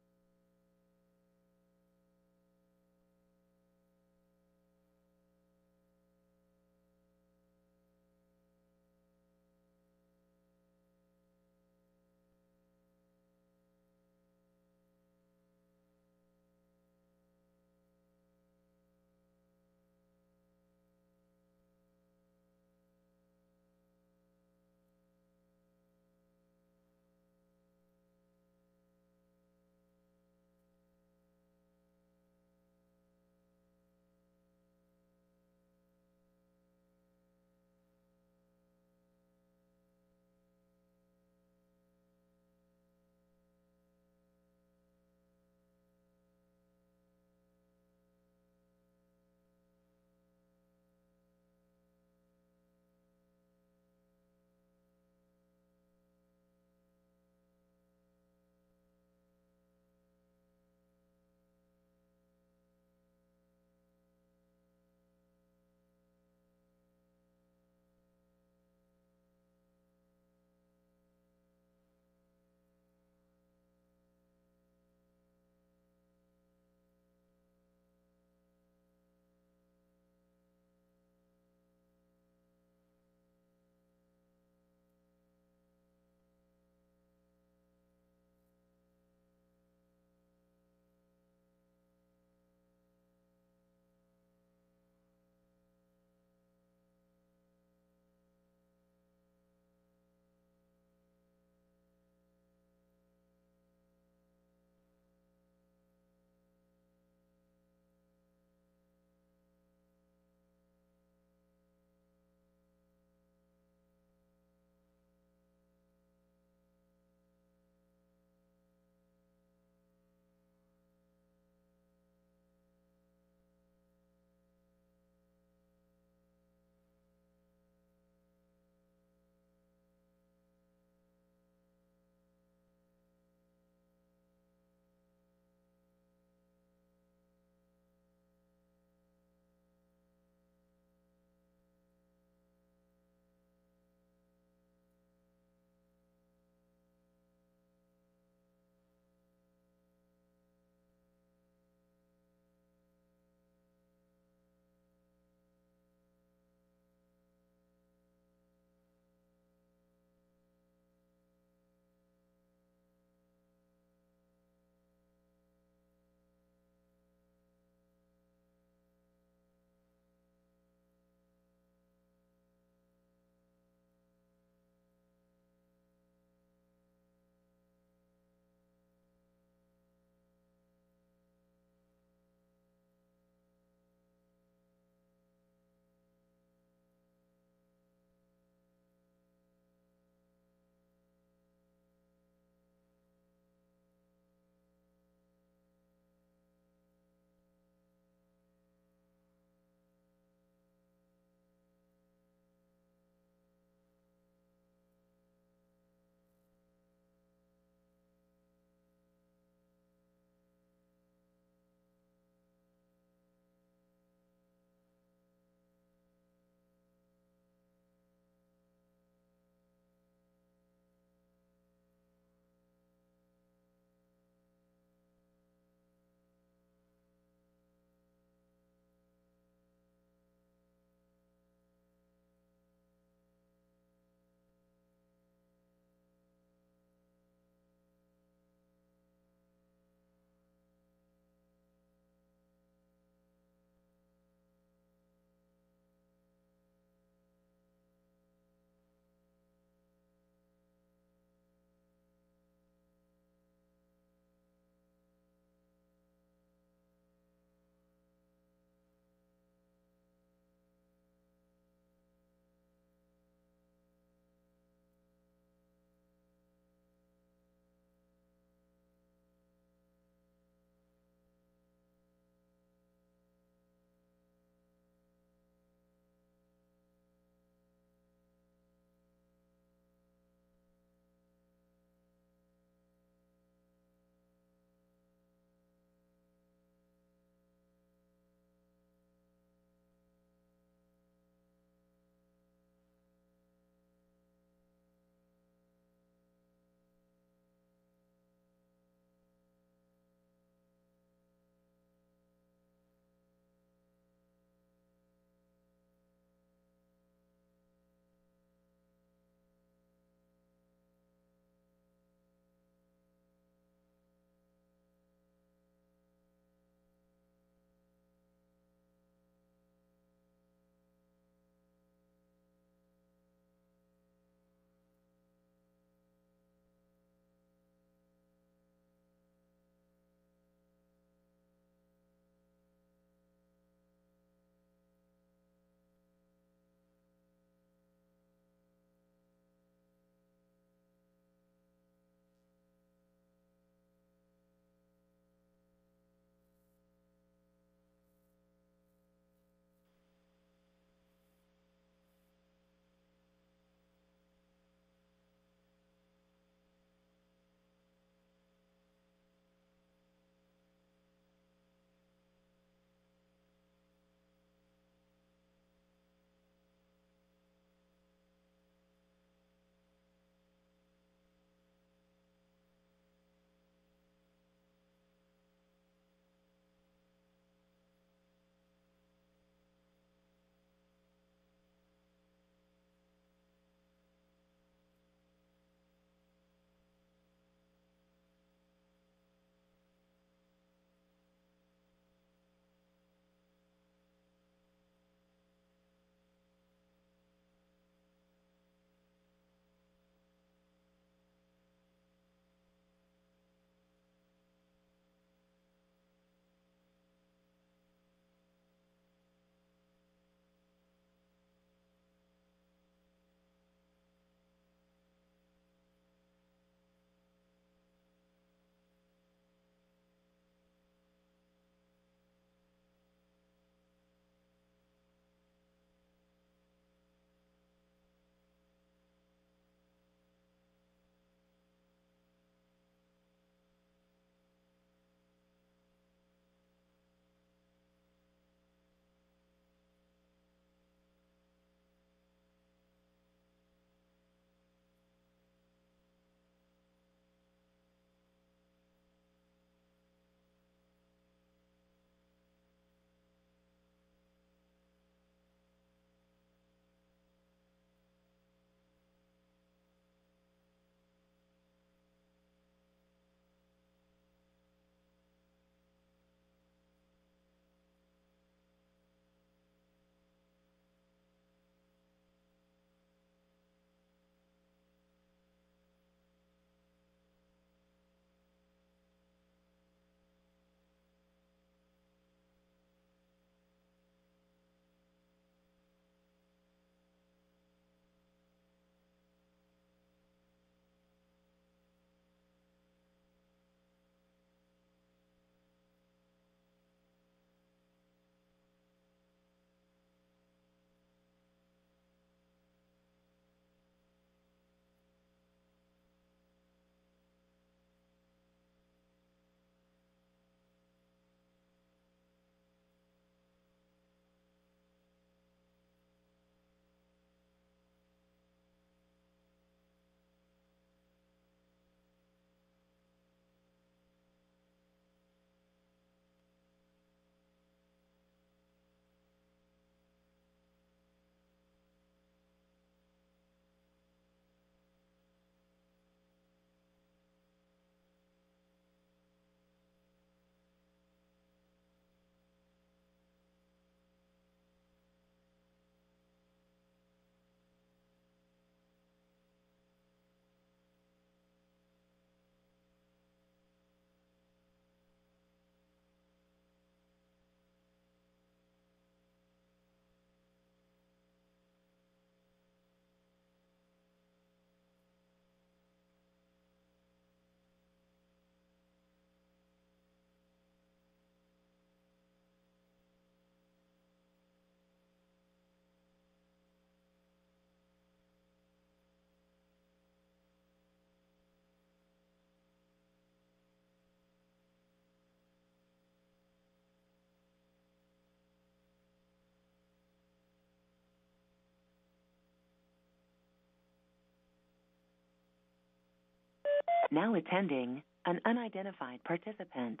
S8: Now attending an unidentified participant.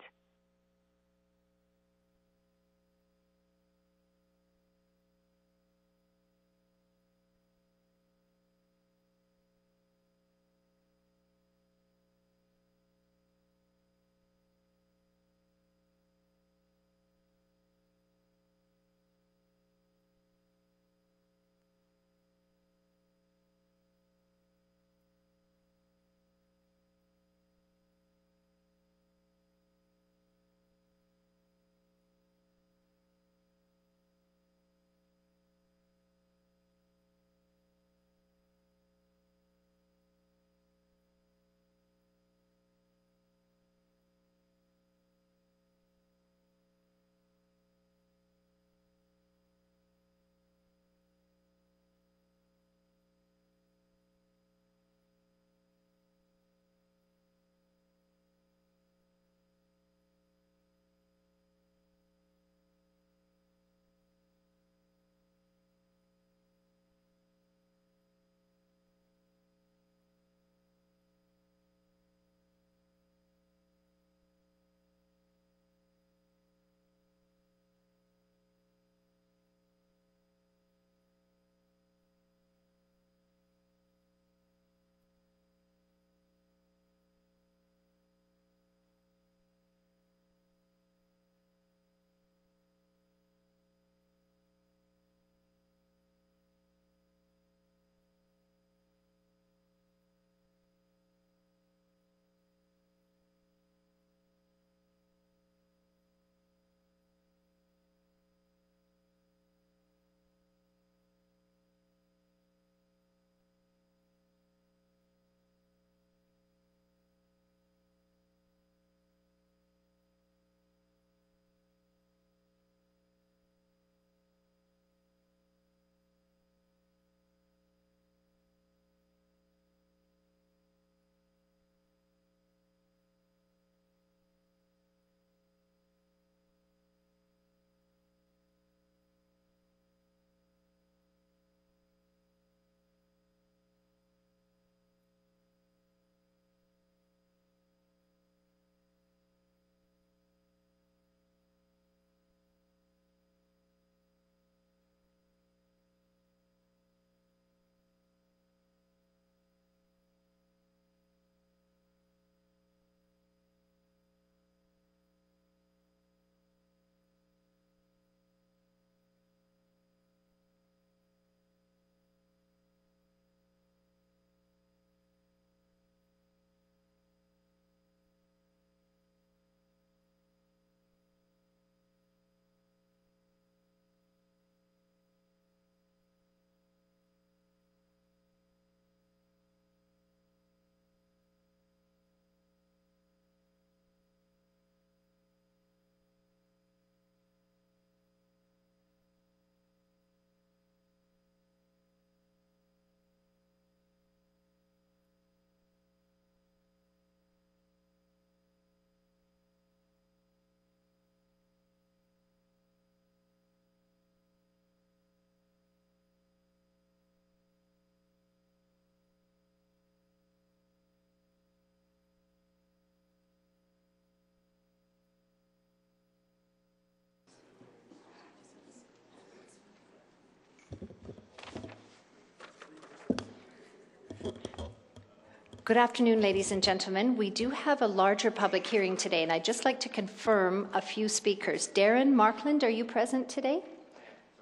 S33: Good afternoon, ladies and gentlemen. We do have a larger public hearing today, and I'd just like to confirm a few speakers. Darren Markland, are you present today?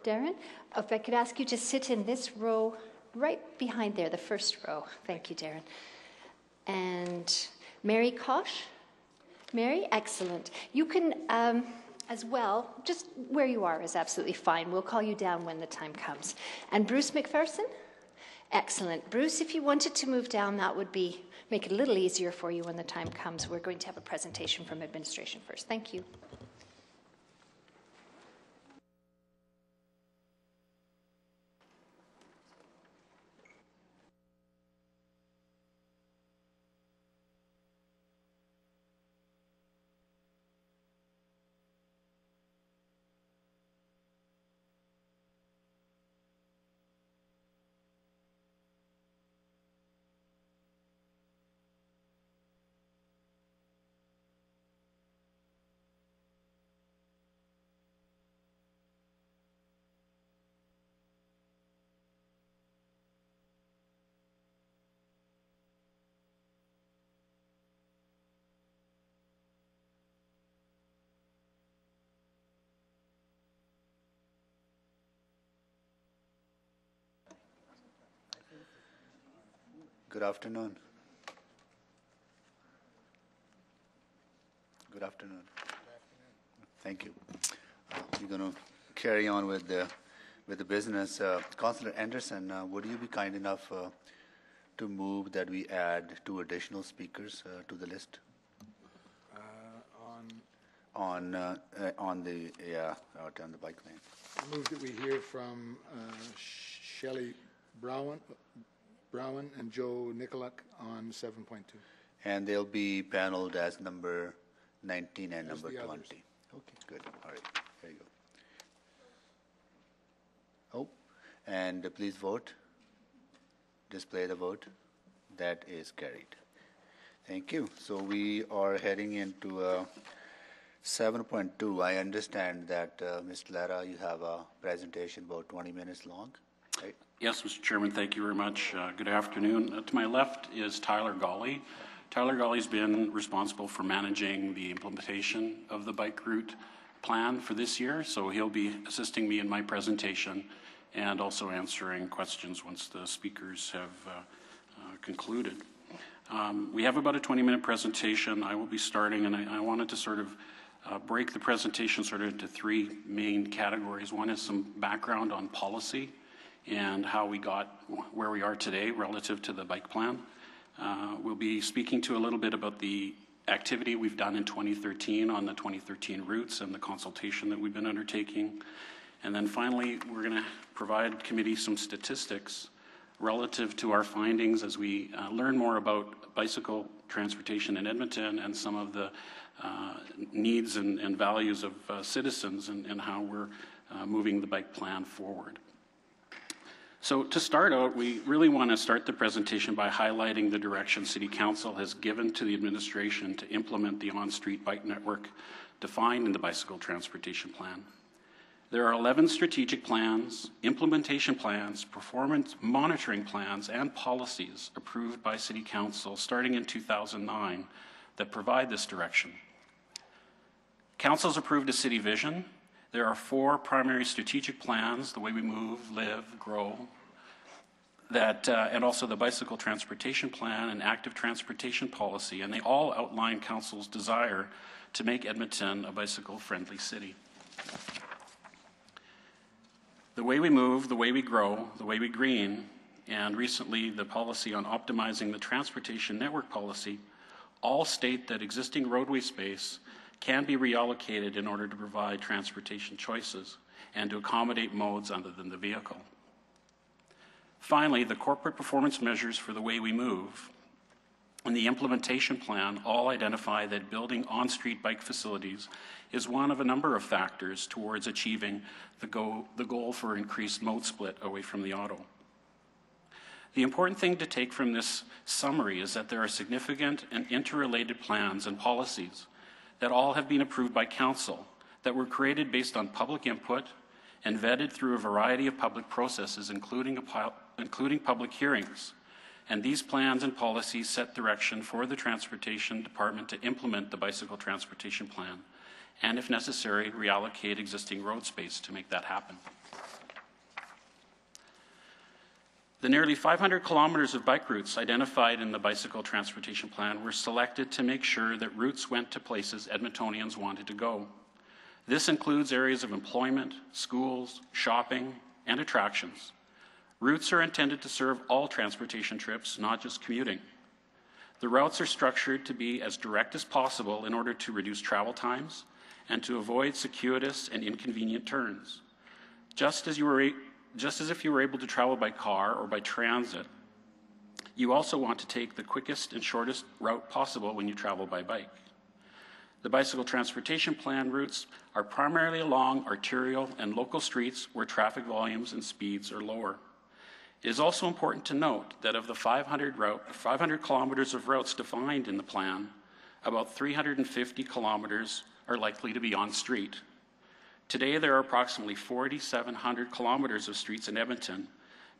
S33: Darren? If I could ask you to sit in this row right behind there, the first row. Thank you, Darren. And Mary Kosh? Mary, excellent. You can, um, as well, just where you are is absolutely fine. We'll call you down when the time comes. And Bruce MacPherson? Excellent. Bruce, if you wanted to move down, that would be make it a little easier for you when the time comes. We're going to have a presentation from administration first. Thank you.
S2: Good afternoon. Good afternoon. Thank you. Uh, we're going to carry on with the with the business. Uh, Councillor Anderson, uh, would you be kind enough uh, to move that we add two additional speakers uh, to the list? Uh, on on uh, uh, on the yeah on the bike lane.
S5: I move that we hear from Shelley Brown Brown and Joe Nykoluk on 7.2.
S2: And they'll be paneled as number 19 and number 20. Okay, good. All right, there you go. Oh, and uh, please vote. Display the vote. That is carried. Thank you. So we are heading into uh, 7.2. I understand that, uh, Ms. Lara, you have a presentation about 20 minutes long.
S22: Yes, Mr. Chairman, thank you very much. Uh, good afternoon. Uh, to my left is Tyler Golly. Tyler Golly's been responsible for managing the implementation of the bike route plan for this year, so he'll be assisting me in my presentation and also answering questions once the speakers have uh, uh concluded. Um, we have about a 20 minute presentation. I will be starting, and I, I wanted to sort of uh, break the presentation sort of into three main categories. One is some background on policy and how we got where we are today relative to the bike plan. Uh, we'll be speaking to a little bit about the activity we've done in 2013 on the 2013 routes and the consultation that we've been undertaking. And then finally, we're going to provide committee some statistics relative to our findings as we uh, learn more about bicycle transportation in Edmonton and some of the uh, needs and, and, values of uh, citizens and, and, how we're uh, moving the bike plan forward. So to start out, we really want to start the presentation by highlighting the direction City Council has given to the administration to implement the on-street bike network defined in the Bicycle Transportation Plan. There are 11 strategic plans, implementation plans, performance monitoring plans, and policies approved by City Council starting in 2009 that provide this direction. Council's approved a city vision there are four primary strategic plans the way we move, live, grow, that, uh, and also the bicycle transportation plan and active transportation policy, and they all outline Council's desire to make Edmonton a bicycle friendly city. The way we move, the way we grow, the way we green, and recently the policy on optimizing the transportation network policy all state that existing roadway space can be reallocated in order to provide transportation choices and to accommodate modes other than the vehicle. Finally, the corporate performance measures for the way we move and the implementation plan all identify that building on street bike facilities is one of a number of factors towards achieving the, go- the goal for increased mode split away from the auto. The important thing to take from this summary is that there are significant and interrelated plans and policies that all have been approved by council, that were created based on public input and vetted through a variety of public processes, including, including public hearings. And these plans and policies set direction for the Transportation Department to implement the Bicycle Transportation Plan and, if necessary, reallocate existing road space to make that happen. The nearly 500 kilometers of bike routes identified in the Bicycle Transportation Plan were selected to make sure that routes went to places Edmontonians wanted to go. This includes areas of employment, schools, shopping, and attractions. Routes are intended to serve all transportation trips, not just commuting. The routes are structured to be as direct as possible in order to reduce travel times and to avoid circuitous and inconvenient turns. Just as you were just as if you were able to travel by car or by transit, you also want to take the quickest and shortest route possible when you travel by bike. The bicycle transportation plan routes are primarily along arterial and local streets where traffic volumes and speeds are lower. It is also important to note that of the 500, route, 500 kilometers of routes defined in the plan, about 350 kilometers are likely to be on street Today, there are approximately 4,700 kilometers of streets in Edmonton,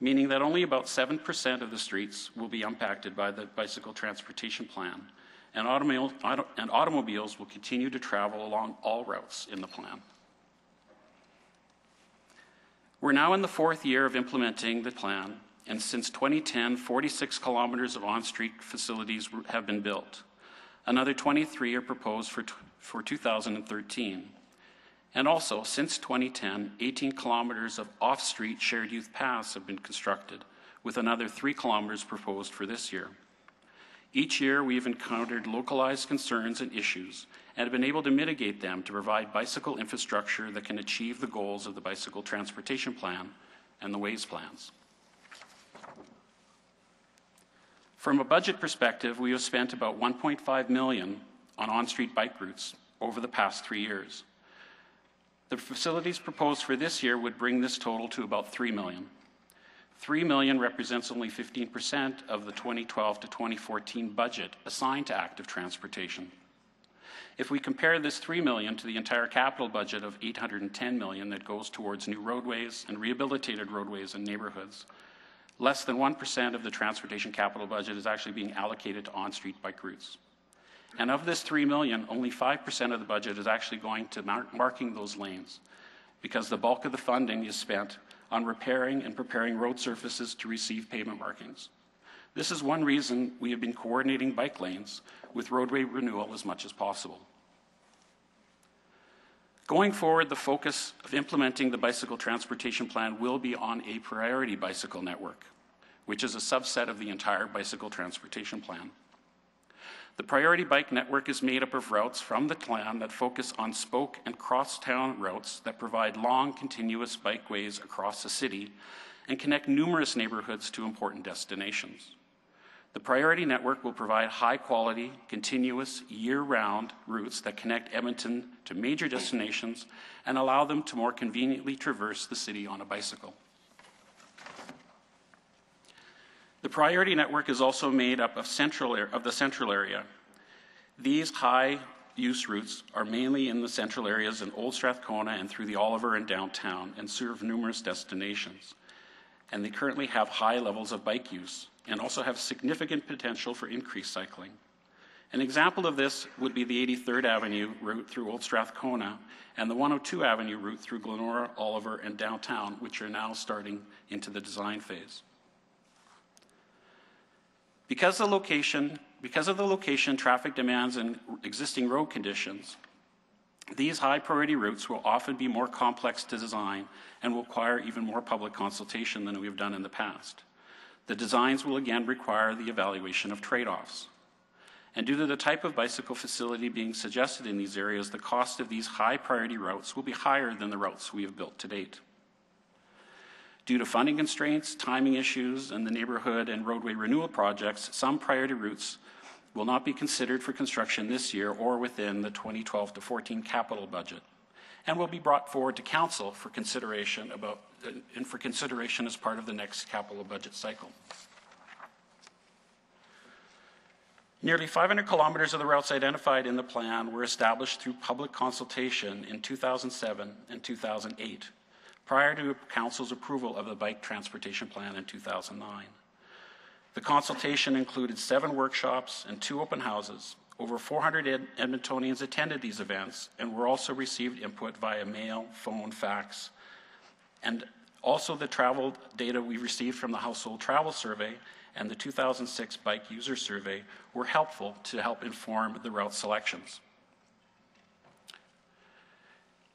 S22: meaning that only about 7% of the streets will be impacted by the bicycle transportation plan, and, auto- and automobiles will continue to travel along all routes in the plan. We're now in the fourth year of implementing the plan, and since 2010, 46 kilometers of on street facilities have been built. Another 23 are proposed for, t- for 2013. And also, since 2010, 18 kilometers of off street shared use paths have been constructed, with another 3 kilometers proposed for this year. Each year, we have encountered localized concerns and issues and have been able to mitigate them to provide bicycle infrastructure that can achieve the goals of the Bicycle Transportation Plan and the Ways Plans. From a budget perspective, we have spent about 1.5 million on on-street bike routes over the past 3 years. The facilities proposed for this year would bring this total to about 3 million. 3 million represents only 15% of the 2012 to 2014 budget assigned to active transportation. If we compare this 3 million to the entire capital budget of 810 million that goes towards new roadways and rehabilitated roadways and neighborhoods, less than 1% of the transportation capital budget is actually being allocated to on-street bike routes. And of this 3 million, only 5% of the budget is actually going to marking those lanes because the bulk of the funding is spent on repairing and preparing road surfaces to receive pavement markings. This is one reason we have been coordinating bike lanes with roadway renewal as much as possible. Going forward, the focus of implementing the bicycle transportation plan will be on a priority bicycle network, which is a subset of the entire bicycle transportation plan. The priority bike network is made up of routes from the clan that focus on spoke and crosstown routes that provide long, continuous bikeways across the city and connect numerous neighborhoods to important destinations. The priority network will provide high quality, continuous, year round routes that connect Edmonton to major destinations and allow them to more conveniently traverse the city on a bicycle. The priority network is also made up of, central, of the central area. These high use routes are mainly in the central areas in Old Strathcona and through the Oliver and downtown and serve numerous destinations. And they currently have high levels of bike use and also have significant potential for increased cycling. An example of this would be the 83rd Avenue route through Old Strathcona and the 102 Avenue route through Glenora, Oliver, and downtown, which are now starting into the design phase. Because, the location, because of the location, traffic demands, and existing road conditions, these high priority routes will often be more complex to design and will require even more public consultation than we have done in the past. The designs will again require the evaluation of trade offs. And due to the type of bicycle facility being suggested in these areas, the cost of these high priority routes will be higher than the routes we have built to date. Due to funding constraints, timing issues, and the neighbourhood and roadway renewal projects, some priority routes will not be considered for construction this year or within the 2012 to 14 capital budget and will be brought forward to council for consideration about uh, and for consideration as part of the next capital budget cycle. Nearly 500 kilometers of the routes identified in the plan were established through public consultation in 2007 and 2008 prior to Council's approval of the Bike Transportation Plan in 2009. The consultation included seven workshops and two open houses. Over 400 Ed- Edmontonians attended these events and were also received input via mail, phone, fax, and also the travel data we received from the Household Travel Survey and the 2006 Bike User Survey were helpful to help inform the route selections.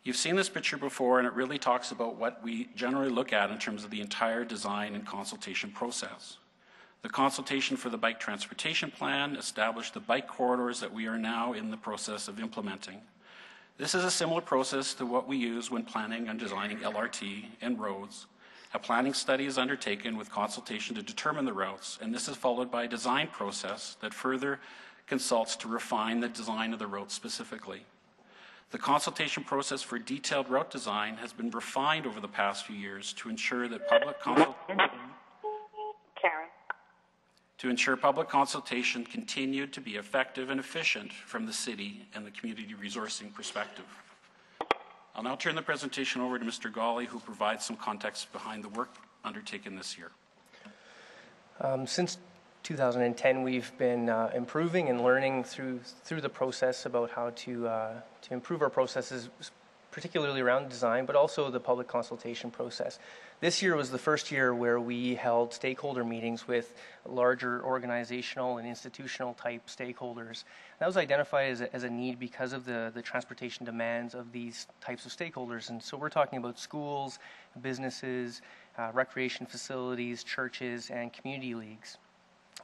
S22: You've seen this picture before, and it really talks about what we generally look at in terms of the entire design and consultation process. The consultation for the bike transportation plan established the bike corridors that we are now in the process of implementing. This is a similar process to what we use when planning and designing LRT and roads. A planning study is undertaken with consultation to determine the routes, and this is followed by a design process that further consults to refine the design of the route specifically. The consultation process for detailed route design has been refined over the past few years to ensure that public consultation to ensure public consultation continued to be effective and efficient from the city and the community resourcing perspective. I'll now turn the presentation over to Mr. Golly, who provides some context behind the work undertaken this year.
S34: Um, since 2010, we've been uh, improving and learning through through the process about how to uh, to improve our processes, particularly around design, but also the public consultation process. This year was the first year where we held stakeholder meetings with larger organizational and institutional type stakeholders. That was identified as a, as a need because of the, the transportation demands of these types of stakeholders. And so we're talking about schools, businesses, uh, recreation facilities, churches, and community leagues.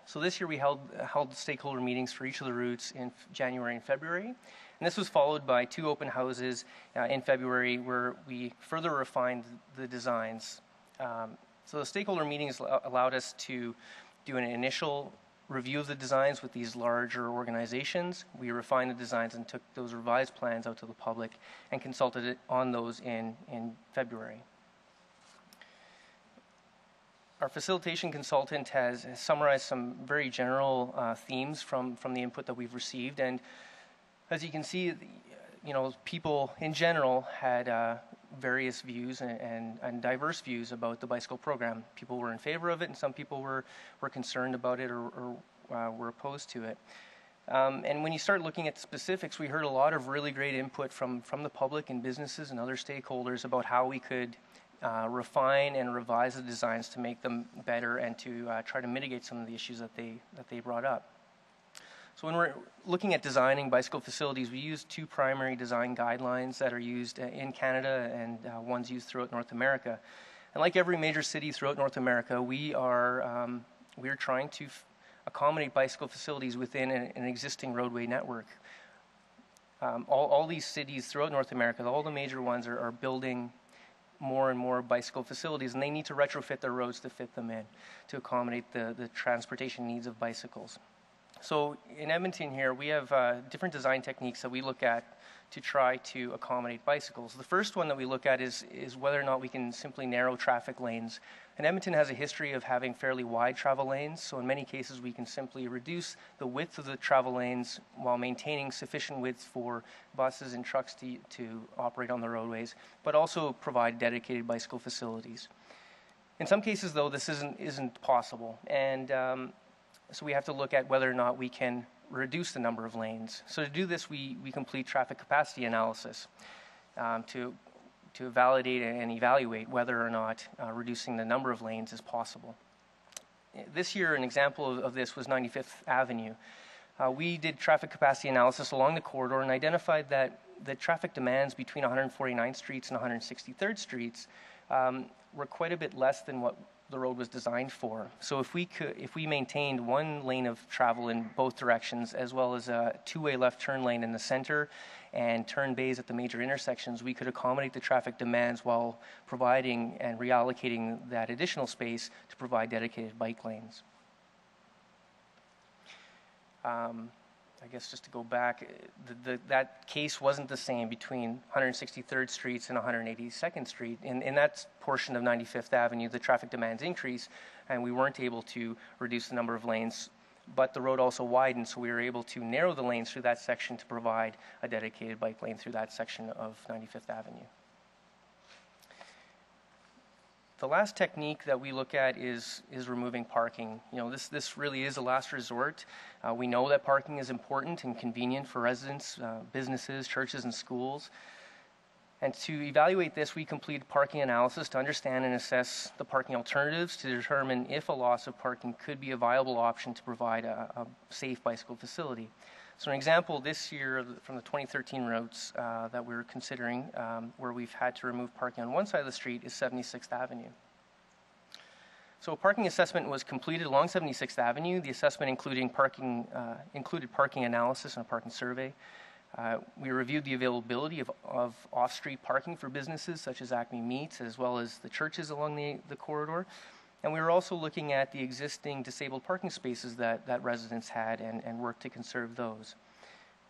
S34: So this year we held, held stakeholder meetings for each of the routes in January and February. And this was followed by two open houses uh, in February where we further refined the designs. Um, so the stakeholder meetings allowed us to do an initial review of the designs with these larger organizations. We refined the designs and took those revised plans out to the public and consulted on those in, in February our facilitation consultant has, has summarized some very general uh, themes from, from the input that we've received. And as you can see, you know, people in general had uh, various views and, and, and, diverse views about the bicycle program. People were in favor of it, and some people were, were concerned about it or, or uh, were opposed to it. Um, and when you start looking at the specifics, we heard a lot of really great input from, from the public and businesses and other stakeholders about how we could uh, refine and revise the designs to make them better and to uh, try to mitigate some of the issues that they, that they brought up. So when we're looking at designing bicycle facilities, we use two primary design guidelines that are used uh, in Canada and uh, ones used throughout North America. And like every major city throughout North America, we are um, we are trying to f- accommodate bicycle facilities within an, an existing roadway network. Um, all, all these cities throughout North America, all the major ones are, are building more and more bicycle facilities, and they need to retrofit their roads to fit them in to accommodate the, the transportation needs of bicycles. So in Edmonton here, we have uh, different design techniques that we look at to try to accommodate bicycles. The first one that we look at is, is whether or not we can simply narrow traffic lanes and Edmonton has a history of having fairly wide travel lanes, so in many cases we can simply reduce the width of the travel lanes while maintaining sufficient width for buses and trucks to, to operate on the roadways, but also provide dedicated bicycle facilities. In some cases, though, this isn't, isn't possible, and um, so we have to look at whether or not we can reduce the number of lanes. So to do this, we, we complete traffic capacity analysis. Um, to to validate and evaluate whether or not uh, reducing the number of lanes is possible. This year, an example of, of this was 95th Avenue. Uh, we did traffic capacity analysis along the corridor and identified that the traffic demands between 149th Streets and 163rd Streets um, were quite a bit less than what the road was designed for. So if we could, if we maintained one lane of travel in both directions, as well as a two-way left turn lane in the center, and turn bays at the major intersections, we could accommodate the traffic demands while providing and reallocating that additional space to provide dedicated bike lanes. Um, I guess just to go back, eh, the, the, that case wasn't the same between 163rd Streets and 182nd Street. In, in that portion of 95th Avenue, the traffic demands increase, and we weren't able to reduce the number of lanes. But the road also widened, so we were able to narrow the lanes through that section to provide a dedicated bike lane through that section of 95th Avenue. The last technique that we look at is, is removing parking. You know, this, this really is a last resort. Uh, we know that parking is important and convenient for residents, uh, businesses, churches, and schools. And to evaluate this, we complete parking analysis to understand and assess the parking alternatives to determine if a loss of parking could be a viable option to provide a, a safe bicycle facility. So an example this year from the 2013 routes uh, that we are considering um, where we've had to remove parking on one side of the street is 76th Avenue. So a parking assessment was completed along 76th Avenue. The assessment including parking, uh, included parking analysis and a parking survey. Uh, we reviewed the availability of, of off-street parking for businesses such as Acme Meats as well as the churches along the, the corridor. And we were also looking at the existing disabled parking spaces that, that residents had and, and worked to conserve those.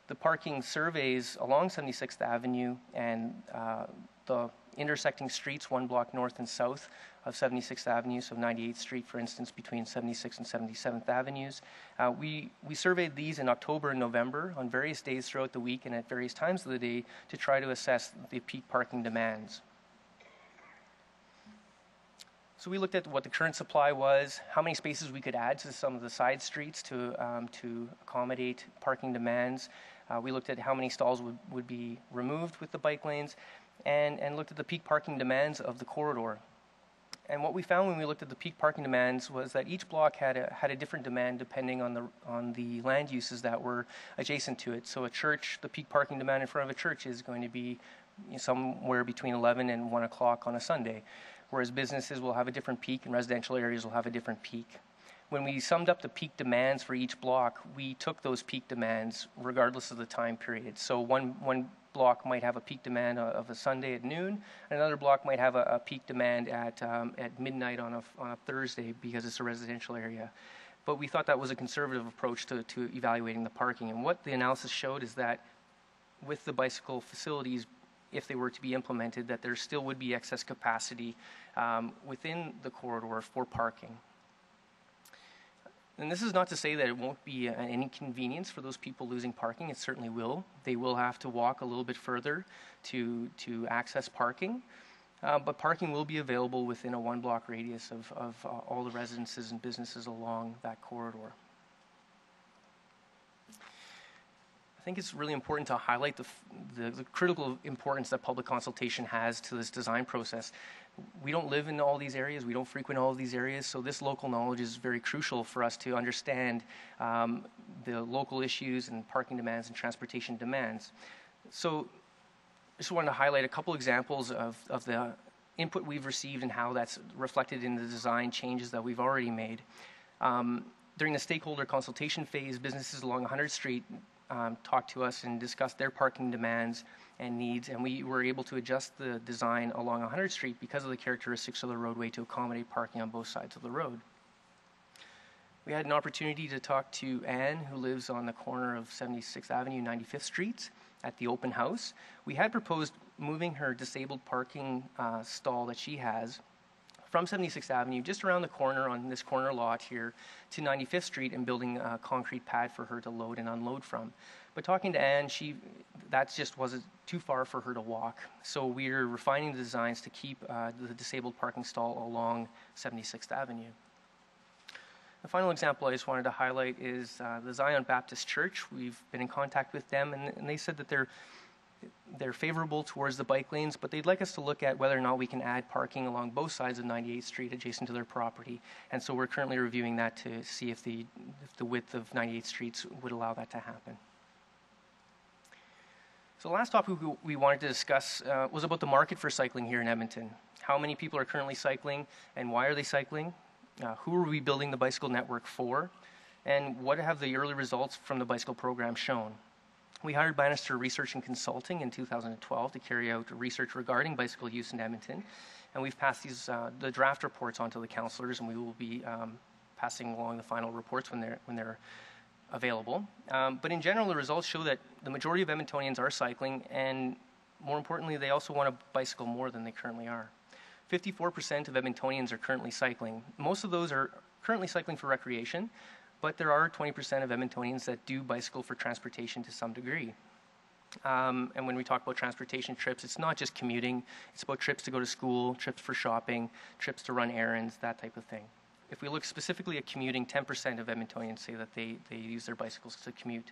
S34: The parking surveys along 76th Avenue and uh, the intersecting streets, one block north and south of 76th Avenue, so 98th Street, for instance, between 76th and 77th Avenues. Uh, we, we surveyed these in October and November on various days throughout the week and at various times of the day to try to assess the peak parking demands. So we looked at what the current supply was, how many spaces we could add to some of the side streets to, um, to accommodate parking demands. Uh, we looked at how many stalls would, would be removed with the bike lanes and, and looked at the peak parking demands of the corridor. And what we found when we looked at the peak parking demands was that each block had a, had a different demand depending on the, on the land uses that were adjacent to it. So a church, the peak parking demand in front of a church is going to be somewhere between 11 and 1 o'clock on a Sunday whereas businesses will have a different peak and residential areas will have a different peak. When we summed up the peak demands for each block, we took those peak demands regardless of the time period. So one, one block might have a peak demand of a Sunday at noon, another block might have a, a peak demand at, um, at midnight on a, on a Thursday because it's a residential area but we thought that was a conservative approach to, to evaluating the parking. And what the analysis showed is that with the bicycle facilities if they were to be implemented, that there still would be excess capacity um, within the corridor for parking. And this is not to say that it won't be an inconvenience for those people losing parking. It certainly will. They will have to walk a little bit further to, to access parking. Uh, but parking will be available within a one block radius of, of uh, all the residences and businesses along that corridor. think it's really important to highlight the, the, the, critical importance that public consultation has to this design process. We don't live in all these areas, we don't frequent all of these areas, so this local knowledge is very crucial for us to understand um, the local issues and parking demands and transportation demands. So, I just wanted to highlight a couple examples of, of the input we've received and how that's reflected in the design changes that we've already made. Um, during the stakeholder consultation phase, businesses along 100th Street um, talked to us and discussed their parking demands and needs, and we were able to adjust the design along 100th Street because of the characteristics of the roadway to accommodate parking on both sides of the road. We had an opportunity to talk to Anne, who lives on the corner of 76th Avenue, 95th Street, at the open house. We had proposed moving her disabled parking uh, stall that she has from 76th Avenue, just around the corner on this corner lot here, to 95th Street and building a concrete pad for her to load and unload from. But talking to Anne, she that just wasn't too far for her to walk. So we're refining the designs to keep uh, the disabled parking stall along 76th Avenue. The final example I just wanted to highlight is uh, the Zion Baptist Church. We've been in contact with them, and, and they said that they're they're favorable towards the bike lanes, but they'd like us to look at whether or not we can add parking along both sides of 98th Street adjacent to their property. And so we're currently reviewing that to see if the, if the width of 98th Streets would allow that to happen. So the last topic we wanted to discuss uh, was about the market for cycling here in Edmonton. How many people are currently cycling and why are they cycling? Uh, who are we building the bicycle network for? And what have the early results from the bicycle program shown? We hired Banister Research and Consulting in 2012 to carry out research regarding bicycle use in Edmonton, and we've passed these uh, the draft reports on to the councillors, and we will be um, passing along the final reports when they're when they're available. Um, but in general, the results show that the majority of Edmontonians are cycling, and more importantly, they also want to bicycle more than they currently are. 54% of Edmontonians are currently cycling. Most of those are currently cycling for recreation, but there are 20% of Edmontonians that do bicycle for transportation to some degree. Um, and when we talk about transportation trips, it's not just commuting, it's about trips to go to school, trips for shopping, trips to run errands, that type of thing. If we look specifically at commuting, 10% of Edmontonians say that they, they use their bicycles to commute.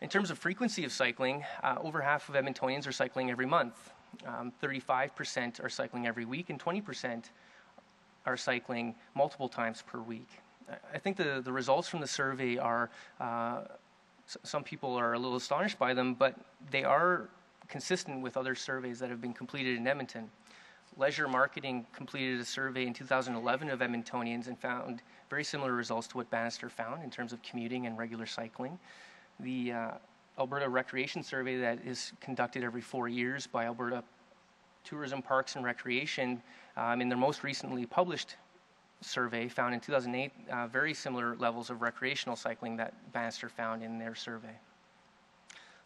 S34: In terms of frequency of cycling, uh, over half of Edmontonians are cycling every month. Um, 35% are cycling every week, and 20% are cycling multiple times per week. I think the, the results from the survey are, uh, some people are a little astonished by them, but they are consistent with other surveys that have been completed in Edmonton. Leger Marketing completed a survey in 2011 of Edmontonians and found very similar results to what Banister found in terms of commuting and regular cycling. The uh, Alberta Recreation Survey that is conducted every four years by Alberta Tourism Parks and Recreation um, in their most recently published survey found in 2008 uh, very similar levels of recreational cycling that Banister found in their survey.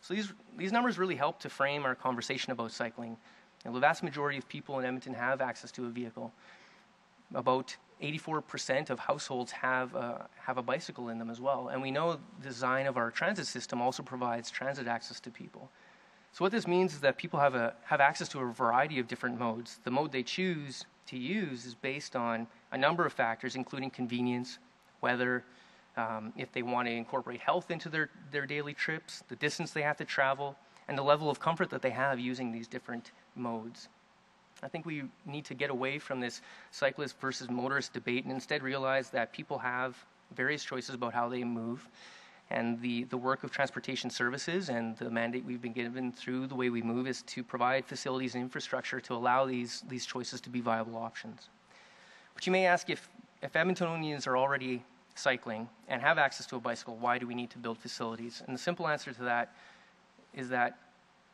S34: So these, these numbers really help to frame our conversation about cycling. the vast majority of people in Edmonton have access to a vehicle. About 84% of households have a, uh, have a bicycle in them as well. And we know the design of our transit system also provides transit access to people. So what this means is that people have, a, have access to a variety of different modes. The mode they choose to use is based on a number of factors, including convenience, weather, um, if they want to incorporate health into their, their daily trips, the distance they have to travel, and the level of comfort that they have using these different modes. I think we need to get away from this cyclist versus motorist debate and instead realize that people have various choices about how they move. And the, the work of transportation services and the mandate we've been given through the way we move is to provide facilities and infrastructure to allow these, these choices to be viable options. But you may ask if, if Edmontonians are already cycling and have access to a bicycle, why do we need to build facilities? And the simple answer to that is that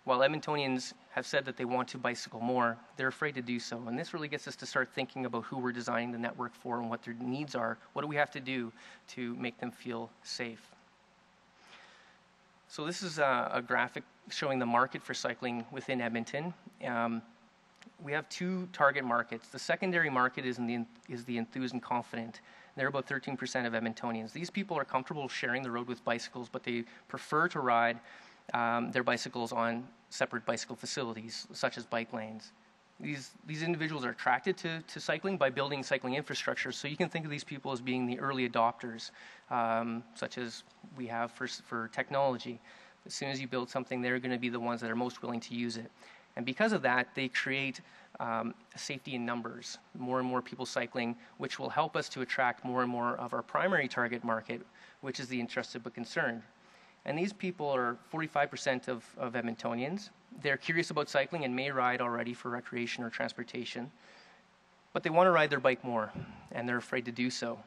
S34: while Edmontonians have said that they want to bicycle more, they're afraid to do so. And this really gets us to start thinking about who we're designing the network for and what their needs are. What do we have to do to make them feel safe? So, this is a, a graphic showing the market for cycling within Edmonton. Um, we have two target markets. The secondary market is, the, is the enthused and confident. They're about 13% of Edmontonians. These people are comfortable sharing the road with bicycles, but they prefer to ride um, their bicycles on separate bicycle facilities, such as bike lanes. These, these individuals are attracted to, to cycling by building cycling infrastructure. So you can think of these people as being the early adopters, um, such as we have for, for technology. As soon as you build something, they're going to be the ones that are most willing to use it. And because of that, they create um, safety in numbers, more and more people cycling, which will help us to attract more and more of our primary target market, which is the interested but concerned. And these people are 45% of, of Edmontonians. They're curious about cycling and may ride already for recreation or transportation, but they want to ride their bike more, and they're afraid to do so.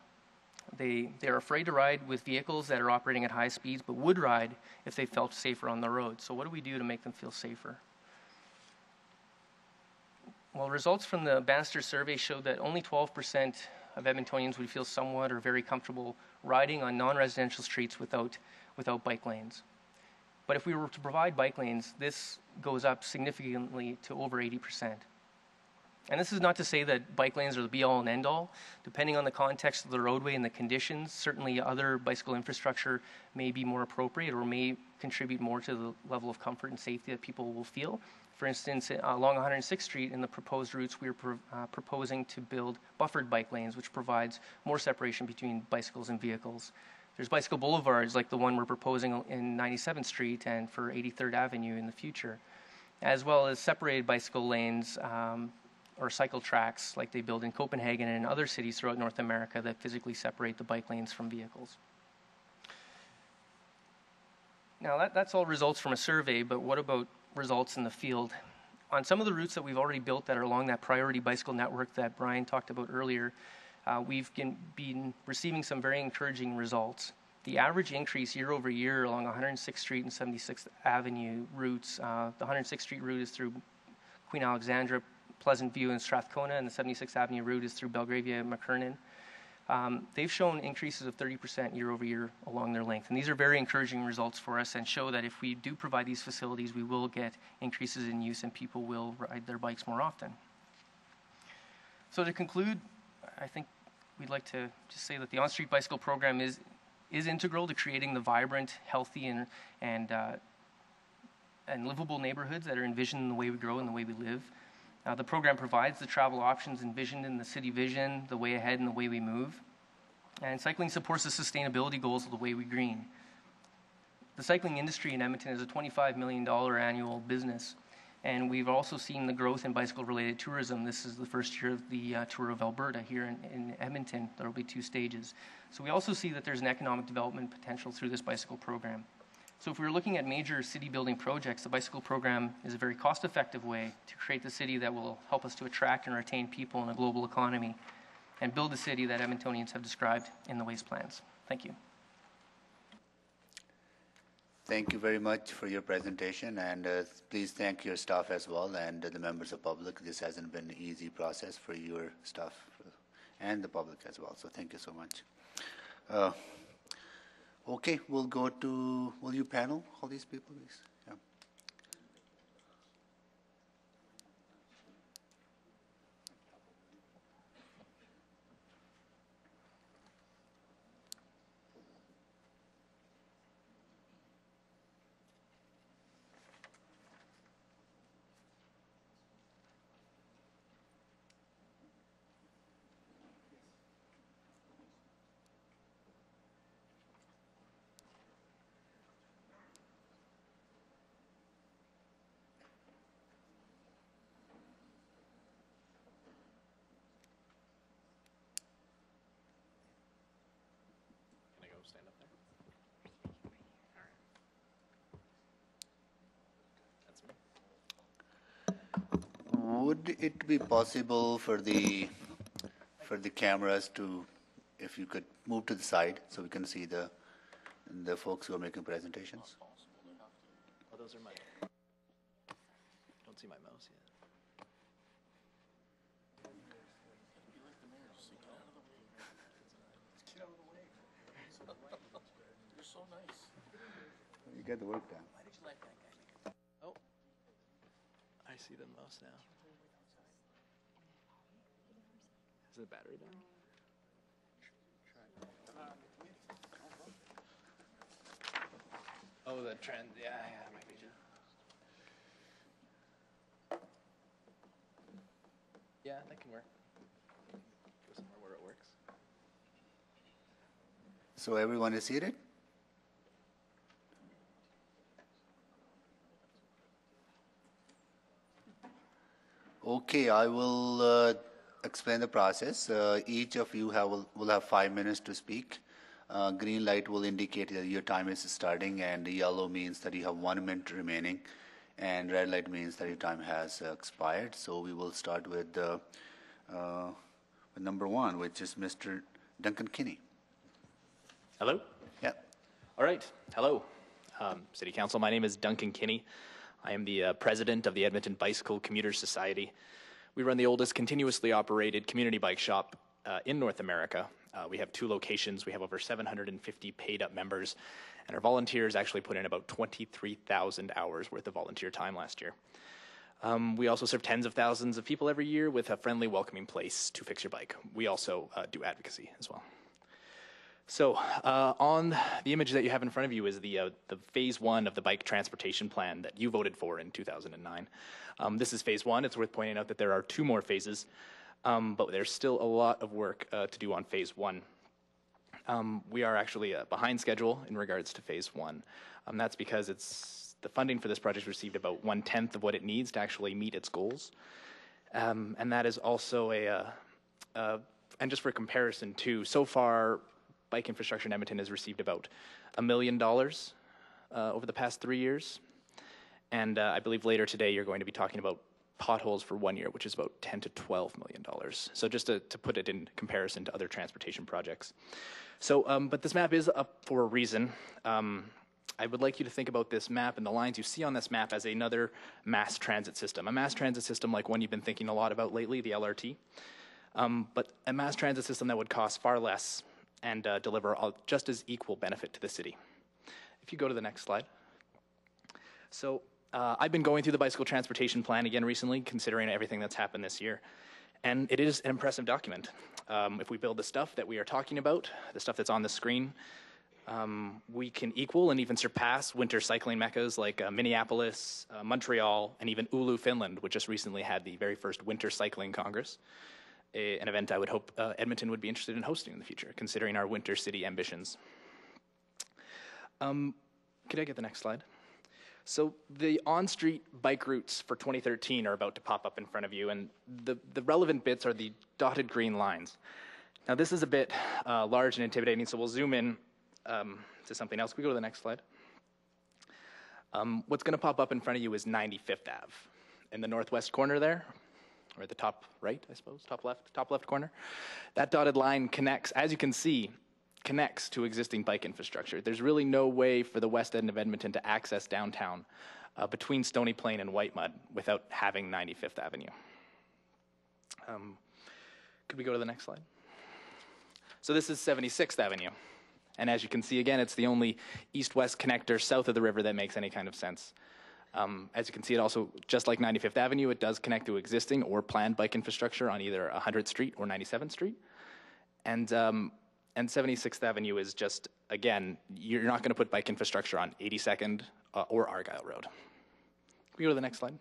S34: They, they're afraid to ride with vehicles that are operating at high speeds, but would ride if they felt safer on the road. So, what do we do to make them feel safer? Well, results from the Banister survey showed that only 12% of Edmontonians would feel somewhat or very comfortable riding on non residential streets without, without bike lanes. But if we were to provide bike lanes, this goes up significantly to over 80%. And this is not to say that bike lanes are the be all and end all. Depending on the context of the roadway and the conditions, certainly other bicycle infrastructure may be more appropriate or may contribute more to the level of comfort and safety that people will feel. For instance, uh, along 106th Street in the proposed routes, we are uh, proposing to build buffered bike lanes, which provides more separation between bicycles and vehicles. There's bicycle boulevards like the one we're proposing in 97th Street and for 83rd Avenue in the future, as well as separated bicycle lanes um, or cycle tracks like they build in Copenhagen and other cities throughout North America that physically separate the bike lanes from vehicles. Now, that, that's all results from a survey, but what about results in the field. On some of the routes that we've already built that are along that priority bicycle network that Brian talked about earlier, uh, we've been receiving some very encouraging results. The average increase year over year along 106th Street and 76th Avenue routes, uh, the 106th Street route is through Queen Alexandra, Pleasant View, and Strathcona, and the 76th Avenue route is through Belgravia and McKernan um, they've shown increases of 30% year over year along their length. And these are very encouraging results for us and show that if we do provide these facilities, we will get increases in use and people will ride their bikes more often. So to conclude, I think we'd like to just say that the on-street bicycle program is is integral to creating the vibrant, healthy, and and uh, and livable neighborhoods that are envisioned in the way we grow and the way we live. Uh, the program provides the travel options envisioned in the city vision, the way ahead, and the way we move. And cycling supports the sustainability goals of the way we green. The cycling industry in Edmonton is a $25 million annual business, and we've also seen the growth in bicycle related tourism. This is the first year of the uh, Tour of Alberta here in, in Edmonton. There will be two stages. So we also see that there's an economic development potential through this bicycle program. So if we were looking at major city building projects, the bicycle program is a very cost-effective way to create the city that will help us to attract and retain people in a global economy and build the city that Edmontonians have described in the Ways plans. Thank you.
S2: Thank you very much for your presentation, and uh, please thank your staff as well and uh, the members of public. This hasn't been an easy process for your staff and the public as well, so thank you so much. Uh, Okay, we'll go to, will you panel all these people, please? would it be possible for the for the cameras to, if you could move to the side so we can see the the folks who are making presentations?
S35: Oh, those are my. Don't see my
S2: mouse yet.
S23: You So
S4: You're
S35: nice. got the work done. Oh, I see the mouse now. the battery down? Oh, the trend. Yeah, yeah, Yeah, that can work. Go somewhere where it works.
S2: So everyone is seated? Okay, I will uh, explain the process. Uh, each of you have, will, will, have five minutes to speak. Uh, green light will indicate that your time is starting, and yellow means that you have one minute remaining, and red light means that your time has uh, expired. So we will start with, uh, uh with number one, which is
S35: Mr. Duncan Kinney. Hello? Yeah. All right. Hello, um, City Council. My name is Duncan Kinney. I am the uh, president of the Edmonton Bicycle Commuters Society. We run the oldest continuously operated community bike shop uh, in North America. Uh, we have two locations. We have over 750 paid up members, and our volunteers actually put in about 23,000 hours worth of volunteer time last year. Um, we also serve tens of thousands of people every year with a friendly, welcoming place to fix your bike. We also uh, do advocacy as well. So, uh, on the image that you have in front of you is the, uh, the phase one of the bike transportation plan that you voted for in 2009. Um, this is phase one. It's worth pointing out that there are two more phases, um, but there's still a lot of work uh, to do on phase one. Um, we are actually uh, behind schedule in regards to phase one. Um, that's because it's the funding for this project received about one tenth of what it needs to actually meet its goals, um, and that is also a uh, uh, and just for comparison too, so far bike infrastructure in Edmonton has received about a million dollars uh, over the past three years. And uh, I believe later today you're going to be talking about potholes for one year, which is about 10 to 12 million dollars. So just to, to, put it in comparison to other transportation projects. So, um, but this map is up for a reason. Um, I would like you to think about this map and the lines you see on this map as another mass transit system, a mass transit system like one you've been thinking a lot about lately, the LRT, um, but a mass transit system that would cost far less and uh, deliver just as equal benefit to the city. If you go to the next slide. So uh, I've been going through the bicycle transportation plan again recently, considering everything that's happened this year. And it is an impressive document. Um, if we build the stuff that we are talking about, the stuff that's on the screen, um, we can equal and even surpass winter cycling meccas like uh, Minneapolis, uh, Montreal, and even Oulu Finland, which just recently had the very first Winter Cycling Congress a, an event I would hope uh, Edmonton would be interested in hosting in the future, considering our winter city ambitions. Um, could I get the next slide? So the on-street bike routes for 2013 are about to pop up in front of you, and the, the relevant bits are the dotted green lines. Now this is a bit uh, large and intimidating, so we'll zoom in um, to something else. Can we go to the next slide? Um, what's going to pop up in front of you is 95th Ave. In the northwest corner there, or the top right, I suppose, top left, top left corner. That dotted line connects, as you can see, connects to existing bike infrastructure. There's really no way for the west end of Edmonton to access downtown uh, between Stony Plain and Whitemud without having 95th Avenue. Um, could we go to the next slide? So this is 76th Avenue. And as you can see, again, it's the only east-west connector south of the river that makes any kind of sense. Um, as you can see, it also, just like 95th Avenue, it does connect to existing or planned bike infrastructure on either 100th Street or 97th Street. And, um, and 76th Avenue is just, again, you're not going to put bike infrastructure on 82nd uh, or Argyll Road. Can we go to the next slide?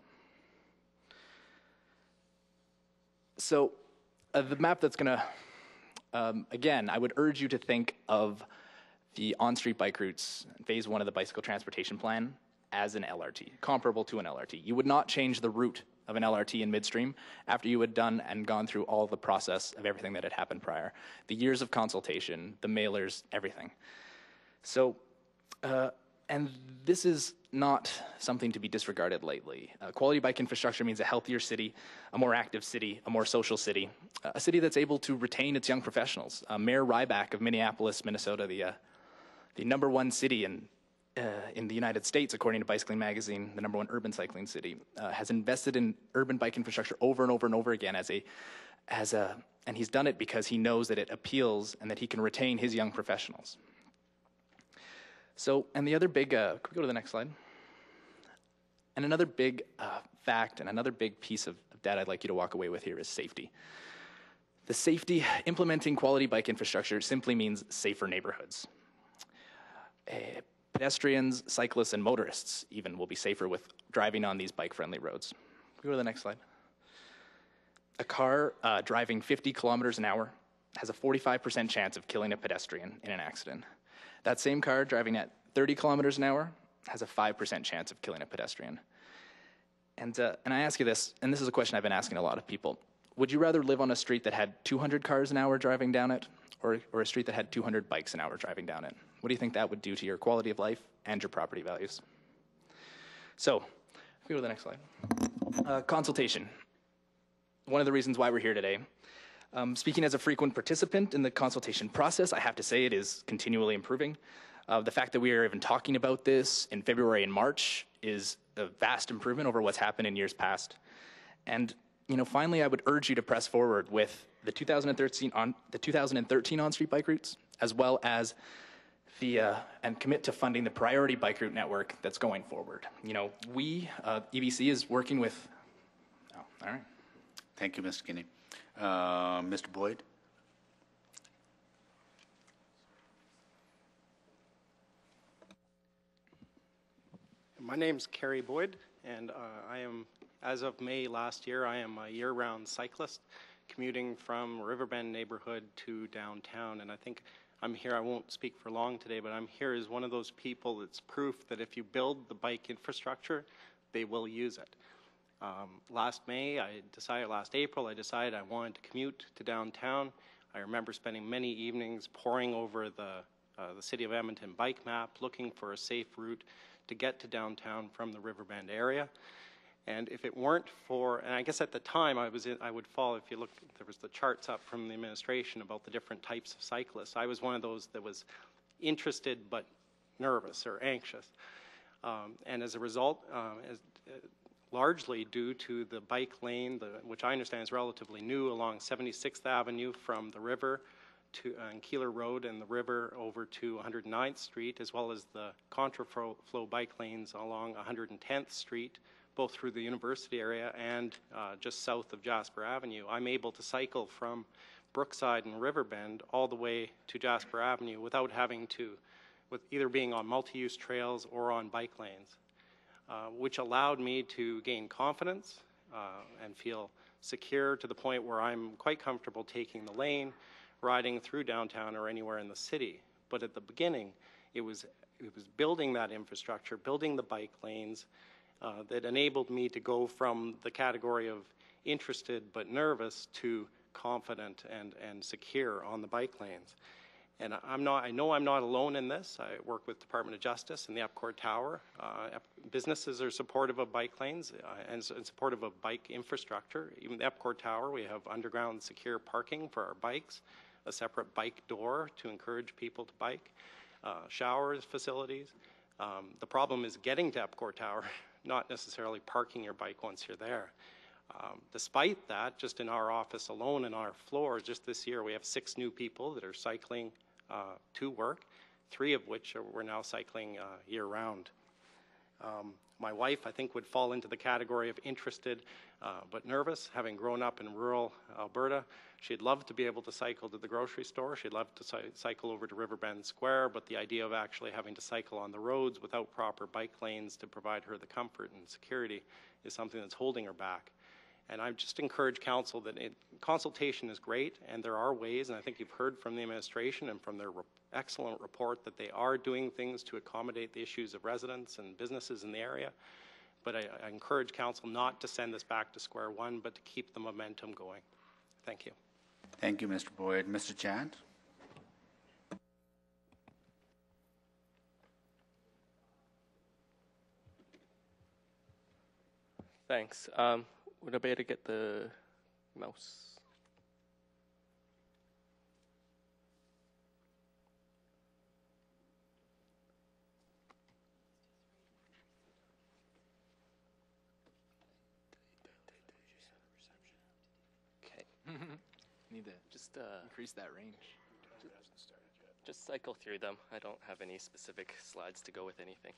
S35: So, uh, the map that's going to, um, again, I would urge you to think of the on street bike routes, phase one of the bicycle transportation plan, as an LRT, comparable to an LRT. You would not change the route of an LRT in midstream after you had done and gone through all the process of everything that had happened prior the years of consultation, the mailers, everything. So, uh, and this is not something to be disregarded lately. Uh, quality bike infrastructure means a healthier city, a more active city, a more social city, a city that's able to retain its young professionals. Uh, Mayor Rybak of Minneapolis, Minnesota, the, uh, the number one city in uh, in the United States, according to Bicycling Magazine, the number one urban cycling city, uh, has invested in urban bike infrastructure over and over and over again as a, as a, and he's done it because he knows that it appeals and that he can retain his young professionals. So, and the other big, uh, we go to the next slide? And another big uh, fact and another big piece of, of data I'd like you to walk away with here is safety. The safety, implementing quality bike infrastructure simply means safer neighborhoods. Uh, Pedestrians, cyclists, and motorists even will be safer with driving on these bike friendly roads. Go to the next slide. A car uh, driving 50 kilometers an hour has a 45% chance of killing a pedestrian in an accident. That same car driving at 30 kilometers an hour has a 5% chance of killing a pedestrian. And, uh, and I ask you this, and this is a question I've been asking a lot of people. Would you rather live on a street that had 200 cars an hour driving down it, or, or a street that had 200 bikes an hour driving down it? What do you think that would do to your quality of life and your property values? So, if we go to the next slide. Uh, consultation. One of the reasons why we're here today. Um, speaking as a frequent participant in the consultation process, I have to say it is continually improving. Uh, the fact that we are even talking about this in February and March is a vast improvement over what's happened in years past. And you know, finally, I would urge you to press forward with the 2013 on the 2013 on-street bike routes, as well as the, uh, and commit to funding the priority bike route network that's going forward. You know, we, uh, EBC is working with, oh, all right. Thank you, Mr. Kinney. Uh, Mr. Boyd?
S36: My name is Kerry Boyd, and uh, I am, as of May last year, I am a year-round cyclist commuting from Riverbend neighborhood to downtown, and I think I'm here, I won't speak for long today, but I'm here as one of those people that's proof that if you build the bike infrastructure, they will use it. Um, last May, I decided, last April, I decided I wanted to commute to downtown. I remember spending many evenings poring over the, uh, the City of Edmonton bike map, looking for a safe route to get to downtown from the Riverbend area. And if it weren't for, and I guess at the time I was in, I would fall, if you look, there was the charts up from the administration about the different types of cyclists. I was one of those that was interested but nervous or anxious. Um, and as a result, um, as, uh, largely due to the bike lane, the, which I understand is relatively new along 76th Avenue from the river to uh, Keillor Road and the river over to 109th Street, as well as the contraflow bike lanes along 110th Street both through the university area and uh, just south of Jasper Avenue, I'm able to cycle from Brookside and Riverbend all the way to Jasper Avenue without having to, with either being on multi-use trails or on bike lanes, uh, which allowed me to gain confidence uh, and feel secure to the point where I'm quite comfortable taking the lane, riding through downtown or anywhere in the city. But at the beginning, it was it was building that infrastructure, building the bike lanes, uh, that enabled me to go from the category of interested but nervous to confident and, and secure on the bike lanes. And I'm not, I know I'm not alone in this. I work with Department of Justice and the Epcor Tower. Uh, businesses are supportive of bike lanes uh, and, and supportive of bike infrastructure. Even the Epcor Tower, we have underground secure parking for our bikes, a separate bike door to encourage people to bike, uh, showers, facilities. Um, the problem is getting to Epcor Tower not necessarily parking your bike once you're there. Um, despite that, just in our office alone, in our floor, just this year, we have six new people that are cycling uh, to work, three of which are, we're now cycling uh, year round. Um, my wife, I think, would fall into the category of interested uh, but nervous, having grown up in rural Alberta. She'd love to be able to cycle to the grocery store. She'd love to cy- cycle over to Riverbend Square, but the idea of actually having to cycle on the roads without proper bike lanes to provide her the comfort and security is something that's holding her back. And I just encourage council that it, consultation is great, and there are ways, and I think you've heard from the administration and from their re excellent report that they are doing things to accommodate the issues of residents and businesses in the area. But I, I encourage council not to send this back to square one, but to keep the momentum going. Thank you.
S2: Thank you, Mr. Boyd. Mr. Chan.
S37: Thanks. Um, would I be able to get the mouse?
S35: Need to just uh, increase that range.
S37: just cycle through them. I don't have any specific slides to go with anything.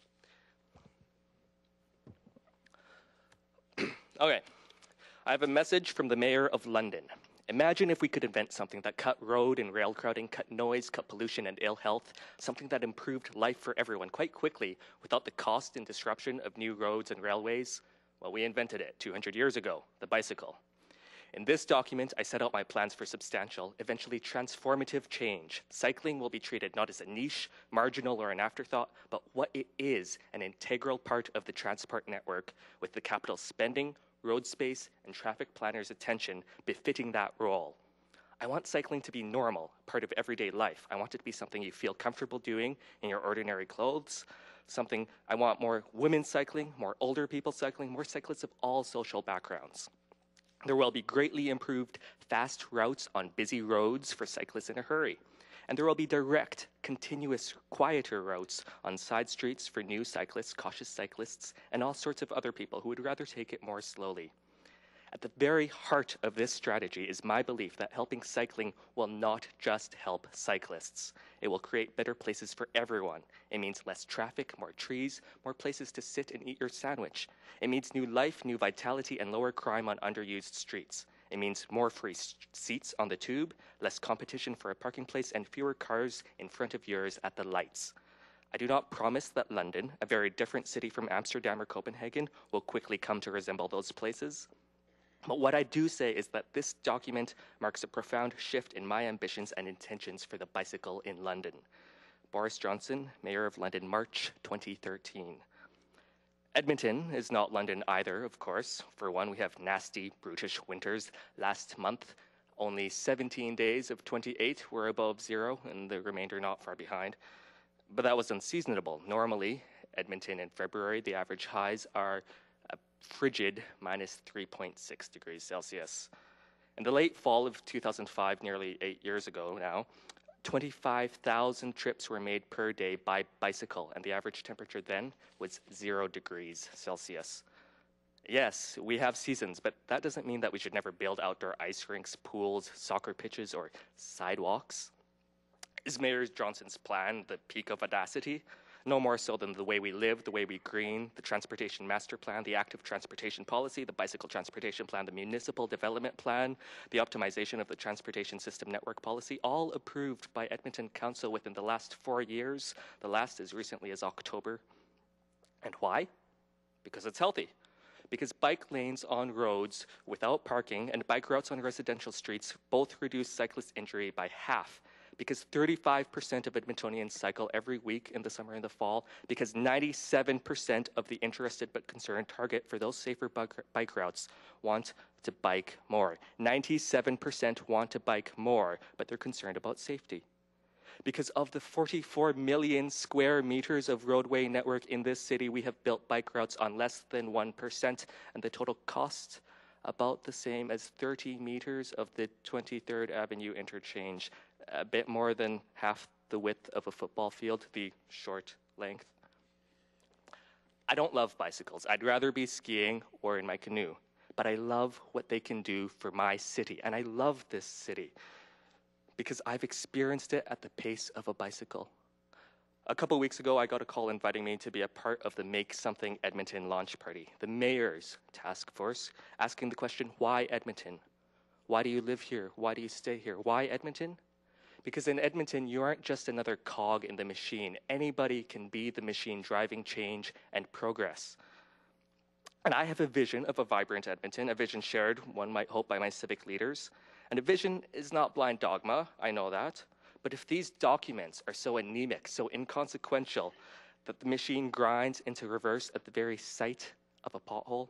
S37: okay. I have a message from the Mayor of London. Imagine if we could invent something that cut road and rail crowding, cut noise, cut pollution and ill health, something that improved life for everyone quite quickly without the cost and disruption of new roads and railways. Well, we invented it 200 years ago the bicycle. In this document, I set out my plans for substantial, eventually transformative change. Cycling will be treated not as a niche, marginal, or an afterthought, but what it is an integral part of the transport network, with the capital spending, road space, and traffic planners' attention befitting that role. I want cycling to be normal, part of everyday life. I want it to be something you feel comfortable doing in your ordinary clothes. Something I want more women cycling, more older people cycling, more cyclists of all social backgrounds. There will be greatly improved fast routes on busy roads for cyclists in a hurry and there will be direct, continuous, quieter routes on side streets for new cyclists, cautious cyclists, and all sorts of other people who would rather take it more slowly. At the very heart of this strategy is my belief that helping cycling will not just help cyclists. It will create better places for everyone. It means less traffic, more trees, more places to sit and eat your sandwich. It means new life, new vitality, and lower crime on underused streets. It means more free seats on the tube, less competition for a parking place, and fewer cars in front of yours at the lights. I do not promise that London, a very different city from Amsterdam or Copenhagen, will quickly come to resemble those places. But what I do say is that this document marks a profound shift in my ambitions and intentions for the bicycle in London. Boris Johnson, Mayor of London, March 2013. Edmonton is not London either, of course. For one, we have nasty, brutish winters. Last month, only 17 days of 28 were above zero, and the remainder not far behind. But that was unseasonable. Normally, Edmonton in February, the average highs are a frigid minus 3.6 degrees Celsius. In the late fall of 2005, nearly eight years ago now, 25,000 trips were made per day by bicycle, and the average temperature then was zero degrees Celsius. Yes, we have seasons, but that doesn't mean that we should never build outdoor ice rinks, pools, soccer pitches, or sidewalks. Is Mayor Johnson's plan the peak of audacity? no more so than the way we live, the way we green, the transportation master plan, the active transportation policy, the bicycle transportation plan, the municipal development plan, the optimization of the transportation system network policy, all approved by Edmonton Council within the last four years, the last as recently as October. And why? Because it's healthy because bike lanes on roads without parking and bike routes on residential streets both reduce cyclist injury by half because 35% of Edmontonians cycle every week in the summer and the fall, because 97% of the interested but concerned target for those safer bike routes want to bike more. 97% want to bike more, but they're concerned about safety because of the 44 million square meters of roadway network in this city, we have built bike routes on less than 1%, and the total cost about the same as 30 meters of the 23rd Avenue interchange a bit more than half the width of a football field, the short length. I don't love bicycles. I'd rather be skiing or in my canoe. But I love what they can do for my city. And I love this city because I've experienced it at the pace of a bicycle. A couple weeks ago, I got a call inviting me to be a part of the Make Something Edmonton launch party, the mayor's task force, asking the question why Edmonton? Why do you live here? Why do you stay here? Why Edmonton? Because in Edmonton, you aren't just another cog in the machine. Anybody can be the machine driving change and progress. And I have a vision of a vibrant Edmonton, a vision shared, one might hope, by my civic leaders. And a vision is not blind dogma, I know that. But if these documents are so anemic, so inconsequential, that the machine grinds into reverse at the very sight of a pothole,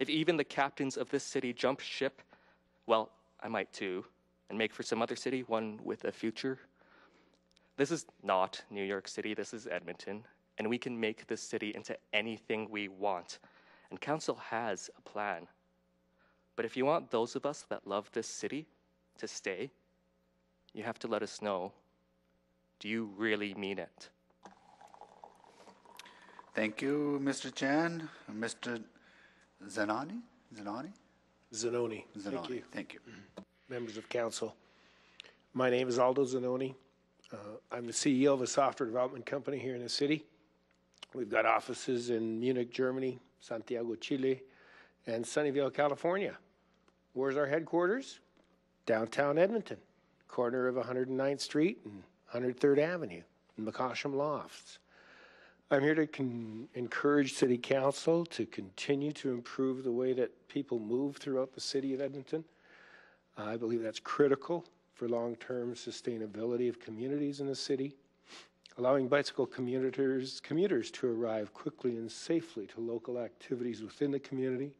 S37: if even the captains of this city jump ship, well, I might too and make for some other city, one with a future. This is not New York City, this is Edmonton, and we can make this city into anything we want. And council has a plan. But if you want those of us that love this city to stay, you have to let us know do you really mean it?
S2: Thank you, Mr. Chan. Mr. Zanani? Zanani? Zanoni. Zanoni. Thank you. Thank you members of council. My name is Aldo
S30: Zanoni. Uh, I'm the CEO of a software development company here in the city. We've got offices in Munich, Germany, Santiago, Chile, and Sunnyvale, California. Where's our headquarters? Downtown Edmonton, corner of 109th Street and 103rd Avenue, in McCosham Lofts. I'm here to encourage City Council to continue to improve the way that people move throughout the city of Edmonton. I believe that's critical for long term sustainability of communities in the city. Allowing bicycle commuters, commuters to arrive quickly and safely to local activities within the community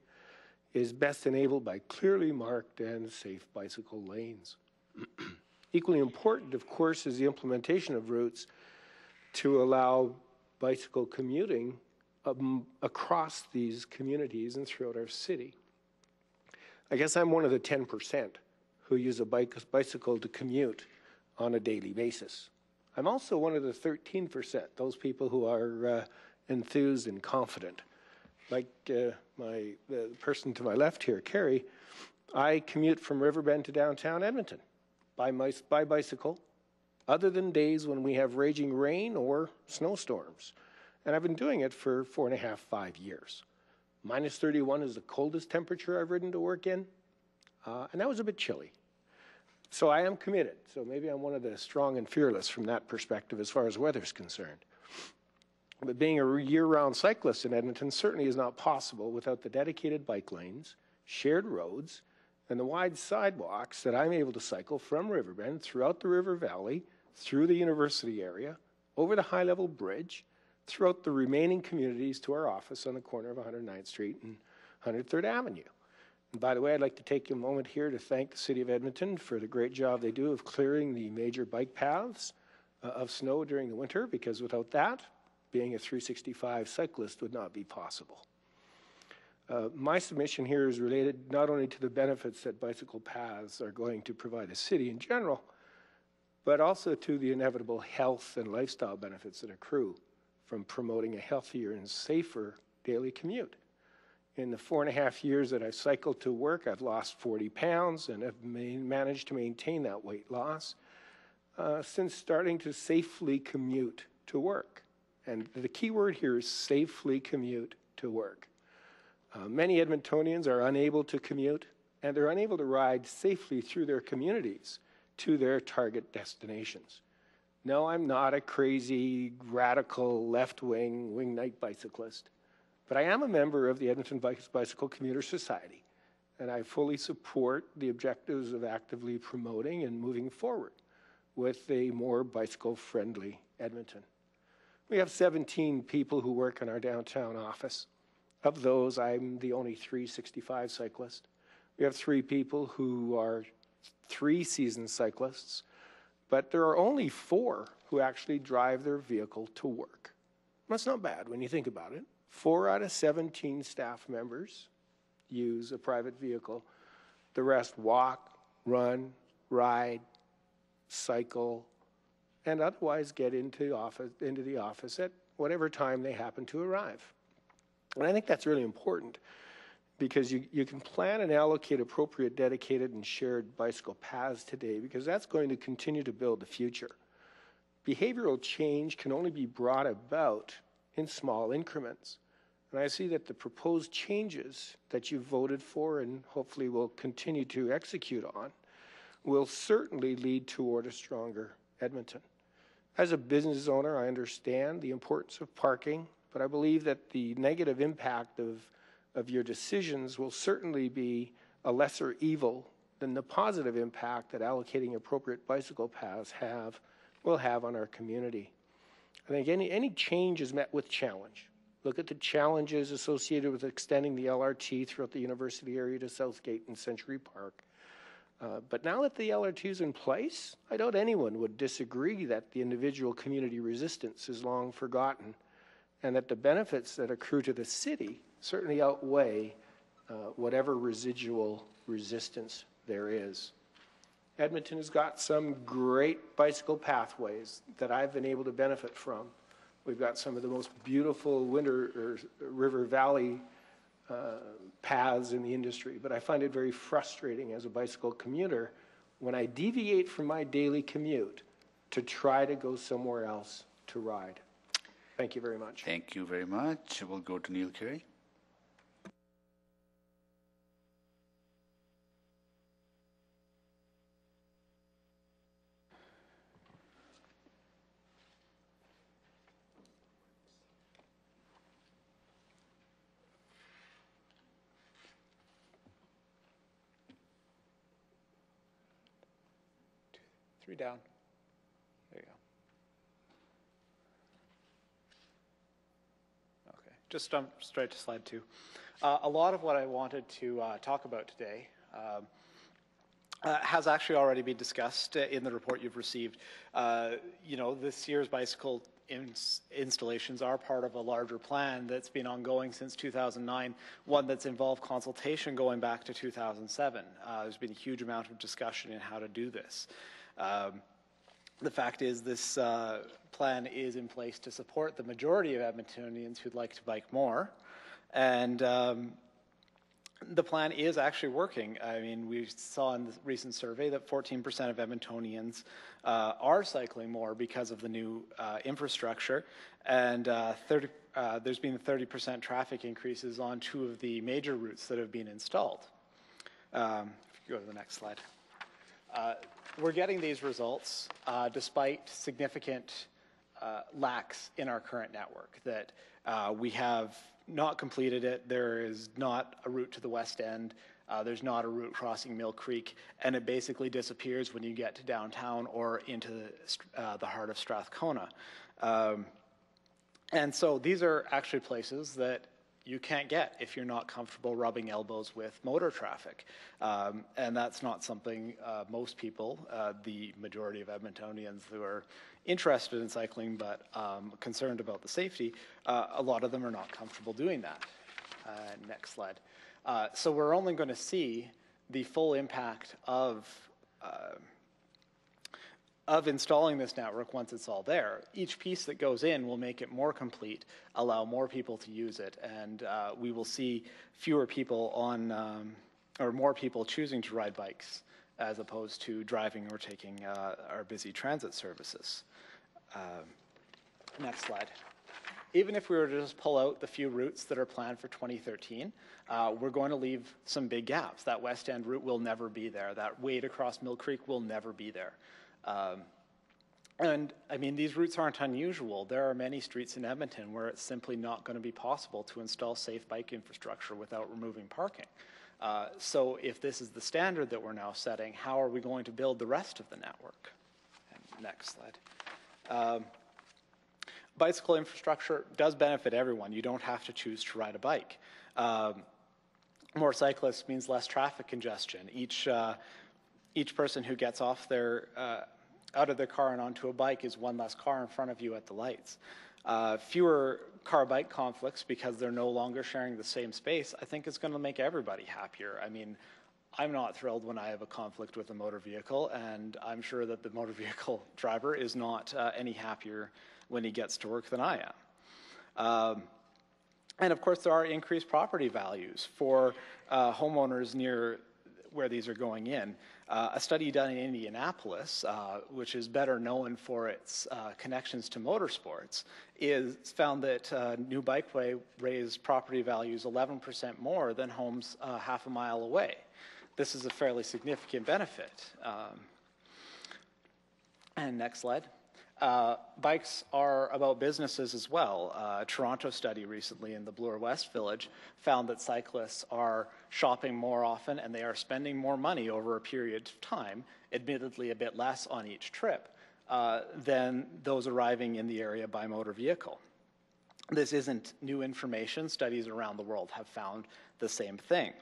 S30: is best enabled by clearly marked and safe bicycle lanes. Equally important, of course, is the implementation of routes to allow bicycle commuting um, across these communities and throughout our city. I guess I'm one of the 10% who use a bike, bicycle to commute on a daily basis. I'm also one of the 13%, those people who are uh, enthused and confident. Like uh, my the person to my left here, Carey, I commute from Riverbend to downtown Edmonton by, my, by bicycle, other than days when we have raging rain or snowstorms. And I've been doing it for four and a half, five years. Minus 31 is the coldest temperature I've ridden to work in, uh, and that was a bit chilly. So I am committed. So maybe I'm one of the strong and fearless from that perspective as far as weather is concerned. But being a year round cyclist in Edmonton certainly is not possible without the dedicated bike lanes, shared roads, and the wide sidewalks that I'm able to cycle from Riverbend throughout the river valley, through the university area, over the high level bridge, throughout the remaining communities to our office on the corner of 109th Street and 103rd Avenue. And by the way, I'd like to take a moment here to thank the City of Edmonton for the great job they do of clearing the major bike paths uh, of snow during the winter, because without that, being a 365 cyclist would not be possible. Uh, my submission here is related not only to the benefits that bicycle paths are going to provide a city in general, but also to the inevitable health and lifestyle benefits that accrue from promoting a healthier and safer daily commute. In the four and a half years that I've cycled to work, I've lost 40 pounds and have managed to maintain that weight loss uh, since starting to safely commute to work. And the key word here is safely commute to work. Uh, many Edmontonians are unable to commute, and they're unable to ride safely through their communities to their target destinations. No, I'm not a crazy, radical, left wing, wingnight bicyclist. But I am a member of the Edmonton Bicycle Commuter Society, and I fully support the objectives of actively promoting and moving forward with a more bicycle friendly Edmonton. We have 17 people who work in our downtown office. Of those, I'm the only 365 cyclist. We have three people who are three season cyclists but there are only four who actually drive their vehicle to work. That's not bad when you think about it. Four out of 17 staff members use a private vehicle. The rest walk, run, ride, cycle, and otherwise get into, office, into the office at whatever time they happen to arrive. And I think that's really important because you, you can plan and allocate appropriate dedicated and shared bicycle paths today because that's going to continue to build the future. Behavioral change can only be brought about in small increments. And I see that the proposed changes that you voted for and hopefully will continue to execute on will certainly lead toward a stronger Edmonton. As a business owner, I understand the importance of parking, but I believe that the negative impact of of your decisions will certainly be a lesser evil than the positive impact that allocating appropriate bicycle paths have will have on our community. I think any, any change is met with challenge. Look at the challenges associated with extending the LRT throughout the university area to Southgate and Century Park. Uh, but now that the LRT is in place, I doubt anyone would disagree that the individual community resistance is long forgotten and that the benefits that accrue to the city certainly outweigh uh, whatever residual resistance there is. Edmonton has got some great bicycle pathways that I've been able to benefit from. We've got some of the most beautiful winter er, river valley uh, paths in the industry, but I find it very frustrating as a bicycle commuter when I deviate from my daily commute to try to go somewhere else to ride. Thank you very much. Thank you very much.
S2: We'll go to Neil Carey.
S38: just jump straight to slide two. Uh, a lot of what I wanted to uh, talk about today um, uh, has actually already been discussed in the report you've received. Uh, you know, this year's bicycle installations are part of a larger plan that's been ongoing since 2009, one that's involved consultation going back to 2007. Uh, there's been a huge amount of discussion in how to do this. Um, the fact is this uh, plan is in place to support the majority of Edmontonians who'd like to bike more. And um, the plan is actually working. I mean, we saw in the recent survey that 14% of Edmontonians uh, are cycling more because of the new uh, infrastructure, and uh, 30, uh, there's been 30% traffic increases on two of the major routes that have been installed. Um, if you go to the next slide. Uh, we're getting these results uh, despite significant uh, lacks in our current network, that uh, we have not completed it, there is not a route to the west end, uh, there's not a route crossing Mill Creek, and it basically disappears when you get to downtown or into the, uh, the heart of Strathcona. Um, and so these are actually places that you can't get if you're not comfortable rubbing elbows with motor traffic. Um, and that's not something uh, most people, uh, the majority of Edmontonians who are interested in cycling but um, concerned about the safety, uh, a lot of them are not comfortable doing that. Uh, next slide. Uh, so we're only going to see the full impact of uh, of installing this network once it's all there. Each piece that goes in will make it more complete, allow more people to use it, and uh, we will see fewer people on, um, or more people choosing to ride bikes as opposed to driving or taking uh, our busy transit services. Uh, next slide. Even if we were to just pull out the few routes that are planned for 2013, uh, we're going to leave some big gaps. That West End route will never be there. That wade across Mill Creek will never be there. Um, and I mean, these routes aren't unusual. There are many streets in Edmonton where it's simply not going to be possible to install safe bike infrastructure without removing parking. Uh, so, if this is the standard that we're now setting, how are we going to build the rest of the network? And next slide. Um, bicycle infrastructure does benefit everyone. You don't have to choose to ride a bike. Um, more cyclists means less traffic congestion. Each uh, each person who gets off their uh, out of their car and onto a bike is one less car in front of you at the lights. Uh, fewer car bike conflicts because they're no longer sharing the same space, I think is going to make everybody happier. I mean, I'm not thrilled when I have a conflict with a motor vehicle, and I'm sure that the motor vehicle driver is not uh, any happier when he gets to work than I am. Um, and of course, there are increased property values for uh, homeowners near where these are going in. Uh, a study done in Indianapolis, uh, which is better known for its uh, connections to motorsports, is found that uh, New Bikeway raised property values 11% more than homes uh, half a mile away. This is a fairly significant benefit. Um, and next slide. Uh, bikes are about businesses as well. Uh, a Toronto study recently in the Bloor West Village found that cyclists are shopping more often and they are spending more money over a period of time, admittedly a bit less on each trip, uh, than those arriving in the area by motor vehicle. This isn't new information. Studies around the world have found the same thing.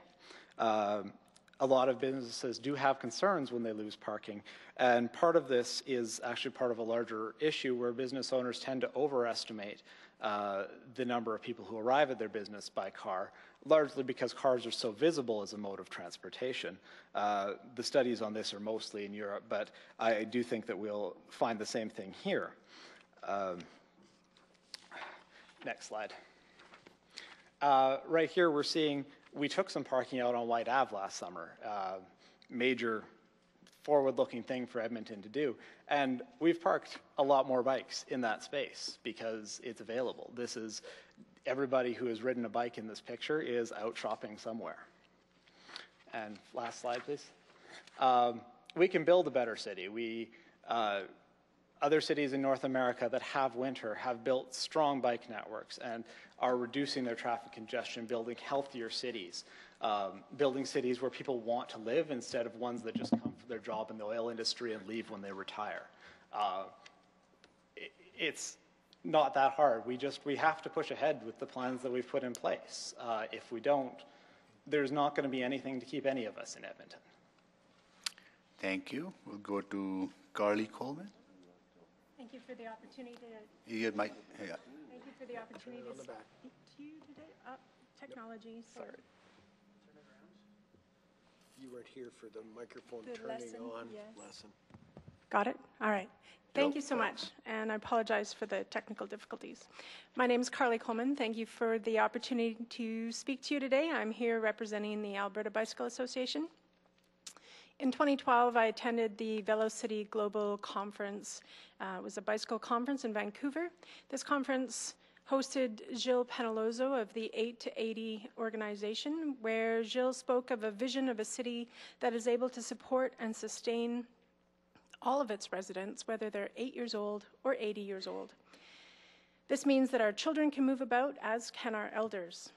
S38: Um, a lot of businesses do have concerns when they lose parking. And part of this is actually part of a larger issue where business owners tend to overestimate uh, the number of people who arrive at their business by car, largely because cars are so visible as a mode of transportation. Uh, the studies on this are mostly in Europe, but I do think that we'll find the same thing here. Um, next slide. Uh, right here, we're seeing we took some parking out on White Ave last summer. Uh, major forward-looking thing for Edmonton to do. And we've parked a lot more bikes in that space because it's available. This is everybody who has ridden a bike in this picture is out shopping somewhere. And last slide, please. Um, we can build a better city. We uh, other cities in North America that have winter have built strong bike networks and are reducing their traffic congestion, building healthier cities, um, building cities where people want to live instead of ones that just come for their job in the oil industry and leave when they retire. Uh, it, it's not that hard. We just we have to push ahead with the plans that we've put in place. Uh, if we don't, there's not going to be anything to keep any of us in
S1: Edmonton.
S2: Thank you. We'll go to Carly Coleman.
S33: Thank you for the opportunity
S1: to.
S2: You might, yeah.
S33: Thank you for the opportunity to speak to you today. Uh, technology, sorry. sorry.
S2: You
S30: weren't here for the microphone the turning lesson, on yes. lesson.
S33: Got it? All right. Thank you so much, and I apologize for the technical difficulties. My name is Carly Coleman. Thank you for the opportunity to speak to you today. I'm here representing the Alberta Bicycle Association in 2012, I attended the Velo-city Global Conference. Uh, it was a bicycle conference in Vancouver. This conference hosted Gil Penalosa of the 8 to 80 organization, where Gil spoke of a vision of a city that is able to support and sustain all of its residents, whether they're 8 years old or 80 years old. This means that our children can move about, as can our elders.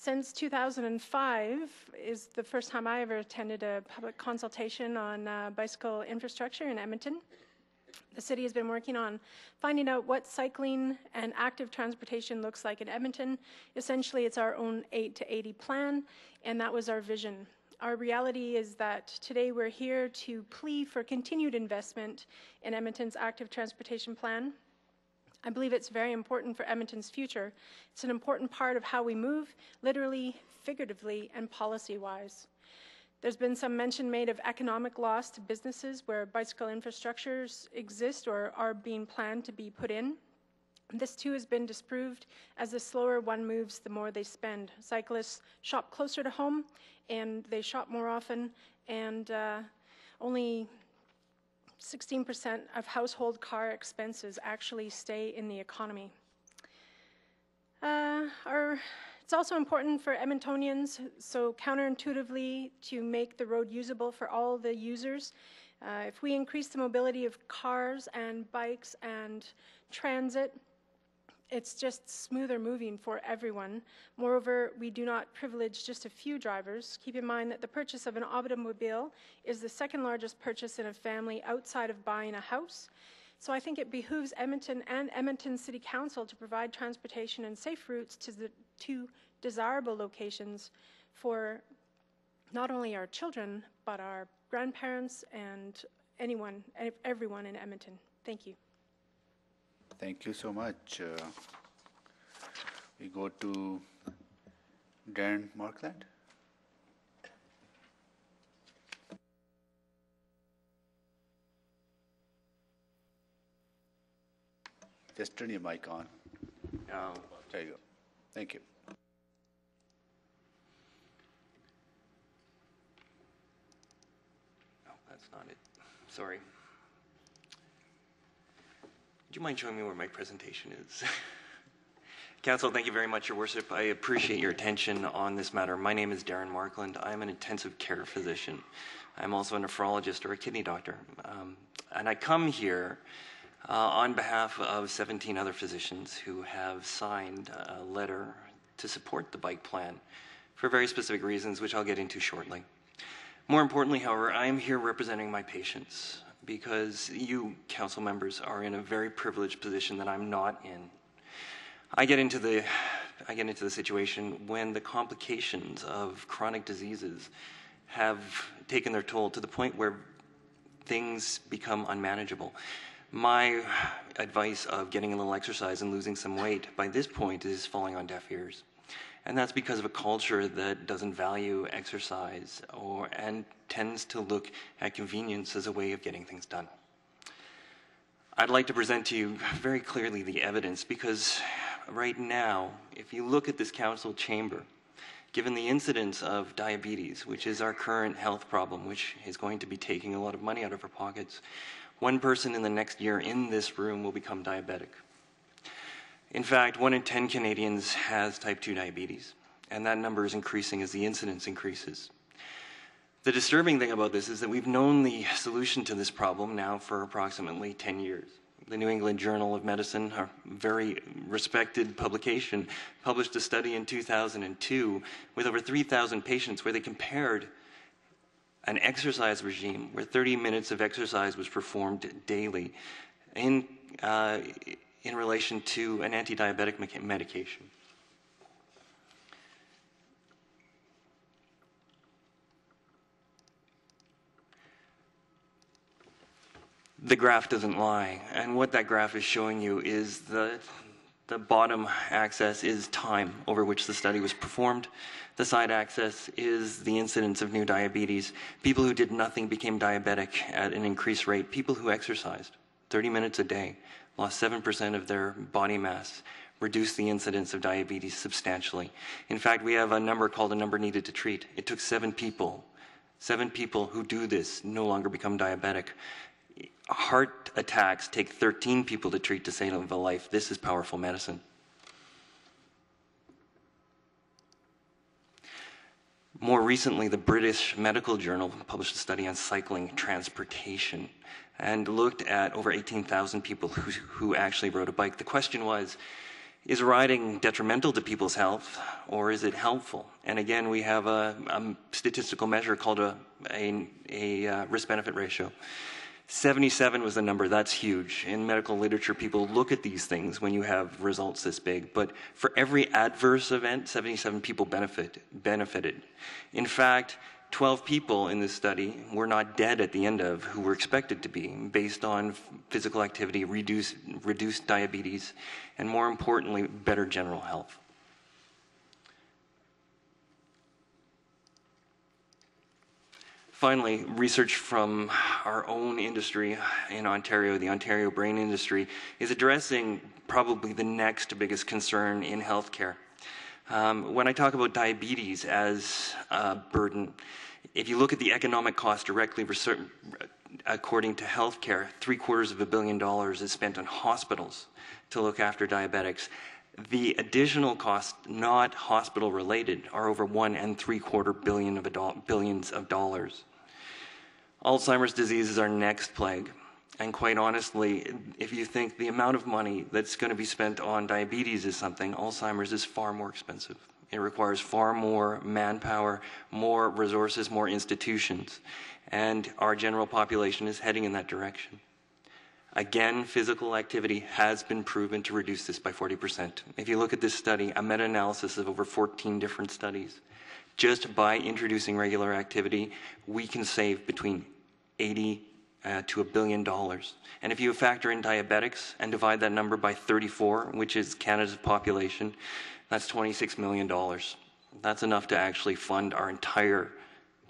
S33: Since 2005 is the first time I ever attended a public consultation on uh, bicycle infrastructure in Edmonton. The city has been working on finding out what cycling and active transportation looks like in Edmonton. Essentially, it's our own 8 to 80 plan, and that was our vision. Our reality is that today we're here to plea for continued investment in Edmonton's active transportation plan. I believe it's very important for Edmonton's future. It's an important part of how we move, literally, figuratively, and policy-wise. There's been some mention made of economic loss to businesses where bicycle infrastructures exist or are being planned to be put in. This too has been disproved as the slower one moves, the more they spend. Cyclists shop closer to home and they shop more often and uh, only 16% of household car expenses actually stay in the economy. Uh, our, it's also important for Edmontonians, so counterintuitively, to make the road usable for all the users. Uh, if we increase the mobility of cars and bikes and transit, it's just smoother moving for everyone. Moreover, we do not privilege just a few drivers. Keep in mind that the purchase of an automobile is the second largest purchase in a family outside of buying a house. So I think it behooves Edmonton and Edmonton City Council to provide transportation and safe routes to the two desirable locations for not only our children, but our grandparents and anyone, everyone in Edmonton. Thank you.
S2: Thank you so much. Uh, we go to Darren Markland. Just turn your mic on. No. There you go.
S28: Thank you. No, that's not it. Sorry you mind showing me where my presentation is? Council, thank you very much, Your Worship. I appreciate your attention on this matter. My name is Darren Markland. I'm an intensive care physician. I'm also a nephrologist or a kidney doctor. Um, and I come here uh, on behalf of 17 other physicians who have signed a letter to support the bike plan for very specific reasons, which I'll get into shortly. More importantly, however, I am here representing my patients because you council members are in a very privileged position that I'm not in. I get into the I get into the situation when the complications of chronic diseases have taken their toll to the point where things become unmanageable. My advice of getting a little exercise and losing some weight by this point is falling on deaf ears. And that's because of a culture that doesn't value exercise or, and tends to look at convenience as a way of getting things done. I'd like to present to you very clearly the evidence because right now, if you look at this council chamber, given the incidence of diabetes, which is our current health problem, which is going to be taking a lot of money out of our pockets, one person in the next year in this room will become diabetic. In fact, one in 10 Canadians has type 2 diabetes, and that number is increasing as the incidence increases. The disturbing thing about this is that we've known the solution to this problem now for approximately 10 years. The New England Journal of Medicine, a very respected publication, published a study in 2002 with over 3,000 patients where they compared an exercise regime where 30 minutes of exercise was performed daily in, uh, in relation to an anti diabetic medication. The graph doesn't lie. And what that graph is showing you is the, the bottom axis is time over which the study was performed. The side axis is the incidence of new diabetes. People who did nothing became diabetic at an increased rate. People who exercised 30 minutes a day lost 7% of their body mass, reduced the incidence of diabetes substantially. In fact, we have a number called a number needed to treat. It took seven people. Seven people who do this no longer become diabetic. Heart attacks take 13 people to treat to save a life. This is powerful medicine. More recently, the British Medical Journal published a study on cycling transportation and looked at over 18,000 people who, who actually rode a bike. The question was is riding detrimental to people's health or is it helpful? And again, we have a, a statistical measure called a, a, a uh, risk benefit ratio. 77 was the number. That's huge. In medical literature, people look at these things when you have results this big. But for every adverse event, 77 people benefit, benefited. In fact, 12 people in this study were not dead at the end of who were expected to be based on physical activity, reduced, reduced diabetes, and more importantly, better general health. Finally, research from our own industry in Ontario, the Ontario brain industry, is addressing probably the next biggest concern in healthcare um, when I talk about diabetes as a burden, if you look at the economic cost directly, according to healthcare, three quarters of a billion dollars is spent on hospitals to look after diabetics. The additional costs, not hospital related, are over one and three quarter billion of do- billions of dollars. Alzheimer's disease is our next plague. And quite honestly, if you think the amount of money that's going to be spent on diabetes is something, Alzheimer's is far more expensive. It requires far more manpower, more resources, more institutions. And our general population is heading in that direction. Again, physical activity has been proven to reduce this by 40%. If you look at this study, a meta analysis of over 14 different studies, just by introducing regular activity, we can save between 80 uh, to a billion dollars. And if you factor in diabetics and divide that number by 34, which is Canada's population, that's $26 million. That's enough to actually fund our entire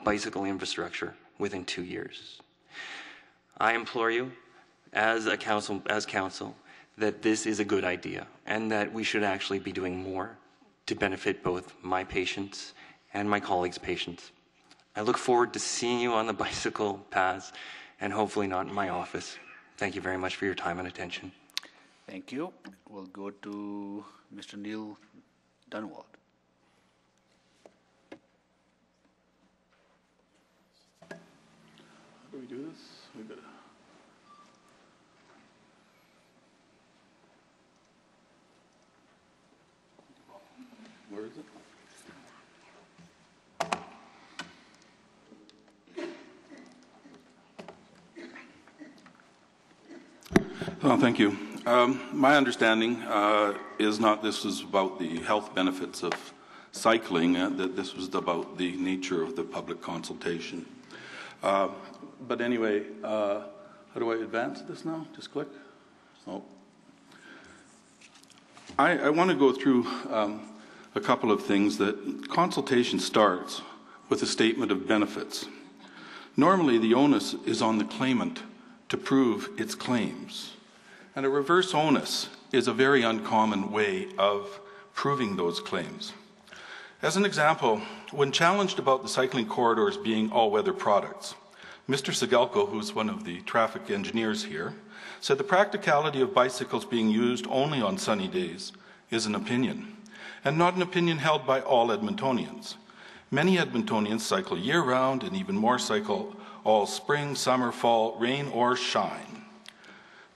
S28: bicycle infrastructure within two years. I implore you, as a council, as council, that this is a good idea and that we should actually be doing more to benefit both my patients and my colleagues' patients. I look forward to seeing you on the bicycle paths and hopefully not in my office. Thank you very much for your time and attention.
S2: Thank you. We'll go to Mr. Neil Dunwald.
S23: How do we do this? We is it? Oh, thank you. Um, my understanding uh, is not this was about the health benefits of cycling, uh, that this was about the nature of the public consultation. Uh, but anyway, uh, how do I advance this now? Just click? Oh. I, I want to go through um, a couple of things that consultation starts with a statement of benefits. Normally, the onus is on the claimant to prove its claims and a reverse onus is a very uncommon way of proving those claims. As an example, when challenged about the cycling corridors being all-weather products, Mr. Segelko, who's one of the traffic engineers here, said the practicality of bicycles being used only on sunny days is an opinion, and not an opinion held by all Edmontonians. Many Edmontonians cycle year-round and even more cycle all spring, summer, fall, rain, or shine.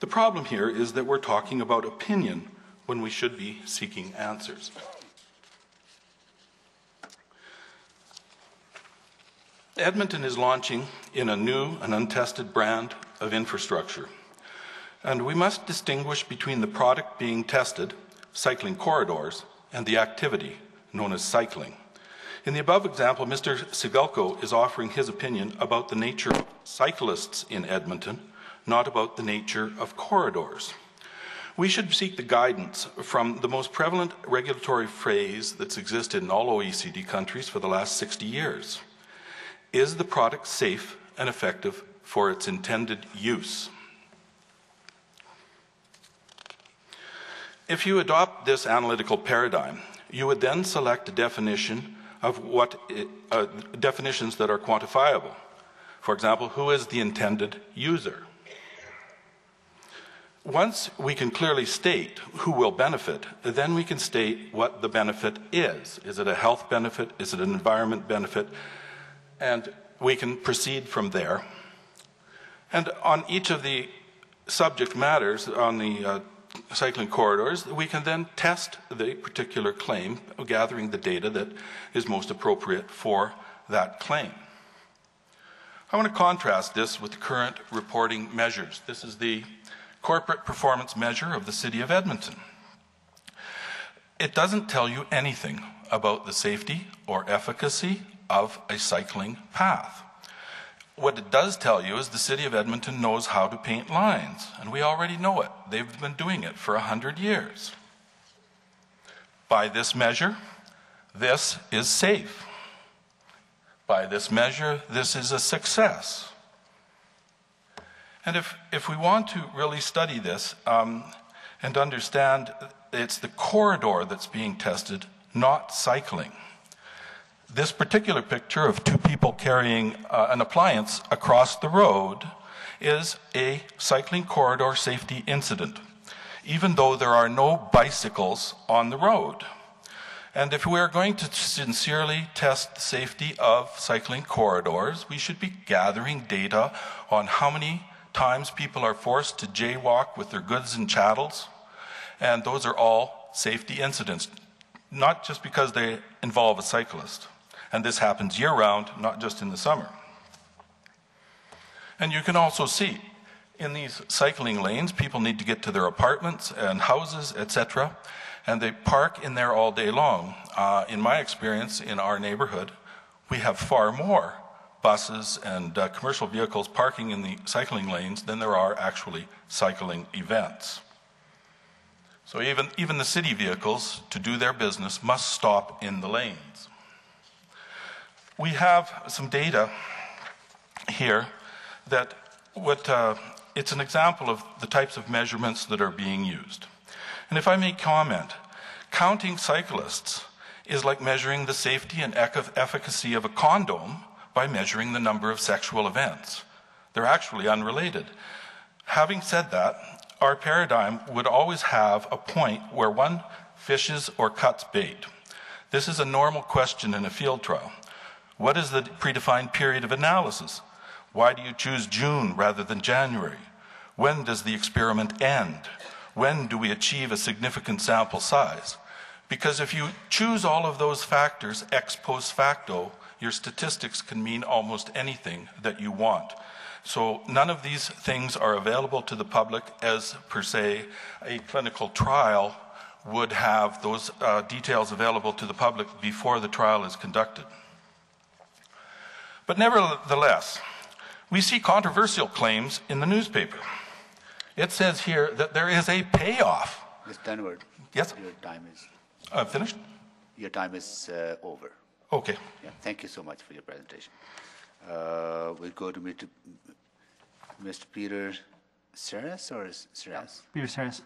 S23: The problem here is that we're talking about opinion when we should be seeking answers. Edmonton is launching in a new and untested brand of infrastructure. And we must distinguish between the product being tested, cycling corridors, and the activity known as cycling. In the above example, Mr. Sigelko is offering his opinion about the nature of cyclists in Edmonton not about the nature of corridors. We should seek the guidance from the most prevalent regulatory phrase that's existed in all OECD countries for the last 60 years. Is the product safe and effective for its intended use? If you adopt this analytical paradigm, you would then select a definition of what it, uh, definitions that are quantifiable. For example, who is the intended user? Once we can clearly state who will benefit, then we can state what the benefit is. Is it a health benefit? Is it an environment benefit? And we can proceed from there. And on each of the subject matters on the uh, cycling corridors, we can then test the particular claim, gathering the data that is most appropriate for that claim. I want to contrast this with the current reporting measures. This is the corporate performance measure of the City of Edmonton. It doesn't tell you anything about the safety or efficacy of a cycling path. What it does tell you is the City of Edmonton knows how to paint lines, and we already know it. They've been doing it for 100 years. By this measure, this is safe. By this measure, this is a success. And if, if we want to really study this um, and understand, it's the corridor that's being tested, not cycling. This particular picture of two people carrying uh, an appliance across the road is a cycling corridor safety incident, even though there are no bicycles on the road. And if we are going to sincerely test the safety of cycling corridors, we should be gathering data on how many times people are forced to jaywalk with their goods and chattels, and those are all safety incidents, not just because they involve a cyclist. And this happens year round, not just in the summer. And you can also see in these cycling lanes, people need to get to their apartments and houses, etc., and they park in there all day long. Uh, in my experience, in our neighborhood, we have far more buses and uh, commercial vehicles parking in the cycling lanes than there are actually cycling events. So even, even the city vehicles, to do their business, must stop in the lanes. We have some data here that what, uh, it's an example of the types of measurements that are being used. And if I may comment, counting cyclists is like measuring the safety and efficacy of a condom by measuring the number of sexual events. They're actually unrelated. Having said that, our paradigm would always have a point where one fishes or cuts bait. This is a normal question in a field trial. What is the predefined period of analysis? Why do you choose June rather than January? When does the experiment end? When do we achieve a significant sample size? Because if you choose all of those factors ex post facto, your statistics can mean almost anything that you want. So none of these things are available to the public as, per se, a clinical trial would have those uh, details available to the public before the trial is conducted. But nevertheless, we see controversial claims in the newspaper. It says here that there is a payoff. Mr. Dunwald, yes? your time is... I'm uh, finished? Your
S2: time is uh, over. Okay. Yeah, thank you so much for your presentation. Uh, we'll go to Mr. Mr. Peter Seres or Seres?
S32: Peter Seres.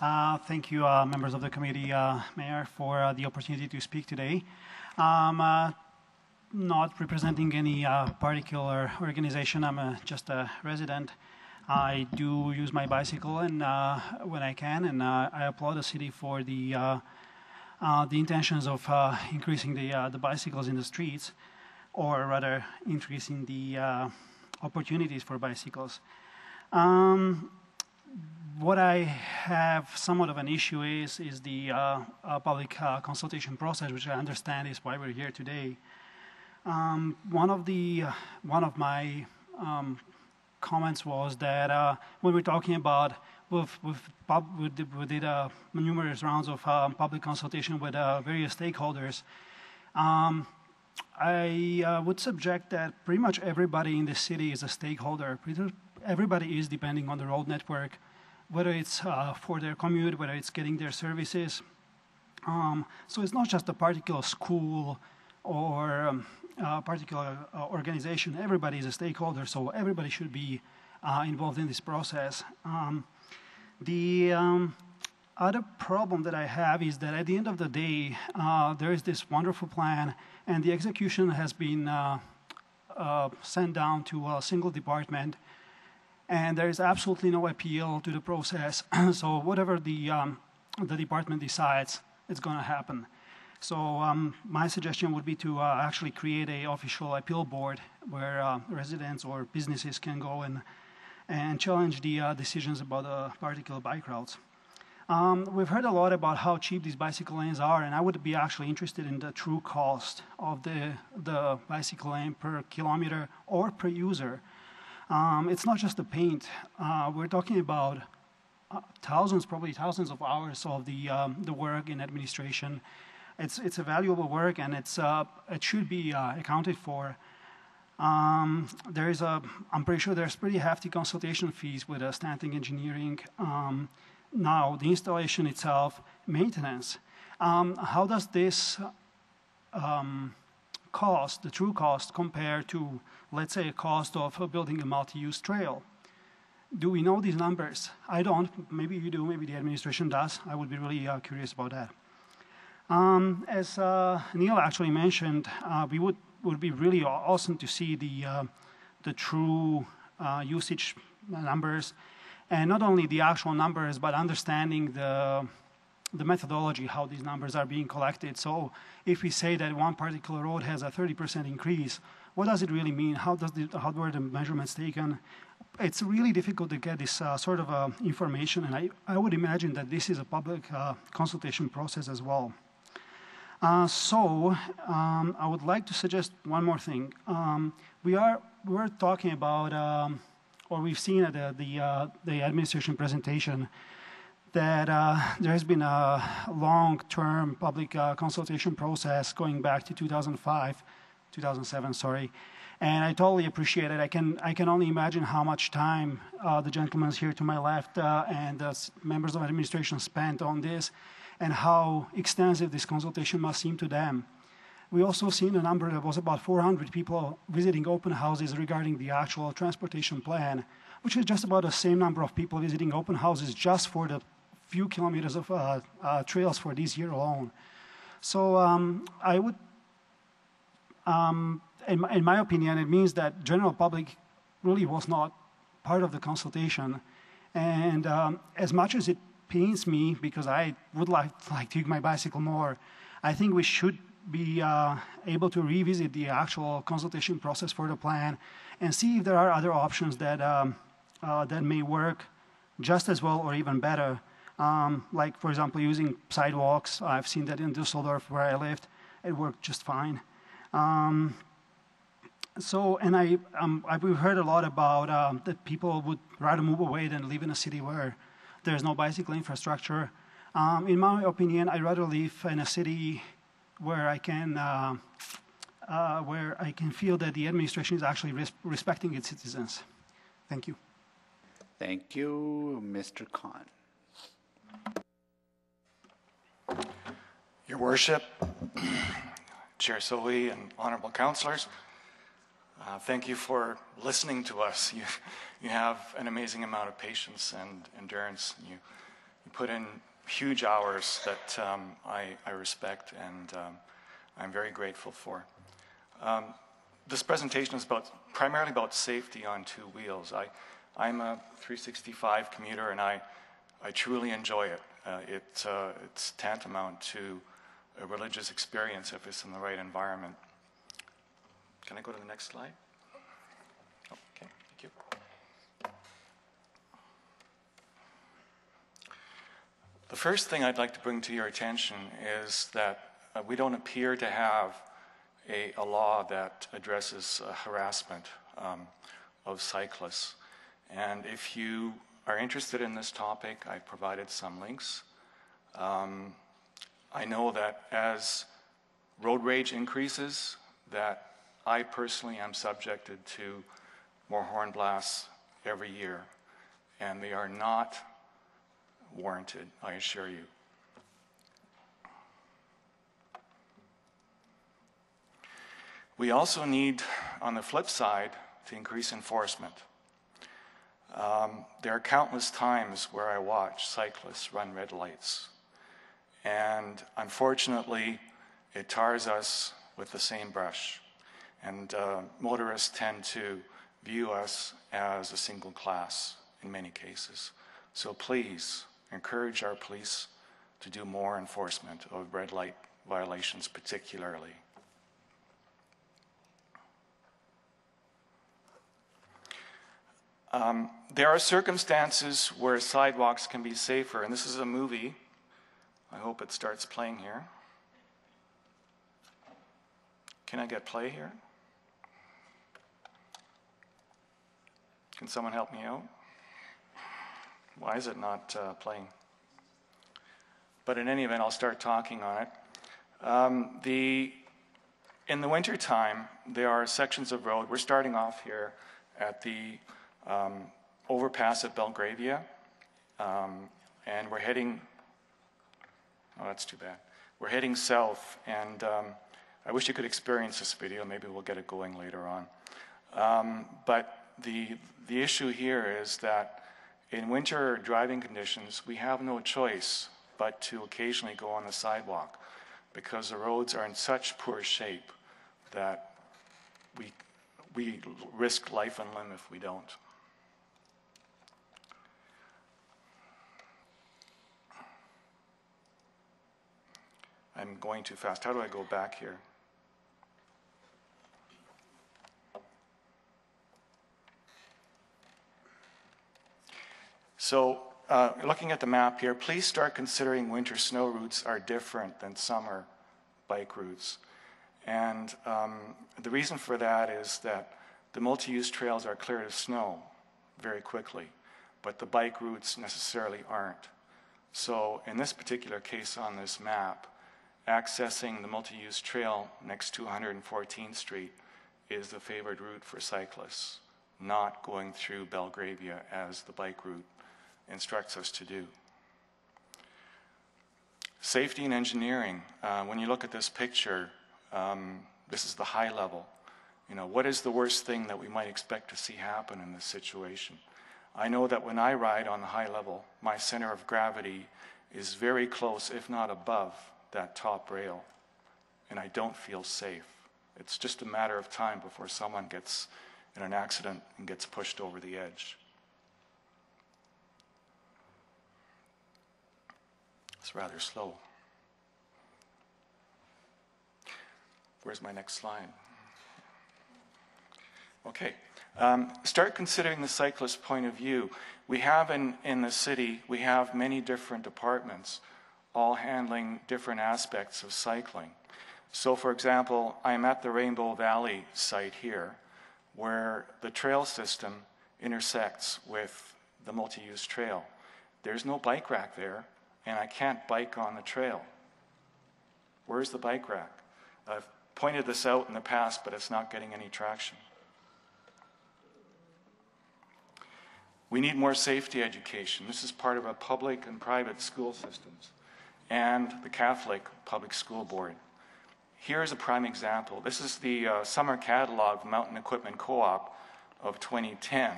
S32: Uh, thank you, uh, members of the committee, uh, Mayor, for uh, the opportunity to speak today. Um, uh, not representing any particular organization. I'm just a resident. I do use my bicycle and when I can, and I applaud the city for the uh, the intentions of uh, increasing the, uh, the bicycles in the streets, or rather increasing the opportunities for bicycles. Um, what I have somewhat of an issue is is the uh, uh, public uh, consultation process, which I understand is why we're here today. Um, one of the one of my um, comments was that when we're talking about with pub, we did, we did uh, numerous rounds of um, public consultation with uh, various stakeholders. Um, I uh, would subject that pretty much everybody in the city is a stakeholder. Everybody is depending on the road network, whether it's uh, for their commute, whether it's getting their services. Um, so it's not just a particular school or um, a particular uh, organization. Everybody is a stakeholder, so everybody should be uh, involved in this process. Um, the um, other problem that I have is that at the end of the day, uh, there is this wonderful plan, and the execution has been uh, uh, sent down to a single department, and there is absolutely no appeal to the process. so whatever the um, the department decides, it's going to happen. So um, my suggestion would be to uh, actually create a official appeal board where uh, residents or businesses can go and and challenge the uh, decisions about uh, particular bike routes. Um, we've heard a lot about how cheap these bicycle lanes are, and I would be actually interested in the true cost of the, the bicycle lane per kilometer or per user. Um, it's not just the paint. Uh, we're talking about uh, thousands, probably thousands of hours of the, um, the work in administration. It's, it's a valuable work, and it's, uh, it should be uh, accounted for um, there is a, I'm pretty sure there's pretty hefty consultation fees with uh, Stantec engineering. Um, now, the installation itself, maintenance. Um, how does this um, cost, the true cost, compare to, let's say, a cost of uh, building a multi-use trail? Do we know these numbers? I don't. Maybe you do. Maybe the administration does. I would be really uh, curious about that. Um, as uh, Neil actually mentioned, uh, we would would be really awesome to see the, uh, the true uh, usage numbers, and not only the actual numbers, but understanding the, the methodology, how these numbers are being collected. So if we say that one particular road has a 30% increase, what does it really mean? How, does the, how were the measurements taken? It's really difficult to get this uh, sort of uh, information, and I, I would imagine that this is a public uh, consultation process as well. Uh, so um, I would like to suggest one more thing. Um, we are we're talking about, um, or we've seen at the the, uh, the administration presentation, that uh, there has been a long-term public uh, consultation process going back to 2005, 2007, sorry. And I totally appreciate it. I can I can only imagine how much time uh, the gentleman here to my left uh, and members of administration spent on this and how extensive this consultation must seem to them. We also seen a number that was about 400 people visiting open houses regarding the actual transportation plan, which is just about the same number of people visiting open houses just for the few kilometers of uh, uh, trails for this year alone. So um, I would, um, in, my, in my opinion, it means that general public really was not part of the consultation. And um, as much as it pains me because I would like, like to use my bicycle more. I think we should be uh, able to revisit the actual consultation process for the plan and see if there are other options that, um, uh, that may work just as well or even better. Um, like, for example, using sidewalks. I've seen that in Dusseldorf where I lived. It worked just fine. Um, so, and I, um, I, we've heard a lot about uh, that people would rather move away than live in a city where there's no bicycle infrastructure. Um, in my opinion, I'd rather live in a city where I can uh, uh, where I can feel that the administration is actually res respecting its citizens. Thank you.
S2: Thank you, Mr. Khan.
S11: Your Worship, Chair Sully, and honorable councilors. Uh, thank you for listening to us. You, you have an amazing amount of patience and endurance. You, you put in huge hours that um, I, I, respect and um, I'm very grateful for. Um, this presentation is about, primarily about safety on two wheels. I, I'm a 365 commuter and I, I truly enjoy it. Uh, it uh, it's tantamount to a religious experience if it's in the right environment. Can I go to the next slide? okay, thank you. The first thing I'd like to bring to your attention is that uh, we don't appear to have a, a law that addresses uh, harassment um, of cyclists. And if you are interested in this topic, I've provided some links. Um, I know that as road rage increases, that I personally am subjected to more horn blasts every year, and they are not warranted, I assure you. We also need, on the flip side, to increase enforcement. Um, there are countless times where I watch cyclists run red lights. And unfortunately, it tars us with the same brush. And uh, motorists tend to view us as a single class in many cases. So please encourage our police to do more enforcement of red light violations, particularly. Um, there are circumstances where sidewalks can be safer, and this is a movie. I hope it starts playing here. Can I get play here? Can someone help me out? Why is it not uh, playing? But in any event, I'll start talking on it. Um, the, in the wintertime, there are sections of road. We're starting off here at the um, overpass at Belgravia, um, and we're heading. Oh, that's too bad. We're heading south, and um, I wish you could experience this video. Maybe we'll get it going later on. Um, but the, the issue here is that in winter driving conditions, we have no choice but to occasionally go on the sidewalk because the roads are in such poor shape that we, we risk life and limb if we don't. I'm going too fast. How do I go back here? So uh, looking at the map here, please start considering winter snow routes are different than summer bike routes. And um, the reason for that is that the multi-use trails are cleared of snow very quickly, but the bike routes necessarily aren't. So in this particular case on this map, accessing the multi-use trail next to 114th Street is the favored route for cyclists, not going through Belgravia as the bike route instructs us to do. Safety and engineering, uh, when you look at this picture, um, this is the high level. You know, what is the worst thing that we might expect to see happen in this situation? I know that when I ride on the high level, my center of gravity is very close, if not above, that top rail, and I don't feel safe. It's just a matter of time before someone gets in an accident and gets pushed over the edge. It's rather slow. Where's my next slide? Okay. Um, start considering the cyclist point of view. We have in, in the city, we have many different departments, all handling different aspects of cycling. So, for example, I'm at the Rainbow Valley site here, where the trail system intersects with the multi use trail. There's no bike rack there, and I can't bike on the trail. Where's the bike rack? I've pointed this out in the past, but it's not getting any traction. We need more safety education. This is part of our public and private school systems and the Catholic Public School Board. Here is a prime example. This is the uh, summer catalog of Mountain Equipment Co op of 2010.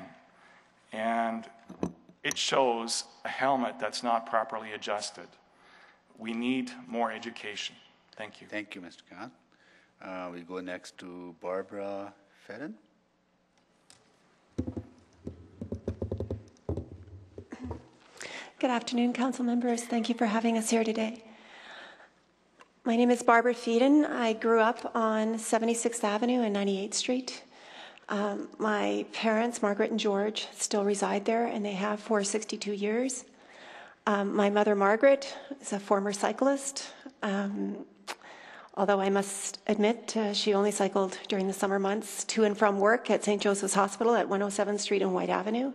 S11: And it shows a helmet that's not properly adjusted. We need more education. Thank you. Thank you, Mr.
S2: Khan. Uh, we go next to Barbara Fedun.
S39: Good afternoon, council members. Thank you for having us here today. My name is Barbara Fedun. I grew up on 76th Avenue and 98th Street. Um, my parents, Margaret and George, still reside there, and they have for 62 years. Um, my mother, Margaret, is a former cyclist. Um, although I must admit, uh, she only cycled during the summer months to and from work at St. Joseph's Hospital at 107th Street and Whyte Avenue.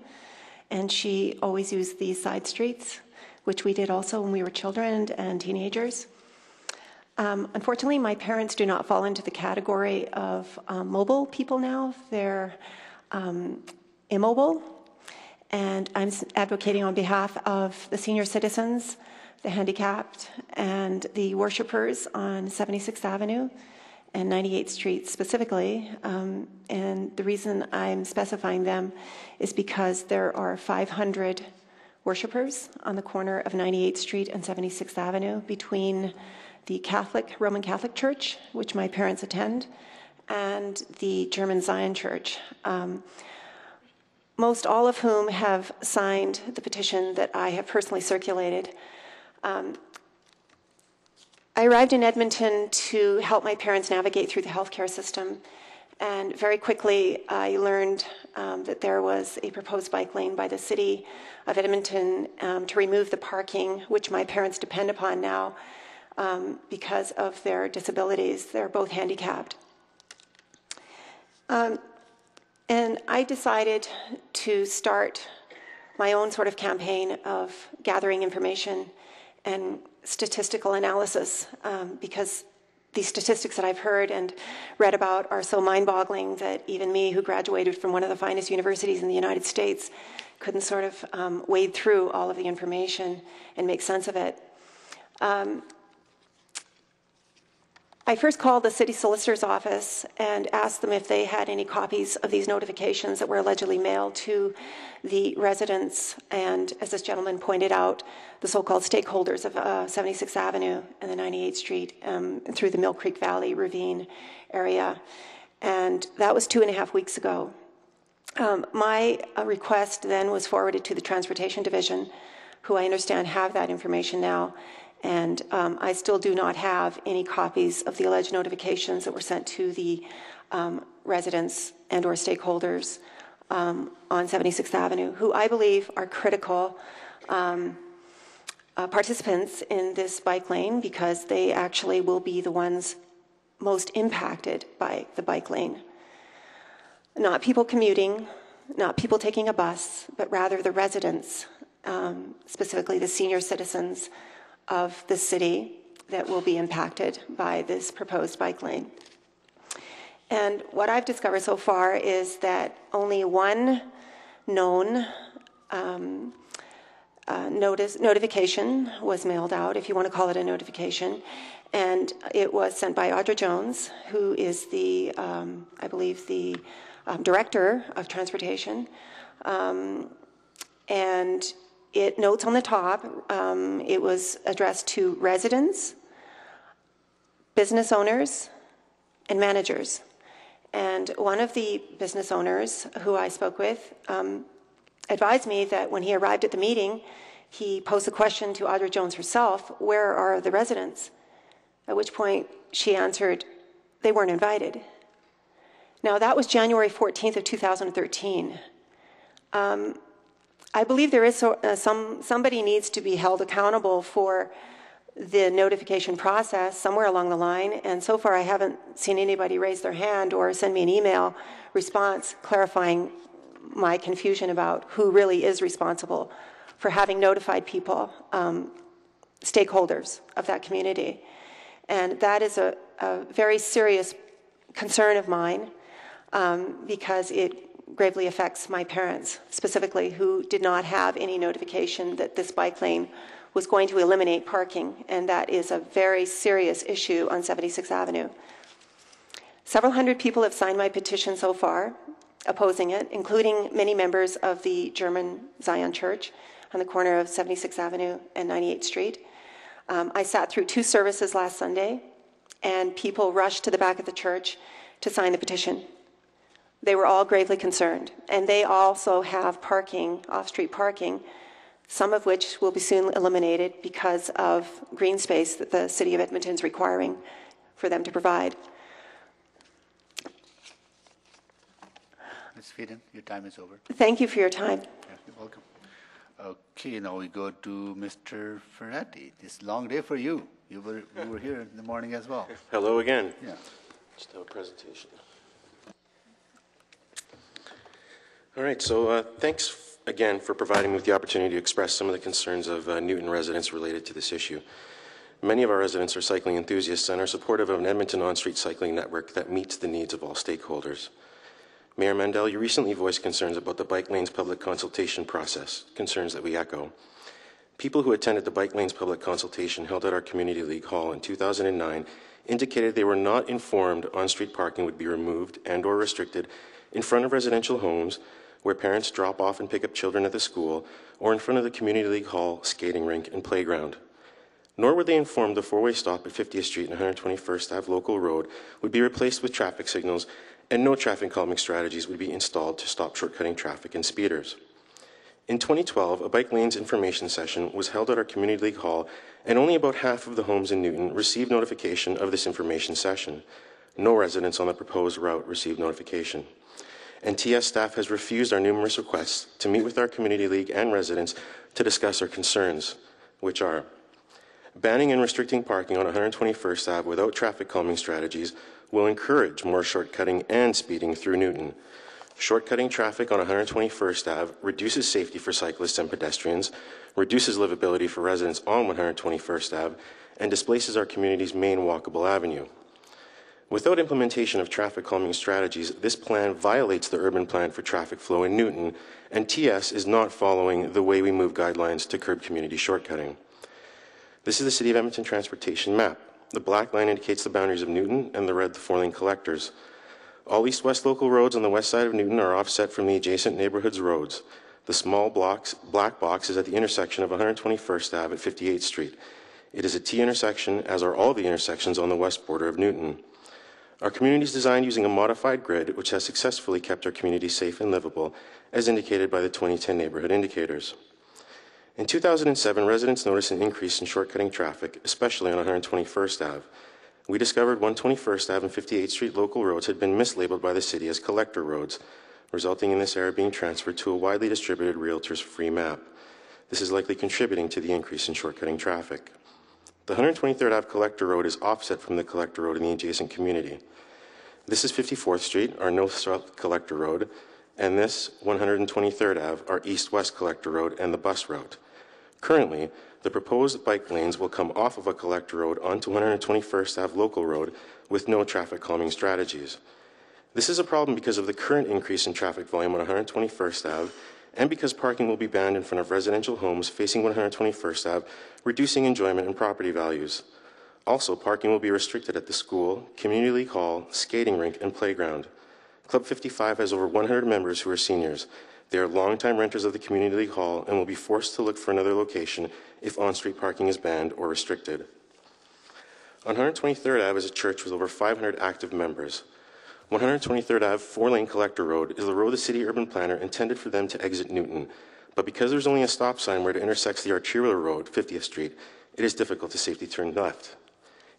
S39: And she always used these side streets, which we did also when we were children and teenagers. Um, unfortunately, my parents do not fall into the category of um, mobile people now. They're um, immobile. And I'm advocating on behalf of the senior citizens, the handicapped, and the worshipers on 76th Avenue and 98th Street specifically. Um, and the reason I'm specifying them is because there are 500 worshipers on the corner of 98th Street and 76th Avenue between the Catholic Roman Catholic Church, which my parents attend, and the German Zion Church, um, most all of whom have signed the petition that I have personally circulated. Um, I arrived in Edmonton to help my parents navigate through the healthcare system, and very quickly I learned um, that there was a proposed bike lane by the city of Edmonton um, to remove the parking, which my parents depend upon now um, because of their disabilities. They're both handicapped. Um, and I decided to start my own sort of campaign of gathering information and statistical analysis um, because the statistics that I've heard and read about are so mind boggling that even me, who graduated from one of the finest universities in the United States, couldn't sort of um, wade through all of the information and make sense of it. Um, I first called the city solicitor's office and asked them if they had any copies of these notifications that were allegedly mailed to the residents and, as this gentleman pointed out, the so-called stakeholders of uh, 76th Avenue and the 98th Street um, through the Mill Creek Valley Ravine area. And that was two and a half weeks ago. Um, my uh, request then was forwarded to the Transportation Division, who I understand have that information now. And um, I still do not have any copies of the alleged notifications that were sent to the um, residents and or stakeholders um, on 76th Avenue, who I believe are critical um, uh, participants in this bike lane because they actually will be the ones most impacted by the bike lane. Not people commuting, not people taking a bus, but rather the residents, um, specifically the senior citizens of the city that will be impacted by this proposed bike lane. And what I've discovered so far is that only one known um, uh, notice, notification was mailed out, if you want to call it a notification, and it was sent by Audra Jones, who is the, um, I believe, the um, director of transportation, um, and it notes on the top, um, it was addressed to residents, business owners, and managers. And one of the business owners who I spoke with um, advised me that when he arrived at the meeting, he posed a question to Audra Jones herself, where are the residents? At which point she answered, they weren't invited. Now that was January 14th of 2013. Um, I believe there is so, uh, some somebody needs to be held accountable for the notification process somewhere along the line. And so far, I haven't seen anybody raise their hand or send me an email response clarifying my confusion about who really is responsible for having notified people, um, stakeholders of that community. And that is a, a very serious concern of mine um, because it gravely affects my parents specifically, who did not have any notification that this bike lane was going to eliminate parking, and that is a very serious issue on 76th Avenue. Several hundred people have signed my petition so far, opposing it, including many members of the German Zion Church on the corner of 76th Avenue and 98th Street. Um, I sat through two services last Sunday, and people rushed to the back of the church to sign the petition. They were all gravely concerned, and they also have parking, off street parking, some of which will be soon eliminated because of green space that the City of Edmonton is requiring for them to provide.
S2: Ms. Fedun, your time is over. Thank you for your time. Yeah, you're welcome. Okay, now we go to Mr. Ferretti. This long day for you. You were, you were here in the morning as well.
S14: Hello again. Yeah.
S23: Just have a presentation.
S14: All right, so uh, thanks again for providing me with the opportunity to express some of the concerns of uh, Newton residents related to this issue. Many of our residents are cycling enthusiasts and are supportive of an Edmonton on street cycling network that meets the needs of all stakeholders. Mayor Mandel, you recently voiced concerns about the bike lanes public consultation process, concerns that we echo. People who attended the bike lanes public consultation held at our community league hall in 2009 indicated they were not informed on street parking would be removed and or restricted in front of residential homes where parents drop off and pick up children at the school, or in front of the community league hall, skating rink, and playground. Nor were they informed the four way stop at 50th Street and 121st Ave Local Road would be replaced with traffic signals, and no traffic calming strategies would be installed to stop shortcutting traffic and speeders. In 2012, a bike lanes information session was held at our community league hall, and only about half of the homes in Newton received notification of this information session. No residents on the proposed route received notification and TS staff has refused our numerous requests to meet with our community league and residents to discuss our concerns, which are banning and restricting parking on 121st Ave without traffic calming strategies will encourage more shortcutting and speeding through Newton. Shortcutting traffic on 121st Ave reduces safety for cyclists and pedestrians, reduces livability for residents on 121st Ave, and displaces our community's main walkable avenue. Without implementation of traffic calming strategies, this plan violates the urban plan for traffic flow in Newton, and TS is not following the way we move guidelines to curb community shortcutting. This is the City of Edmonton transportation map. The black line indicates the boundaries of Newton, and the red the four lane collectors. All east west local roads on the west side of Newton are offset from the adjacent neighborhood's roads. The small blocks, black box is at the intersection of 121st Ave at 58th Street. It is a T intersection, as are all the intersections on the west border of Newton. Our community is designed using a modified grid, which has successfully kept our community safe and livable, as indicated by the 2010 neighborhood indicators. In 2007, residents noticed an increase in shortcutting traffic, especially on 121st Ave. We discovered 121st Ave and 58th Street local roads had been mislabeled by the city as collector roads, resulting in this area being transferred to a widely distributed realtors free map. This is likely contributing to the increase in shortcutting traffic. The 123rd Ave Collector Road is offset from the Collector Road in the adjacent community. This is 54th Street, our north south Collector Road, and this 123rd Ave, our east west Collector Road and the bus route. Currently, the proposed bike lanes will come off of a collector road onto 121st Ave local road with no traffic calming strategies. This is a problem because of the current increase in traffic volume on 121st Ave and because parking will be banned in front of residential homes facing 121st Ave, reducing enjoyment and property values. Also, parking will be restricted at the school, community league hall, skating rink, and playground. Club 55 has over 100 members who are seniors. They are longtime renters of the community league hall and will be forced to look for another location if on street parking is banned or restricted. On 123rd Ave is a church with over 500 active members. 123rd Ave four lane collector road is the road the city urban planner intended for them to exit Newton. But because there's only a stop sign where it intersects the arterial road, 50th Street, it is difficult to safely turn left.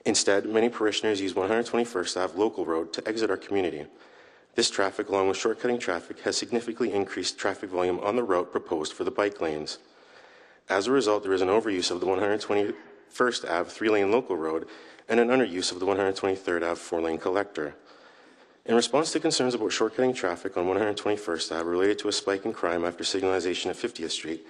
S14: Instead, many parishioners use 121st Ave local road to exit our community. This traffic, along with shortcutting traffic, has significantly increased traffic volume on the route proposed for the bike lanes. As a result, there is an overuse of the 121st Ave three lane local road and an underuse of the 123rd Ave four lane collector. In response to concerns about shortcutting traffic on 121st Ave related to a spike in crime after signalization at 50th Street,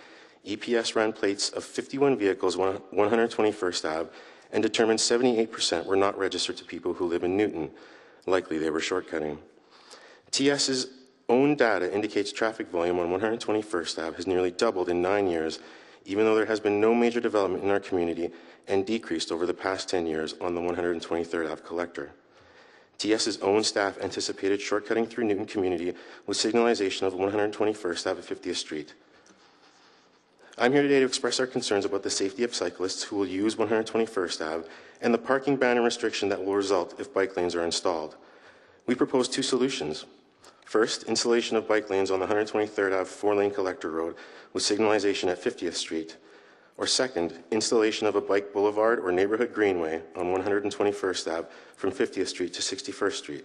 S14: EPS ran plates of 51 vehicles on 121st Ave and determined 78% were not registered to people who live in Newton. Likely they were shortcutting. TS's own data indicates traffic volume on 121st Ave has nearly doubled in nine years, even though there has been no major development in our community and decreased over the past 10 years on the 123rd Ave collector. TS's own staff anticipated shortcutting through Newton community with signalization of 121st Ave 50th Street. I'm here today to express our concerns about the safety of cyclists who will use 121st Ave and the parking ban and restriction that will result if bike lanes are installed. We propose two solutions. First, installation of bike lanes on the 123rd Ave four lane collector road with signalization at 50th Street. Or second, installation of a bike boulevard or neighborhood greenway on 121st Ave from 50th Street to 61st Street.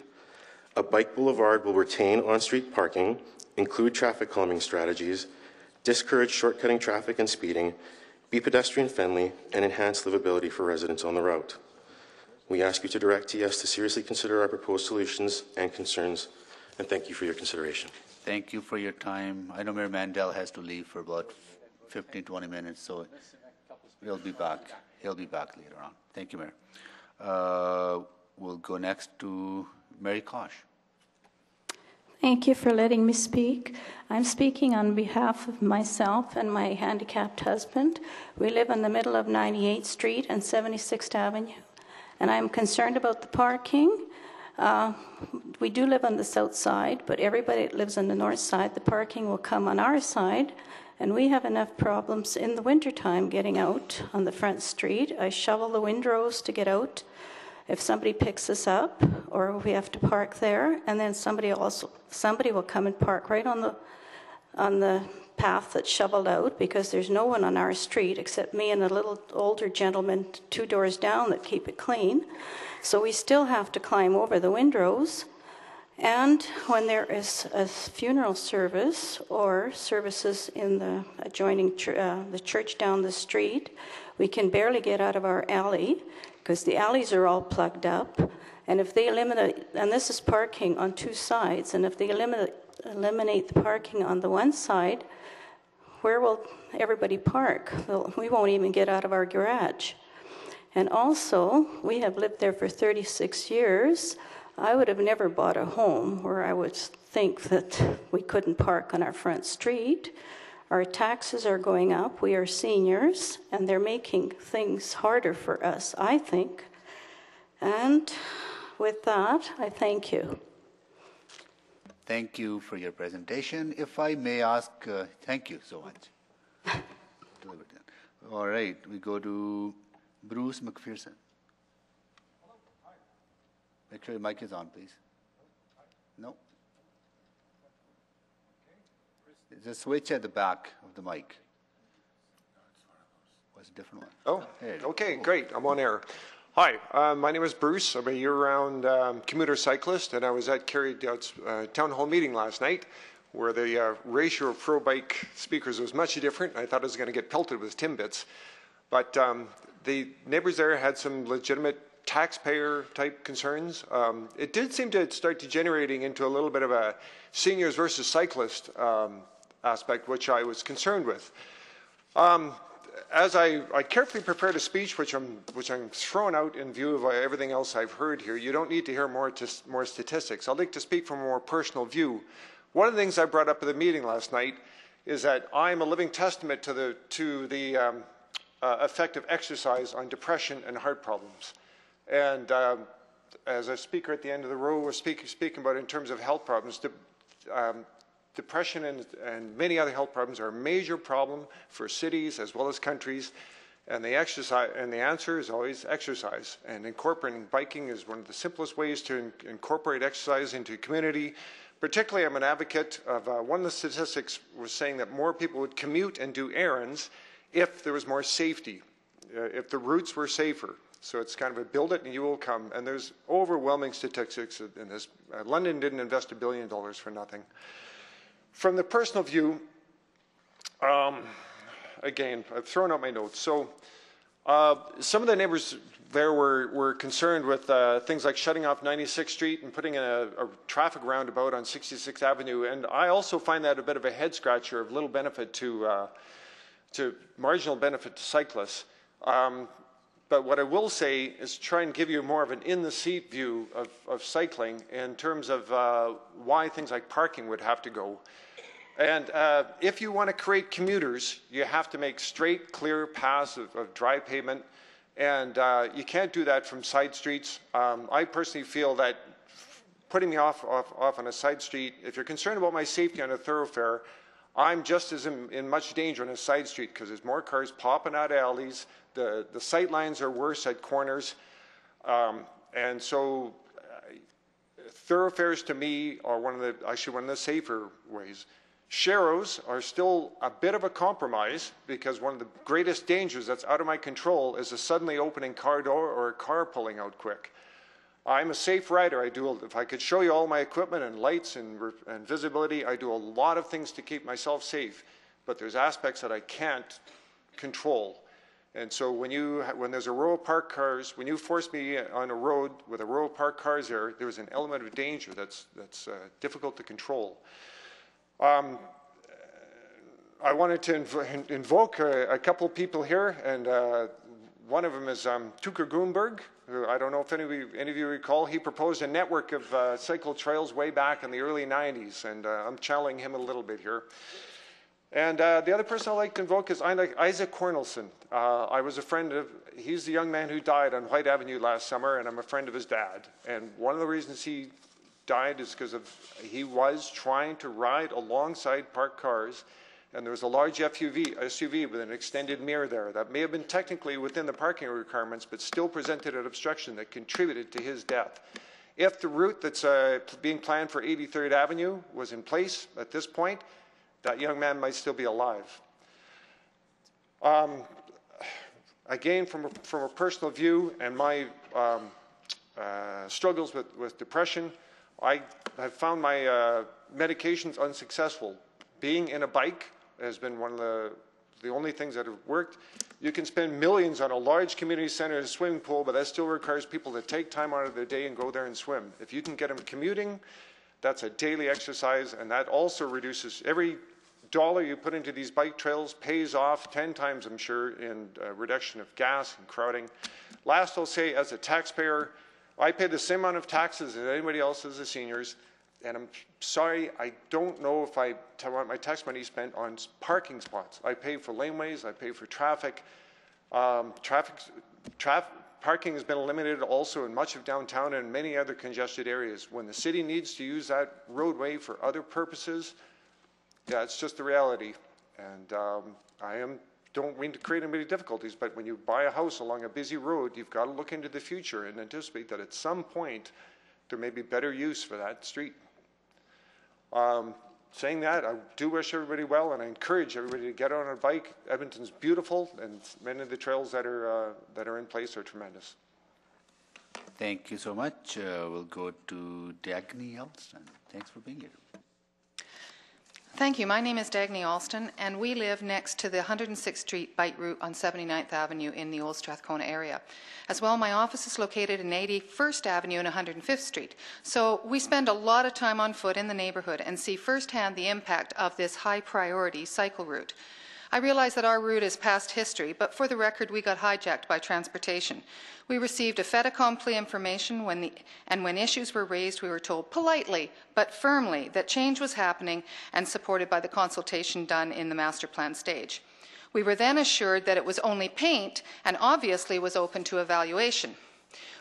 S14: A bike boulevard will retain on street parking, include traffic calming strategies, discourage shortcutting traffic and speeding, be pedestrian friendly, and enhance livability for residents on the route. We ask you to direct TS to seriously consider our proposed solutions and concerns, and thank you for your consideration.
S2: Thank you for your time. I know Mayor Mandel has to leave for about 15, 20 minutes, so he'll be back. He'll be back later on. Thank you, Mayor. Uh, we'll go next to Mary Kosh.
S40: Thank you for letting me speak. I'm speaking on behalf of myself and my handicapped husband. We live in the middle of 98th Street and 76th Avenue, and I'm concerned about the parking. Uh, we do live on the south side, but everybody that lives on the north side, the parking will come on our side, and we have enough problems in the wintertime getting out on the front street. I shovel the windrows to get out if somebody picks us up or we have to park there. And then somebody also somebody will come and park right on the on the path that's shoveled out because there's no one on our street except me and a little older gentleman two doors down that keep it clean. So we still have to climb over the windrows and when there is a funeral service or services in the adjoining ch- uh, the church down the street, we can barely get out of our alley because the alleys are all plugged up. And if they eliminate, and this is parking on two sides, and if they eliminate, eliminate the parking on the one side, where will everybody park? Well, we won't even get out of our garage. And also, we have lived there for 36 years. I would have never bought a home where I would think that we couldn't park on our front street. Our taxes are going up. We are seniors, and they're making things harder for us, I think. And with that, I thank you. Thank you for your presentation. If
S2: I may ask, uh, thank you so much. All right, we go to Bruce MacPherson. Make sure your mic is on, please. No? There's a switch at the back of the mic. Was oh, a different one.
S41: Oh, okay, great. I'm on air. Hi, uh, my name is Bruce. I'm a year-round um, commuter cyclist, and I was at Kerry Diotte's uh, town hall meeting last night, where the uh, ratio of pro bike speakers was much different. I thought I was going to get pelted with timbits, but um, the neighbors there had some legitimate taxpayer type concerns. Um, it did seem to start degenerating into a little bit of a seniors versus cyclist um, aspect, which I was concerned with. Um, as I, I, carefully prepared a speech, which I'm, which I'm throwing out in view of everything else I've heard here, you don't need to hear more, more statistics. I'd like to speak from a more personal view. One of the things I brought up at the meeting last night is that I'm a living testament to the, to the um, uh, effect of exercise on depression and heart problems. And um, as a speaker at the end of the row was speaking, speaking about in terms of health problems, de um, depression and, and many other health problems are a major problem for cities as well as countries. And the, exercise, and the answer is always exercise. And incorporating biking is one of the simplest ways to in incorporate exercise into community. Particularly, I'm an advocate of uh, one of the statistics was saying that more people would commute and do errands if there was more safety, uh, if the routes were safer. So it's kind of a build it and you will come. And there's overwhelming statistics in this. Uh, London didn't invest a billion dollars for nothing. From the personal view, um, again, I've thrown out my notes. So uh, some of the neighbors there were, were concerned with uh, things like shutting off 96th Street and putting in a, a, traffic roundabout on 66th Avenue. And I also find that a bit of a head scratcher of little benefit to, uh, to marginal benefit to cyclists. Um, but what I will say is try and give you more of an in the seat view of, of cycling in terms of uh, why things like parking would have to go. And uh, if you want to create commuters, you have to make straight, clear paths of, of dry pavement. And uh, you can't do that from side streets. Um, I personally feel that putting me off, off, off on a side street, if you're concerned about my safety on a thoroughfare, I'm just as in, in much danger on a side street because there's more cars popping out of alleys, the, the sight lines are worse at corners. Um, and so
S1: uh,
S41: thoroughfares to me are one of the, actually one of the safer ways. Sharrows are still a bit of a compromise because one of the greatest dangers that's out of my control is a suddenly opening car door or a car pulling out quick. I'm a safe rider. I do. If I could show you all my equipment and lights and, and visibility, I do a lot of things to keep myself safe. But there's aspects that I can't control, and so when you when there's a rural park cars, when you force me on a road with a rural park cars there, there's an element of danger that's that's uh, difficult to control. Um, I wanted to inv invoke a, a, couple people here, and uh, one of them is um, Tucker who I don't know if any of, you, any of you recall, he proposed a network of uh, cycle trails way back in the early 90s, and uh, I'm challenging him a little bit here. And uh, the other person I'd like to invoke is Isaak Kornelsen. Uh, I was a friend of, he's the young man who died on Whyte Avenue last summer, and I'm a friend of his dad. And one of the reasons he died is because of he was trying to ride alongside parked cars, and there was a large FUV, SUV with an extended mirror there that may have been technically within the parking requirements, but still presented an obstruction that contributed to his death. If the route that's uh, being planned for 83rd Avenue was in place at this point, that young man might still be alive. Um, again, from a, from a personal view and my um, uh, struggles with, with depression, I have found my uh, medications unsuccessful. Being in a bike has been one of the, the only things that have worked. You can spend millions on a large community center and swimming pool, but that still requires people to take time out of their day and go there and swim. If you can get them commuting, that's a daily exercise, and that also reduces every dollar you put into these bike trails pays off 10 times, I'm sure, in uh, reduction of gas and crowding. Last, I'll say, as a taxpayer, I pay the same amount of taxes as anybody else as the seniors, and I'm sorry, I don't know if I want my tax money spent on parking spots. I pay for laneways, I pay for traffic. Um, traffic, traf Parking has been limited also in much of downtown and many other congested areas. When the city needs to use that roadway for other purposes, yeah, it's just the reality. And um, I am don't mean to create any difficulties, but when you buy a house along a busy road, you've got to look into the future and anticipate that at some point there may be better use for that street. Um, saying that, I do wish everybody well, and I encourage everybody to get on a bike. Edmonton's beautiful, and many of the trails that are uh, that are in place are tremendous.
S2: Thank you so much. Uh, we'll go to Dagny Elston. Thanks for being here.
S42: Thank you. My name is Dagny Alston, and we live next to the 106th Street bike route on 79th Avenue in the Old Strathcona area. As well, my office is located in 81st Avenue and 105th Street. So we spend a lot of time on foot in the neighborhood and see firsthand the impact of this high priority cycle route. I realize that our route is past history, but for the record, we got hijacked by transportation. We received a fait accompli information, when the, and when issues were raised, we were told politely but firmly that change was happening and supported by the consultation done in the master plan stage. We were then assured that it was only paint and obviously was open to evaluation.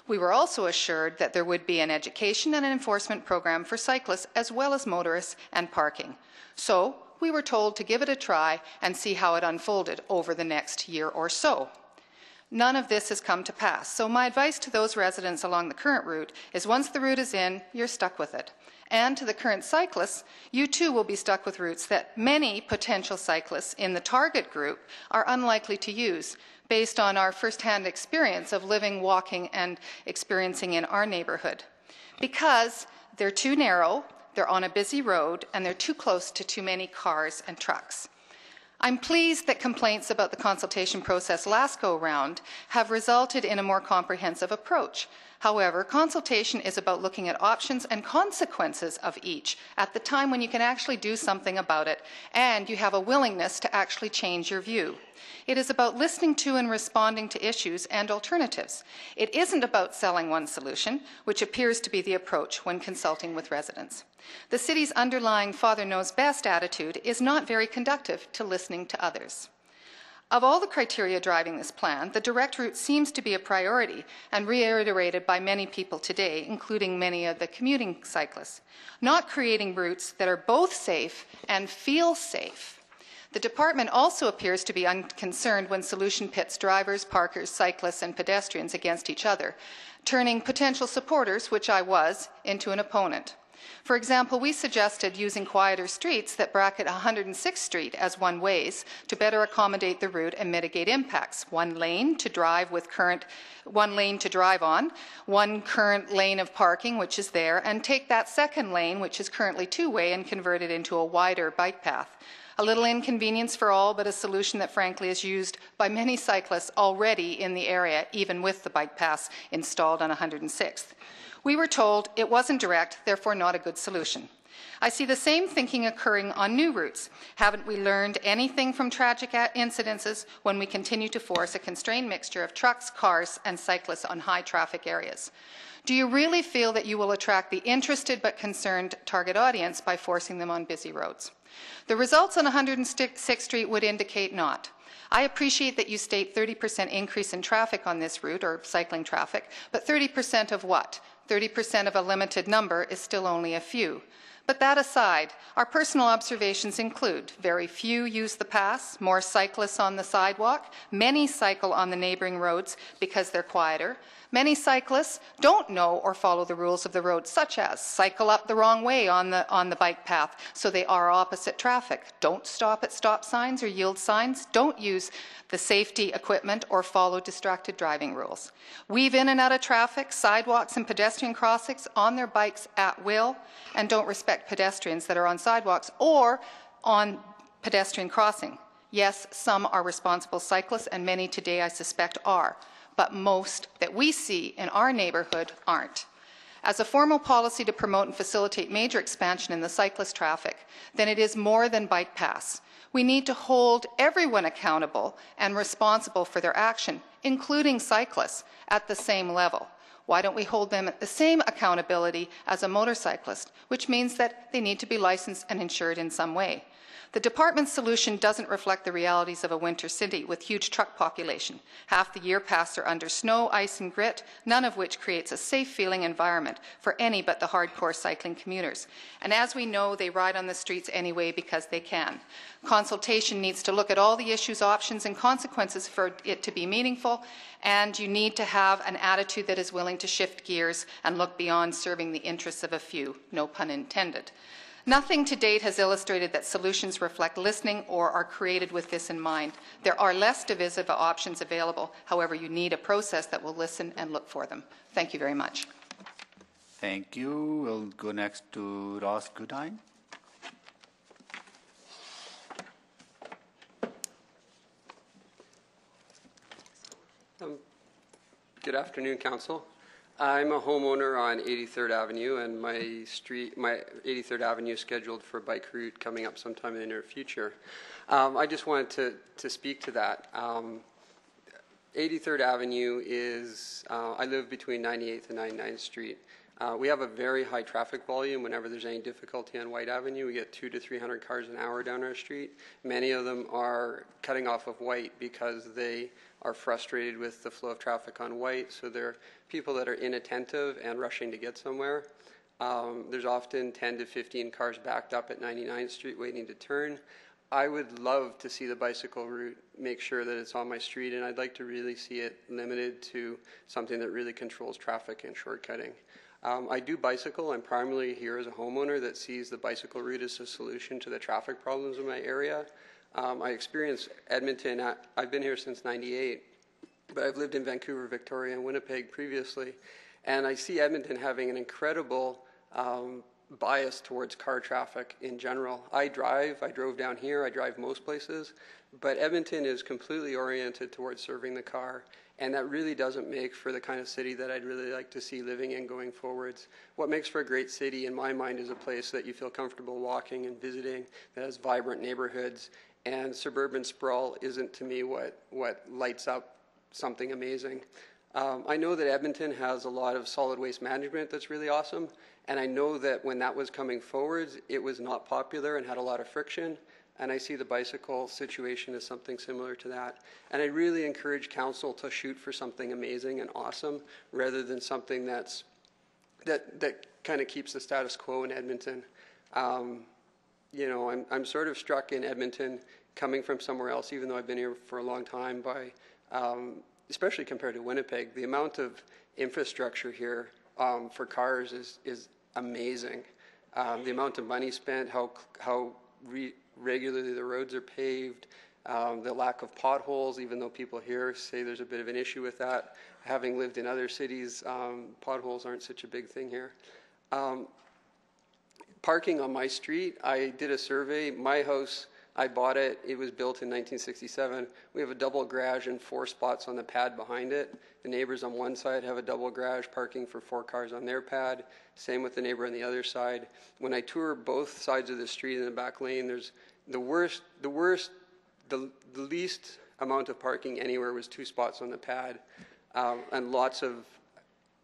S42: We were also assured that there would be an education and an enforcement program for cyclists as well as motorists and parking. So we were told to give it a try and see how it unfolded over the next year or so. None of this has come to pass, so my advice to those residents along the current route is once the route is in, you're stuck with it. And to the current cyclists, you too will be stuck with routes that many potential cyclists in the target group are unlikely to use based on our firsthand experience of living, walking, and experiencing in our neighborhood. Because they're too narrow, they're on a busy road and they're too close to too many cars and trucks. I'm pleased that complaints about the consultation process last go round have resulted in a more comprehensive approach However, consultation is about looking at options and consequences of each at the time when you can actually do something about it and you have a willingness to actually change your view. It is about listening to and responding to issues and alternatives. It isn't about selling one solution, which appears to be the approach when consulting with residents. The city's underlying father knows best attitude is not very conductive to listening to others. Of all the criteria driving this plan, the direct route seems to be a priority and reiterated by many people today, including many of the commuting cyclists. Not creating routes that are both safe and feel safe. The department also appears to be unconcerned when solution pits drivers, parkers, cyclists, and pedestrians against each other, turning potential supporters, which I was, into an opponent. For example, we suggested using quieter streets that bracket 106th Street as one ways to better accommodate the route and mitigate impacts. One lane to drive with current, one lane to drive on, one current lane of parking which is there, and take that second lane, which is currently two-way, and convert it into a wider bike path. A little inconvenience for all, but a solution that frankly is used by many cyclists already in the area, even with the bike paths installed on 106th. We were told it wasn't direct, therefore not a good solution. I see the same thinking occurring on new routes. Haven't we learned anything from tragic incidences when we continue to force a constrained mixture of trucks, cars, and cyclists on high traffic areas? Do you really feel that you will attract the interested but concerned target audience by forcing them on busy roads? The results on 106th Street would indicate not. I appreciate that you state 30% increase in traffic on this route, or cycling traffic, but 30% of what? 30% of a limited number is still only a few. But that aside, our personal observations include very few use the pass, more cyclists on the sidewalk, many cycle on the neighboring roads because they're quieter, Many cyclists don't know or follow the rules of the road, such as cycle up the wrong way on the, on the bike path so they are opposite traffic. Don't stop at stop signs or yield signs. Don't use the safety equipment or follow distracted driving rules. Weave in and out of traffic, sidewalks, and pedestrian crossings on their bikes at will, and don't respect pedestrians that are on sidewalks or on pedestrian crossing. Yes, some are responsible cyclists, and many today I suspect are but most that we see in our neighbourhood aren't. As a formal policy to promote and facilitate major expansion in the cyclist traffic, then it is more than bike paths. We need to hold everyone accountable and responsible for their action, including cyclists, at the same level. Why don't we hold them at the same accountability as a motorcyclist, which means that they need to be licensed and insured in some way? The department's solution doesn't reflect the realities of a winter city with huge truck population. Half the year passed are under snow, ice and grit, none of which creates a safe feeling environment for any but the hardcore cycling commuters. And as we know, they ride on the streets anyway because they can. Consultation needs to look at all the issues, options and consequences for it to be meaningful and you need to have an attitude that is willing to shift gears and look beyond serving the interests of a few, no pun intended. Nothing to date has illustrated that solutions reflect listening or are created with this in mind. There are less divisive options available. However, you need a process that will listen and look for them. Thank you very much.
S2: Thank you. We'll go next to Ross Goodine.
S43: Um, good afternoon, Council. I'm a homeowner on 83rd Avenue, and my street, my 83rd Avenue is scheduled for a bike route coming up sometime in the near future. Um, I just wanted to, to speak to that. Um, 83rd Avenue is, uh, I live between 98th and 99th Street. Uh, we have a very high traffic volume. Whenever there's any difficulty on Whyte Avenue, we get two to 300 cars an hour down our street. Many of them are cutting off of Whyte because they are frustrated with the flow of traffic on Whyte. So they're people that are inattentive and rushing to get somewhere. Um, there's often 10 to 15 cars backed up at 99th Street waiting to turn. I would love to see the bicycle route make sure that it's on my street, and I'd like to really see it limited to something that really controls traffic and shortcutting. Um, I do bicycle. I'm primarily here as a homeowner that sees the bicycle route as a solution to the traffic problems in my area. Um, I experience Edmonton. I, I've been here since 98, but I've lived in Vancouver, Victoria, and Winnipeg previously. And I see Edmonton having an incredible um, bias towards car traffic in general. I drive, I drove down here, I drive most places, but Edmonton is completely oriented towards serving the car. And that really doesn't make for the kind of city that I'd really like to see living in going forwards. What makes for a great city, in my mind, is a place that you feel comfortable walking and visiting, that has vibrant neighborhoods. And suburban sprawl isn't, to me, what, what lights up something amazing. Um, I know that Edmonton has a lot of solid waste management that's really awesome, and I know that when that was coming forwards, it was not popular and had a lot of friction and I see the bicycle situation as something similar to that. And I really encourage council to shoot for something amazing and awesome rather than something that's that that kind of keeps the status quo in Edmonton. Um, you know, I'm I'm sort of struck in Edmonton coming from somewhere else, even though I've been here for a long time, by um, especially compared to Winnipeg, the amount of infrastructure here um, for cars is is amazing. Um, the amount of money spent, how how re, regularly. The roads are paved. Um, the lack of potholes, even though people here say there's a bit of an issue with that. Having lived in other cities, um, potholes aren't such a big thing here. Um, parking on my street, I did a survey. My house I bought it. It was built in 1967. We have a double garage and four spots on the pad behind it. The neighbors on one side have a double garage parking for four cars on their pad. Same with the neighbor on the other side. When I tour both sides of the street in the back lane, there's the worst, the worst, the, the least amount of parking anywhere was two spots on the pad, um, and lots of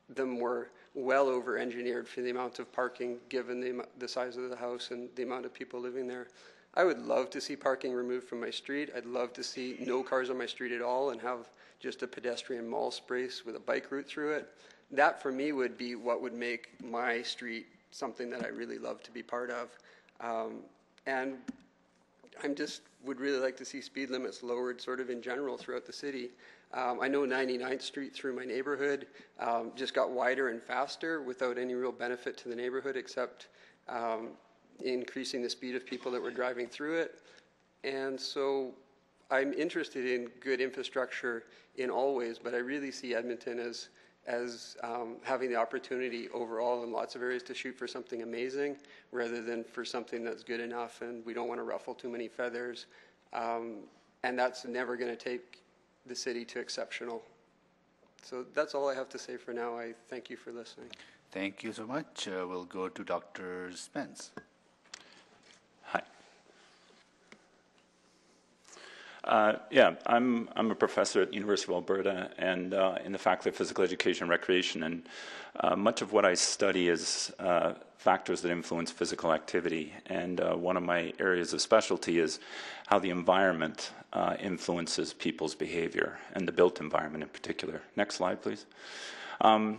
S43: them were well over engineered for the amount of parking given the, the size of the house and the amount of people living there. I would love to see parking removed from my street. I'd love to see no cars on my street at all and have just a pedestrian mall space with a bike route through it. That for me would be what would make my street something that I really love to be part of. Um, and I'm just would really like to see speed limits lowered sort of in general throughout the city. Um, I know 99th Street through my neighborhood um, just got wider and faster without any real benefit to the neighborhood except um, increasing the speed of people that were driving through it. And so I'm interested in good infrastructure in all ways, but I really see Edmonton as as um, having the opportunity overall in lots of areas to shoot for something amazing rather than for something that's good enough and we don't want to ruffle too many feathers. Um, and that's never going to take the city to exceptional. So that's all I have to say for now. I thank you for listening.
S2: Thank you so much. Uh, we'll go to Dr. Spence.
S44: Uh, yeah, I'm, I'm a professor at the University of Alberta and uh, in the Faculty of Physical Education and Recreation, and uh, much of what I study is uh, factors that influence physical activity. And uh, one of my areas of specialty is how the environment uh, influences people's behavior, and the built environment in particular. Next slide, please. Um,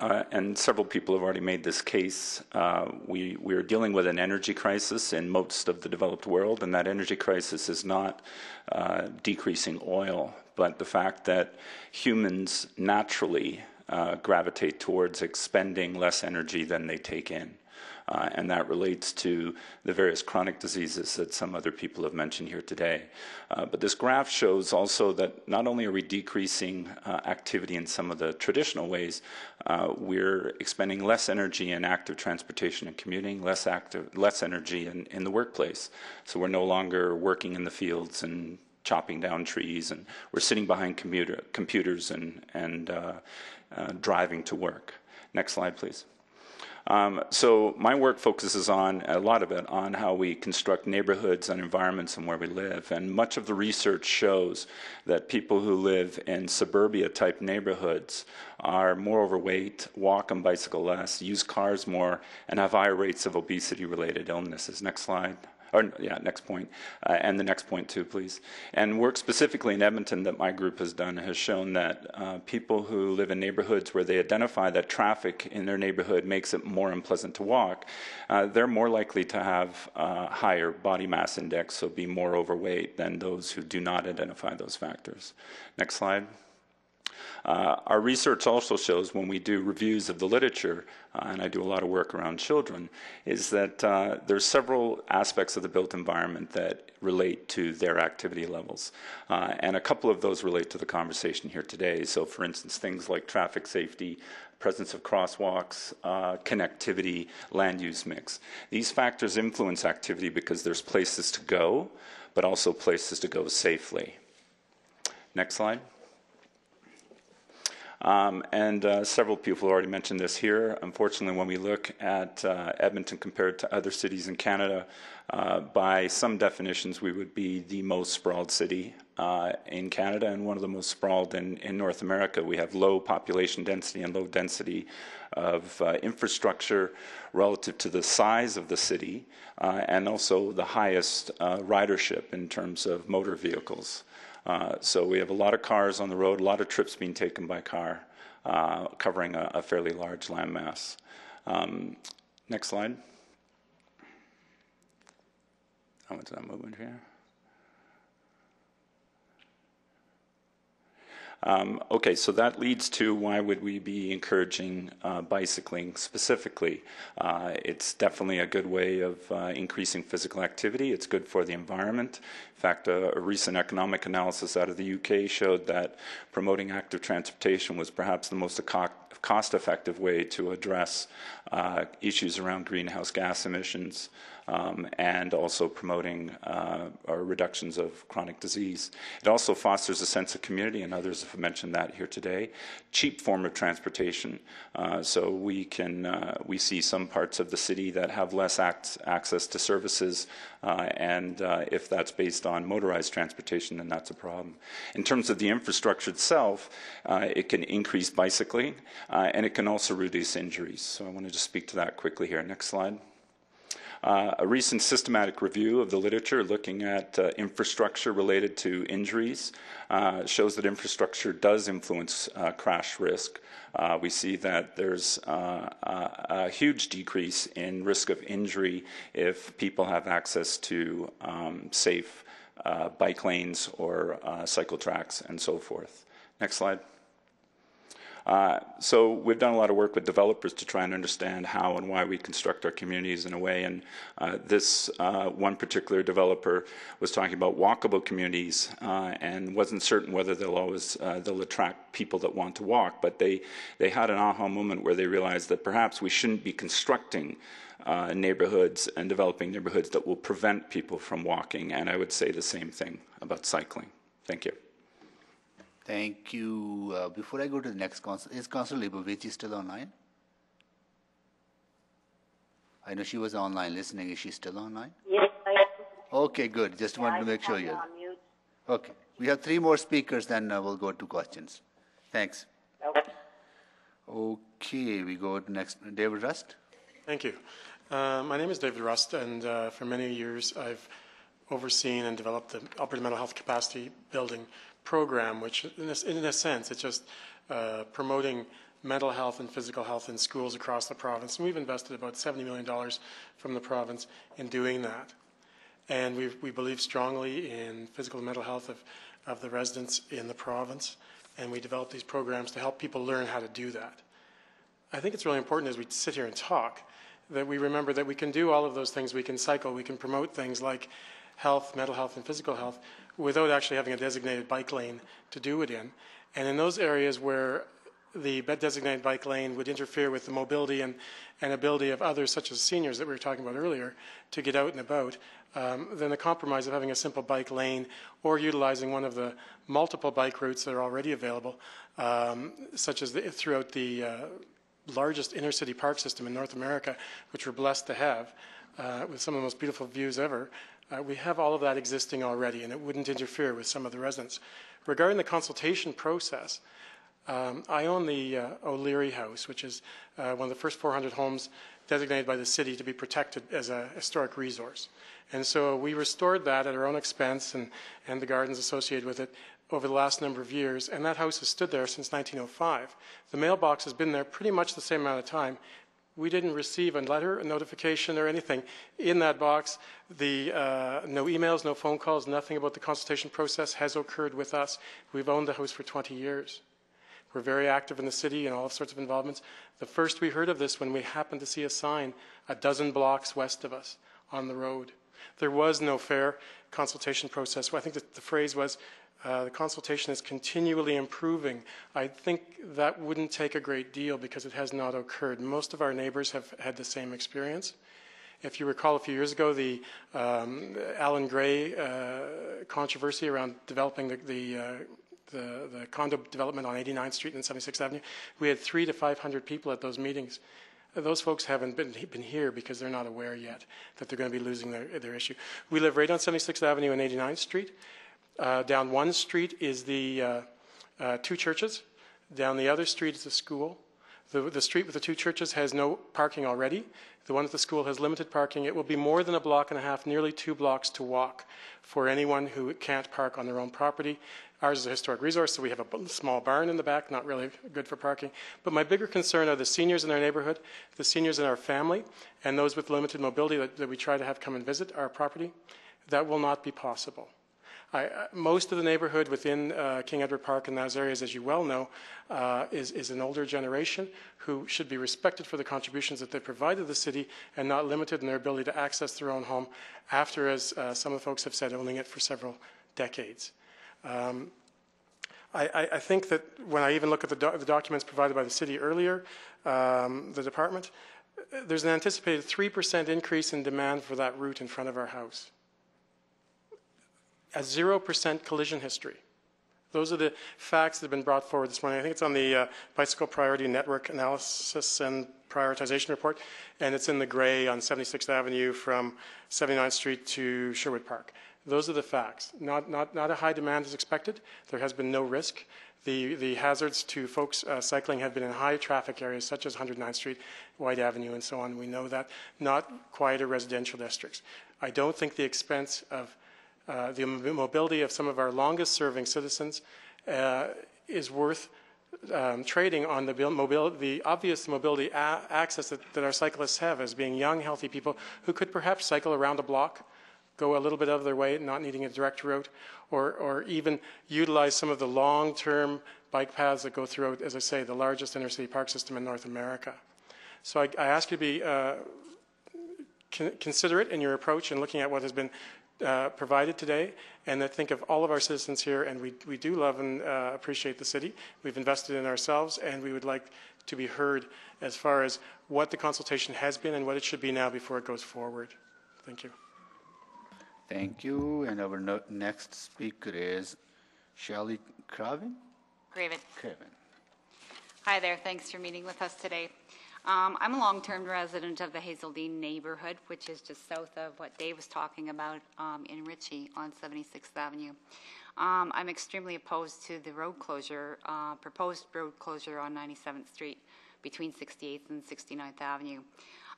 S44: uh, and several people have already made this case. Uh, we, we are dealing with an energy crisis in most of the developed world, and that energy crisis is not uh, decreasing oil, but the fact that humans naturally uh, gravitate towards expending less energy than they take in uh, and that relates to the various chronic diseases that some other people have mentioned here today. Uh, but this graph shows also that not only are we decreasing uh, activity in some of the traditional ways, uh, we're expending less energy in active transportation and commuting, less active, less energy in, in the workplace. So we're no longer working in the fields and chopping down trees, and we're sitting behind computer, computers and, and uh, uh, driving to work. Next slide, please. Um, so my work focuses on a lot of it on how we construct neighborhoods and environments and where we live. And much of the research shows that people who live in suburbia type neighborhoods are more overweight, walk and bicycle less, use cars more, and have higher rates of obesity related illnesses. Next slide or yeah, next point, uh, and the next point too, please. And work specifically in Edmonton that my group has done has shown that uh, people who live in neighborhoods where they identify that traffic in their neighborhood makes it more unpleasant to walk, uh, they're more likely to have a uh, higher body mass index, so be more overweight than those who do not identify those factors. Next slide. Uh, our research also shows when we do reviews of the literature, uh, and I do a lot of work around children, is that uh, there's several aspects of the built environment that relate to their activity levels. Uh, and a couple of those relate to the conversation here today. So, for instance, things like traffic safety, presence of crosswalks, uh, connectivity, land use mix. These factors influence activity because there's places to go, but also places to go safely. Next slide. Um, and uh, several people have already mentioned this here. Unfortunately, when we look at uh, Edmonton compared to other cities in Canada, uh, by some definitions, we would be the most sprawled city uh, in Canada and one of the most sprawled in, in, North America. We have low population density and low density of uh, infrastructure relative to the size of the city, uh, and also the highest ridership in terms of motor vehicles. Uh, so we have a lot of cars on the road, a lot of trips being taken by car, uh, covering a, a, fairly large landmass. Um, next slide. How much is that movement here? Um, okay, so that leads to why would we be encouraging uh, bicycling specifically? Uh, it's definitely a good way of uh, increasing physical activity. It's good for the environment. In fact, a, a, recent economic analysis out of the UK showed that promoting active transportation was perhaps the most cost-effective way to address uh, issues around greenhouse gas emissions um, and also promoting uh, uh, reductions of chronic disease. It also fosters a sense of community, and others have mentioned that here today. Cheap form of transportation, uh, so we can uh, we see some parts of the city that have less act, access to services, uh, and uh, if that's based on motorized transportation, then that's a problem. In terms of the infrastructure itself, it can increase bicycling, and it can also reduce injuries. So I wanted to speak to that quickly here. Next slide. Uh, a recent systematic review of the literature looking at uh, infrastructure related to injuries uh, shows that infrastructure does influence uh, crash risk. Uh, we see that there's uh, a huge decrease in risk of injury if people have access to um, safe bike lanes or cycle tracks and so forth. Next slide. Uh, so we've done a lot of work with developers to try and understand how and why we construct our communities in a way. And uh, this uh, one particular developer was talking about walkable communities uh, and wasn't certain whether they'll always uh, they'll attract people that want to walk. But they they had an aha moment where they realized that perhaps we shouldn't be constructing. Uh, neighborhoods and developing neighborhoods that will prevent people from walking. And I would say the same thing about cycling. Thank you.
S2: Thank you. Uh, before I go to the next council, is Council Leibovici still online? I know she was online listening. Is she still online? Yes, I Okay, good. Just yeah, wanted to make sure you.
S1: are
S2: Okay. We have three more speakers, then uh, we'll go to questions. Thanks. Okay. Okay, we go to next. David Rust.
S31: Thank you. Uh, my name is David Rust, and uh, for many years I've overseen and developed the upper mental health capacity building program, which in a, in a sense, it's just uh, promoting mental health and physical health in schools across the province. And we've invested about $70 million from the province in doing that. And we we believe strongly in physical and mental health of, of the residents in the province. And we develop these programs to help people learn how to do that. I think it's really important as we sit here and talk that we remember that we can do all of those things. We can cycle, we can promote things like health, mental health, and physical health, without actually having a designated bike lane to do it in. And in those areas where the designated bike lane would interfere with the mobility and, and ability of others, such as seniors that we were talking about earlier, to get out and about, um, then the compromise of having a simple bike lane or utilizing one of the multiple bike routes that are already available, um, such as the, throughout the uh, largest inner city park system in North America, which we're blessed to have, uh, with some of the most beautiful views ever, uh, we have all of that existing already, and it wouldn't interfere with some of the residents. Regarding the consultation process, um, I own the uh, O'Leary House, which is uh, one of the first 400 homes designated by the city to be protected as a historic resource. And so we restored that at our own expense and, and the gardens associated with it over the last number of years, and that house has stood there since 1905. The mailbox has been there pretty much the same amount of time, we didn't receive a letter, a notification, or anything. In that box, the, uh, no emails, no phone calls, nothing about the consultation process has occurred with us. We've owned the house for 20 years. We're very active in the city and all sorts of involvements. The first we heard of this when we happened to see a sign a dozen blocks west of us on the road. There was no fair consultation process. I think the phrase was uh, the consultation is continually improving. I think that wouldn't take a great deal because it has not occurred. Most of our neighbors have had the same experience. If you recall, a few years ago, the um, Alan Gray uh, controversy around developing the, the, uh, the, the, condo development on 89th Street and 76th Avenue, we had three to 500 people at those meetings. Those folks haven't been, been here because they're not aware yet that they're going to be losing their, their issue. We live right on 76th Avenue and 89th Street. Uh, down one street is the uh, uh, two churches. Down the other street is the school. The, the street with the two churches has no parking already. The one at the school has limited parking. It will be more than a block and a half, nearly two blocks to walk for anyone who can't park on their own property. Ours is a historic resource, so we have a small barn in the back, not really good for parking. But my bigger concern are the seniors in our neighborhood, the seniors in our family, and those with limited mobility that, that we try to have come and visit our property. That will not be possible. I, most of the neighborhood within uh, King Edward Park and those areas, as you well know, uh, is, is an older generation who should be respected for the contributions that they have provided the city and not limited in their ability to access their own home after, as uh, some of the folks have said, owning it for several decades. Um, I, I, think that when I even look at the, the documents provided by the city earlier, um, the department, uh, there's an anticipated 3% increase in demand for that route in front of our house a 0% collision history. Those are the facts that have been brought forward this morning. I think it's on the uh, Bicycle Priority Network Analysis and Prioritization Report, and it's in the gray on 76th Avenue from 79th Street to Sherwood Park. Those are the facts. Not, not, not a high demand is expected. There has been no risk. The, the hazards to folks uh, cycling have been in high traffic areas such as 109th Street, Whyte Avenue, and so on. We know that. Not quieter residential districts. I don't think the expense of uh, the mobility of some of our longest serving citizens uh, is worth um, trading on the, mobility, the obvious mobility access that, that, our cyclists have as being young, healthy people who could perhaps cycle around a block, go a little bit out of their way, not needing a direct route, or, or even utilize some of the long term bike paths that go throughout, as I say, the largest inner city park system in North America. So I, I ask you to be. Uh, considerate in your approach and looking at what has been uh, provided today, and that think of all of our citizens here, and we, we do love and uh, appreciate the city. We've invested in ourselves, and we would like to be heard as far as what the consultation has been and what it should be now before it goes forward. Thank you.
S2: Thank you. And our no next speaker is Shelley Craven.
S45: Craven. Craven. Hi there. Thanks for meeting with us today. Um, I'm a long-term resident of the Hazeldean neighborhood, which is just south of what Dave was talking about um, in Ritchie on 76th Avenue. Um, I'm extremely opposed to the road closure, uh, proposed road closure on 97th Street between 68th and 69th Avenue.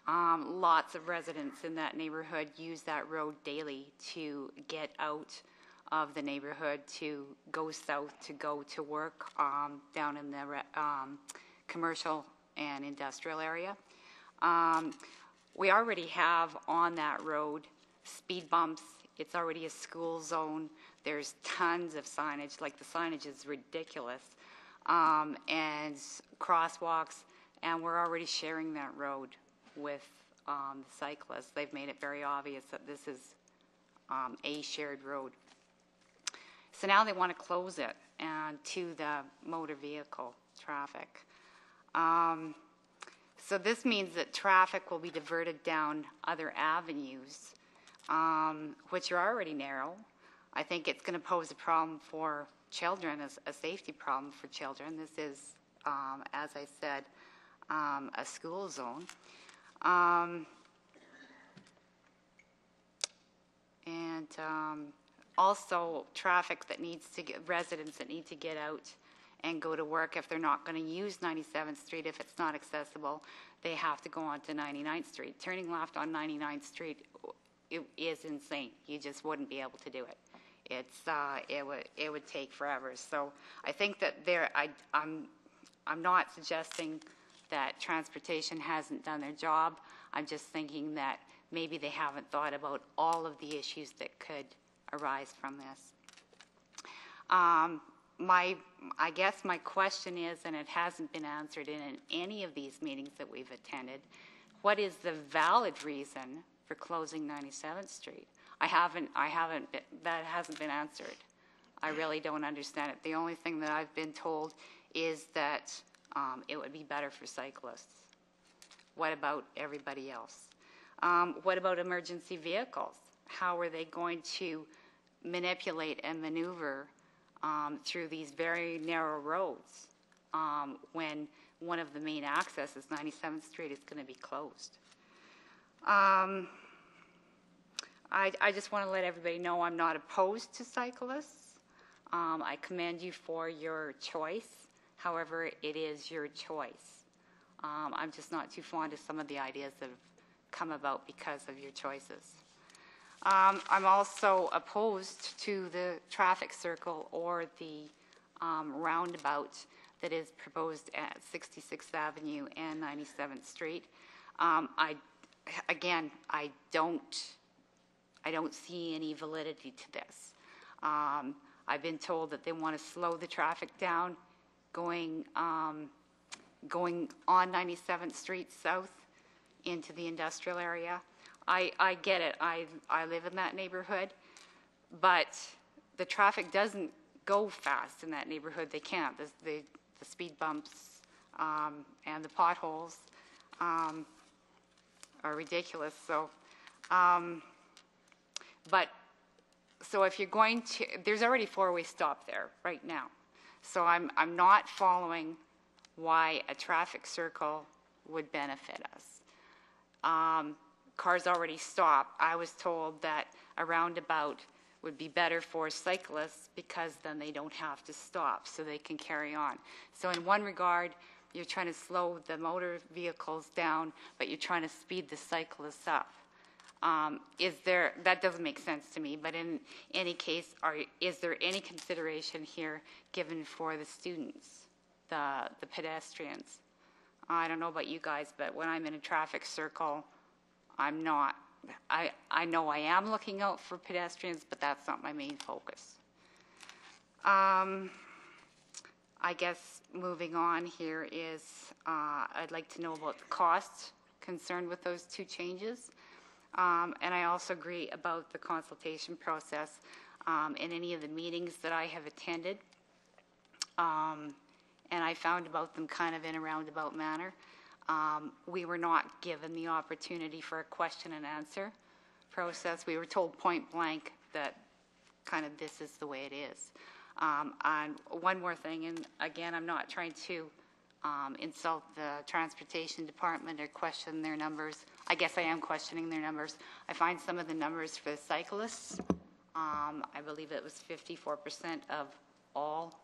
S45: Um, lots of residents in that neighborhood use that road daily to get out of the neighborhood to go south to go to work um, down in the um, commercial and industrial area. Um, we already have on that road speed bumps. It's already a school zone. There's tons of signage. Like the signage is ridiculous, um, and crosswalks. And we're already sharing that road with um, the cyclists. They've made it very obvious that this is um, a shared road. So now they want to close it and to the motor vehicle traffic. Um, so this means that traffic will be diverted down other avenues, um, which are already narrow. I think it's going to pose a problem for children, as a safety problem for children. This is, um, as I said, um, a school zone. Um, and um, also traffic that needs to get residents that need to get out and go to work if they're not going to use 97th Street if it's not accessible. They have to go on to 99th Street. Turning left on 99th Street it is insane. You just wouldn't be able to do it. It's uh, it would it would take forever. So I think that there I I'm I'm not suggesting that transportation hasn't done their job. I'm just thinking that maybe they haven't thought about all of the issues that could arise from this. Um, my, I guess my question is, and it hasn't been answered in, any of these meetings that we've attended, what is the valid reason for closing 97th Street? I haven't, I haven't, been, that hasn't been answered. I really don't understand it. The only thing that I've been told is that um, it would be better for cyclists. What about everybody else? Um, what about emergency vehicles? How are they going to manipulate and maneuver um, through these very narrow roads um, when one of the main accesses, 97th Street, is going to be closed. Um, I, I, just want to let everybody know I'm not opposed to cyclists. Um, I commend you for your choice. However, it is your choice. Um, I'm just not too fond of some of the ideas that have come about because of your choices. Um, I'm also opposed to the traffic circle or the um, roundabout that is proposed at 66th Avenue and 97th Street. Um, I, again, I don't, I don't see any validity to this. Um, I've been told that they want to slow the traffic down going, um, going on 97th Street south into the industrial area. I, I get it. I, I live in that neighborhood, but the traffic doesn't go fast in that neighborhood. They can't. The, the, the speed bumps um, and the potholes um, are ridiculous. So, um, but so if you're going to, there's already four-way stop there right now. So I'm I'm not following why a traffic circle would benefit us. Um, cars already stop. I was told that a roundabout would be better for cyclists because then they don't have to stop, so they can carry on. So in one regard, you're trying to slow the motor vehicles down, but you're trying to speed the cyclists up. Um, is there, that doesn't make sense to me, but in any case, are, is there any consideration here given for the students, the, the pedestrians? I don't know about you guys, but when I'm in a traffic circle, I'm not, I, I know I am looking out for pedestrians, but that's not my main focus. Um, I guess moving on here is, uh, I'd like to know about the cost concerned with those two changes. Um, and I also agree about the consultation process um, in any of the meetings that I have attended. Um, and I found about them kind of in a roundabout manner. Um, we were not given the opportunity for a question and answer process. We were told point blank that kind of this is the way it is. Um, and one more thing, and again, I'm not trying to um, insult the transportation department or question their numbers. I guess I am questioning their numbers. I find some of the numbers for the cyclists. Um, I believe it was 54% of all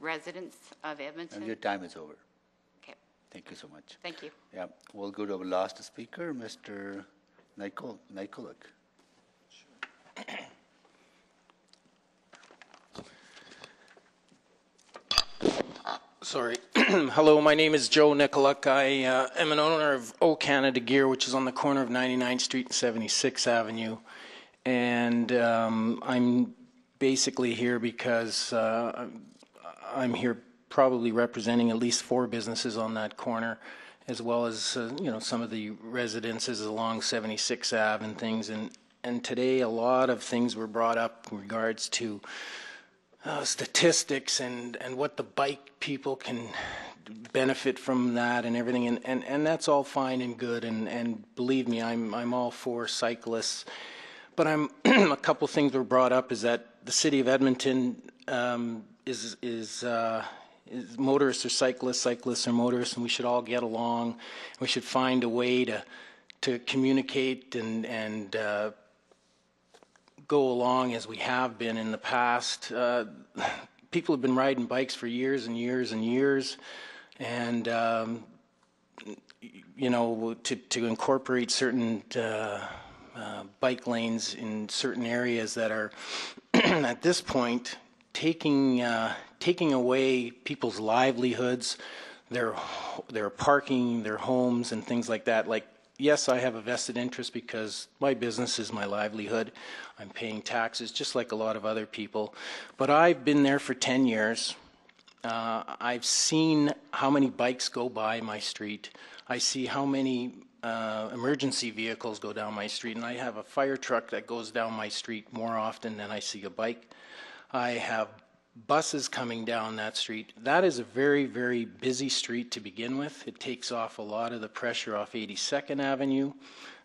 S45: residents of Edmonton. And your
S2: time is over. Thank you so much. Thank you. Yeah, we'll go to our last speaker, Mr. Nikol Nikolik.
S46: Sorry. Hello, my name is Joe Nikoluk. I uh, am an owner of O Canada Gear, which is on the corner of 99th Street and 76th Avenue. And um, I'm basically here because uh, I'm here probably representing at least four businesses on that corner, as well as, uh, you know, some of the residences along 76 Ave and things. And, and today, a lot of things were brought up in regards to uh, statistics and, and what the bike people can benefit from that and everything and, and, and that's all fine and good and, and believe me I'm I'm all for cyclists but I'm a couple things were brought up is that the city of Edmonton um, is is uh, motorists are cyclists, cyclists are motorists, and we should all get along. We should find a way to to communicate and and uh, go along as we have been in the past. Uh, people have been riding bikes for years and years and years, and um, you know to to incorporate certain. Uh, uh bike lanes in certain areas that are at this point taking uh, taking away people's livelihoods, their their parking, their homes, and things like that. Like, yes, I have a vested interest because my business is my livelihood. I'm paying taxes just like a lot of other people, but I've been there for 10 years. Uh, I've seen how many bikes go by my street. I see how many uh, emergency vehicles go down my street, and I have a fire truck that goes down my street more often than I see a bike. I have buses coming down that street. That is a very, very busy street to begin with. It takes off a lot of the pressure off 82nd Avenue.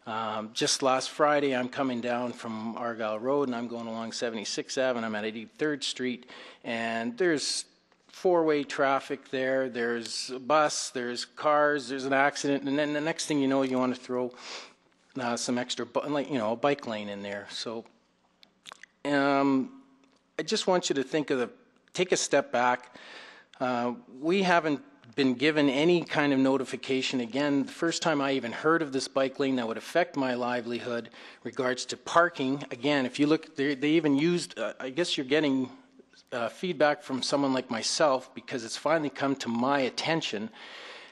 S46: Um, just last Friday, I'm coming down from Argyll Road and I'm going along 76th Avenue. I'm at 83rd Street, and there's four-way traffic there. There's a bus, there's cars, there's an accident, and then the next thing you know, you want to throw uh, some extra, like you know, a bike lane in there. So, um, I just want you to think of the take a step back. Uh, we haven't been given any kind of notification again the first time i even heard of this bike lane that would affect my livelihood regards to parking again if you look they, they even used uh, i guess you're getting uh, feedback from someone like myself because it's finally come to my attention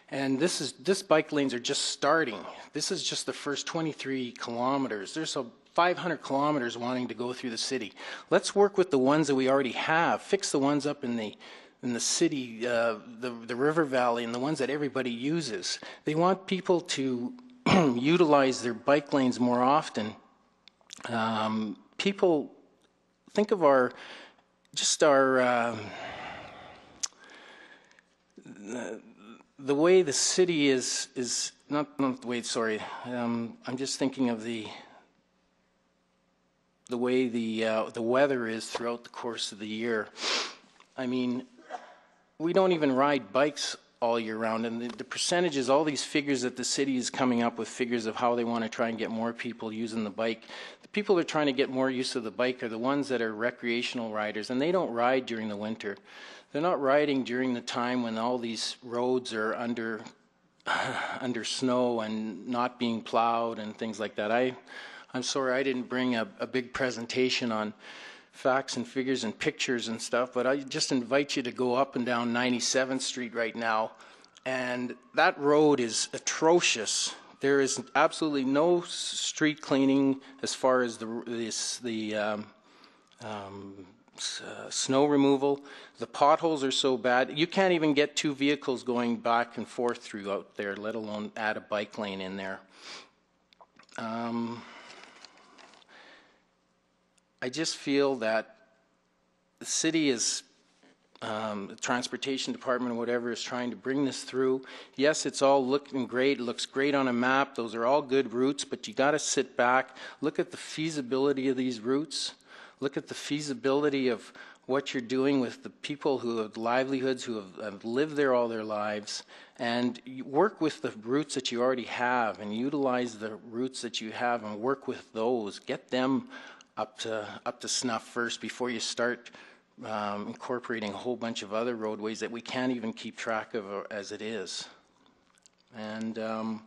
S46: and this is this bike lanes are just starting this is just the first 23 kilometers there's a 500 kilometers wanting to go through the city. Let's work with the ones that we already have, fix the ones up in the in the city, uh, the, the river valley, and the ones that everybody uses. They want people to utilize their bike lanes more often. Um, people think of our, just our, um, the, way the city is, is not, not the way, sorry, um, I'm just thinking of the, the way the uh, the weather is throughout the course of the year. I mean, we don't even ride bikes all year round, and the, the percentages, all these figures that the city is coming up with, figures of how they want to try and get more people using the bike. The people that are trying to get more use of the bike are the ones that are recreational riders, and they don't ride during the winter. They're not riding during the time when all these roads are under under snow and not being plowed and things like that. I I'm sorry I didn't bring a, a big presentation on facts and figures and pictures and stuff, but I just invite you to go up and down 97th Street right now. And that road is atrocious. There is absolutely no street cleaning as far as the, the um, um, uh, snow removal. The potholes are so bad. You can't even get two vehicles going back and forth throughout there, let alone add a bike lane in there. Um, I just feel that the city is, um, the transportation department, or whatever, is trying to bring this through. Yes, it's all looking great, it looks great on a map, those are all good routes, but you gotta sit back, look at the feasibility of these routes, look at the feasibility of what you're doing with the people who have livelihoods, who have, have lived there all their lives, and work with the routes that you already have and utilize the routes that you have and work with those. Get them up to up to snuff first before you start um, incorporating a whole bunch of other roadways that we can't even keep track of uh, as it is. And um,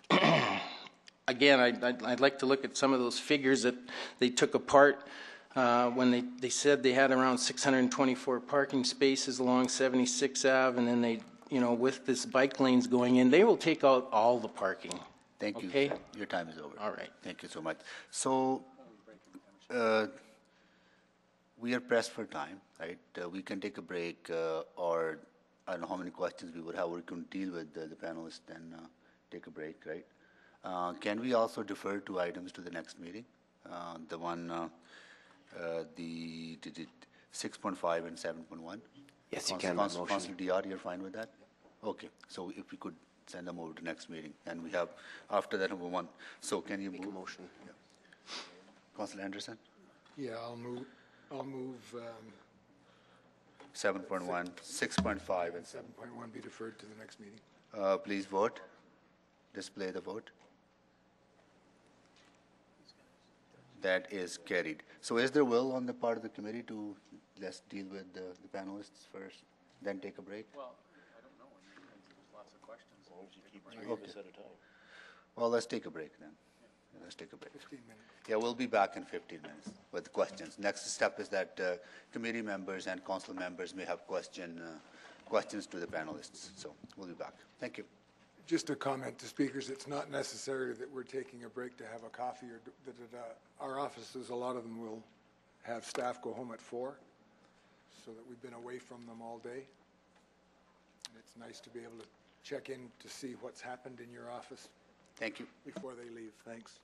S46: again, I'd, I'd, I'd, like to look at some of those figures that they took apart uh, when they, they said they had around 624 parking spaces along 76 Ave, and then they, you know, with this bike lanes going in, they will take out all the parking. Thank you. Your time is over. All right. Thank you so much. So uh,
S2: we are pressed for time, right? Uh, we can take a break uh, or I don't know how many questions we would have. We can deal with the, the panelists and uh, take a break, right? Uh, can we also defer two items to the next meeting? Uh, the one, the 6.5 and 7.1? Yes, Cons you can. Consul, DR, you're fine with that? Okay. So if we could send them over to the next meeting. And we have, after that, number one. So can you move? motion. Yeah. Councilor Anderson,
S5: Yeah, I'll move, I'll move, um,
S2: seven point one, six point five,
S5: and seven point one be deferred to the next meeting.
S2: Uh, Please vote. Display the vote. That is carried. So is there will on the part of the committee to, let's deal with the the panelists first, then take a break? Well, three Okay. at a time. Well, let's take a break then. Let's take a break. 15 minutes. Yeah, we'll be back in 15 minutes with questions. Next step is that uh, committee members and council members may have question, uh, questions
S5: to the panelists. So we'll be back. Thank you. Just a comment to speakers, it's not necessary that we're taking a break to have a coffee or da-da-da. Our offices, a lot of them will have staff go home at four, so that we've been away from them all day. And it's nice to be able to check in to see what's happened in your office Thank you. before they leave. Thanks.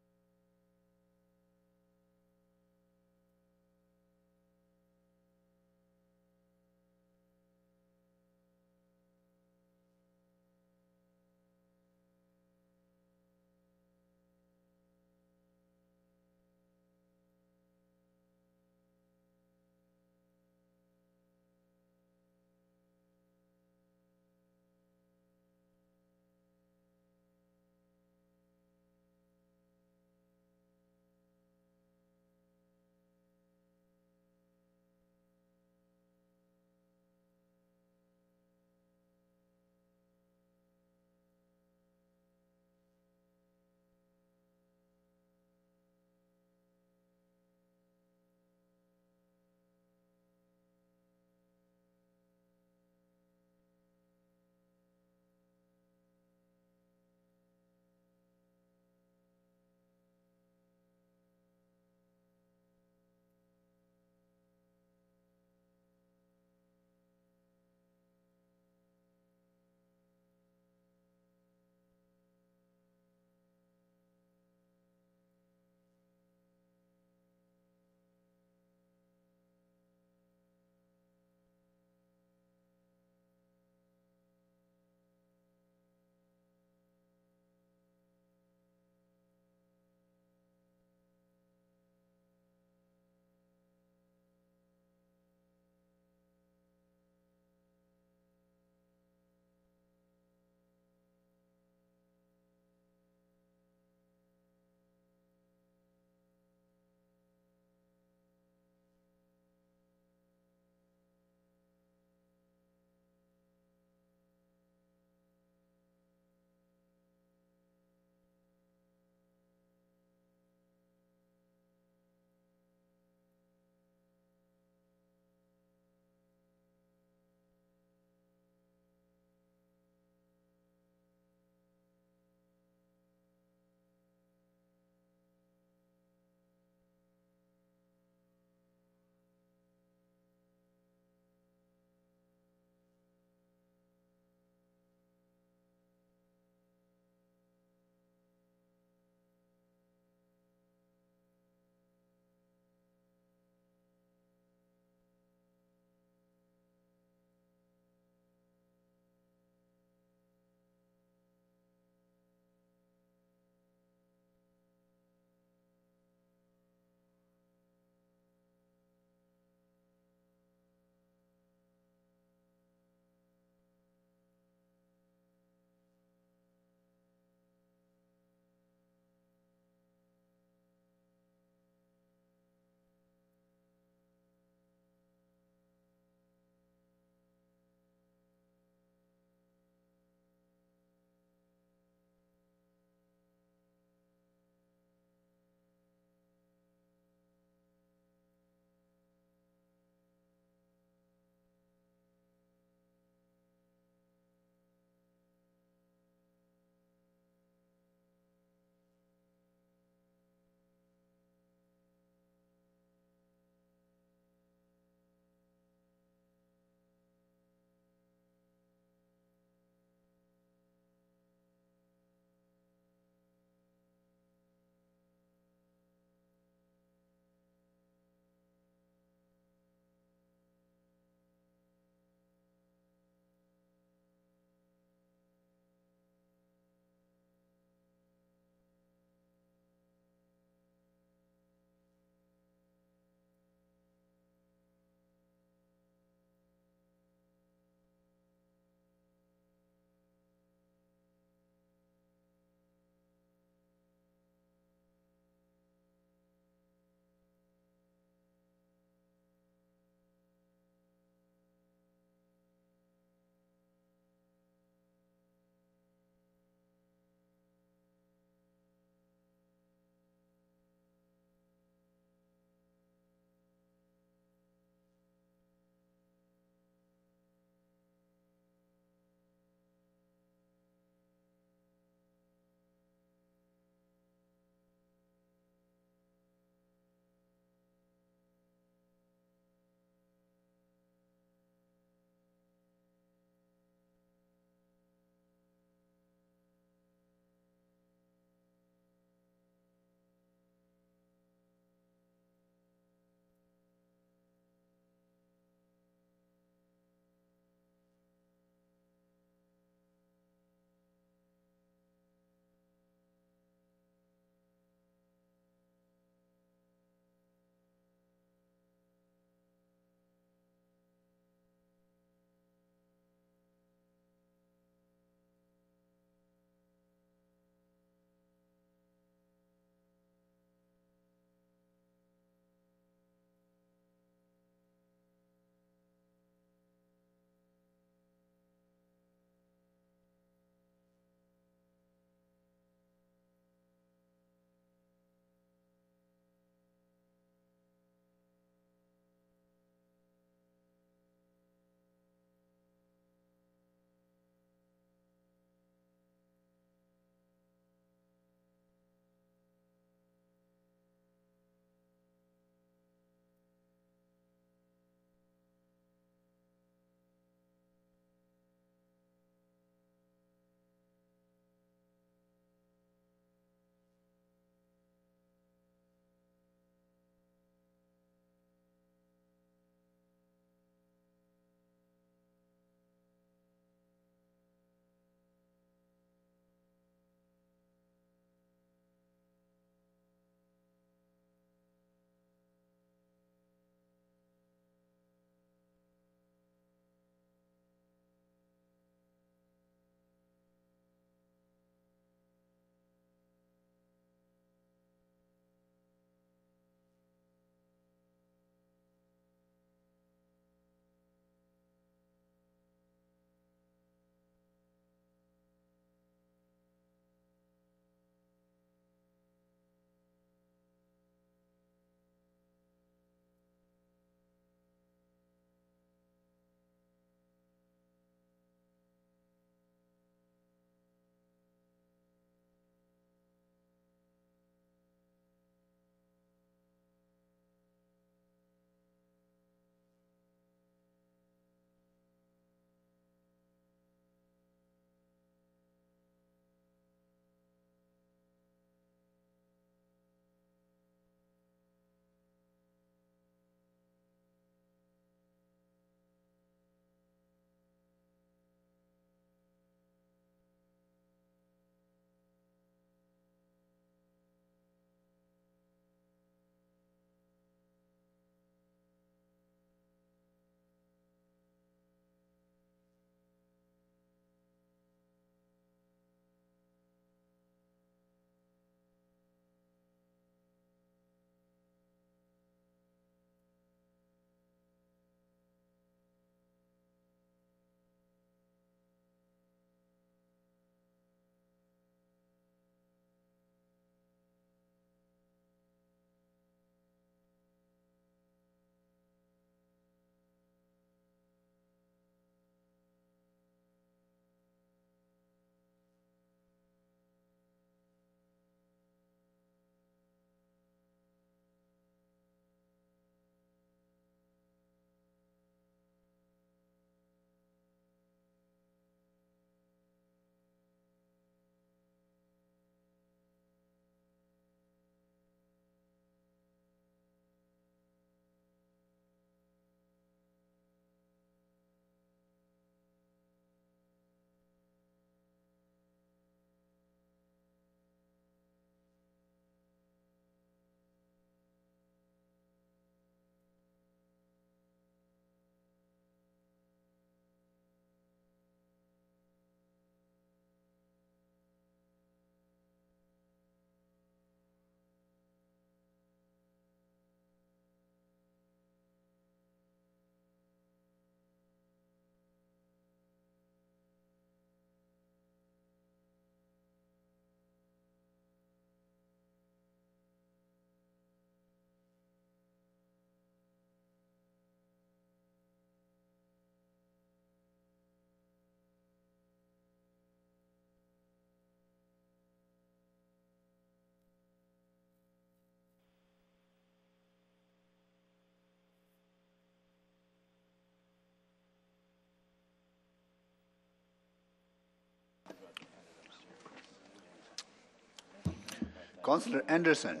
S3: Councillor
S2: Anderson.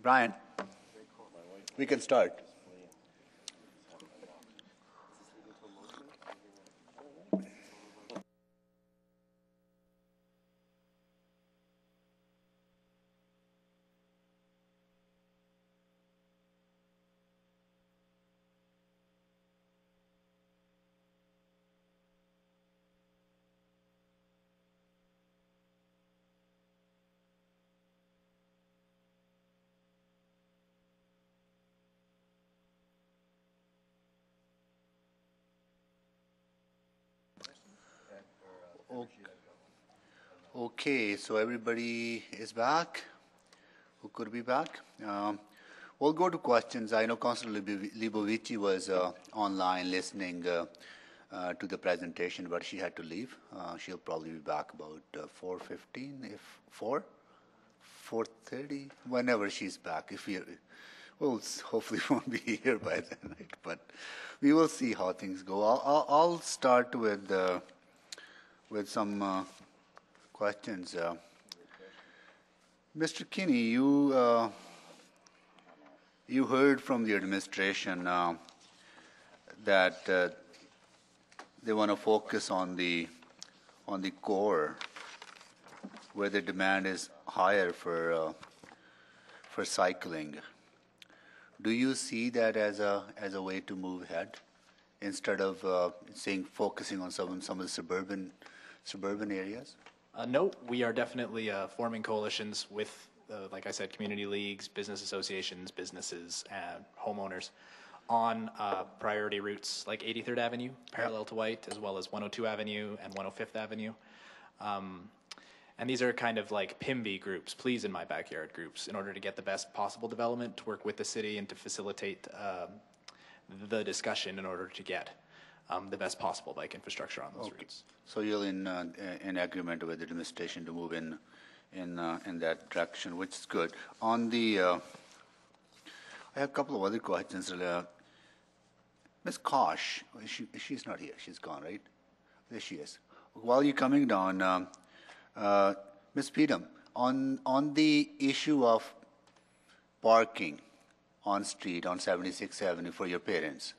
S2: Bryan, we can start. Okay. okay, so everybody is back, who could be back. Uh, we'll go to questions. I know Constable Leibovici was uh, online listening uh, uh, to the presentation, but she had to leave. Uh, she'll probably be back about uh, 4.15, if 4? 4.30, whenever she's back. If we well, hopefully won't be here by then, but we will see how things go. I'll, I'll, I'll start with the with some uh, questions. Uh, Mr. Kinney, you uh, you heard from the administration uh, that uh, they want to focus on the on the core, where the demand is higher for uh, for cycling. Do you see that as a as a way to move ahead, instead of
S35: saying focusing on some some of the suburban suburban areas? Uh, no, we are definitely uh, forming coalitions with, uh, like I said, community leagues, business associations, businesses, homeowners on uh, priority routes like 83rd Avenue, parallel to Whyte, as well as 102 Avenue and 105th Avenue. Um, and these are kind of like PIMBY groups, please in my backyard groups, in order to get the best possible development, to work with the city and to facilitate um, the discussion in order to get um, the best possible bike infrastructure on those okay. routes.
S2: So you're in uh, in agreement with the administration to move in in uh, in that direction, which is good. On the, uh, I have a couple of other questions. Uh, Ms. Kosh, she, she's not here. She's gone, right? There she is. While you're coming down, um, uh, uh, Ms. Fedun, on on the issue of parking on street on 76th Avenue for your parents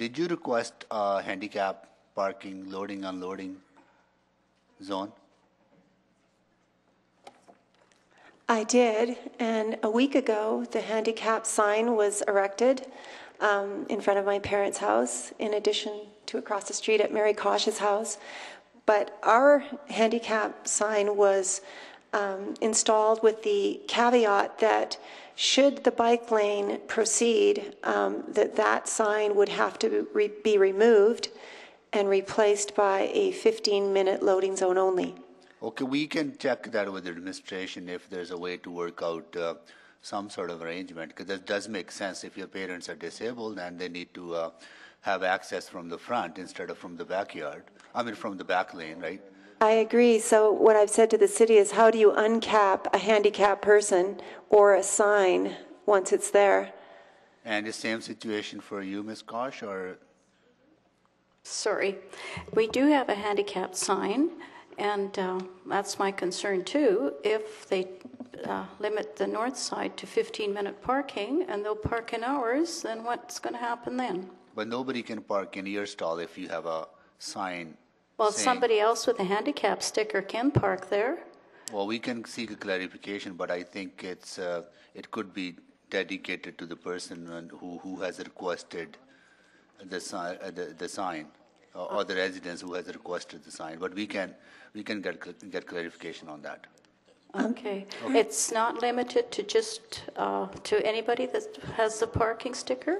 S2: did you request a handicap parking, loading, unloading zone?
S39: I did, and a week ago, the handicap sign was erected um, in front of my parents' house, in addition to across the street at Mary Kosh's house. But our handicap sign was um, installed with the caveat that should the bike lane proceed, um, that that sign would have to re- be removed and replaced by a 15-minute loading zone only.
S2: Okay, we can check that with the administration if there's a way to work out uh, some sort of arrangement, because that does make sense. If your parents are disabled and they need to uh, have access from the front instead of from the backyard, I mean from the back lane, right?
S39: I agree. So what I've said to the city is how do you uncap a handicapped person or a sign once it's there?
S2: And the same situation for you, Ms. Kosh, or?
S40: Sorry. We do have a handicapped sign, and uh, that's my concern too. If they uh, limit the north side to 15 minute parking and they'll park in ours, then what's going to happen then?
S2: But nobody can park in your stall if you have a sign
S40: well, saying- somebody else with a handicap sticker can park there.
S2: Well, we can seek a clarification, but I think it's, uh, it could be dedicated to the person who, who has requested the sign, uh, the, the sign, or or the residents who has requested the sign, but we can, we can get, get clarification on
S40: that. Okay. It's not limited to just, uh, to anybody that
S39: has the parking sticker?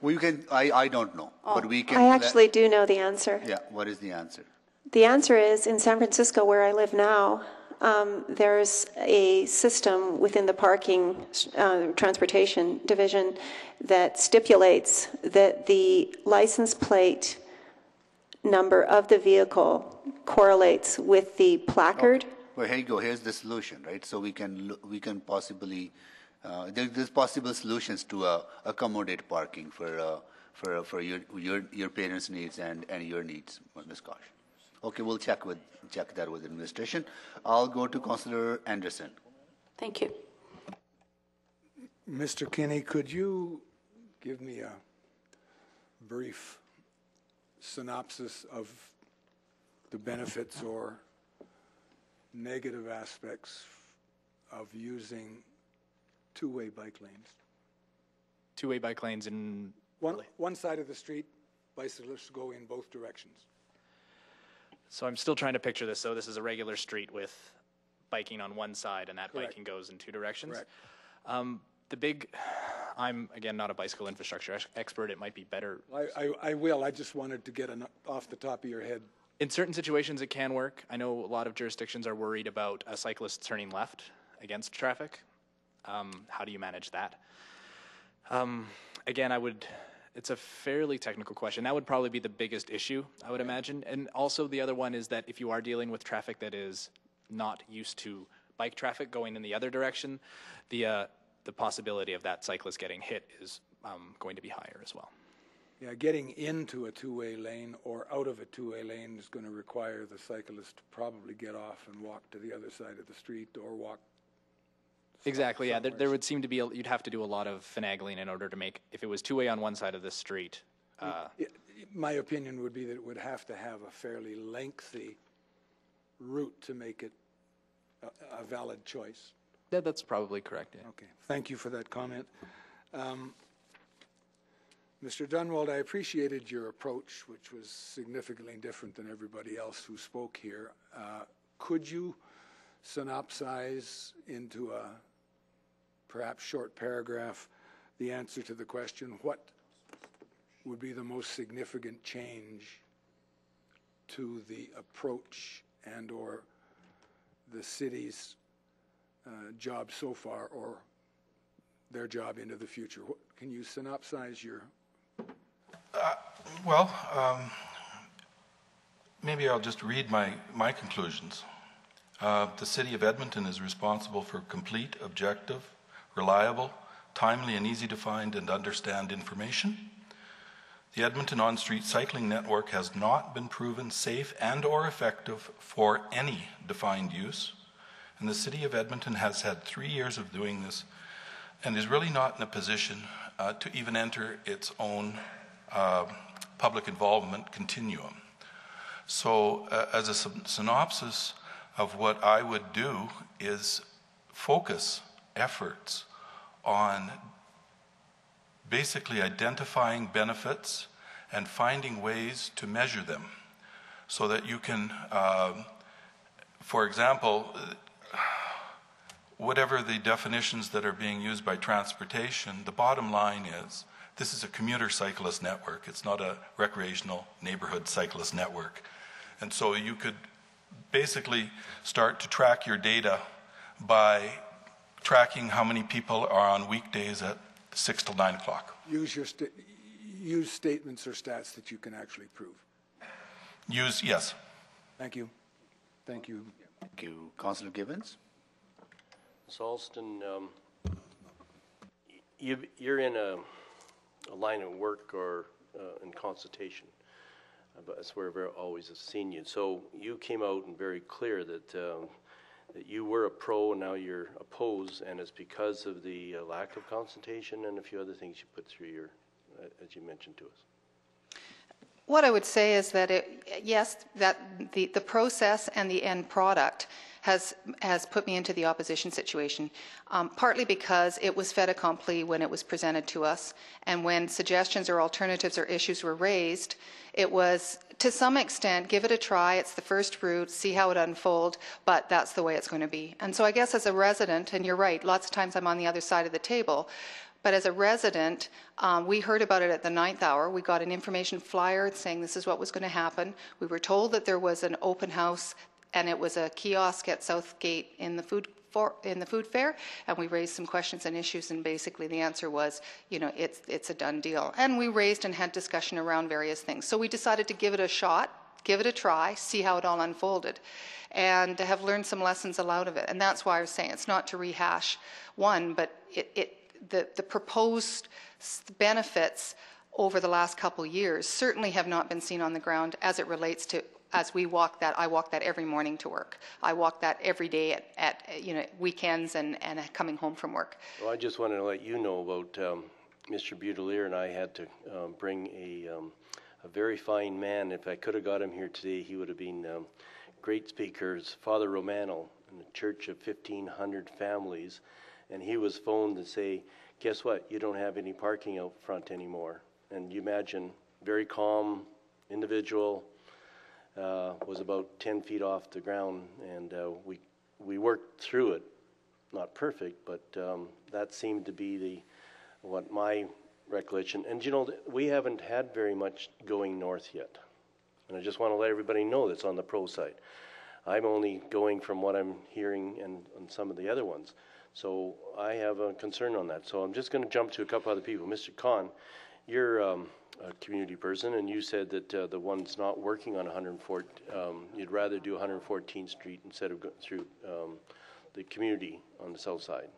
S2: Well, can, I, I don't know, oh, but we can. I actually let,
S39: do know the answer.
S2: Yeah, what is the answer?
S39: The answer is in San Francisco, where I live now, um, there's a system within the parking uh, transportation division that stipulates that the license plate number of the vehicle correlates with the placard. Okay. Well,
S2: here you go. Here's the solution, right? So we can we can possibly uh, there, there's possible solutions to uh, accommodate parking for, uh, for, for your, your, your parents' needs and, and your needs, Ms. Kosh. Okay, we'll check, with, check that with administration. I'll go to Councillor Anderson.
S5: Thank you. Mr. Kinney, could you give me a brief synopsis of the benefits or negative aspects of using two-way bike lanes. two-way bike lanes and, One, one side of the street, bicyclists go in both directions.
S35: so I'm still trying to picture this. So this is a regular street with biking on one side and that Correct. biking goes in two directions? Correct. Um, the big, I'm again not a bicycle infrastructure expert. It might be better
S5: I, I, I will, I just wanted to get
S35: an, off the top of your head. In certain situations, it can work. I know a lot of jurisdictions are worried about a uh, cyclist turning left against traffic. Um, how do you manage that? Um, again, I would. It's a fairly technical question. That would probably be the biggest issue, I would imagine. And also, the other one is that if you are dealing with traffic that is not used to bike traffic going in the other direction, the uh, the possibility of that cyclist getting hit is um, going to be higher as well.
S5: Yeah, getting into a two-way lane or out of a two-way lane is going to require the cyclist to probably get off and walk to the other side of the street or walk
S35: Exactly, yeah. There, there would seem to be, a, you'd have to do a lot of finagling in order to make, if it was two-way on one side of the street.
S5: uh, My opinion would be that it would have to have a fairly lengthy route to make it a- a valid choice. Yeah, that's probably correct, yeah. Okay, thank you for that comment. Um, Mr. Dunwald, I appreciated your approach, which was significantly different than everybody else who spoke here. Uh, Could you synopsize into a perhaps short paragraph, the answer to the question, what would be the most significant change to the approach and or the city's uh, job so far or their job into the
S23: future? What, can you synopsize your? Uh, well, um, maybe I'll just read my, my conclusions. Uh, the City of Edmonton is responsible for complete, objective, reliable, timely, and easy to find and understand information. The Edmonton on-street cycling network has not been proven safe and or effective for any defined use, and the City of Edmonton has had three years of doing this and is really not in a position uh, to even enter its own uh, public involvement continuum. So uh, as a synopsis of what I would do is focus efforts on basically identifying benefits and finding ways to measure them so that you can, uh, for example, whatever the definitions that are being used by transportation, the bottom line is this is a commuter cyclist network. It's not a recreational neighborhood cyclist network. And so you could basically start to track your data by tracking how many people are on weekdays at 6 to 9 o'clock.
S5: Use, your use statements or stats that you can actually prove.
S23: Use, yes.
S3: Thank you. Thank you.
S23: Thank you. Councillor
S2: Gibbons?
S3: Ms. Alston, um, you, are in a, a, line of work or uh, in consultation. Uh, but that's where I've always have seen you. So you came out and very clear that um, that you were a pro, and now you're opposed, and it's because of the uh, lack of consultation and a few other things you put through your, uh, as you mentioned to us.
S42: What I would say is that it, yes, that the, the process and the end product has has put me into the opposition situation, um, partly because it was fait accompli when it was presented to us, and when suggestions or alternatives or issues were raised, it was to some extent, give it a try. It's the first route, see how it unfolds, but that's the way it's going to be. And so I guess as a resident, and you're right, lots of times I'm on the other side of the table, but as a resident, um, we heard about it at the ninth hour. We got an information flyer saying this is what was going to happen. We were told that there was an open house and it was a kiosk at Southgate in the food for, in the food fair, and we raised some questions and issues, and basically the answer was, you know, it's it's a done deal. And we raised and had discussion around various things. So we decided to give it a shot, give it a try, see how it all unfolded, and have learned some lessons out of it. And that's why I was saying it's not to rehash one, but it, it the the proposed benefits over the last couple years certainly have not been seen on the ground as it relates to as we walk that, I walk that every morning to work. I walk that every day at, at you know weekends and, and coming home from work.
S3: Well, I just wanted to let you know about um, Mr. Boutilier and I had to um, bring a um, a very fine man. If I could have got him here today, he would have been um, great speakers. Father Romano in a church of 1,500 families, and he was phoned to say, "Guess what? You don't have any parking out front anymore." And you imagine, very calm individual uh, was about 10 feet off the ground, and uh, we, we worked through it. Not perfect, but um, that seemed to be the what my recollection. And you know, we haven't had very much going north yet. And I just want to let everybody know that's on the pro side. I'm only going from what I'm hearing and on some of the other ones. So I have a concern on that. So I'm just going to jump to a couple other people. Mr. Khan, you um, a community person, and you said that uh, the one's not working on 114, um, you'd rather do 114th Street instead of go through um, the community on the south side.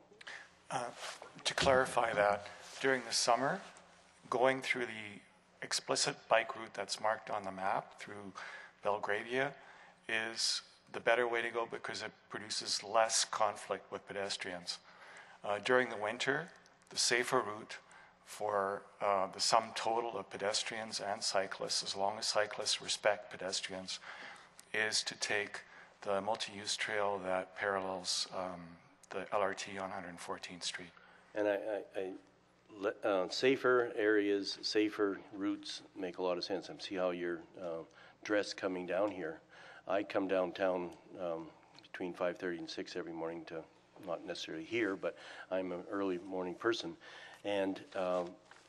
S31: Uh,
S11: to clarify that, during the summer, going through the explicit bike route that's marked on the map through Belgravia is the better way to go because it produces less conflict with pedestrians. Uh, during the winter, the safer route for uh, the sum total of pedestrians and cyclists, as long as cyclists respect pedestrians, is to take the multi use trail that parallels um, the LRT on 114th Street.
S3: And I, I, I uh, safer areas, safer routes make a lot of sense. I see how you're uh, dressed coming down here. I come downtown um, between 5:30 and 6 every morning to not necessarily here, but I'm an early morning person. And um,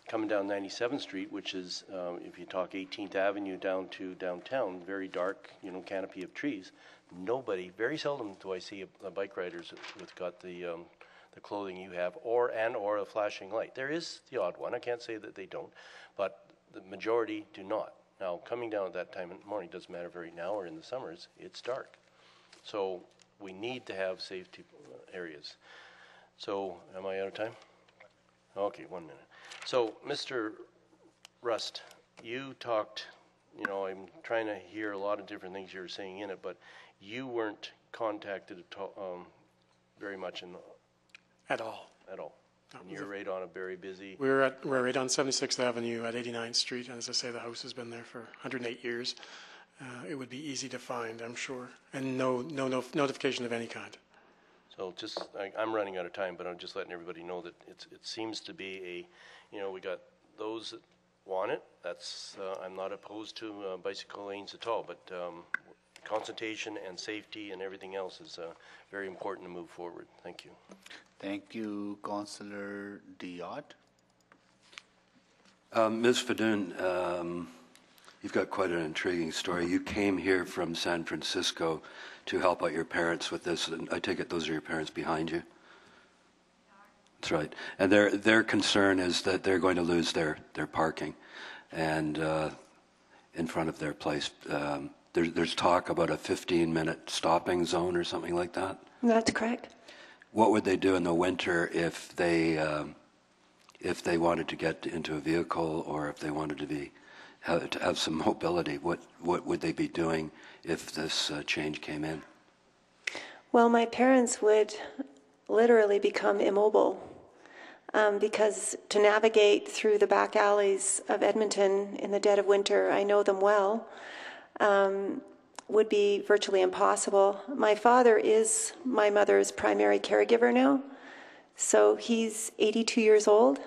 S3: coming down 97th Street, which is, um, if you talk 18th Avenue down to downtown, very dark, you know, canopy of trees. Nobody, very seldom do I see a, a bike riders with got the um, the clothing you have, or and or a flashing light. There is the odd one. I can't say that they don't, but the majority do not. Now, coming down at that time in the morning doesn't matter very now or in the summers. It's dark, so we need to have safety areas. So, am I out of time? Okay, one minute. So, Mr. Rust, you talked, you know, I'm trying to hear a lot of different things you were saying in it, but you weren't contacted at um, very much in the, at all. At all. And you're right on a very busy. We're
S31: at we're right on 76th Avenue at 89th Street, and as I say, the house has been there for 108 years. Uh, it would be easy to find, I'm sure,
S3: and no no no notification of any kind. So just, I, I'm running out of time, but I'm just letting everybody know that it's, it seems to be a, you know, we got those that want it. That's, uh, I'm not opposed to uh, bicycle lanes at all, but um, consultation and safety and everything else is uh, very important to move forward. Thank you.
S6: Thank you, Councillor Diotte. Um, Ms. Fedun, um, you've got quite an intriguing story. You came here from San Francisco to help out your parents with this. And I take it those are your parents behind you. That's right. And their their concern is that they're going to lose their their parking, and uh, in front of their place. Um, there, there's talk about a 15 minute stopping zone or something like that.
S39: That's correct.
S6: What would they do in the winter if they um, if they wanted to get into a vehicle or if they wanted to be have, uh, to have some mobility? What what would they be doing if this uh, change came in?
S39: Well, my parents would literally become immobile um, because to navigate through the back alleys of Edmonton in the dead of winter, I know them well, um, would be virtually impossible. My father is my mother's primary caregiver now, so he's 82 years old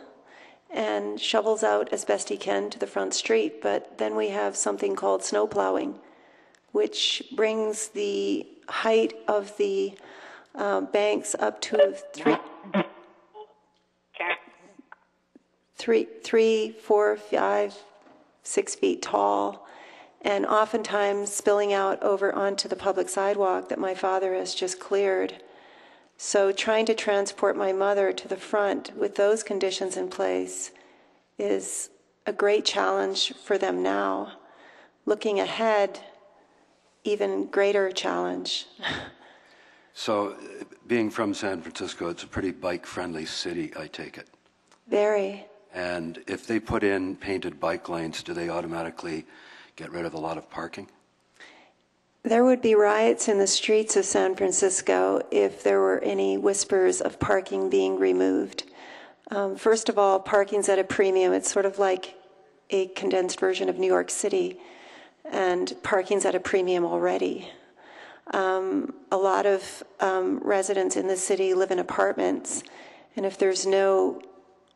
S39: and shovels out as best he can to the front street. But then we have something called snow plowing, which brings the height of the uh, banks up to three, three, three, four, five, six feet tall, and oftentimes spilling out over onto the public sidewalk that my father has just cleared. So trying to transport my mother to the front with those conditions in place is a great challenge for them now. Looking ahead, even greater challenge.
S6: so, being from San Francisco, it's a pretty bike friendly city, I take it. Very. And if they put in painted bike lanes, do they automatically get rid of a lot of parking?
S39: There would be riots in the streets of San Francisco if there were any whispers of parking being removed. Um, first of all, parking's at a premium. It's sort of like a condensed version of New York City and parking's at a premium already. Um, a lot of um, residents in the city live in apartments, and if there's no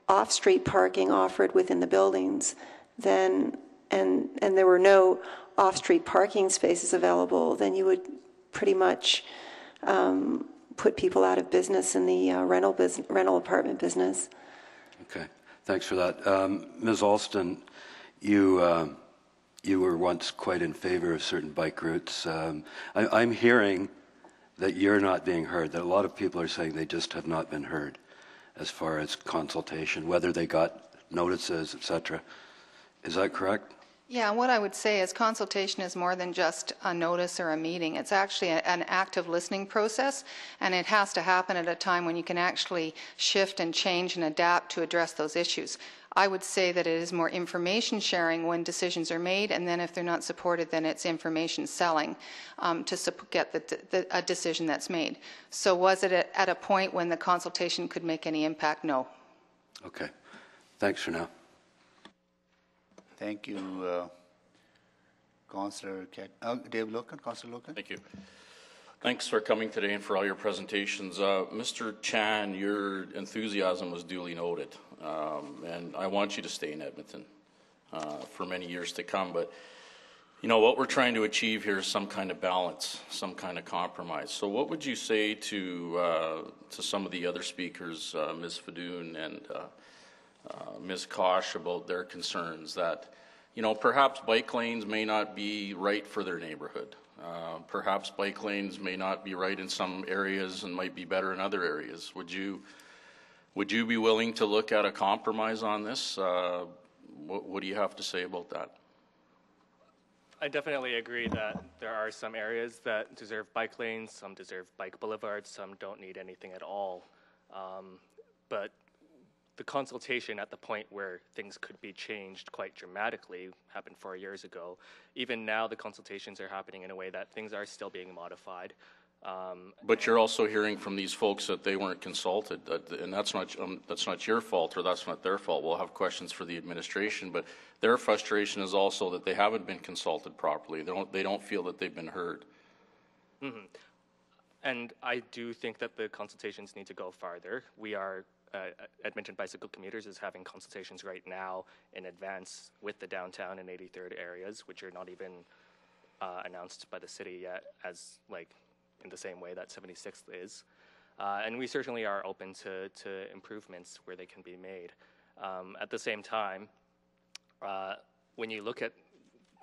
S39: off street parking offered within the buildings, then and and there were no off street parking spaces available, then you would pretty much um, put people out of business in the uh, rental bus- rental apartment business.
S6: Okay, thanks for that, um, Ms. Alston. You uh, you were once quite in favor of certain bike routes. Um, I, am hearing that you're not being heard, that a lot of people are saying they just have not been heard as far as consultation, whether they got notices, etc. Is that correct?
S42: Yeah, what I would say is consultation is more than just a notice or a meeting. It's actually a, an active listening process, and it has to happen at a time when you can actually shift and change and adapt to address those issues. I would say that it is more information sharing when decisions are made, and then if they're not supported, then it's information selling um, to get the, the, a decision that's made. So was it at a point when the consultation could make any impact? No.
S6: Okay.
S2: Thanks for now. Thank you, uh, Councillor Cat- uh, Dave Loken. Councillor Loken. Thank you.
S19: Thanks for coming today and for all your presentations. Uh, Mr. Chan, your enthusiasm was duly noted. Um, and I want you to stay in Edmonton uh, for many years to come. But, you know, what we're trying to achieve here is some kind of balance, some kind of compromise. So, what would you say to, uh, to some of the other speakers, uh, Ms. Fedun and uh, uh, Ms. Kosh, about their concerns that, you know, perhaps bike lanes may not be right for their neighborhood? Uh, perhaps bike lanes may not be right in some areas and might be better in other areas. Would you? Would you be willing to look at a compromise on this? Uh, what, what do you have to say about that?
S37: I definitely agree that there are some areas that deserve bike lanes, some deserve bike boulevards, some don't need anything at all. Um, but the consultation at the point where things could be changed quite dramatically happened four years ago. Even now, the consultations are happening in a way that things are still being modified. Um, But you're also
S19: hearing from these folks that they weren't consulted, that- and that's not, um, that's not your fault, or that's not their fault. We'll have questions for the administration, but their frustration is also that they haven't been consulted properly. They don't, they don't feel that they've been heard.
S37: Mm-hmm. And I do think that the consultations need to go farther. We are, uh, Edmonton Bicycle Commuters is having consultations right now in advance with the downtown and 83rd areas, which are not even uh, announced by the city yet as like in the same way that 76th is. Uh, and we certainly are open to, to improvements where they can be made. Um, at the same time, uh, when you look at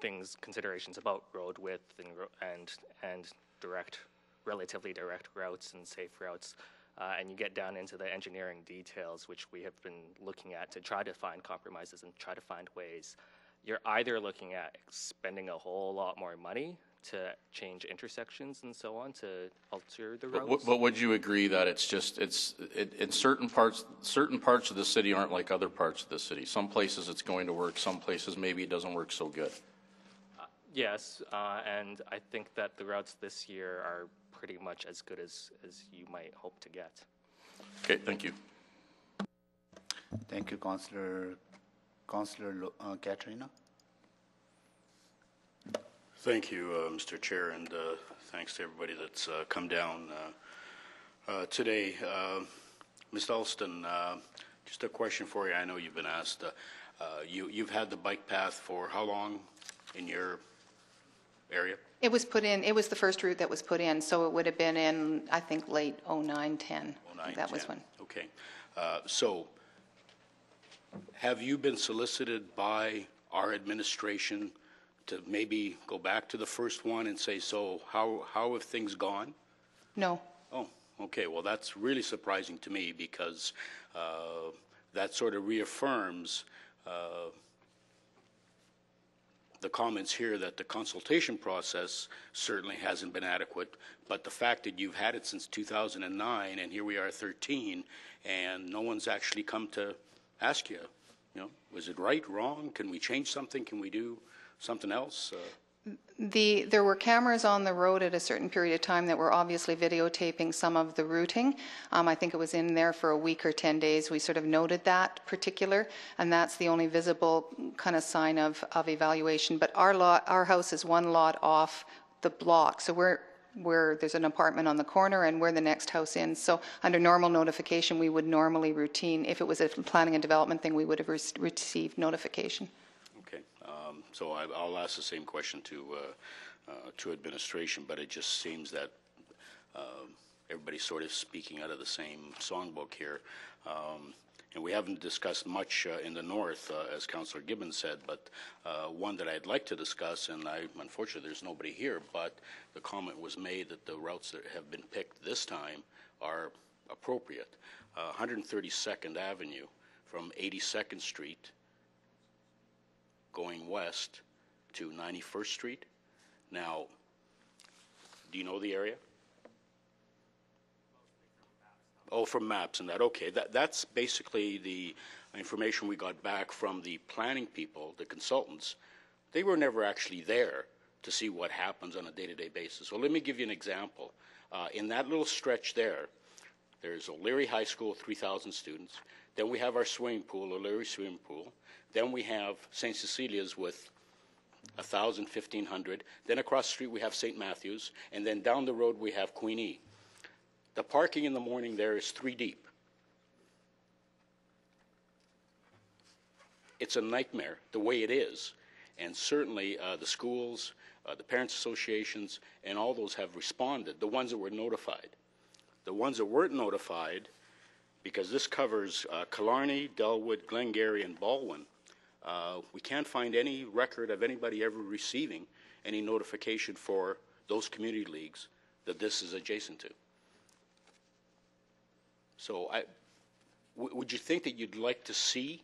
S37: things, considerations about road width and, and, and direct, relatively direct routes and safe routes, uh, and you get down into the engineering details, which we have been looking at to try to find compromises and try to find ways, you're either looking at spending a whole lot more money to change intersections and so on to alter the roads. But, but would
S19: you agree that it's just it's it, in certain parts certain parts of the city aren't like other parts of the city. Some places it's going to work. Some places maybe it doesn't work so good.
S37: Uh, yes, uh, and I think that the routes this year are pretty much as good as as you might hope to get.
S2: Okay, thank you. Thank you, Councillor Councillor uh, Caterina.
S25: Thank you, uh, Mr. Chair, and uh, thanks to everybody that's uh, come down uh, uh, today. Uh, Ms. Alston, just a question for you. I know you've been asked. you, you've had the bike path for how long in your area?
S42: It was put in, it was the first route that was put in, so it would have been in, I think, late 09, 10. 09, That was when.
S25: Okay. Uh, so, have you been solicited by our administration to maybe go back to the first one and say, so how, how have things gone? No. Oh, okay. Well, that's really surprising to me because uh, that sort of reaffirms uh, the comments here that the consultation process certainly hasn't been adequate, but the fact that you've had it since 2009 and here we are 13 and no one's actually come to ask you, you know, was it right, wrong? Can we change something? Can we do? something else? Uh?
S42: The, there were cameras on the road at a certain period of time that were obviously videotaping some of the routing. Um, I think it was in there for a week or 10 days. We sort of noted that particular, and that's the only visible kind of sign of, of evaluation. But our lot, our house is one lot off the block, so we're there's an apartment on the corner and we're the next house in. So under normal notification, we would normally routine, if it was a planning and development thing, we would have re received notification.
S25: So I, will ask the same question to uh, uh, to administration, but it just seems that um, everybody's sort of speaking out of the same songbook here. Um, and we haven't discussed much uh, in the north, uh, as Councillor Gibbons said, but uh, one that I'd like to discuss, and I, unfortunately there's nobody here, but the comment was made that the routes that have been picked this time are appropriate. 132nd uh, Avenue from 82nd Street going west to 91st Street. Now, do you know the area? Oh, from maps and that. Okay, that, that's basically the information we got back from the planning people, the consultants. They were never actually there to see what happens on a day to day basis. So let me give you an example. Uh, in that little stretch there, there's O'Leary High School, 3,000 students. Then we have our swimming pool, O'Leary Swimming Pool. Then we have St. Cecilia's with 1,000, 1,500. Then across the street, we have St. Matthew's. And then down the road, we have Queenie. The parking in the morning there is three deep. It's a nightmare the way it is. And certainly uh, the schools, uh, the parents' associations, and all those have responded, the ones that were notified. The ones that weren't notified, because this covers uh, Killarney, Delwood, Glengarry, and Baldwin, uh, we can't find any record of anybody ever receiving any notification for those community leagues that this is adjacent to. So would you think that you'd like to see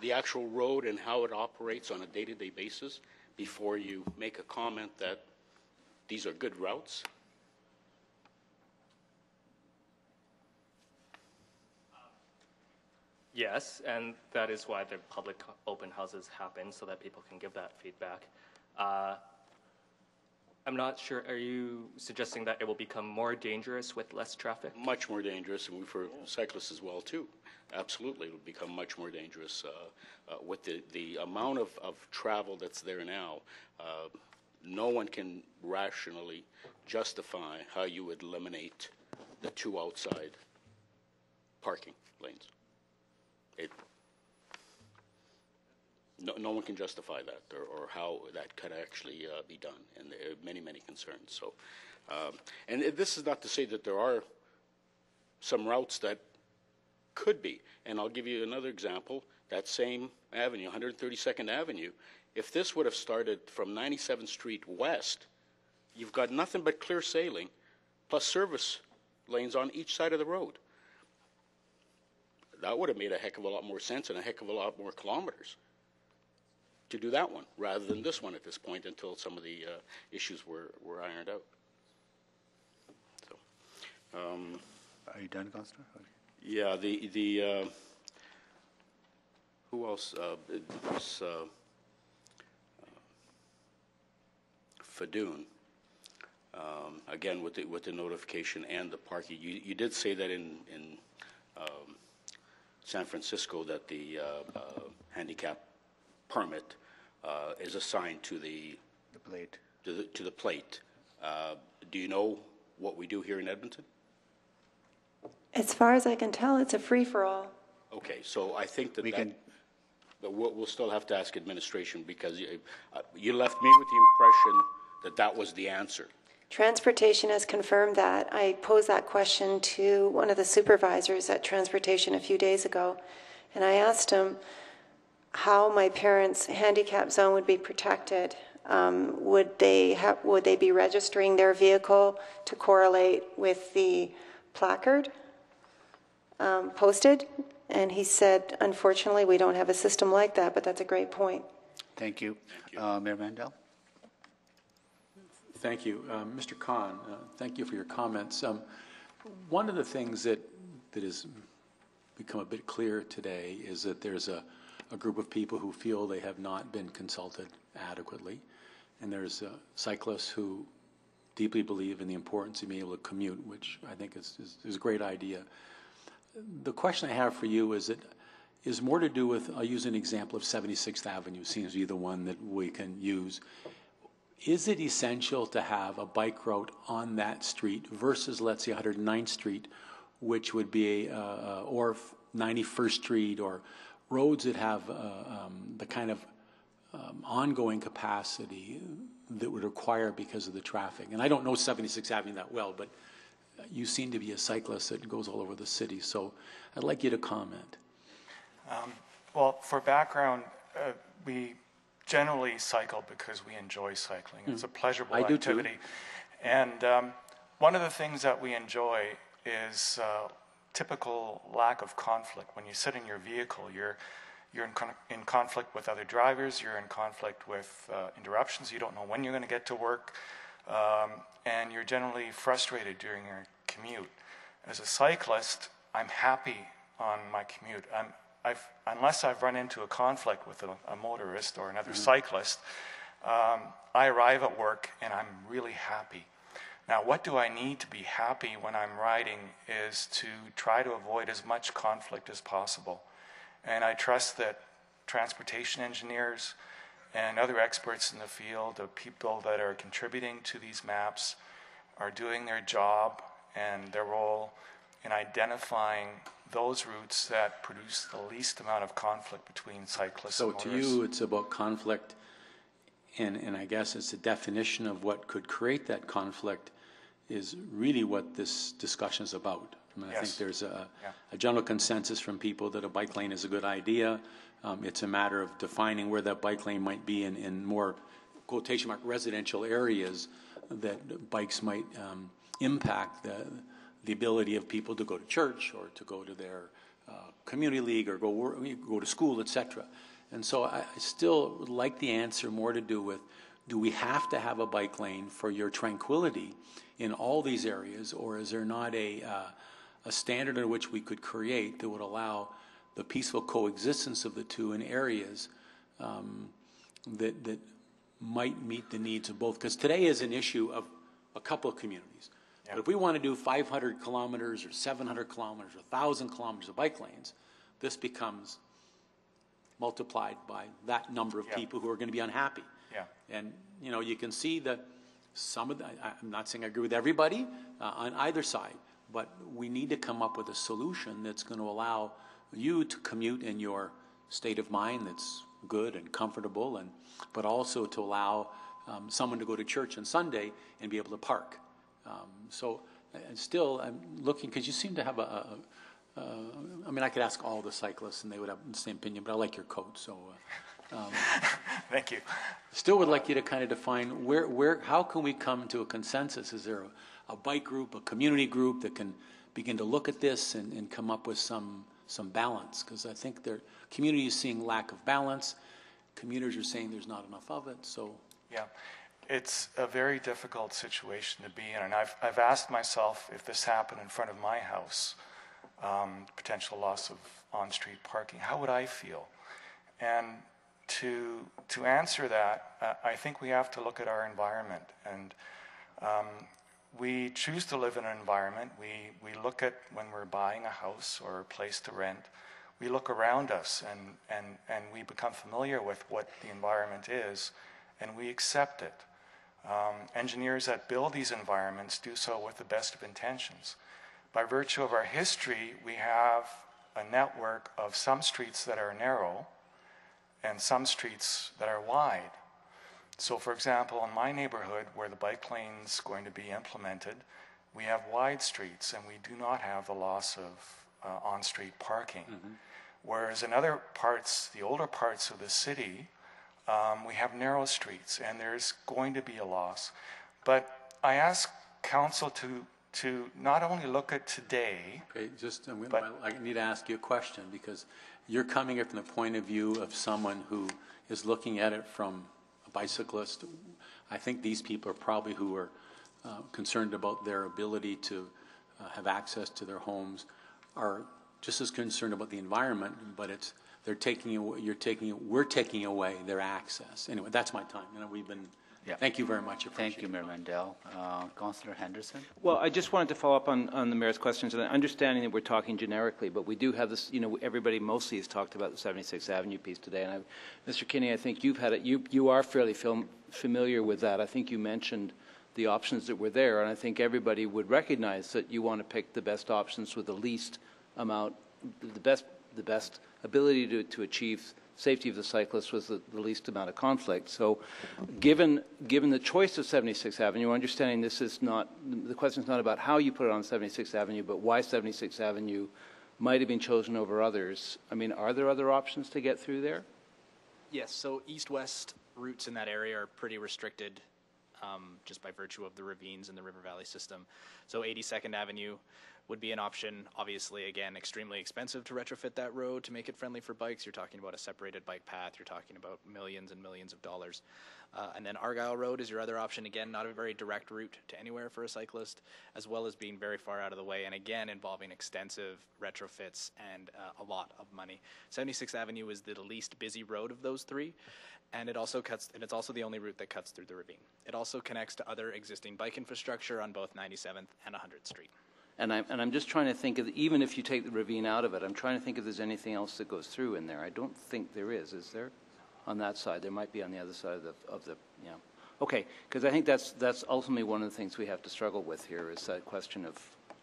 S25: the actual road and how it operates on a day-to-day -day basis before you make a comment that these are good routes?
S37: Yes, and that is why the public open houses happen so that people can give that feedback. Uh, I'm not sure. Are you suggesting that it will become more dangerous with less
S25: traffic? Much more dangerous, and for cyclists as well too. Absolutely, it will become much more dangerous uh, uh, with the, the amount of, of travel that's there now. Uh, no one can rationally justify how you would eliminate the two outside parking lanes it, no, no one can justify that or, or how that could actually uh, be done. And there are many, many concerns. So, um, and this is not to say that there are some routes that could be. And I'll give you another example. That same avenue, 132nd Avenue, if this would have started from 97th Street west, you've got nothing but clear sailing plus service lanes on each side of the road that would have made a heck of a lot more sense and a heck of a lot more kilometers to do that one rather than this one at this point until some of the uh, issues were, were ironed out. So, um,
S2: Are you done, Constable?
S25: Yeah, the, the uh, who else? Uh, was, uh, uh, Fedun. Um, again, with the, with the notification and the parking, you, you did say that in, in um, San Francisco that the uh, uh, handicap permit uh, is assigned to the the plate. To the, to the plate. do you know what we do here in Edmonton?
S39: As far as I can tell, it's a free for all.
S25: Okay, so I think that we that, can. But we'll, we'll, still have to ask administration because you, you left me with the impression that that was the answer.
S39: Transportation has confirmed that. I posed that question to one of the supervisors at Transportation a few days ago, and I asked him how my parents' handicap zone would be protected. Um, would they ha- would they be registering their vehicle to correlate with the placard um, posted? And he said, unfortunately, we don't have a system like that, but that's a great point.
S2: Thank you. Thank you. Uh, Mayor Mandel?
S4: thank you. Um, uh, Mr. Khan, uh, thank you for your comments. Um, one of the things that, that has become a bit clear today is that there's a, a group of people who feel they have not been consulted adequately. And there's uh, cyclists who deeply believe in the importance of being able to commute, which I think is, is, is a great idea. The question I have for you is that is more to do with, I'll use an example of 76th Avenue, seems to be the one that we can use is it essential to have a bike route on that street versus, let's say, 109th Street, which would be, uh, uh or 91st Street, or roads that have uh, um, the kind of um, ongoing capacity that would require because of the traffic? And I don't know 76th Avenue that well, but you seem to be a cyclist that goes all over the city, so I'd like you to comment.
S17: Um,
S11: well, for background, uh, we generally cycle because we enjoy cycling. It's hmm. a pleasurable I activity. And um, one of the things that we enjoy is uh, typical lack of conflict. When you sit in your vehicle, you're you're in, con- in conflict with other drivers. You're in conflict with uh, interruptions. You don't know when you're going to get to work, um, and you're generally frustrated during your commute. As a cyclist, I'm happy on my commute. I'm I've, unless I've run into a conflict with a, a motorist or another mm-hmm. cyclist, um, I arrive at work and I'm really happy. Now, what do I need to be happy when I'm riding is to try to avoid as much conflict as possible. And I trust that transportation engineers and other experts in the field, the people that are contributing to these maps, are doing their job and their role in identifying those routes that produce the least amount of conflict between cyclists So and to you, it's
S4: about conflict, and, and I guess it's a definition of what could create that conflict is really what this discussion is about. I mean, I think there's a, Yeah. a general consensus from people that a bike lane is a good idea. Um, it's a matter of defining where that bike lane might be in, in more quotation mark residential areas that bikes might um, impact the, the ability of people to go to church or to go to their uh, community league or go, go to school, etc. And so I, I still like the answer more to do with do we have to have a bike lane for your tranquility in all these areas, or is there not a, uh, a standard in which we could create that would allow the peaceful coexistence of the two in areas um, that, that might meet the needs of both? Because today is an issue of a couple of communities. But if we want to do 500 kilometers or 700 kilometers or 1,000 kilometers of bike lanes, this becomes multiplied by that number of Yeah. people who are going to be unhappy. Yeah. And, you know, you can see that some of the, I, I'm not saying I agree with everybody uh, on either side, but we need to come up with a solution that's going to allow you to commute in your state of mind that's good and comfortable, and but also to allow um, someone to go to church on Sunday and be able to park. Um, so, and still, I'm looking, because you seem to have a, a uh, I mean, I could ask all the cyclists, and they would have the same opinion. But I like your coat, so. Uh, um, Thank you. Still, would like you to kind of define where, where, how can we come to a consensus? Is there a, a bike group, a community group that can begin to look at this and, and come up with some some balance? Because I think the community is seeing lack of balance. Commuters are saying there's not enough of it. So.
S11: Yeah, it's a very difficult situation to be in. And I've, I've asked myself if this happened in front of my house, um, potential loss of on street parking, how would I feel? And to, to answer that, uh, I think we have to look at our environment. And um, we choose to live in an environment. We, we look at when we're buying a house or a place to rent, we look around us and, and, and we become familiar with what the environment is and we accept it. Um, engineers that build these environments do so with the best of intentions. By virtue of our history, we have a network of some streets that are narrow and some streets that are wide. So, for example, in my neighborhood where the bike lane's going to be implemented, we have wide streets and we do not have the loss of uh, on street parking. Mm-hmm. Whereas in other parts, the older parts of the city, um, we have narrow streets, and there's going to be a loss. But I ask council to to not only look at
S4: today. Okay, just I'm gonna, I need to ask you a question because you're coming here from the point of view of someone who is looking at it from a bicyclist. I think these people are probably who are uh, concerned about their ability to uh, have access to their homes, are just as concerned about the environment, but it's they're taking away, you're taking, we're taking away their access. Anyway, that's my time. we've been, yeah. thank you very much. thank you, Mayor
S2: Mandel. Uh, Councillor Henderson?
S20: Well, I just wanted to follow up on, on the Mayor's questions and understanding that we're talking generically, but we do have this, you know, everybody mostly has talked about the 76th Avenue piece today. And I, Mr. Kinney, I think you've had it, you, you are fairly film, familiar with that. I think you mentioned the options that were there, and I think everybody would recognize that you want to pick the best options with the least amount, the best the best ability to, to achieve safety of the cyclist was the, the, least amount of conflict. So, given given the choice of 76th Avenue, understanding this is not the question is not about how you put it on 76th Avenue, but why 76th Avenue might have been chosen over others. I mean, are there other options to get through there?
S35: Yes. So east-west routes in that area are pretty restricted. Um, just by virtue of the ravines and the river valley system. So 82nd Avenue, would be an option. Obviously, again, extremely expensive to retrofit that road to make it friendly for bikes. You're talking about a separated bike path. You're talking about millions and millions of dollars. Uh, and then Argyll Road is your other option. Again, not a very direct route to anywhere for a cyclist, as well as being very far out of the way, and again involving extensive retrofits and uh, a lot of money. 76th Avenue is the least busy road of those three, and it also cuts. And it's also the only route that cuts through the ravine. It also connects to other existing bike infrastructure on both 97th and 100th Street.
S20: And I'm, and I'm just trying to think of, even if you take the ravine out of it, I'm trying to think if there's anything else that goes through in there. I don't think there is, is there? On that side, there might be on the other side of the, of the yeah. Okay, because I think that's, that's ultimately one of the things we have to struggle with here is that question of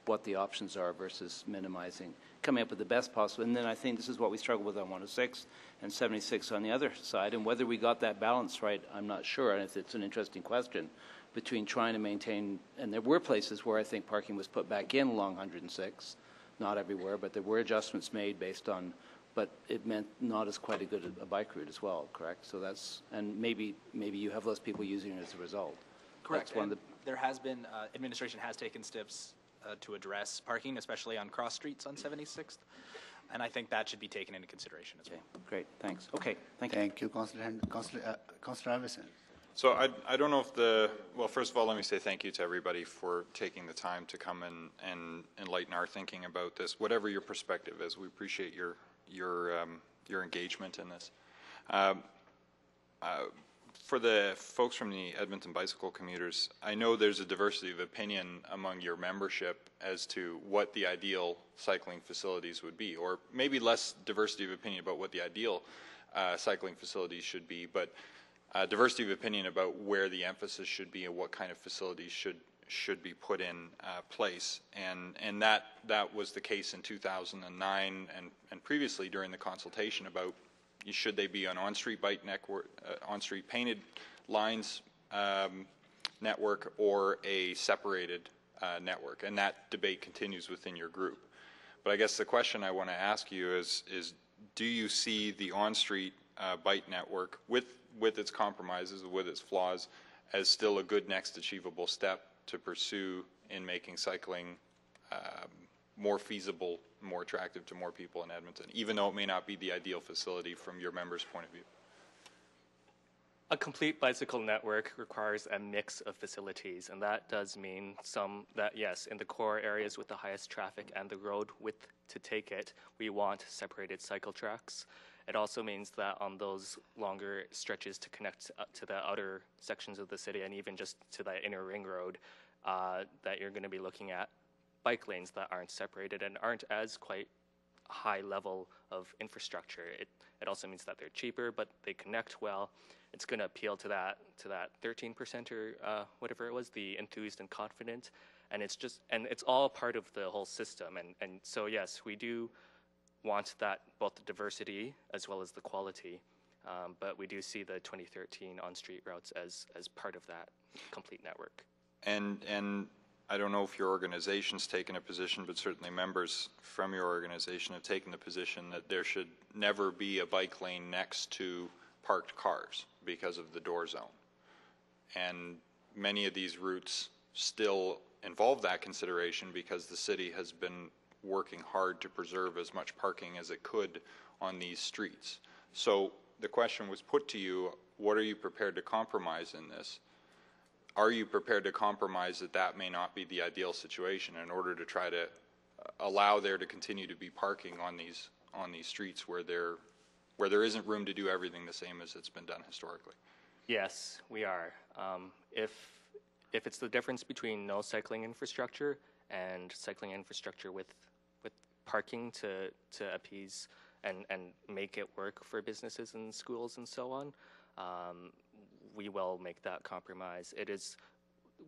S20: what the options are versus minimizing, coming up with the best possible. And then I think this is what we struggle with on 106 and 76 on the other side. And whether we got that balance right, I'm not sure. And it's, it's an interesting question between trying to maintain, and there were places where I think parking was put back in along 106, not everywhere, but there were adjustments made based on, but it meant not as quite a good a bike route as well, correct? So that's, and maybe, maybe you have less people using it as a result.
S35: Correct. That's one of the- There has been, uh, administration has taken steps uh, to address parking, especially on cross streets on 76th. And I think that should be taken into consideration as well.
S20: great,
S2: thanks. Okay, thank you. Thank you, Councillor uh, Iveson.
S21: So I, I don't know if the, well, first of all, let me say thank you to everybody for taking the time to come and, and enlighten our thinking about this, whatever your perspective is. We appreciate your, your, um, your engagement in this. Um, uh, for the folks from the Edmonton bicycle commuters, I know there's a diversity of opinion among your membership as to what the ideal cycling facilities would be, or maybe less diversity of opinion about what the ideal uh, cycling facilities should be, but uh, diversity of opinion about where the emphasis should be and what kind of facilities should should be put in uh, place. And, and that, that was the case in 2009 and, and previously during the consultation about should they be on on-street bike network, uh, on-street painted lines um, network or a separated uh, network. And that debate continues within your group. But I guess the question I want to ask you is, is do you see the on-street uh, bike network with with its compromises, with its flaws, as still a good next achievable step to pursue in making cycling um, more feasible, more attractive to more people in Edmonton, even though it may not be the ideal facility from your
S37: members' point of view. A complete bicycle network requires a mix of facilities, and that does mean some that, yes, in the core areas with the highest traffic and the road width to take it, we want separated cycle tracks. It also means that on those longer stretches to connect uh, to the outer sections of the city and even just to that inner ring road, uh, that you're going to be looking at bike lanes that aren't separated and aren't as quite high level of infrastructure. It, it also means that they're cheaper, but they connect well. It's going to appeal to that to that 13% or uh, whatever it was, the enthused and confident. And it's just and it's all part of the whole system. And and so yes, we do want that both the diversity as well as the quality. Um, but we do see the 2013 on-street routes as as part of that complete network.
S21: And and I don't know if your organization's taken a position, but certainly members from your organization have taken the position that there should never be a bike lane next to parked cars because of the door zone. And many of these routes still involve that consideration because the city has been working hard to preserve as much parking as it could on these streets. So the question was put to you, what are you prepared to compromise in this? Are you prepared to compromise that that may not be the ideal situation in order to try to uh, allow there to continue to be parking on these on these streets where there where there isn't
S37: room to do everything the same as it's been done historically? Yes, we are. Um, if if it's the difference between no cycling infrastructure and cycling infrastructure with parking to to appease and and make it work for businesses and schools and so on, um, we will make that compromise. It is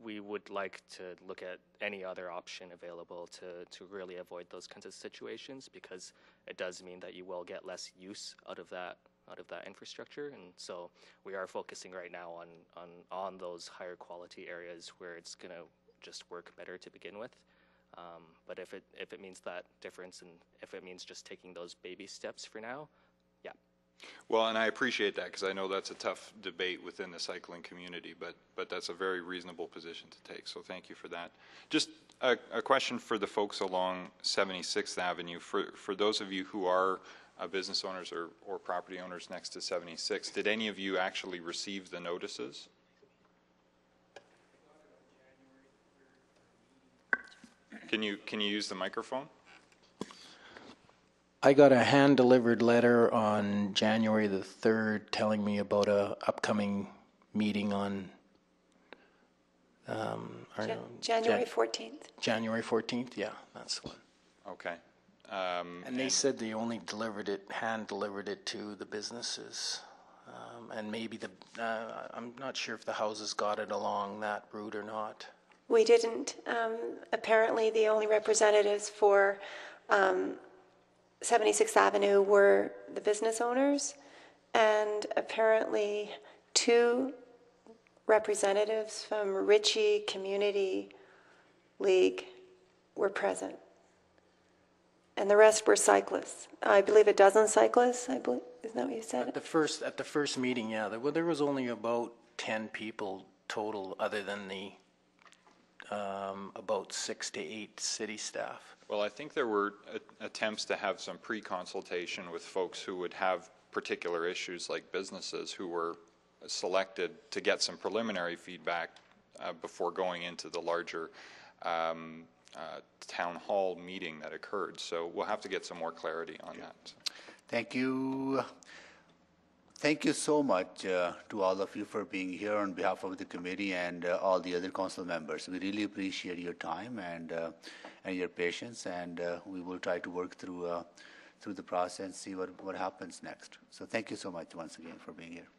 S37: we would like to look at any other option available to, to really avoid those kinds of situations because it does mean that you will get less use out of that out of that infrastructure and so we are focusing right now on on on those higher quality areas where it's going to just work better to begin with um, but if it if it means that difference, and if it means just taking those baby steps for now, yeah.
S21: Well, and I appreciate that because I know that's a tough debate within the cycling community, but but that's a very reasonable position to take. So thank you for that. Just a, a question for the folks along 76th Avenue. For for those of you who are uh, business owners or, or property owners next to 76, did any of you actually receive the notices? Can you can you use the microphone?
S46: I got a hand delivered letter on January the third telling me about a upcoming meeting on um, Jan- January
S4: fourteenth.
S46: Jan- January fourteenth, yeah, that's the one. Okay. Um, and they and said they only delivered it, hand delivered it to the businesses, um, and maybe the. Uh, I'm not sure if the houses got it along that route or not.
S39: We didn't. Um, apparently, the only representatives for um, 76th Avenue were the business owners, and apparently, two representatives from Ritchie Community League were present. And the rest were cyclists. I believe a dozen cyclists. I believe isn't that what you said?
S46: At the first at the first meeting, yeah. There, well, there was only about ten people total, other than the um, about six to eight city staff. Well, I
S21: think there were a- attempts to have some pre-consultation with folks who would have particular issues like businesses who were selected to get some preliminary feedback uh, before going into the larger um, uh, town hall meeting that occurred. So we'll have to get some more clarity on that.
S2: Thank you. Thank you so much uh, to all of you for being here on behalf of the committee and uh, all the other council members. We really appreciate your time and uh, and your patience, and uh, we will try to work through uh, through the process and see what, what happens next. So thank you so much once again for being here.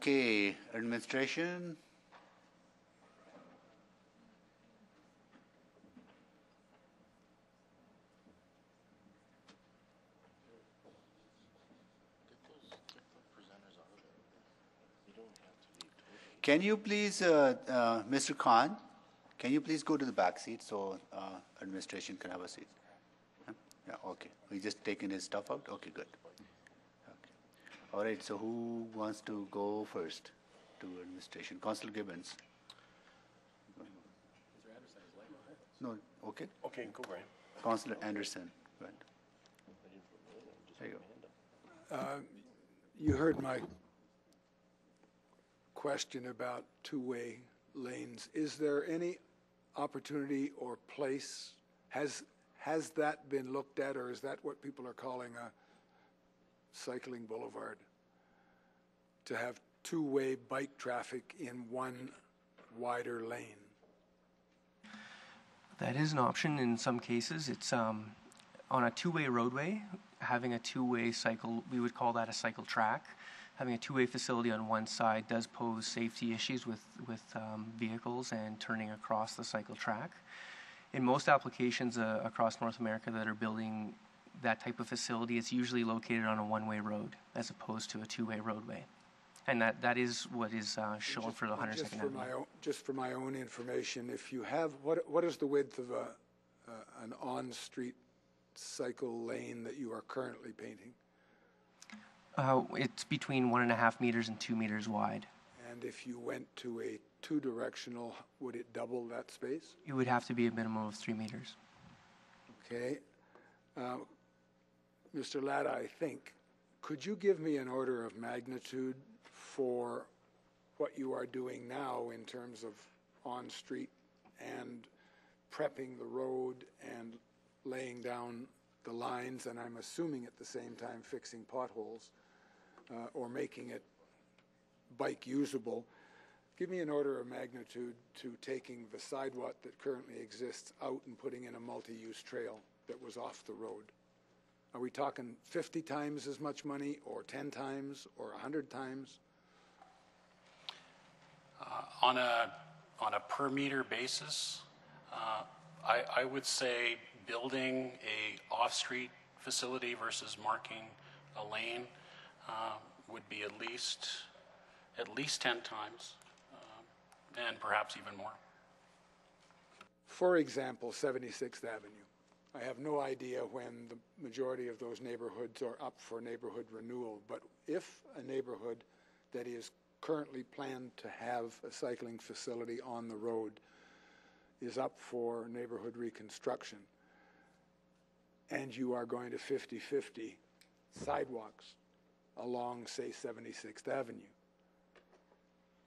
S2: Okay, administration. Can you please, uh, uh, Mr. Khan, can you please go to the back seat so uh, administration can have a seat? Yeah, okay. We just taking his stuff out? Okay, good. All right, so who wants to go first to administration? Council Gibbons. No, okay. Okay, go, Bryan. Councilor Anderson.
S3: Right.
S5: There you go. Uh, you heard my question about two-way lanes. Is there any opportunity or place? Has has that been looked at, or is that what people are calling a Cycling Boulevard to have two-way bike traffic in one wider lane.
S34: That is an option in some cases. It's um, on a two-way roadway, having a two-way cycle, we would call that a cycle track. Having a two-way facility on one side does pose safety issues with, with um, vehicles and turning across the cycle track. In most applications uh, across North America that are building that type of facility, is usually located on a one-way road as opposed to a two-way roadway. And that, that is what is uh, shown just, for the 102nd just for Avenue. My own,
S5: just for my own information, if you have, what, what is the width of a, uh, an on-street cycle lane that you are currently painting?
S34: Uh, it's between one and a half meters and two meters wide.
S5: And if you went to a two-directional, would it double that space?
S34: It would have to be a minimum of three meters.
S5: Okay. Uh, Mr. Ladd, I think, could you give me an order of magnitude for what you are doing now in terms of on-street and prepping the road and laying down the lines, and I'm assuming at the same time fixing potholes uh, or making it bike usable. Give me an order of magnitude to taking the sidewalk that currently exists out and putting in a multi-use trail that was off the road. Are we talking 50 times as much money, or 10 times, or 100 times?
S22: Uh, on a on a per meter basis, uh, I, I, would say building a off street facility versus marking a lane uh, would be at least at least 10 times, uh, and perhaps even more.
S5: For example, 76th Avenue. I have no idea when the majority of those neighborhoods are up for neighborhood renewal, but if a neighborhood that is currently planned to have a cycling facility on the road is up for neighborhood reconstruction, and you are going to 50 50 sidewalks along, say, 76th Avenue,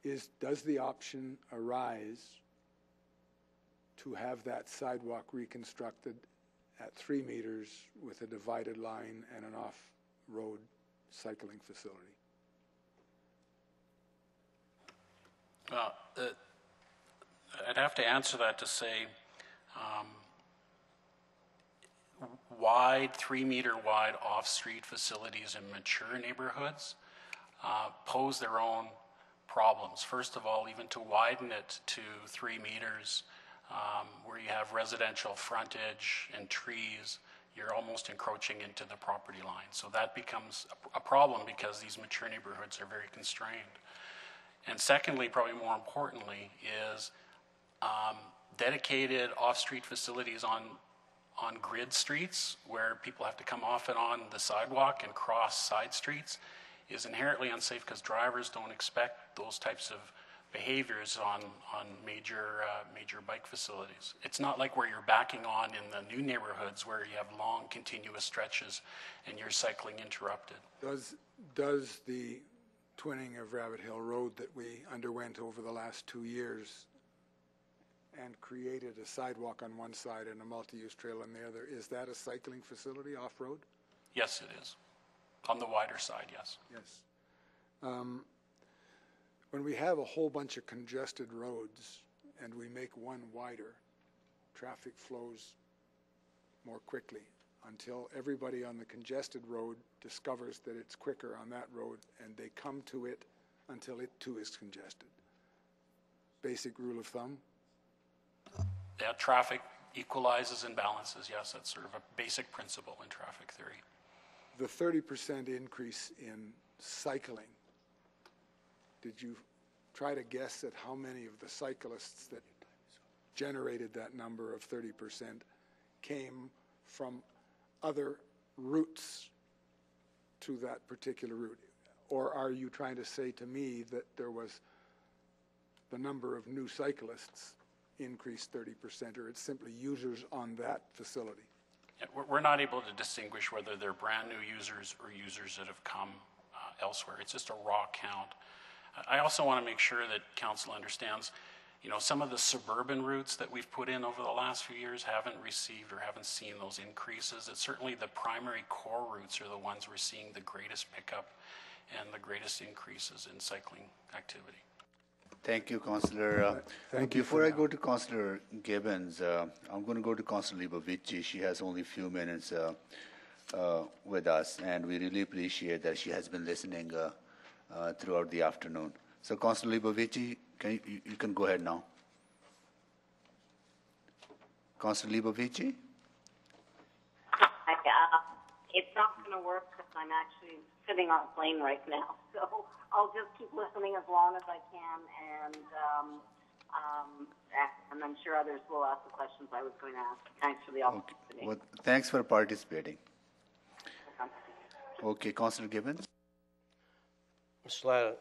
S5: is does the option arise to have that sidewalk reconstructed at three meters with a divided line and an off-road cycling facility.
S22: Well, uh, I'd have to answer that to say, um, wide, three meter wide off-street facilities in mature neighborhoods uh, pose their own problems. First of all, even to widen it to three meters um, where you have residential frontage and trees, you're almost encroaching into the property line. So that becomes a, a problem because these mature neighborhoods are very constrained. And secondly, probably more importantly, is um, dedicated off-street facilities on on grid streets where people have to come off and on the sidewalk and cross side streets is inherently unsafe because drivers don't expect those types of behaviors on, on major, uh, major bike facilities. It's not like where you're backing on in the new neighborhoods where you have long continuous stretches and you're cycling interrupted.
S5: Does, does the twinning of Rabbit Hill Road that we underwent over the last two years and created a sidewalk on one side and a multi-use trail on the other, is that a cycling facility off-road?
S22: Yes, it is. On the wider side, yes. Yes.
S5: Um, when we have a whole bunch of congested roads and we make one wider, traffic flows more quickly until everybody on the congested road discovers that it's quicker on that road and they come to it until it too is congested. Basic rule of thumb?
S22: That traffic equalizes and balances, yes, that's sort of a basic principle in traffic theory.
S5: The 30% increase in cycling did you try to guess at how many of the cyclists that generated that number of 30% came from other routes to that particular route? Or are you trying to say to me that there was the number of new cyclists increased 30%, or it's simply users on that facility?
S22: Yeah, we're, not able to distinguish whether they're brand new users or users that have come uh, elsewhere. It's just a raw count. I also want to make sure that council understands, you know, some of the suburban routes that we've put in over the last few years haven't received or haven't seen those increases. It's certainly the primary core routes are the ones we're seeing the greatest pickup and the greatest increases in cycling activity.
S2: Thank you, Councillor. Uh, Thank you. Before I go to Councillor Gibbons, uh, I'm going to go to Councillor Leibovici. She has only a few minutes uh, uh, with us, and we really appreciate that she has been listening uh, uh, throughout the afternoon. So, Constable Leibovici, can you, you, can go ahead now. Constable Leibovici?
S45: Hi, uh, it's not going to work because I'm actually sitting on a plane right now. So I'll just keep listening as long as I can, and um, um, and I'm sure others will ask the questions I was going to ask. Thanks for the opportunity. Okay. Well,
S2: thanks for participating. Okay, Constable Gibbons.
S3: Mr. Latta,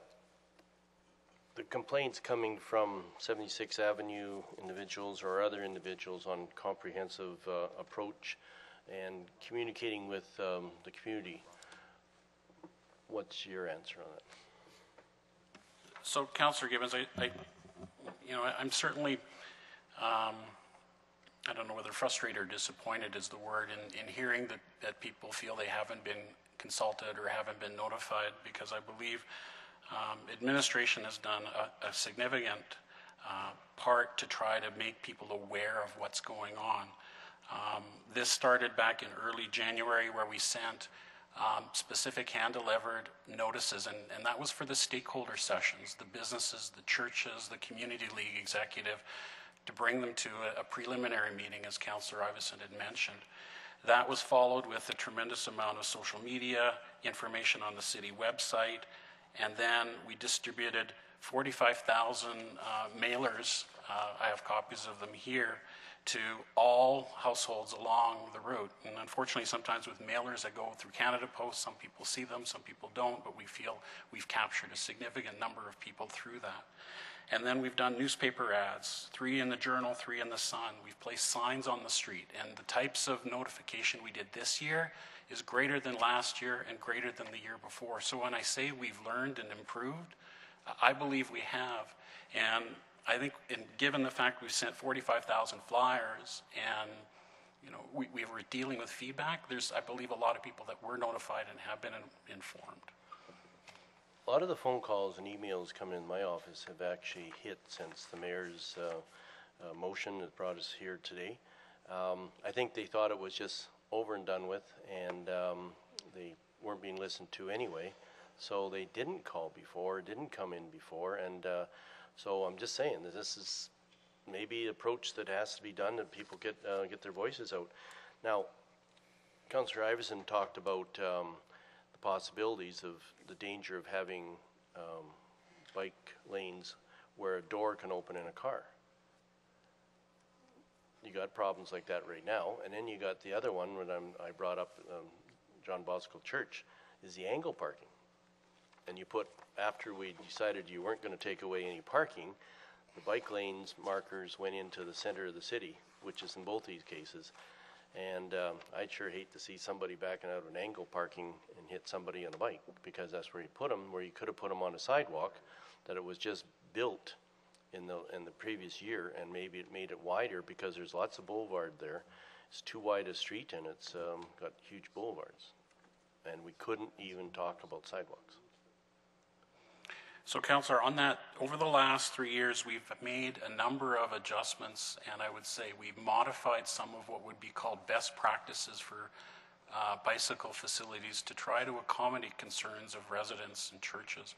S3: the complaints coming from 76 Avenue individuals or other individuals on comprehensive uh, approach and communicating with um, the community, what's your answer on that?
S22: So, Councillor Gibbons, I, I, you know, I, am certainly, um, I don't know whether frustrated or disappointed is the word, in, in hearing that, that people feel they haven't been consulted or haven't been notified because I believe um, administration has done a, a significant uh, part to try to make people aware of what's going on. Um, this started back in early January where we sent um, specific hand-delivered notices, and, and, that was for the stakeholder sessions, the businesses, the churches, the community league executive, to bring them to a, a preliminary meeting, as Councillor Iveson had mentioned. That was followed with a tremendous amount of social media, information on the city website, and then we distributed 45,000 uh, mailers. Uh, I have copies of them here to all households along the route. And unfortunately, sometimes with mailers that go through Canada Post, some people see them, some people don't, but we feel we've captured a significant number of people through that. And then we've done newspaper ads, three in the Journal, three in the Sun. We've placed signs on the street. And the types of notification we did this year is greater than last year and greater than the year before. So when I say we've learned and improved, I believe we have. And I think, given the fact we've sent 45,000 flyers and you know, we, we were dealing with feedback, there's, I believe, a lot of people that were notified and have been in, informed.
S3: A lot of the phone calls and emails coming in my office have actually hit since the mayor's uh, uh, motion that brought us here today. Um, I think they thought it was just over and done with, and um, they weren't being listened to anyway. So they didn't call before, didn't come in before, and uh, so I'm just saying that this is maybe approach that has to be done, that people get uh, get their voices out. Now, Councillor Iveson talked about. Um, possibilities of the danger of having um, bike lanes where a door can open in a car. You got problems like that right now, and then you got the other one when I'm, I brought up um, John Bosco Church is the angle parking. And you put after we decided you weren't going to take away any parking, the bike lanes markers went into the center of the city, which is in both these cases, and um, I'd sure hate to see somebody backing out of an angle parking and hit somebody on a bike because that's where you put them, where you could have put them on a sidewalk that it was just built in the, in the previous year and maybe it made it wider because there's lots of boulevard there. It's too wide a street and it's um, got huge boulevards. And we couldn't even talk about sidewalks.
S22: So Counselor, on that, over the last three years, we've made a number of adjustments, and I would say we've modified some of what would be called best practices for uh, bicycle facilities to try to accommodate concerns of residents and churches.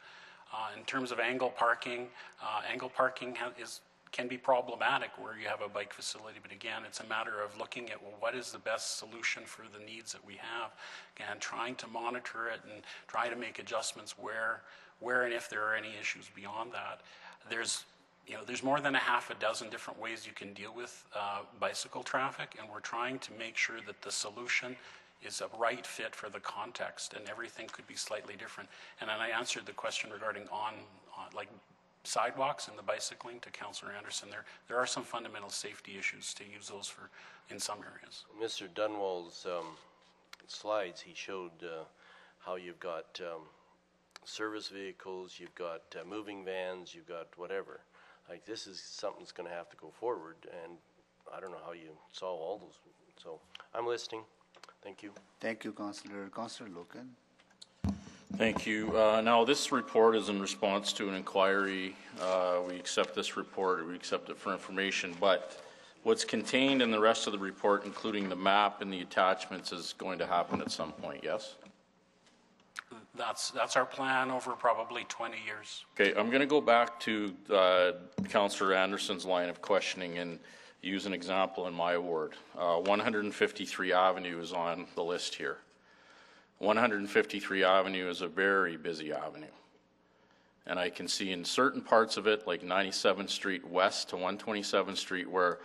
S22: Uh, in terms of angle parking, uh, angle parking is can be problematic where you have a bike facility, but again, it's a matter of looking at well, what is the best solution for the needs that we have, and trying to monitor it and try to make adjustments where where and if there are any issues beyond that. There's you know, there's more than a half a dozen different ways you can deal with uh, bicycle traffic, and we're trying to make sure that the solution is a right fit for the context, and everything could be slightly different. And then I answered the question regarding on, on like sidewalks and the bicycling to Councillor Anderson. There, there are some fundamental safety issues to use those for in some areas.
S3: Mr. Dunwald's um, slides, he showed uh, how you've got um, service vehicles, you've got uh, moving vans, you've got whatever. Like this is something that's going to have to go forward, and I don't know how you solve all those. So I'm listening. Thank you.
S2: Thank you, Councillor. Councillor Loken.
S19: Thank you. Uh, now, this report is in response to an inquiry. Uh, we accept this report, we accept it for information, but what's contained in the rest of the report, including the map and the attachments, is going to happen at some point, yes?
S22: That's, that's our plan over probably 20 years.
S19: Okay, I'm going to go back to uh, Councillor Anderson's line of questioning and use an example in my ward. Uh, 153 Avenue is on the list here. 153 Avenue is a very busy avenue. And I can see in certain parts of it, like 97th Street West to 127th Street, where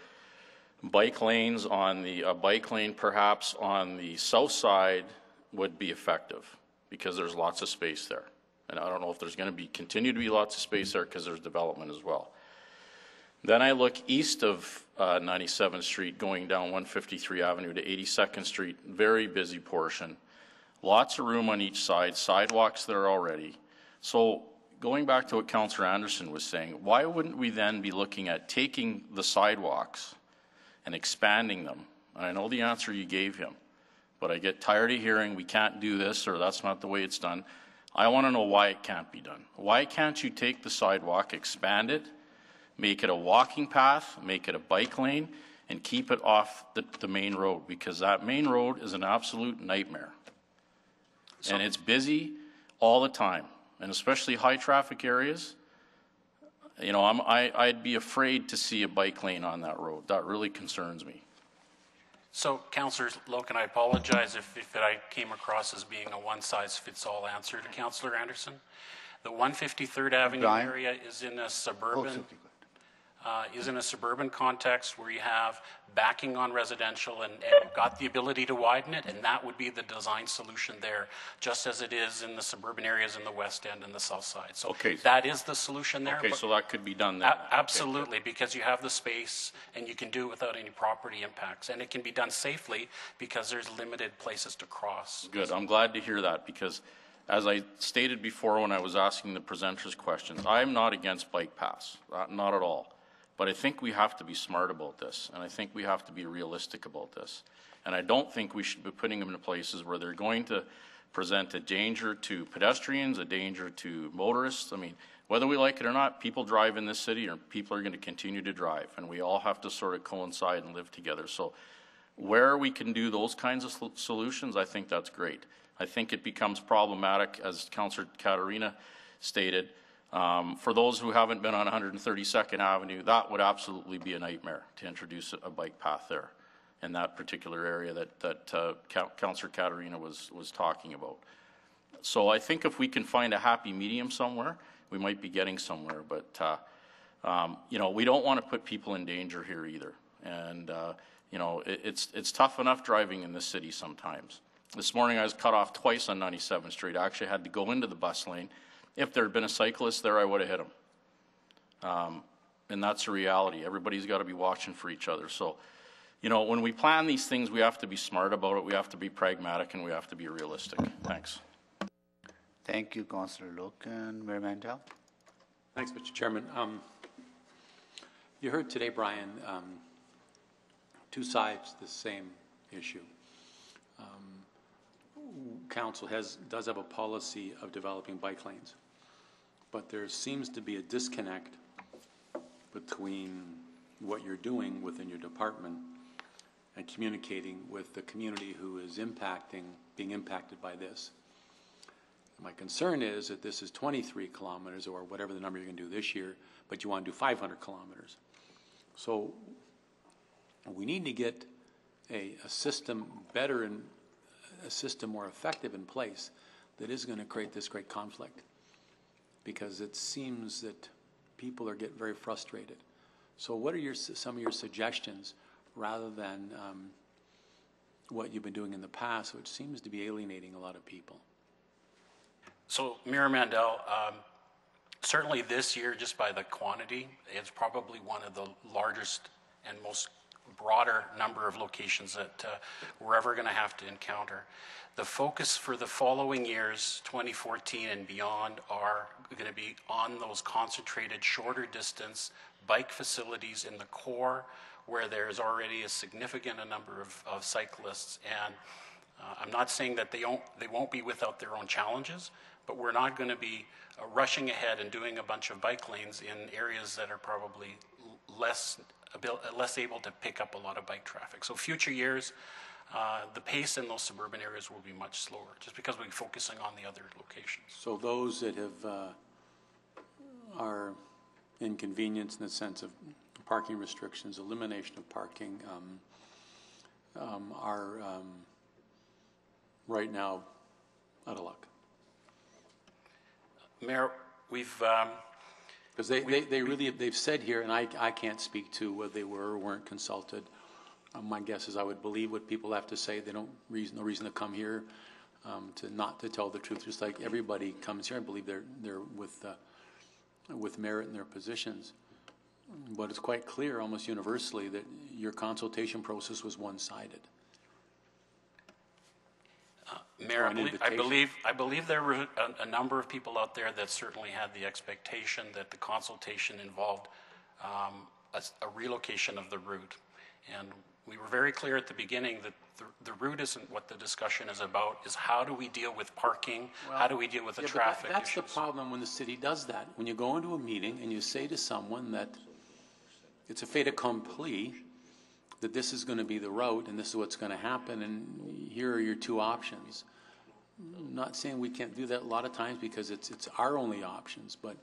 S19: bike lanes on the, a bike lane perhaps on the south side would be effective because there's lots of space there. And I don't know if there's going to be continue to be lots of space there because there's development as well. Then I look east of uh, 97th Street, going down 153 Avenue to 82nd Street, very busy portion. Lots of room on each side, sidewalks there already. So going back to what Councillor Anderson was saying, why wouldn't we then be looking at taking the sidewalks and expanding them? And I know the answer you gave him but I get tired of hearing we can't do this or that's not the way it's done. I want to know why it can't be done. Why can't you take the sidewalk, expand it, make it a walking path, make it a bike lane, and keep it off the, the main road? Because that main road is an absolute nightmare. So and it's busy all the time, and especially high traffic areas. You know, I'm, I, i would be afraid to see a bike lane on that road. That really concerns me.
S22: So, Councillor Loken, I apologize if, if I came across as being a one-size-fits-all answer to Councillor Anderson. The 153rd Avenue area is in a oh, suburban uh, is in a suburban context where you have backing on residential and, and got the ability to widen it, and that would be the design solution there, just as it is in the suburban areas in the West End and the South Side. So Okay. that is the solution there. Okay, so that
S19: could be done then. A-
S22: Absolutely, because you have the space and you can do it without any property impacts. And it can be done safely because there's limited places to cross.
S19: Good, I'm glad to hear that, because as I stated before when I was asking the presenters questions, I'm not against bike paths, uh, not at all. But I think we have to be smart about this, and I think we have to be realistic about this. And I don't think we should be putting them in places where they're going to present a danger to pedestrians, a danger to motorists. I mean, whether we like it or not, people drive in this city, or people are going to continue to drive, and we all have to sort of coincide and live together. So, where we can do those kinds of solutions, I think that's great. I think it becomes problematic, as Councillor Caterina stated, um, for those who haven't been on 132nd Avenue, that would absolutely be a nightmare to introduce a bike path there in that particular area that, that uh, Councillor Caterina was, was talking about. So I think if we can find a happy medium somewhere, we might be getting somewhere. But, uh, um, you know, we don't want to put people in danger here either. And, uh, you know, it, it's, it's tough enough driving in this city sometimes. This morning I was cut off twice on 97th Street. I actually had to go into the bus lane if there had been a cyclist there, I would have hit him. Um, and that's a reality. Everybody's got to be watching for each other. So, you know, when we plan these things, we have to be smart about it, we have to be pragmatic, and we have to be realistic. Thanks. Thank you,
S2: Councillor Luke. And
S19: Mayor Mandel? Thanks, Mr. Chairman.
S4: Um, you heard today, Brian, um, two sides to the same issue. Um, council has, does have a policy of developing bike lanes. But there seems to be a disconnect between what you're doing within your department and communicating with the community who is impacting, being impacted by this. my concern is that this is 23 kilometers or whatever the number you're going to do this year, but you want to do 500 kilometers. So we need to get a, a system better and a system more effective in place that is going to create this great conflict because it seems that people are getting very frustrated. So, what are your some of your suggestions rather than um, what you've been doing in the past, which seems to be alienating a lot of people?
S22: So, Mira Mandel, um,
S4: certainly this year, just by the
S22: quantity, it's probably one of the largest and most broader number of locations that uh, we're ever going to have to encounter. The focus for the following years, 2014 and beyond, are going to be on those concentrated shorter distance bike facilities in the core where there's already a significant number of, of cyclists. And uh, I'm not saying that they won't, they won't be without their own challenges, but we're not going to be uh, rushing ahead and doing a bunch of bike lanes in areas that are probably less, less able to pick up a lot of bike traffic. So future years, uh, the pace in those suburban areas will be much slower, just because we're focusing on the other locations.
S4: So those that have, uh, are inconvenienced in the sense of parking restrictions, elimination of parking, um, um, are um, right now out of luck. Mayor, we've because um, they, they, they, really they've said here, and I, I can't speak to whether they were or weren't consulted um, my guess is I would believe what people have to say. They don't reason no reason to come here um, to not to tell the truth. Just like everybody comes here, I believe they're they're with uh, with merit in their positions. But it's quite clear, almost universally, that your consultation process was one-sided. Uh,
S22: Mayor, I believe, I believe, I believe there were a, a, number of people out there that certainly had the expectation that the consultation involved um, a, a relocation of the route, and we were very clear at the beginning that the, the isn't what the discussion is about, is how do we deal with parking? How do we deal with the Yeah, that- traffic
S4: That's the problem when the city does that. When you go into a meeting and you say to someone that it's a fait accompli, that this is going to be the route and this is what's going to happen, and here are your two options. I'm not saying we can't do that a lot of times because it's, it's our only options, but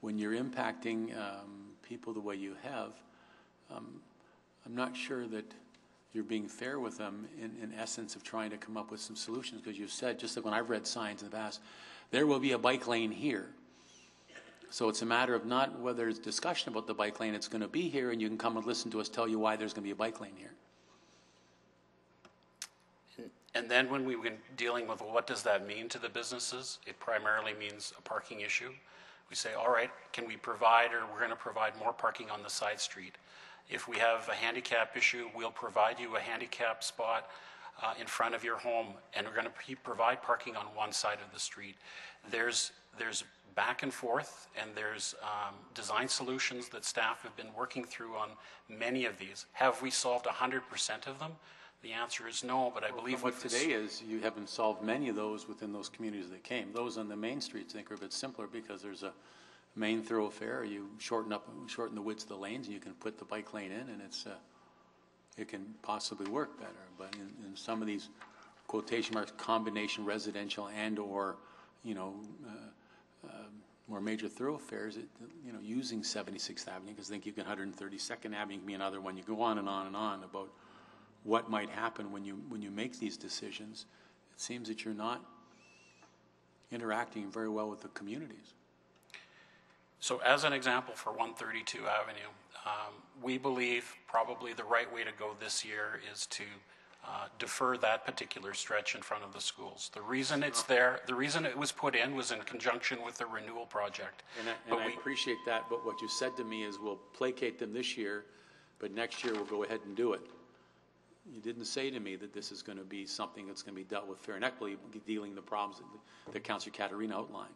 S4: when you're impacting um, people the way you have, um, I'm not sure that you're being fair with them in, in essence of trying to come up with some solutions because you've said, just like when I've read signs in the past, there will be a bike lane here. So it's a matter of not whether it's discussion about the bike lane, it's going to be here, and you can come and listen to us tell you why there's going to be a bike lane here.
S22: And then when we were dealing with what does that mean to the businesses, it primarily means a parking issue. We say, all right, can we provide, or we're going to provide more parking on the side street. If we have a handicap issue, we'll provide you a handicap spot uh, in front of your home, and we're going to provide parking on one side of the street. There's there's back and forth, and there's um, design solutions that staff have been working through on many of these. Have we solved 100% of them? The answer is no, but I well, believe what today is
S4: you haven't solved many of those within those communities that came. Those on the main streets I think are a bit simpler because there's a main thoroughfare, you shorten up, shorten the width of the lanes, and you can put the bike lane in, and it's, uh, it can possibly work better. But in, in some of these quotation marks, combination residential and/or, you know, uh, uh, more major thoroughfares, it, you know, using 76th Avenue, because I think you can 132nd Avenue can be another one. You go on and on and on about what might happen when you when you make these decisions. It seems that you're not interacting very well with the communities.
S22: So, as an example for 132 Avenue, um, we believe probably the right way to go this year is to uh, defer that particular stretch in front of the schools. The reason it's there, the
S4: reason it was put in was in conjunction with the renewal project. And I, and but I we, appreciate that, but what you said to me is we'll placate them this year, but next year we'll go ahead and do it. You didn't say to me that this is going to be something that's going to be dealt with fair and equitably, dealing the problems that, that Councillor Caterina outlined.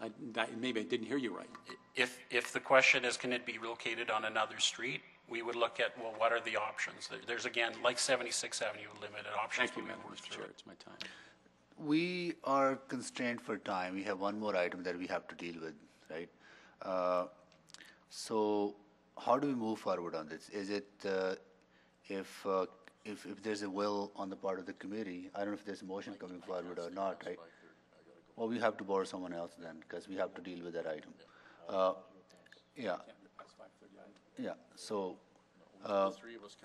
S4: I, that, maybe I didn't hear you right. If, if
S22: the question is, can it be relocated on another street? We would look at, well, what are the options? There's again, like 76th Avenue, limited options. Thank you, we Madam Chair, it. it's my time.
S36: We
S2: are constrained for time. We have one more item that we have to deal with, right? Uh, So how do we move forward on this? Is it, uh, if, uh, if, if there's a will on the part of the committee, I don't know if there's a motion coming forward or not, right? or we have to borrow someone else then because we have to deal with that item. Uh, yeah. Yeah. So,
S4: uh,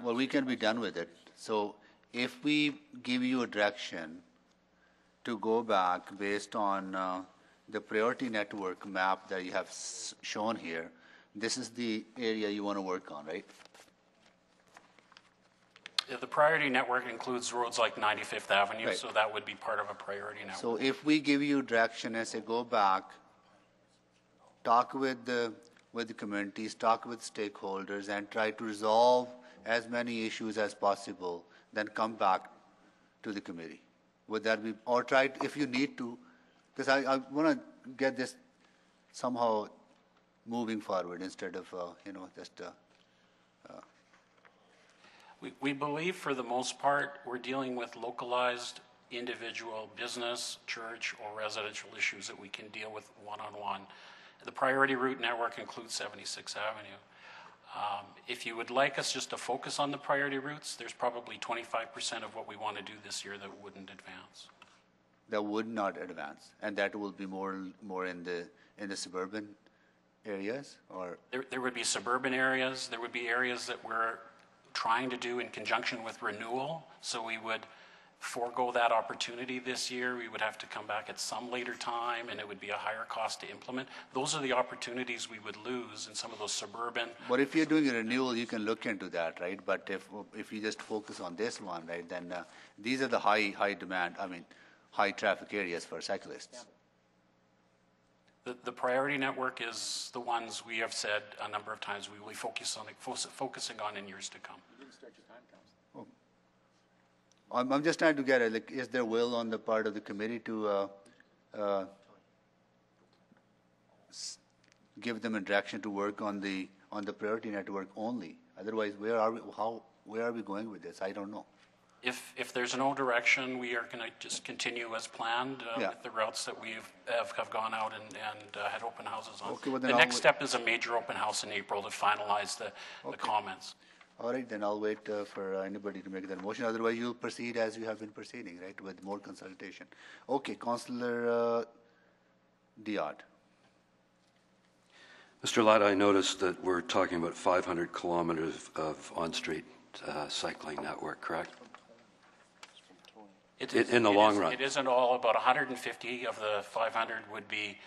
S4: well, we can be done
S2: with it. So, if we give you a direction to go back based on uh, the priority network map that you have shown here, this is the area you want to work on, right?
S22: the priority network includes roads like 95th Avenue, Right. so that would be part of a priority network. So if
S2: we give you direction and say, go back, talk with the, with the communities, talk with stakeholders, and try to resolve as many issues as possible, then come back to the committee. Would that be, or try, if you need to, because I, I want to get this somehow moving forward instead of, uh, you know, just uh,
S22: we, we believe, for the most part, we're dealing with localized individual business, church, or residential issues that we can deal with one on one. The priority route network includes 76th Avenue. Um, if you would like us just to focus on the priority routes, there's probably 25% of what we want to do this year that wouldn't advance.
S2: That would not advance, and that will be more more in the in the suburban areas, or
S22: there, there would be suburban areas. There would be areas that were trying to do in conjunction with renewal. So we would forego that opportunity this year. We would have to come back at some later time and it would be a higher cost to implement. Those are the opportunities we would lose in some of those suburban.
S2: But if you're doing a renewal, you can look into that, right? But if, if you just focus on this one, right, then uh, these are the high, high demand, I mean, high traffic areas for cyclists. Yeah.
S22: The, priority network is the ones we have said a number of times we will be focus on, focusing on in years to come.
S2: Oh. I'm, I'm, just trying to get it. Like, is there will on the part of the committee to uh, uh, give them a direction to work on the on the priority network only? Otherwise, where are we? How where are we going with this? I don't know
S22: if, if there's no direction, we are going to just continue as planned uh, Yeah. with the routes that we've have, gone out and, and uh, had open houses on. Okay, well, the I'll next step is a major open house in April to finalize the, the comments.
S2: All right, then I'll wait uh, for uh, anybody to make that motion. Otherwise, you'll proceed as you have been proceeding, right, with more consultation. Okay, Councillor
S6: uh, Mr. Latta, I noticed that we're talking about 500 kilometers of on-street uh, cycling network, correct? in the it long is- run. It isn't all, about 150
S22: of the 500 would be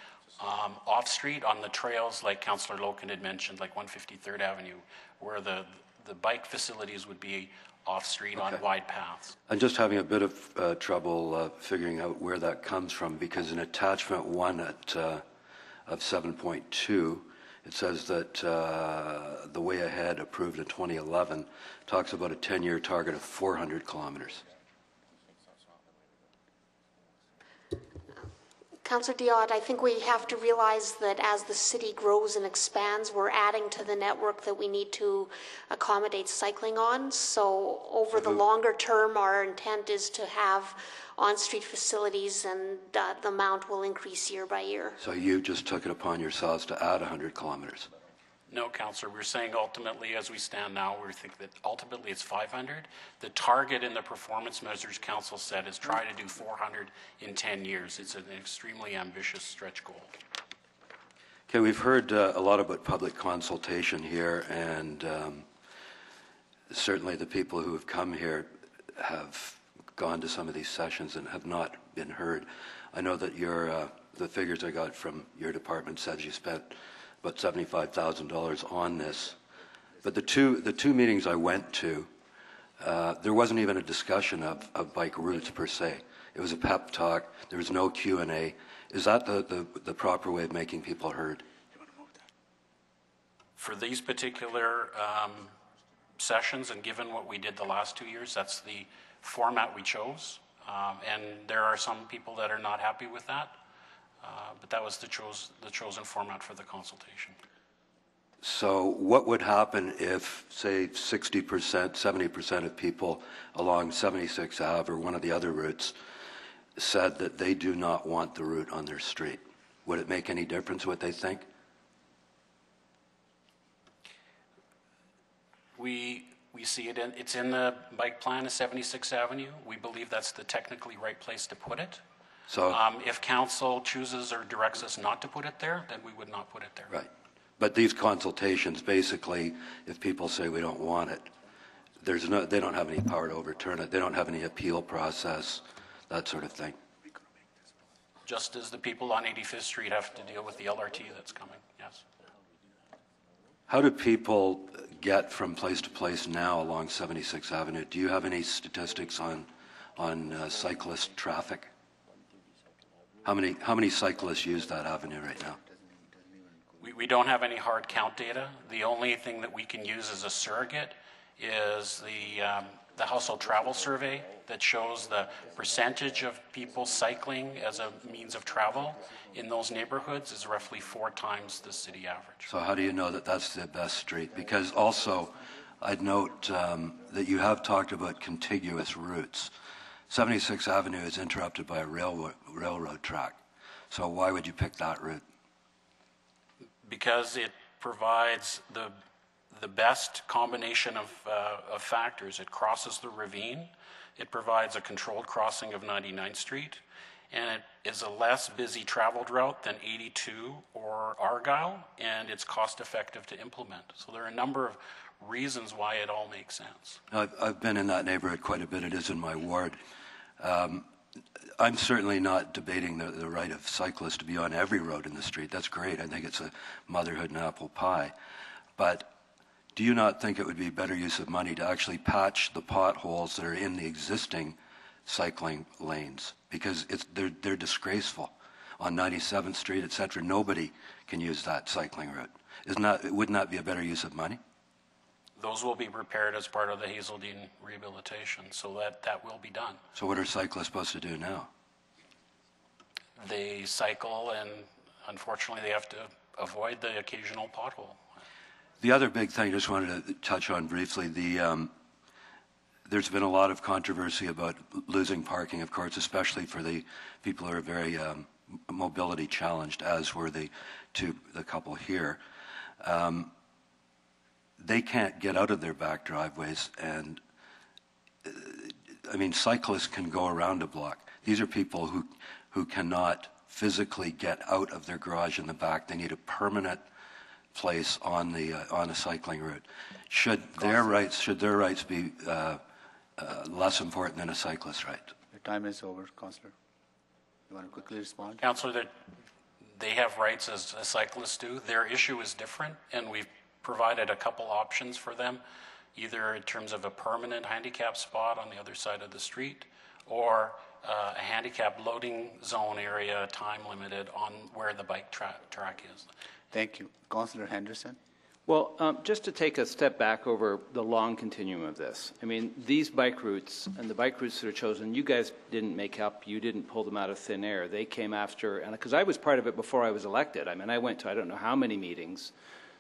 S22: um, off-street on the trails like Councillor Loken had mentioned, like 153rd Avenue, where the, the bike facilities would be off-street on wide paths.
S6: I'm just having a bit of uh, trouble uh, figuring out where that comes from, because in attachment one at, uh, of 7.2, it says that uh, the Way Ahead approved in 2011 talks about a 10-year target of 400 kilometers.
S10: Councillor Diotte, I think we have to realize that as the city grows and expands, we're adding to the network that we need to accommodate cycling on. So over the mm-hmm. longer term, our intent is to have on-street facilities and uh, the amount will increase year by year.
S6: So you just took it upon yourselves to add 100 kilometers?
S22: No, Counselor, we're saying ultimately, as we stand now, we think that ultimately it's 500. The target in the Performance Measures Council said is try to do 400 in 10 years. It's an extremely ambitious stretch goal.
S6: Okay, we've heard uh, a lot about public consultation here, and um, certainly the people who have come here have gone to some of these sessions and have not been heard. I know that your, uh, the figures I got from your department says you spent about $75,000 on this. But the two, the two meetings I went to, uh, there wasn't even a discussion of, of bike routes per se. It was a pep talk. There was no Q&A. Is that the, the, the proper way of making people heard?
S22: For these particular um, sessions, and given what we did the last two years, that's the format we chose. Um, and there are some people that are not happy with that. Uh, but that was the, the chosen format for the consultation.
S6: So, what would happen if, say, 60%, 70% of people along 76 Ave or one of the other routes said that they do not want the route on their street? Would it make any difference what they think?
S22: We, we see it in, it's in the bike plan of 76 Avenue. We believe that's the technically right place to put it. So, Um, If council chooses or directs us not to put it there, then we would not put it there.
S6: right. But these consultations, basically, if people say we don't want it, there's no, they don't have any power to overturn it. They don't have any appeal process, that sort of thing.
S22: Just as the people on 85th Street have to deal with the LRT that's coming, yes.
S6: How do people get from place to place now along 76th Avenue? Do you have any statistics on, on uh, cyclist traffic? How many, how many cyclists use that avenue right now?
S22: We, we don't have any hard count data. The only thing that we can use as a surrogate is the, um, the household travel survey that shows the percentage of people cycling as a means of travel in those neighborhoods is roughly four times the city average.
S6: So, how do you know that that's the best street? Because also, I'd note um, that you have talked about contiguous routes. 76th Avenue is interrupted by a railroad, railroad track. So why would you pick that route?
S22: Because it provides the, the best combination of, uh, of factors. It crosses the ravine, it provides a controlled crossing of 99th Street, and it is a less busy traveled route than 82 or Argyll, and it's cost effective to implement. So there are a number of reasons why it all makes sense.
S6: I've, I've been in that neighborhood quite a bit. It is in my ward. Um, I'm certainly not debating the, the right of cyclists to be on every road in the street. That's great. I think it's a motherhood and apple pie. But do you not think it would be better use of money to actually patch the potholes that are in the existing cycling lanes? Because they're, they're disgraceful. On 97th Street, et cetera, nobody can use that cycling route. Isn't that, wouldn't that be a better use of money?
S22: those will be prepared as part of the Hazeldean rehabilitation, so that, that will be done.
S6: So what are cyclists supposed to do now?
S22: They cycle and unfortunately they have to avoid the occasional pothole.
S6: The other big thing I just wanted to touch on briefly, the, um, there's been a lot of controversy about losing parking, of course, especially for the people who are very um, mobility challenged, as were the two, the couple here. Um, they can't get out of their back driveways and uh, I mean cyclists can go around a block. These are people who who cannot physically get out of their garage in the back. They need a permanent place on the uh, on a cycling route. Should their rights should their rights be uh, uh, less important than a cyclist's right? Your time is over, Councillor. You want to quickly
S22: respond? Councillor, they have rights as, cyclists do. Their issue is different, and we've provided a couple options for them, either in terms of a permanent handicap spot on the other side of the street or uh, a handicap loading zone area, time limited on where the bike tra track is.
S20: Thank you. Councillor Henderson? Well, um, just to take a step back over the long continuum of this, I mean, these bike routes and the bike routes that are chosen, you guys didn't make up, you didn't pull them out of thin air. They came after, and because I was part of it before I was elected. I mean, I went to I don't know how many meetings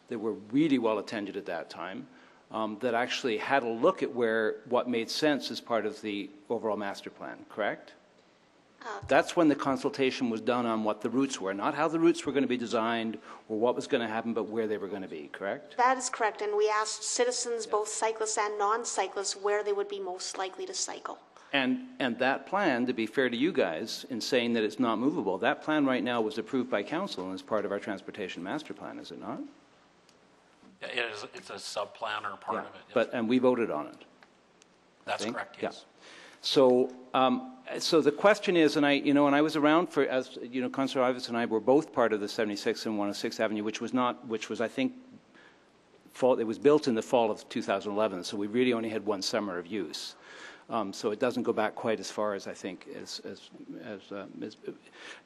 S20: that were really well attended at that time um, that actually had a look at where what made sense as part of the overall master plan, correct? Uh, That's when the consultation was done on what the routes were, not how the routes were going to be designed or what was going to happen, but where they were going to be, correct?
S10: That is correct, and we asked citizens, both cyclists and non-cyclists, where they would be most likely to cycle.
S20: And, and that plan, to be fair to you guys, in saying that it's not movable, that plan right now was approved by council and is part of our transportation master plan, is it not?
S22: It is, it's a subplan or part of it.
S20: yes. But, and we voted on it. That's correct, yes. Yeah. So, um, so the question is, and I, you know, and I was around for, as you know, Councillor Ivis and I were both part of the 76 and 106 Avenue, which was not, which was, I think, fall, it was built in the fall of 2011. So we really only had one summer of use. Um, so it doesn't go back quite as far as I think as as as, as, uh,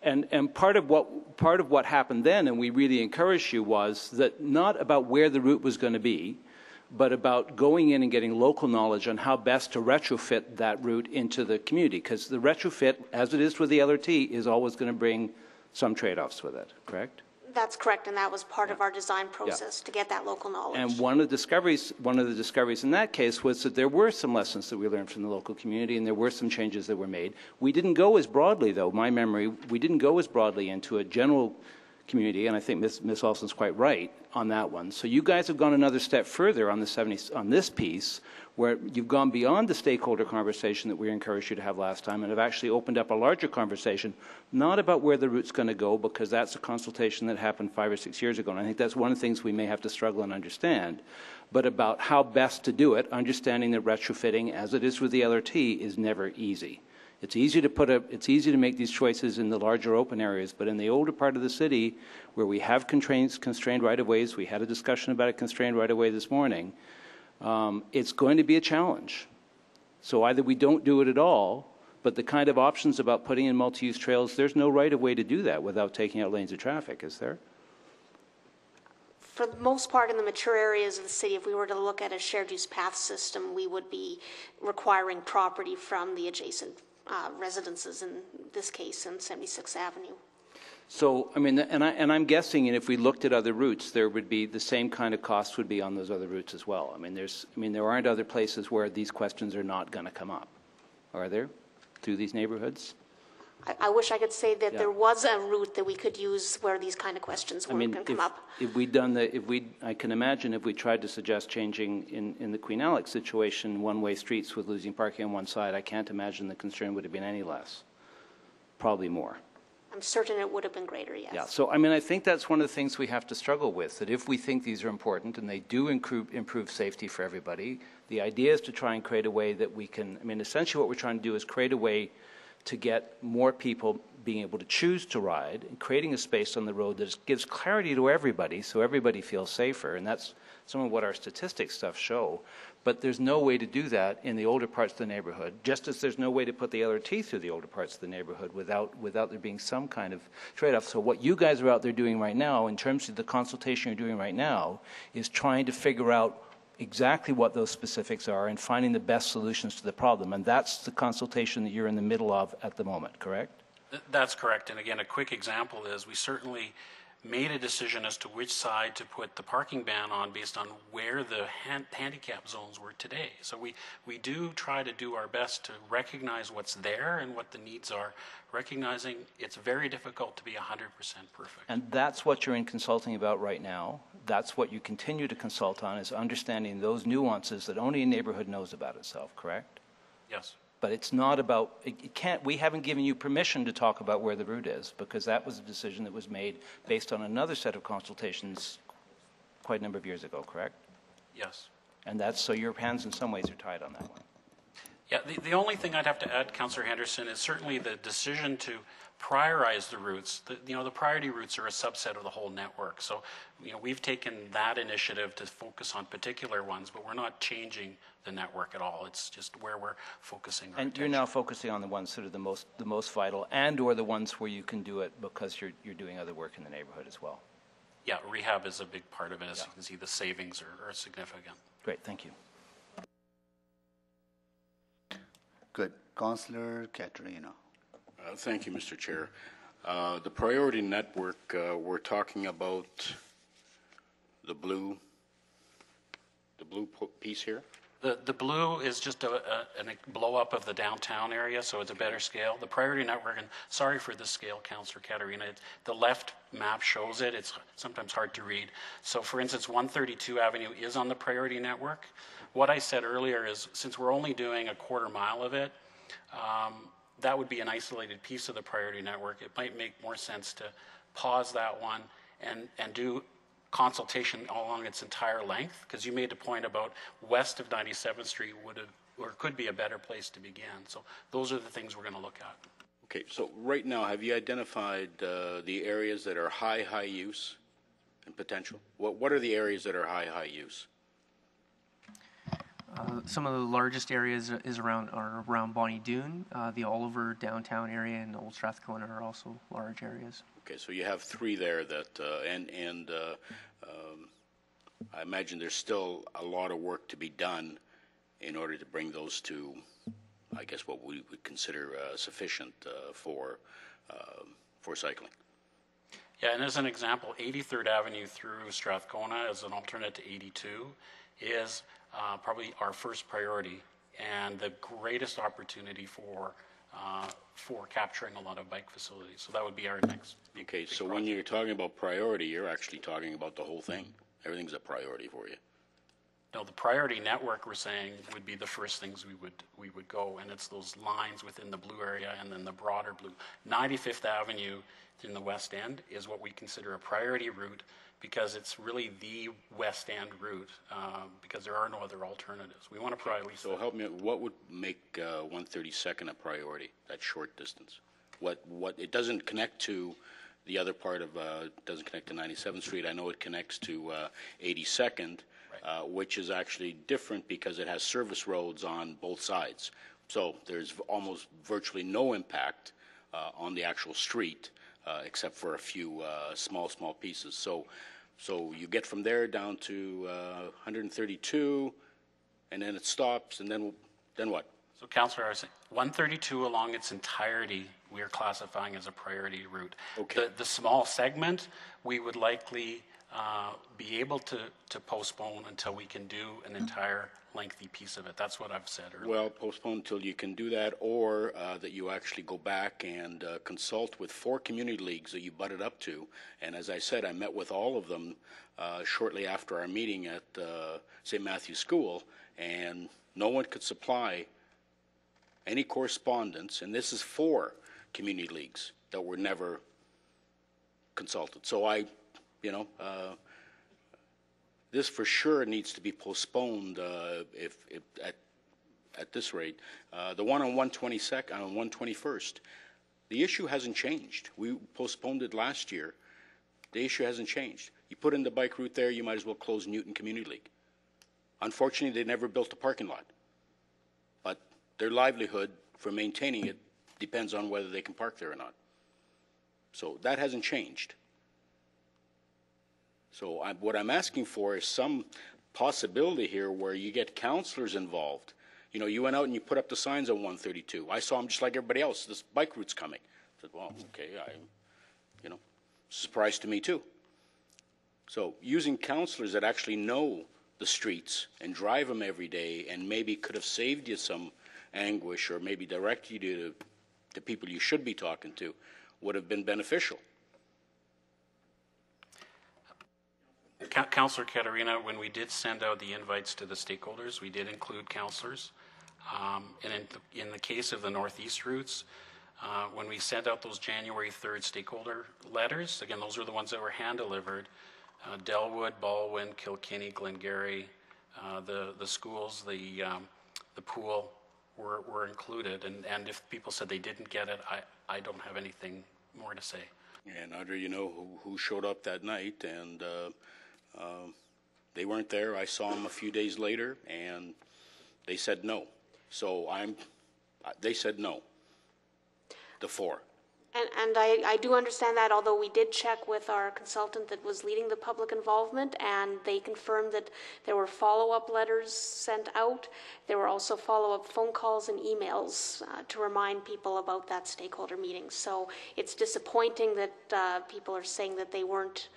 S20: and and part of what part of what happened then, and we really encouraged you was that not about where the route was going to be, but about going in and getting local knowledge on how best to retrofit that route into the community, because the retrofit, as it is with the LRT, is always going to bring some trade-offs with it. Correct.
S10: That's correct, and that was part of our design process to get that local knowledge.
S20: And one of the discoveries, one of the discoveries in that case was that there were some lessons that we learned from the local community, and there were some changes that were made. We didn't go as broadly, though. My memory, we didn't go as broadly into a general community, and I think Ms. Ms. Olson's quite right on that one. So you guys have gone another step further on the 70, on this piece, where you've gone beyond the stakeholder conversation that we encouraged you to have last time, and have actually opened up a larger conversation, not about where the route's going to go, because that's a consultation that happened five or six years ago, and I think that's one of the things we may have to struggle and understand, but about how best to do it, understanding that retrofitting, as it is with the LRT, is never easy. It's easy to put a, it's easy to make these choices in the larger open areas, but in the older part of the city where we have constraints, constrained right of ways, we had a discussion about a constrained right of way this morning. Um, it's going to be a challenge. So either we don't do it at all, but the kind of options about putting in multi-use trails, there's no right of way to do that without taking out lanes of traffic, is there?
S10: for the most part in the mature areas of the city, if we were to look at a shared use path system, we would be requiring property from the adjacent uh, residences in this case in 76th Avenue.
S20: So, I mean, and, I, and I'm guessing, and if we looked at other routes, there would be the same kind of costs would be on those other routes as well. I mean, there's, I mean, there aren't other places where these questions are not going to come up, are there, through these neighborhoods?
S10: I, I wish I could say that Yeah. there was a route that we could use where these kind of questions I were mean, going to come up.
S20: if we'd done the, if we, I can imagine if we tried to suggest changing in, in the Queen Alex situation, one-way streets with losing parking on one side, I can't imagine the concern would have been any less, probably more.
S10: I'm certain it would have been greater, yes. Yeah,
S20: so I mean, I think that's one of the things we have to struggle with, that if we think these are important and they do improve, improve safety for everybody, the idea is to try and create a way that we can, I mean, essentially what we're trying to do is create a way to get more people being able to choose to ride and creating a space on the road that gives clarity to everybody so everybody feels safer. And that's some of what our statistics stuff show. But there's no way to do that in the older parts of the neighborhood, just as there's no way to put the LRT through the older parts of the neighborhood without, without there being some kind of trade off. So, what you guys are out there doing right now, in terms of the consultation you're doing right now, is trying to figure out exactly what those specifics are and finding the best solutions to the problem. And that's the consultation that you're in the middle of at the moment, correct?
S22: That's correct. And again, a quick example is we certainly made a decision as to which side to put the parking ban on based on where the handicap zones were today. So we, we do try to do our best to recognize what's there and what the needs are, recognizing it's very difficult to be 100% perfect.
S20: And that's what you're in consulting about right now. That's what you continue to consult on is understanding those nuances that only a neighborhood knows about itself, correct? Yes but it's not about it, can't we haven't given you permission to talk about where the route is because that was a decision that was made based on another set of consultations quite a number of years ago correct yes and that's so your hands in some ways are tied on that one
S22: yeah the, the only thing i'd have to add councillor henderson is certainly the decision to prioritize the routes. The, you know, the priority routes are a subset of the whole network. So, you know, we've taken that initiative to focus on particular ones, but we're not changing the network at all. It's just where we're
S20: focusing. and attention. you're now focusing on the ones that are the most the most vital, and or the ones where you can do it because you're you're doing other work in the neighborhood as well.
S22: Yeah, rehab is a big part of it. As yeah. you can see, the savings are, are significant.
S20: Great, thank you.
S2: Good, Councillor Caterina. Uh, thank you, Mr. Chair.
S25: Uh, the priority network, uh, we're talking about the blue, the blue piece here.
S22: The, the blue is just a, a, a blow up of the downtown area, so it's a better scale. The priority network, and sorry for the scale, Councillor Caterina, the left map shows it. It's sometimes hard to read. So, for instance, 132 Avenue is on the priority network. What I said earlier is since we're only doing a quarter mile of it, um, that would be an isolated piece of the priority network. It might make more sense to pause that one and, and do consultation along its entire length, because you made a point about west of 97th Street would have, or could be a better place to begin. So those are the things we're going to look at.
S25: Okay, so right now, have you identified uh, the areas that are high, high use and potential? What, what are the areas that are high, high use?
S34: Uh, some of the largest areas uh, is around are around Bonnie Doon, uh, the Oliver downtown area, and Old Strathcona are also large areas.
S25: Okay, so you have three there that, uh, and and uh, um, I imagine there's still a lot of work to be done in order to bring those to, I guess, what we would consider sufficient for um, for cycling.
S22: Yeah, and as an example, 83rd Avenue through Strathcona as an alternate to 82 is uh, probably our first priority and the greatest opportunity for uh, for capturing a lot of bike facilities. So that would be our
S25: next. Okay, so project. when you're talking about priority, you're actually talking about the whole thing. Everything's a priority for you.
S22: No, the priority network we're saying would be the first things we would we would go, and it's those lines within the blue area and then the broader blue. 95th Avenue in the West End is what we consider a priority route because it's really the West End route uh, because there are no other alternatives. We want to priority.
S25: So help me. What would make uh, 132nd a priority? That short distance. What what it doesn't connect to the other part of uh, doesn't connect to 97th Street. I know it connects to uh, 82nd, uh, which is actually different because it has service roads on both sides. So there's almost virtually no impact uh, on the actual street uh, except for a few uh, small, small pieces. So, so you get from there down to 132, and then it stops, and then, then what?
S22: So Councillor 132 along its entirety, we are classifying as a priority route. Okay. The, the small segment, we would likely uh, be able to, to postpone until we can do an entire lengthy piece of it. That's what I've said earlier. Well,
S25: postpone until you can do that, or uh, that you actually go back and uh, consult with four community leagues that you butted up to. And as I said, I met with all of them uh, shortly after our meeting at uh, St. Matthew's School, and no one could supply any correspondence, and this is four community leagues that were never consulted. So I you know, uh, this for sure needs to be postponed uh, if, if at, at this rate. Uh, the one on 122nd, on 121st, the issue hasn't changed. We postponed it last year. The issue hasn't changed. You put in the bike route there, you might as well close Newton Community League. Unfortunately, they never built a parking lot, but their livelihood for maintaining it depends on whether they can park there or not. So that hasn't changed. So I, what I'm asking for is some possibility here where you get counselors involved. You know, you went out and you put up the signs on 132. I saw them just like everybody else. This bike route's coming. I said, well, okay, I, you know, surprise to me too. So using counselors that actually know the streets and drive them every day and maybe could have saved you some anguish or maybe direct you to the people you should be talking to would have been beneficial.
S22: Councillor Caterina, when we did send out the invites to the stakeholders, we did include councillors. Um, and in the, in the, case of the Northeast routes, uh, when we sent out those January 3rd stakeholder letters, again, those were the ones that were hand delivered. Uh, Delwood, Balwin, Kilkenny, Glengarry, uh, the, the schools, the, um, the pool were, were included. And, and if people said they didn't get it, I, I don't have anything more to say.
S25: And Audrey, you know who, who showed up that night, and uh, um, they weren't there. I saw them a few days later, and they said no. So I'm. They said no. The four.
S10: And, and I, I do understand that, although we did check with our consultant that was leading the public involvement, and they confirmed that there were follow up letters sent out. There were also follow up phone calls and emails uh, to remind people about that stakeholder meeting. So it's disappointing that uh, people are saying that they weren't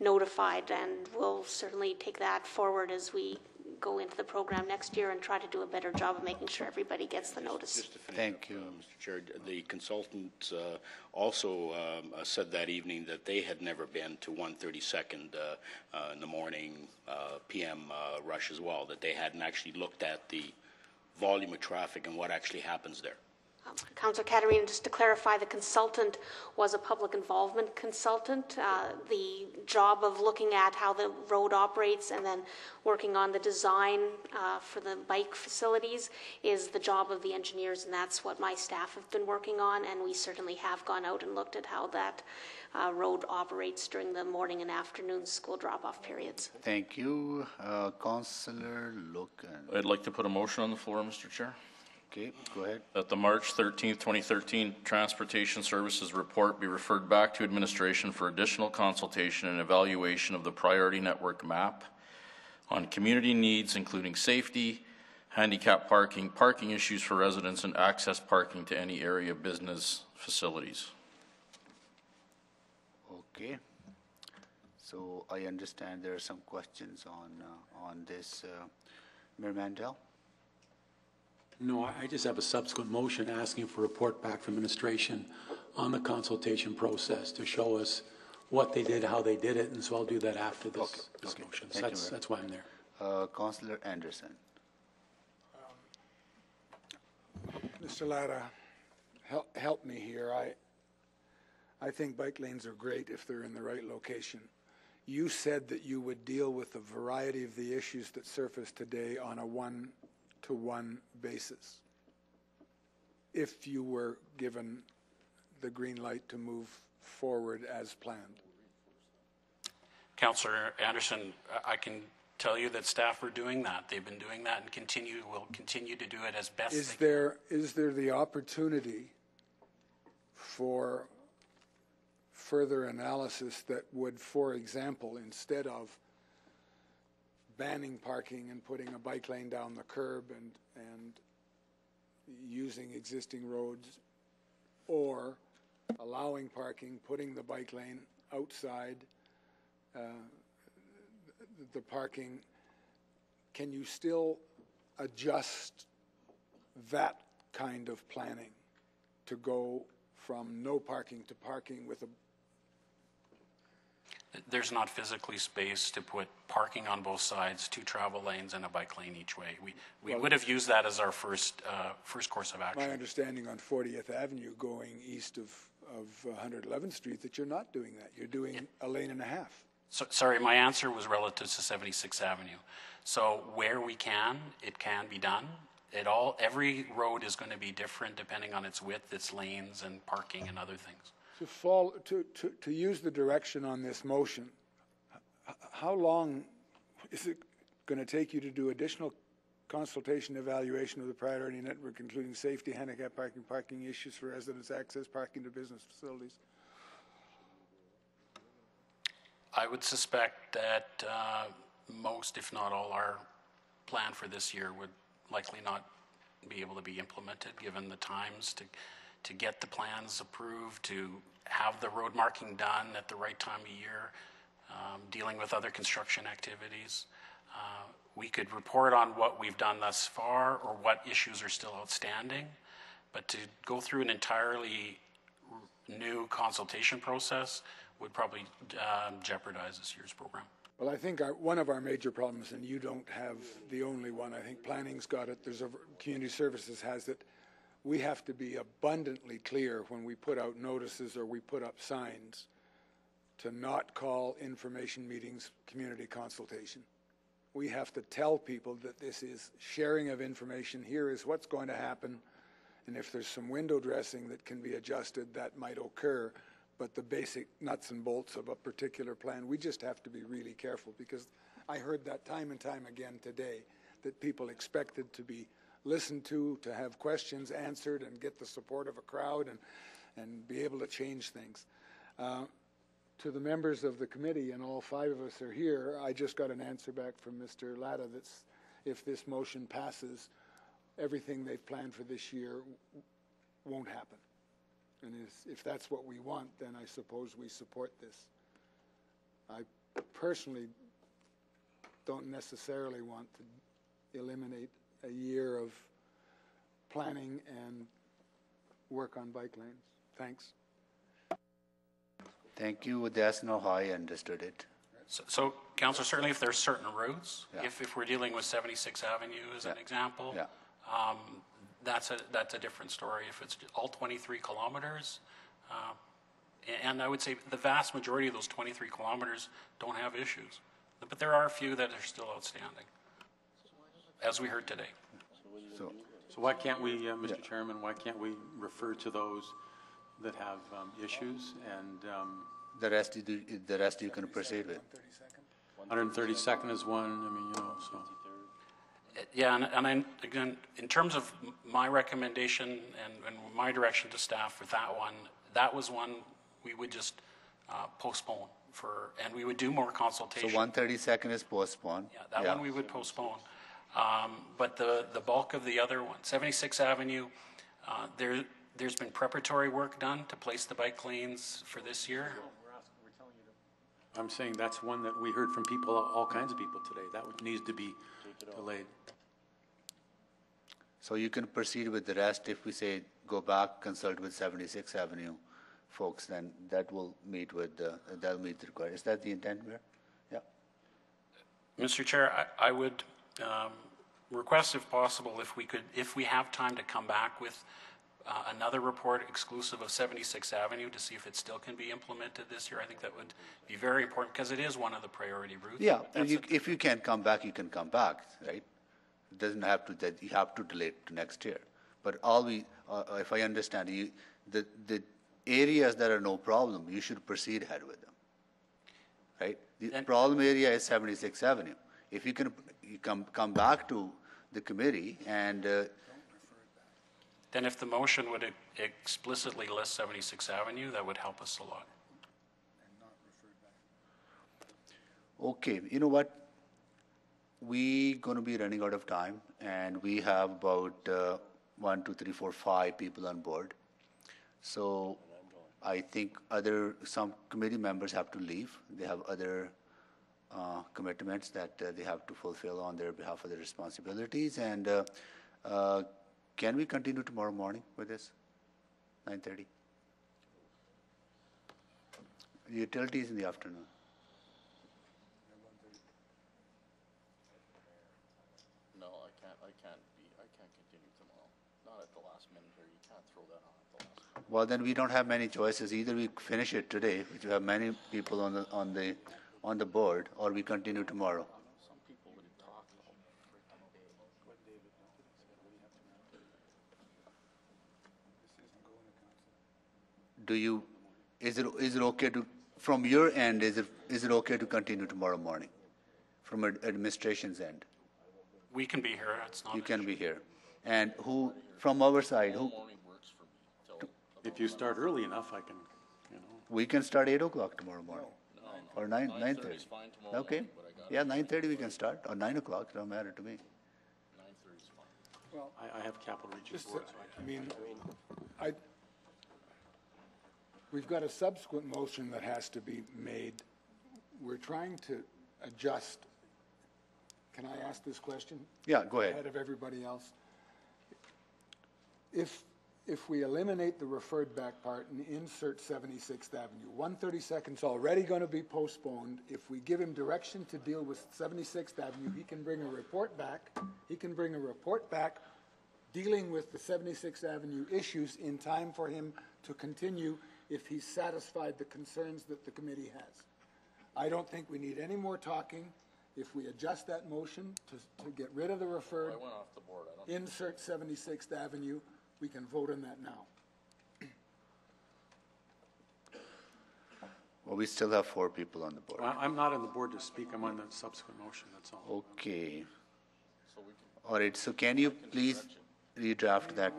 S10: notified, and we'll certainly take that forward as we go into the program next year and try to do a better job of making sure everybody gets the notice. Just
S2: Thank
S25: up, you. Uh, Mr. Chair, the consultant uh, also um, uh, said that evening that they had never been to 132nd uh, uh, in the morning uh, PM uh, rush as well, that they hadn't actually looked at the volume of traffic and what actually happens there.
S10: Councillor Caterina, just to clarify, the consultant was a public involvement consultant. Uh, the job of looking at how the road operates and then working on the design uh, for the bike facilities is the job of the engineers, and that's what my staff have been working on. And we certainly have gone out and looked at how that uh, road operates during the morning and afternoon school drop-off periods.
S2: Thank you, uh, Councillor Loken.
S19: I'd like to put a motion on the floor, Mr. Chair. Okay, go ahead. That the March 13, 2013 Transportation Services Report be referred back to administration for additional consultation and evaluation of the priority network map on community needs, including safety, handicap parking, parking issues for residents, and access parking to any area business facilities.
S2: Okay. So I understand there are some questions on uh, on this, uh, Mayor Mandel.
S4: No, I just have a subsequent motion asking for a report back from administration on the consultation process to show us what they did, how they did it, and so I'll do that after this, okay. this okay. motion. So that's, you, that's why I'm
S2: there. Uh, Councillor Anderson.
S5: Um, Mr. Latte, help, help me here. I, I think bike lanes are great if they're in the right location. You said that you would deal with a variety of the issues that surfaced today on a one to one basis if you were given the green light to move forward as planned.
S22: Councillor Anderson, I can tell you that staff are doing that. They've been doing that and continue will continue to do it as best. Is
S5: there is there the opportunity for further analysis that would, for example, instead of banning parking and putting a bike lane down the curb and, and using existing roads, or allowing parking, putting the bike lane outside uh, the parking, can you still adjust that kind of planning to go from no parking to parking with a
S22: there's not physically space to put parking on both sides, two travel lanes, and a bike lane each way. We, we Well- would have used that as our first, uh, first course
S5: of action. My understanding on 40th Avenue going east of, of 111th Street that you're not doing that. You're doing a lane and a half.
S22: So, sorry, my answer was relative to 76th Avenue. So where we can, it can be done. It all, every road is going to be different depending on its width, its lanes, and parking and other things
S5: to, to, to, to use the direction on this motion, how long is it going to take you to do additional consultation evaluation of the priority network, including safety, handicap parking, parking issues for residents, access, parking to business facilities?
S22: I would suspect that uh, most, if not all, our plan for this year would likely not be able to be implemented given the times to to get the plans approved, to have the road marking done at the right time of year, um, dealing with other construction activities. Uh, we could report on what we've done thus far or what issues are still outstanding, but to go through an entirely new consultation process would probably um, jeopardize this year's program.
S5: Well, I think our, uh, one of our major problems, and you don't have the only one, I think planning's got it, there's a, community services has it, we have to be abundantly clear when we put out notices or we put up signs to not call information meetings community consultation. We have to tell people that this is sharing of information. Here is what's going to happen. And if there's some window dressing that can be adjusted, that might occur. But the basic nuts and bolts of a particular plan, we just have to be really careful because I heard that time and time again today that people expected to be Listen to, to have questions answered and get the support of a crowd and, and be able to change things. Uh, to the members of the committee, and all five of us are here, I just got an answer back from Mr. Latte that if this motion passes, everything they've planned for this year won't happen. And if that's what we want, then I suppose we support this. I personally don't necessarily want to eliminate a year of planning and work on bike lanes. Thanks.
S2: Thank you. That's not how I understood it. So, so
S22: Councillor, certainly if there's certain routes, yeah. if, if we're dealing with 76 Avenue as yeah. an example, yeah. um, that's, a, that's a different story. If it's all 23 kilometers, uh, and I would say the vast majority of those 23 kilometers don't have issues. But there are a few that are still outstanding as we heard today. So,
S4: So why can't we, uh, Mr. Chairman, why can't we refer to those that have um, issues? And um, the rest, you do- the rest you can proceed with. 132nd is one, I mean,
S22: you know, so. Uh, yeah, and, and I, again, in terms of my recommendation and, and my direction to staff with that one, that was one we would just uh, postpone for, and we would do more consultation. So
S2: 132nd is postponed. Yeah, that one
S22: we would postpone. Um, but the, the bulk of the other one, 76 Avenue,
S4: uh, there, there's been preparatory work done to place the bike lanes for this year. I'm saying that's one that we heard from people, all kinds of people today. That one
S2: needs to be delayed. So you can proceed with the rest if we say go back, consult with 76th Avenue folks, then that will meet with the, uh, that'll meet the requirement. Is that the intent, Mayor? Yeah.
S22: Mr. Chair, I, I would um, request, if possible, if we could, if we have time to come back with uh, another report exclusive of 76th Avenue to see if it still can be implemented this year. I think that would be very important because it is one of the priority routes. Yeah, you,
S2: if you can come back, you can come back, right? It doesn't have to, you have to delay it to next year. But all we, uh, if I understand, you, the, the areas that are no problem, you should proceed ahead with them, right? The and problem area is 76th Avenue. If you can you come, come back to the committee and. Uh,
S22: Then if the motion would explicitly list 76 Avenue, that would help us a lot.
S2: Okay, you know what? We gonna be running out of time, and we have about uh, one, two, three, four, five people on board. So I think other, some committee members have to leave. They have other uh, commitments that uh, they have to fulfill on their behalf of their responsibilities. And uh, uh, can we continue tomorrow morning with this? 9.30? Utilities in the afternoon.
S19: No, I can't. I can't be. I can't continue tomorrow. Not at the last minute here. You can't throw
S2: that on at the last minute. Well, then we don't have many choices. Either we finish it today, which we have many people on the on the on the board, or we continue tomorrow? Do you, is it, is it okay to, from your end, is it, is it okay to continue tomorrow morning? From administration's end? We can be here, it's not. You can issue. be here. And who, from our side, who, If you start early enough,
S4: I can, you know.
S2: we can start eight o'clock tomorrow morning
S1: or nine, nine thirty? is fine tomorrow Okay. morning, Yeah, nine thirty we can
S2: start, or
S5: nine o'clock, don't matter to me.
S1: Nine thirty is fine. I, I
S5: have capital region uh, board, so I I mean, I, we've got a subsequent motion that has to be made. We're trying to adjust. Can I ask this question? Yeah, go ahead. Ahead of everybody else? If if we eliminate the referred back part and insert 76th Avenue. 132nd's already going to be postponed. If we give him direction to deal with 76th Avenue, he can bring a report back. He can bring a report back dealing with the 76th Avenue issues in time for him to continue if he's satisfied the concerns that the committee has. I don't think we need any more talking. If we adjust that motion to, to get rid of the referred, I went
S19: off the board. I don't
S5: insert 76th Avenue, we can vote on that now.
S2: Well, we still have four people on the board.
S4: I- I'm not on the board to speak, I'm on the subsequent motion, that's all.
S2: Okay. All right, so can you please redraft that,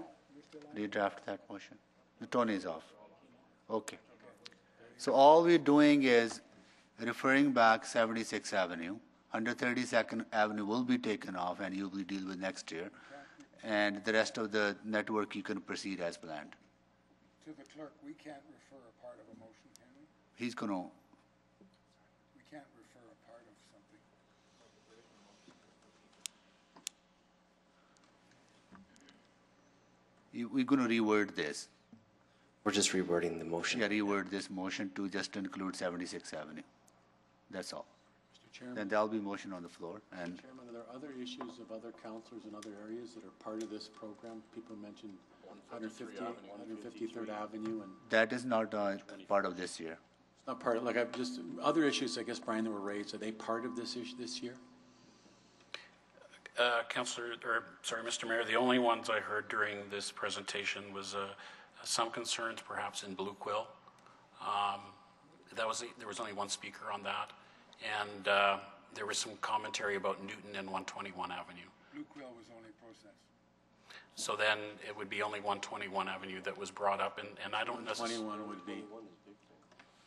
S2: redraft that motion? The tone is off. Okay. So all we're doing is referring back 76th Avenue. 132nd Avenue will be taken off and you will deal with next year and the rest of the network you can proceed as planned.
S5: To the clerk, we can't refer a part of a motion, can
S2: we? He's going to.
S5: We can't refer a part of something.
S2: You, we're going to reword this. We're just rewording the motion. Yeah, reword this motion to just include 76th Avenue. That's all. Mr. Chairman. Then there'll be motion on the floor and.
S4: Chairman, are there other issues of other counselors in other areas that are part of this program? People mentioned 150, 153rd Avenue and
S2: That is not uh, part of this year.
S4: it's not part of, like I've just, other issues, I guess, Bryan, that were raised, are they part of this issue this year?
S22: Uh, Councillor, or, sorry, Mr. Mayor, the only ones I heard during this presentation was uh, some concerns perhaps in Blue Quill. Um, That was, there was only one speaker on that. And uh, there was some commentary about Newton and 121 Avenue.
S5: Lucrell was only processed.
S22: So then it would be only 121 Avenue that was brought up, and, and I don't necessarily. 21 would be,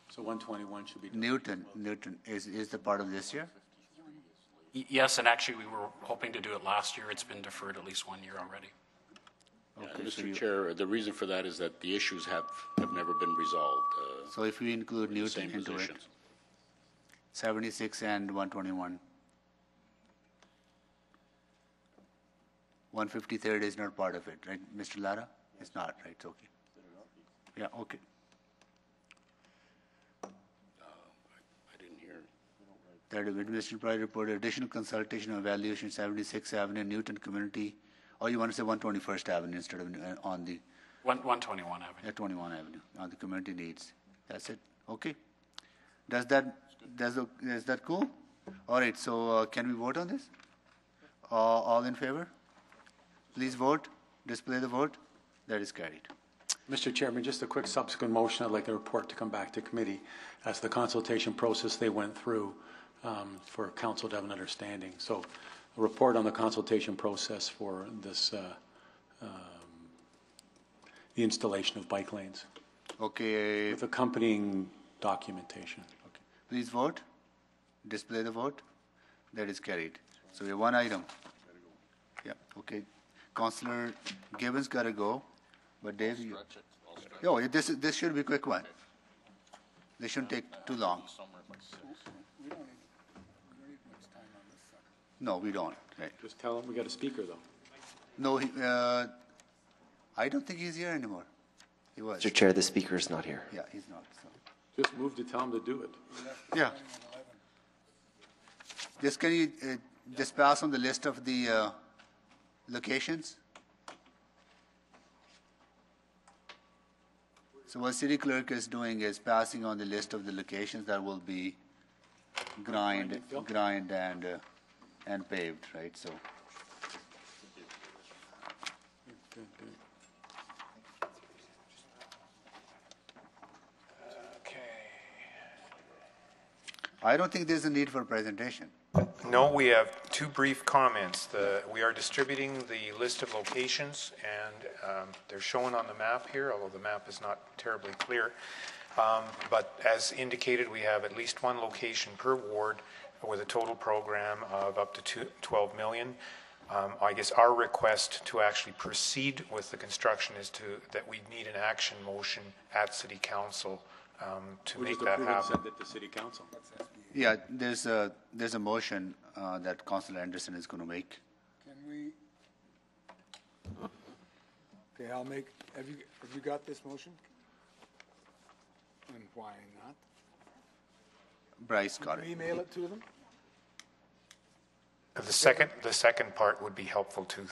S2: so 121 should be. Newton, Newton is, is the part of this year?
S22: Yes, and actually, we were hoping to do it last year. It's been deferred at least one year already.
S25: Okay,
S2: Mr. Chair, the reason for that is that the issues have, have never been resolved. uh, So if we include Newton into it, 76 and 121. 153rd is not part of it, right, Mr. Latte? It's not, right? It's okay. Yeah, okay. that the administration probably reported additional consultation and evaluation 76th Avenue, Newton Community, or oh, you want to say 121st Avenue instead of uh, on the One, 121 Avenue. Yeah, 21 Avenue on the community needs. That's it. Okay. Does that is that cool? All right, so uh, can we vote on this? Uh, all in favor? Please vote. Display the vote.
S4: That is carried. Mr. Chairman, just a quick subsequent motion. I'd like the report to come back to committee as the consultation process they went through um, for council to have an understanding. So, a report on the consultation process for this uh, um, the installation of bike lanes.
S2: Okay. With accompanying documentation. Please vote. Display the vote. That is carried. So we have one item. Yeah, okay. Councillor Gibbons got to go, but Dave, you, oh, this, this should be a quick one. They shouldn't take too long. No, we don't. Right. Just tell him we got a speaker, though. No, he, uh, I don't think he's here anymore.
S8: He was. Mr. Chair, the speaker is not here.
S2: Yeah, he's not. So. Just move to tell them to do it. Yeah. Just can you uh, just pass on the list of the uh, locations? So what city clerk is doing is passing on the list of the locations that will be grind, grind and, uh, and paved, right? So. I don't think there's a need for a presentation.
S29: No, we have two brief comments. The, we are distributing the list of locations, and um, they're shown on the map here, although the map is not terribly clear. Um, but as indicated, we have at least one location per ward with a total program of up to two, 12 million. Um, I guess our request to actually proceed with the construction is to that we need an action motion at City Council um, to We'll make that the happen. send it to city council.
S2: Yeah, there's a, there's a motion uh, that Councilor Anderson is going to make.
S5: Can we? Okay, I'll make, have you, have you got this motion? And why not?
S2: Bryce
S29: got Can we it. email
S5: it to them?
S2: The
S29: second, the second part would be helpful too.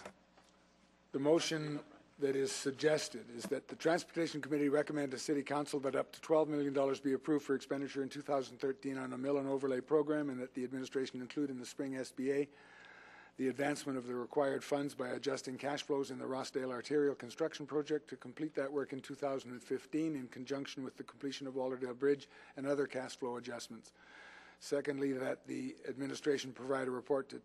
S5: The motion that is suggested is that the Transportation Committee recommend to City Council that up to $12 million be approved for expenditure in 2013 on a mill and overlay program and that the administration include in the spring SBA the advancement of the required funds by adjusting cash flows in the Rossdale Arterial Construction Project to complete that work in 2015 in conjunction with the completion of Walterdale Bridge and other cash flow adjustments. Secondly, that the administration provide a report to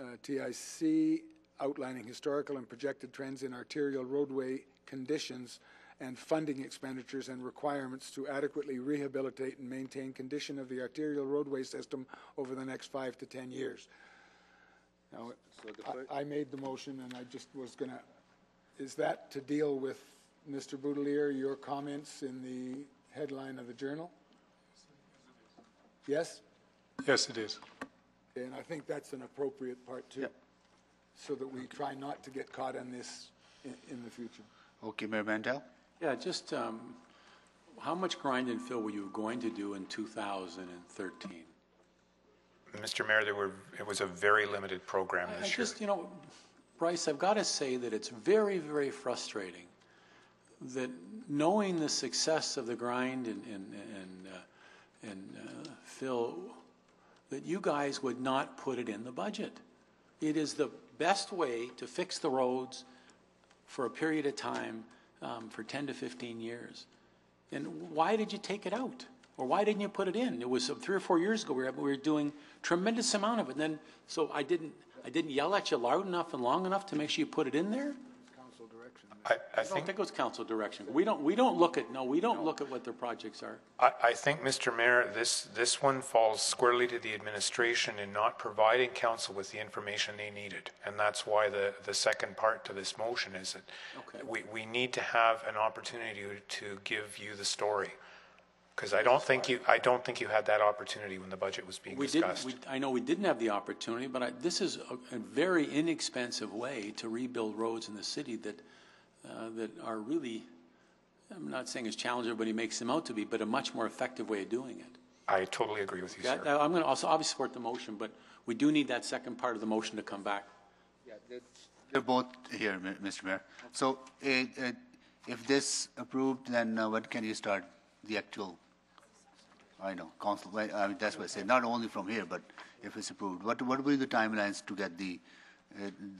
S5: uh, TIC outlining historical and projected trends in arterial roadway conditions and funding expenditures and requirements to adequately rehabilitate and maintain condition of the arterial roadway system over the next five to 10 years. Now, So I, I made the motion and I just was gonna, is that to deal with, Mr. Boutilier, your comments in the headline of the journal? Yes? Yes, it is. And I think that's an appropriate part too. Yep so that we try not to get caught in this in, in the future.
S4: Okay, Mayor Mandel? Yeah, just um, how much grind and fill were you going to do in
S29: 2013? Mr. Mayor, there were it was a very limited program I, this I year. Just you know, Bryce, I've got to say that it's
S4: very, very
S29: frustrating
S4: that knowing the success of the grind and and and, uh, and uh, fill, that you guys would not put it in the budget. It is the best way to fix the roads for a period of time um, for 10 to 15 years. And why did you take it out? Or why didn't you put it in? It was uh, three or four years ago we were, we were doing tremendous amount of it. And then, so I didn't, I didn't yell at you loud enough and long enough to make sure you put it in there? I, I, don't think it was council direction. We don't, we don't look at, no, we don't No. look at what their projects are.
S29: I, I think, Mr. Mayor, this, this one falls squarely to the administration in not providing council with the information they needed. And that's why the, the second part to this motion is Okay. that we, we need to have an opportunity to give you the story. Because I don't think you, I don't think you had that opportunity when the budget was being We did discussed. we,
S4: I know we didn't have the opportunity, but I, this is a, a very inexpensive way to rebuild roads in the city that uh, that are really, I'm not saying as challenging everybody makes them out to be, but a much more effective way of doing it.
S29: I totally agree with you, sir.
S4: Uh, I'm going to also obviously support the motion, but we do need that second part of the motion
S2: to come back. They're both here, Mr. Mayor. So uh, if this approved, then uh, when can you start the actual, I know, council, I mean, that's what I said, not only from here, but if it's approved, what, what will be the timelines to get the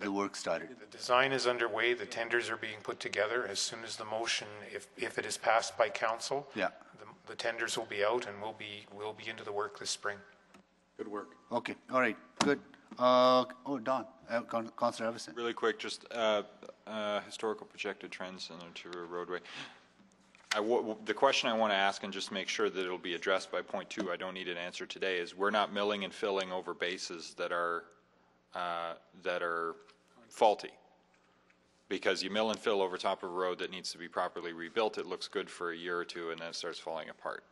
S2: the work started. The
S29: design is underway, the tenders are being put together. As soon as the motion, if, if it is passed by council, Yeah. the, the tenders will be out and we'll be, we'll be into the work this spring.
S2: Good work.
S21: Okay, all right, good. Uh, oh, Don, uh, Councillor Iveson. Really quick, just uh, uh, historical projected trends in arterial roadway. I the question I want to ask, and just make sure that it'll be addressed by point two, I don't need an answer today, is we're not milling and filling over bases that are uh, that are faulty. Because you mill and fill over top of a road that needs to be properly rebuilt, it looks good for a year or two, and then it starts falling apart.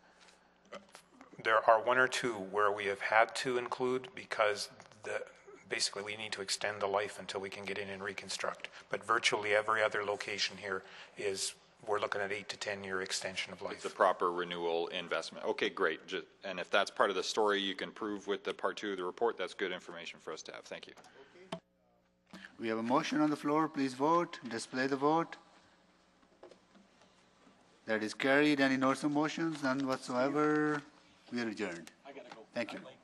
S21: There are one or two where we have had to include because the, basically we
S29: need to extend the life until we can get in and reconstruct. But virtually every other location here is we're looking at eight to 10-year extension of
S21: It's life. a proper renewal investment. Okay, great. And if that's part of the story, you can prove with the part two of the report, that's good information for us to have. Thank you.
S2: We have a motion on the floor. Please vote. Display the vote. That is carried. Any notes or motions? None whatsoever. We are adjourned. Thank you.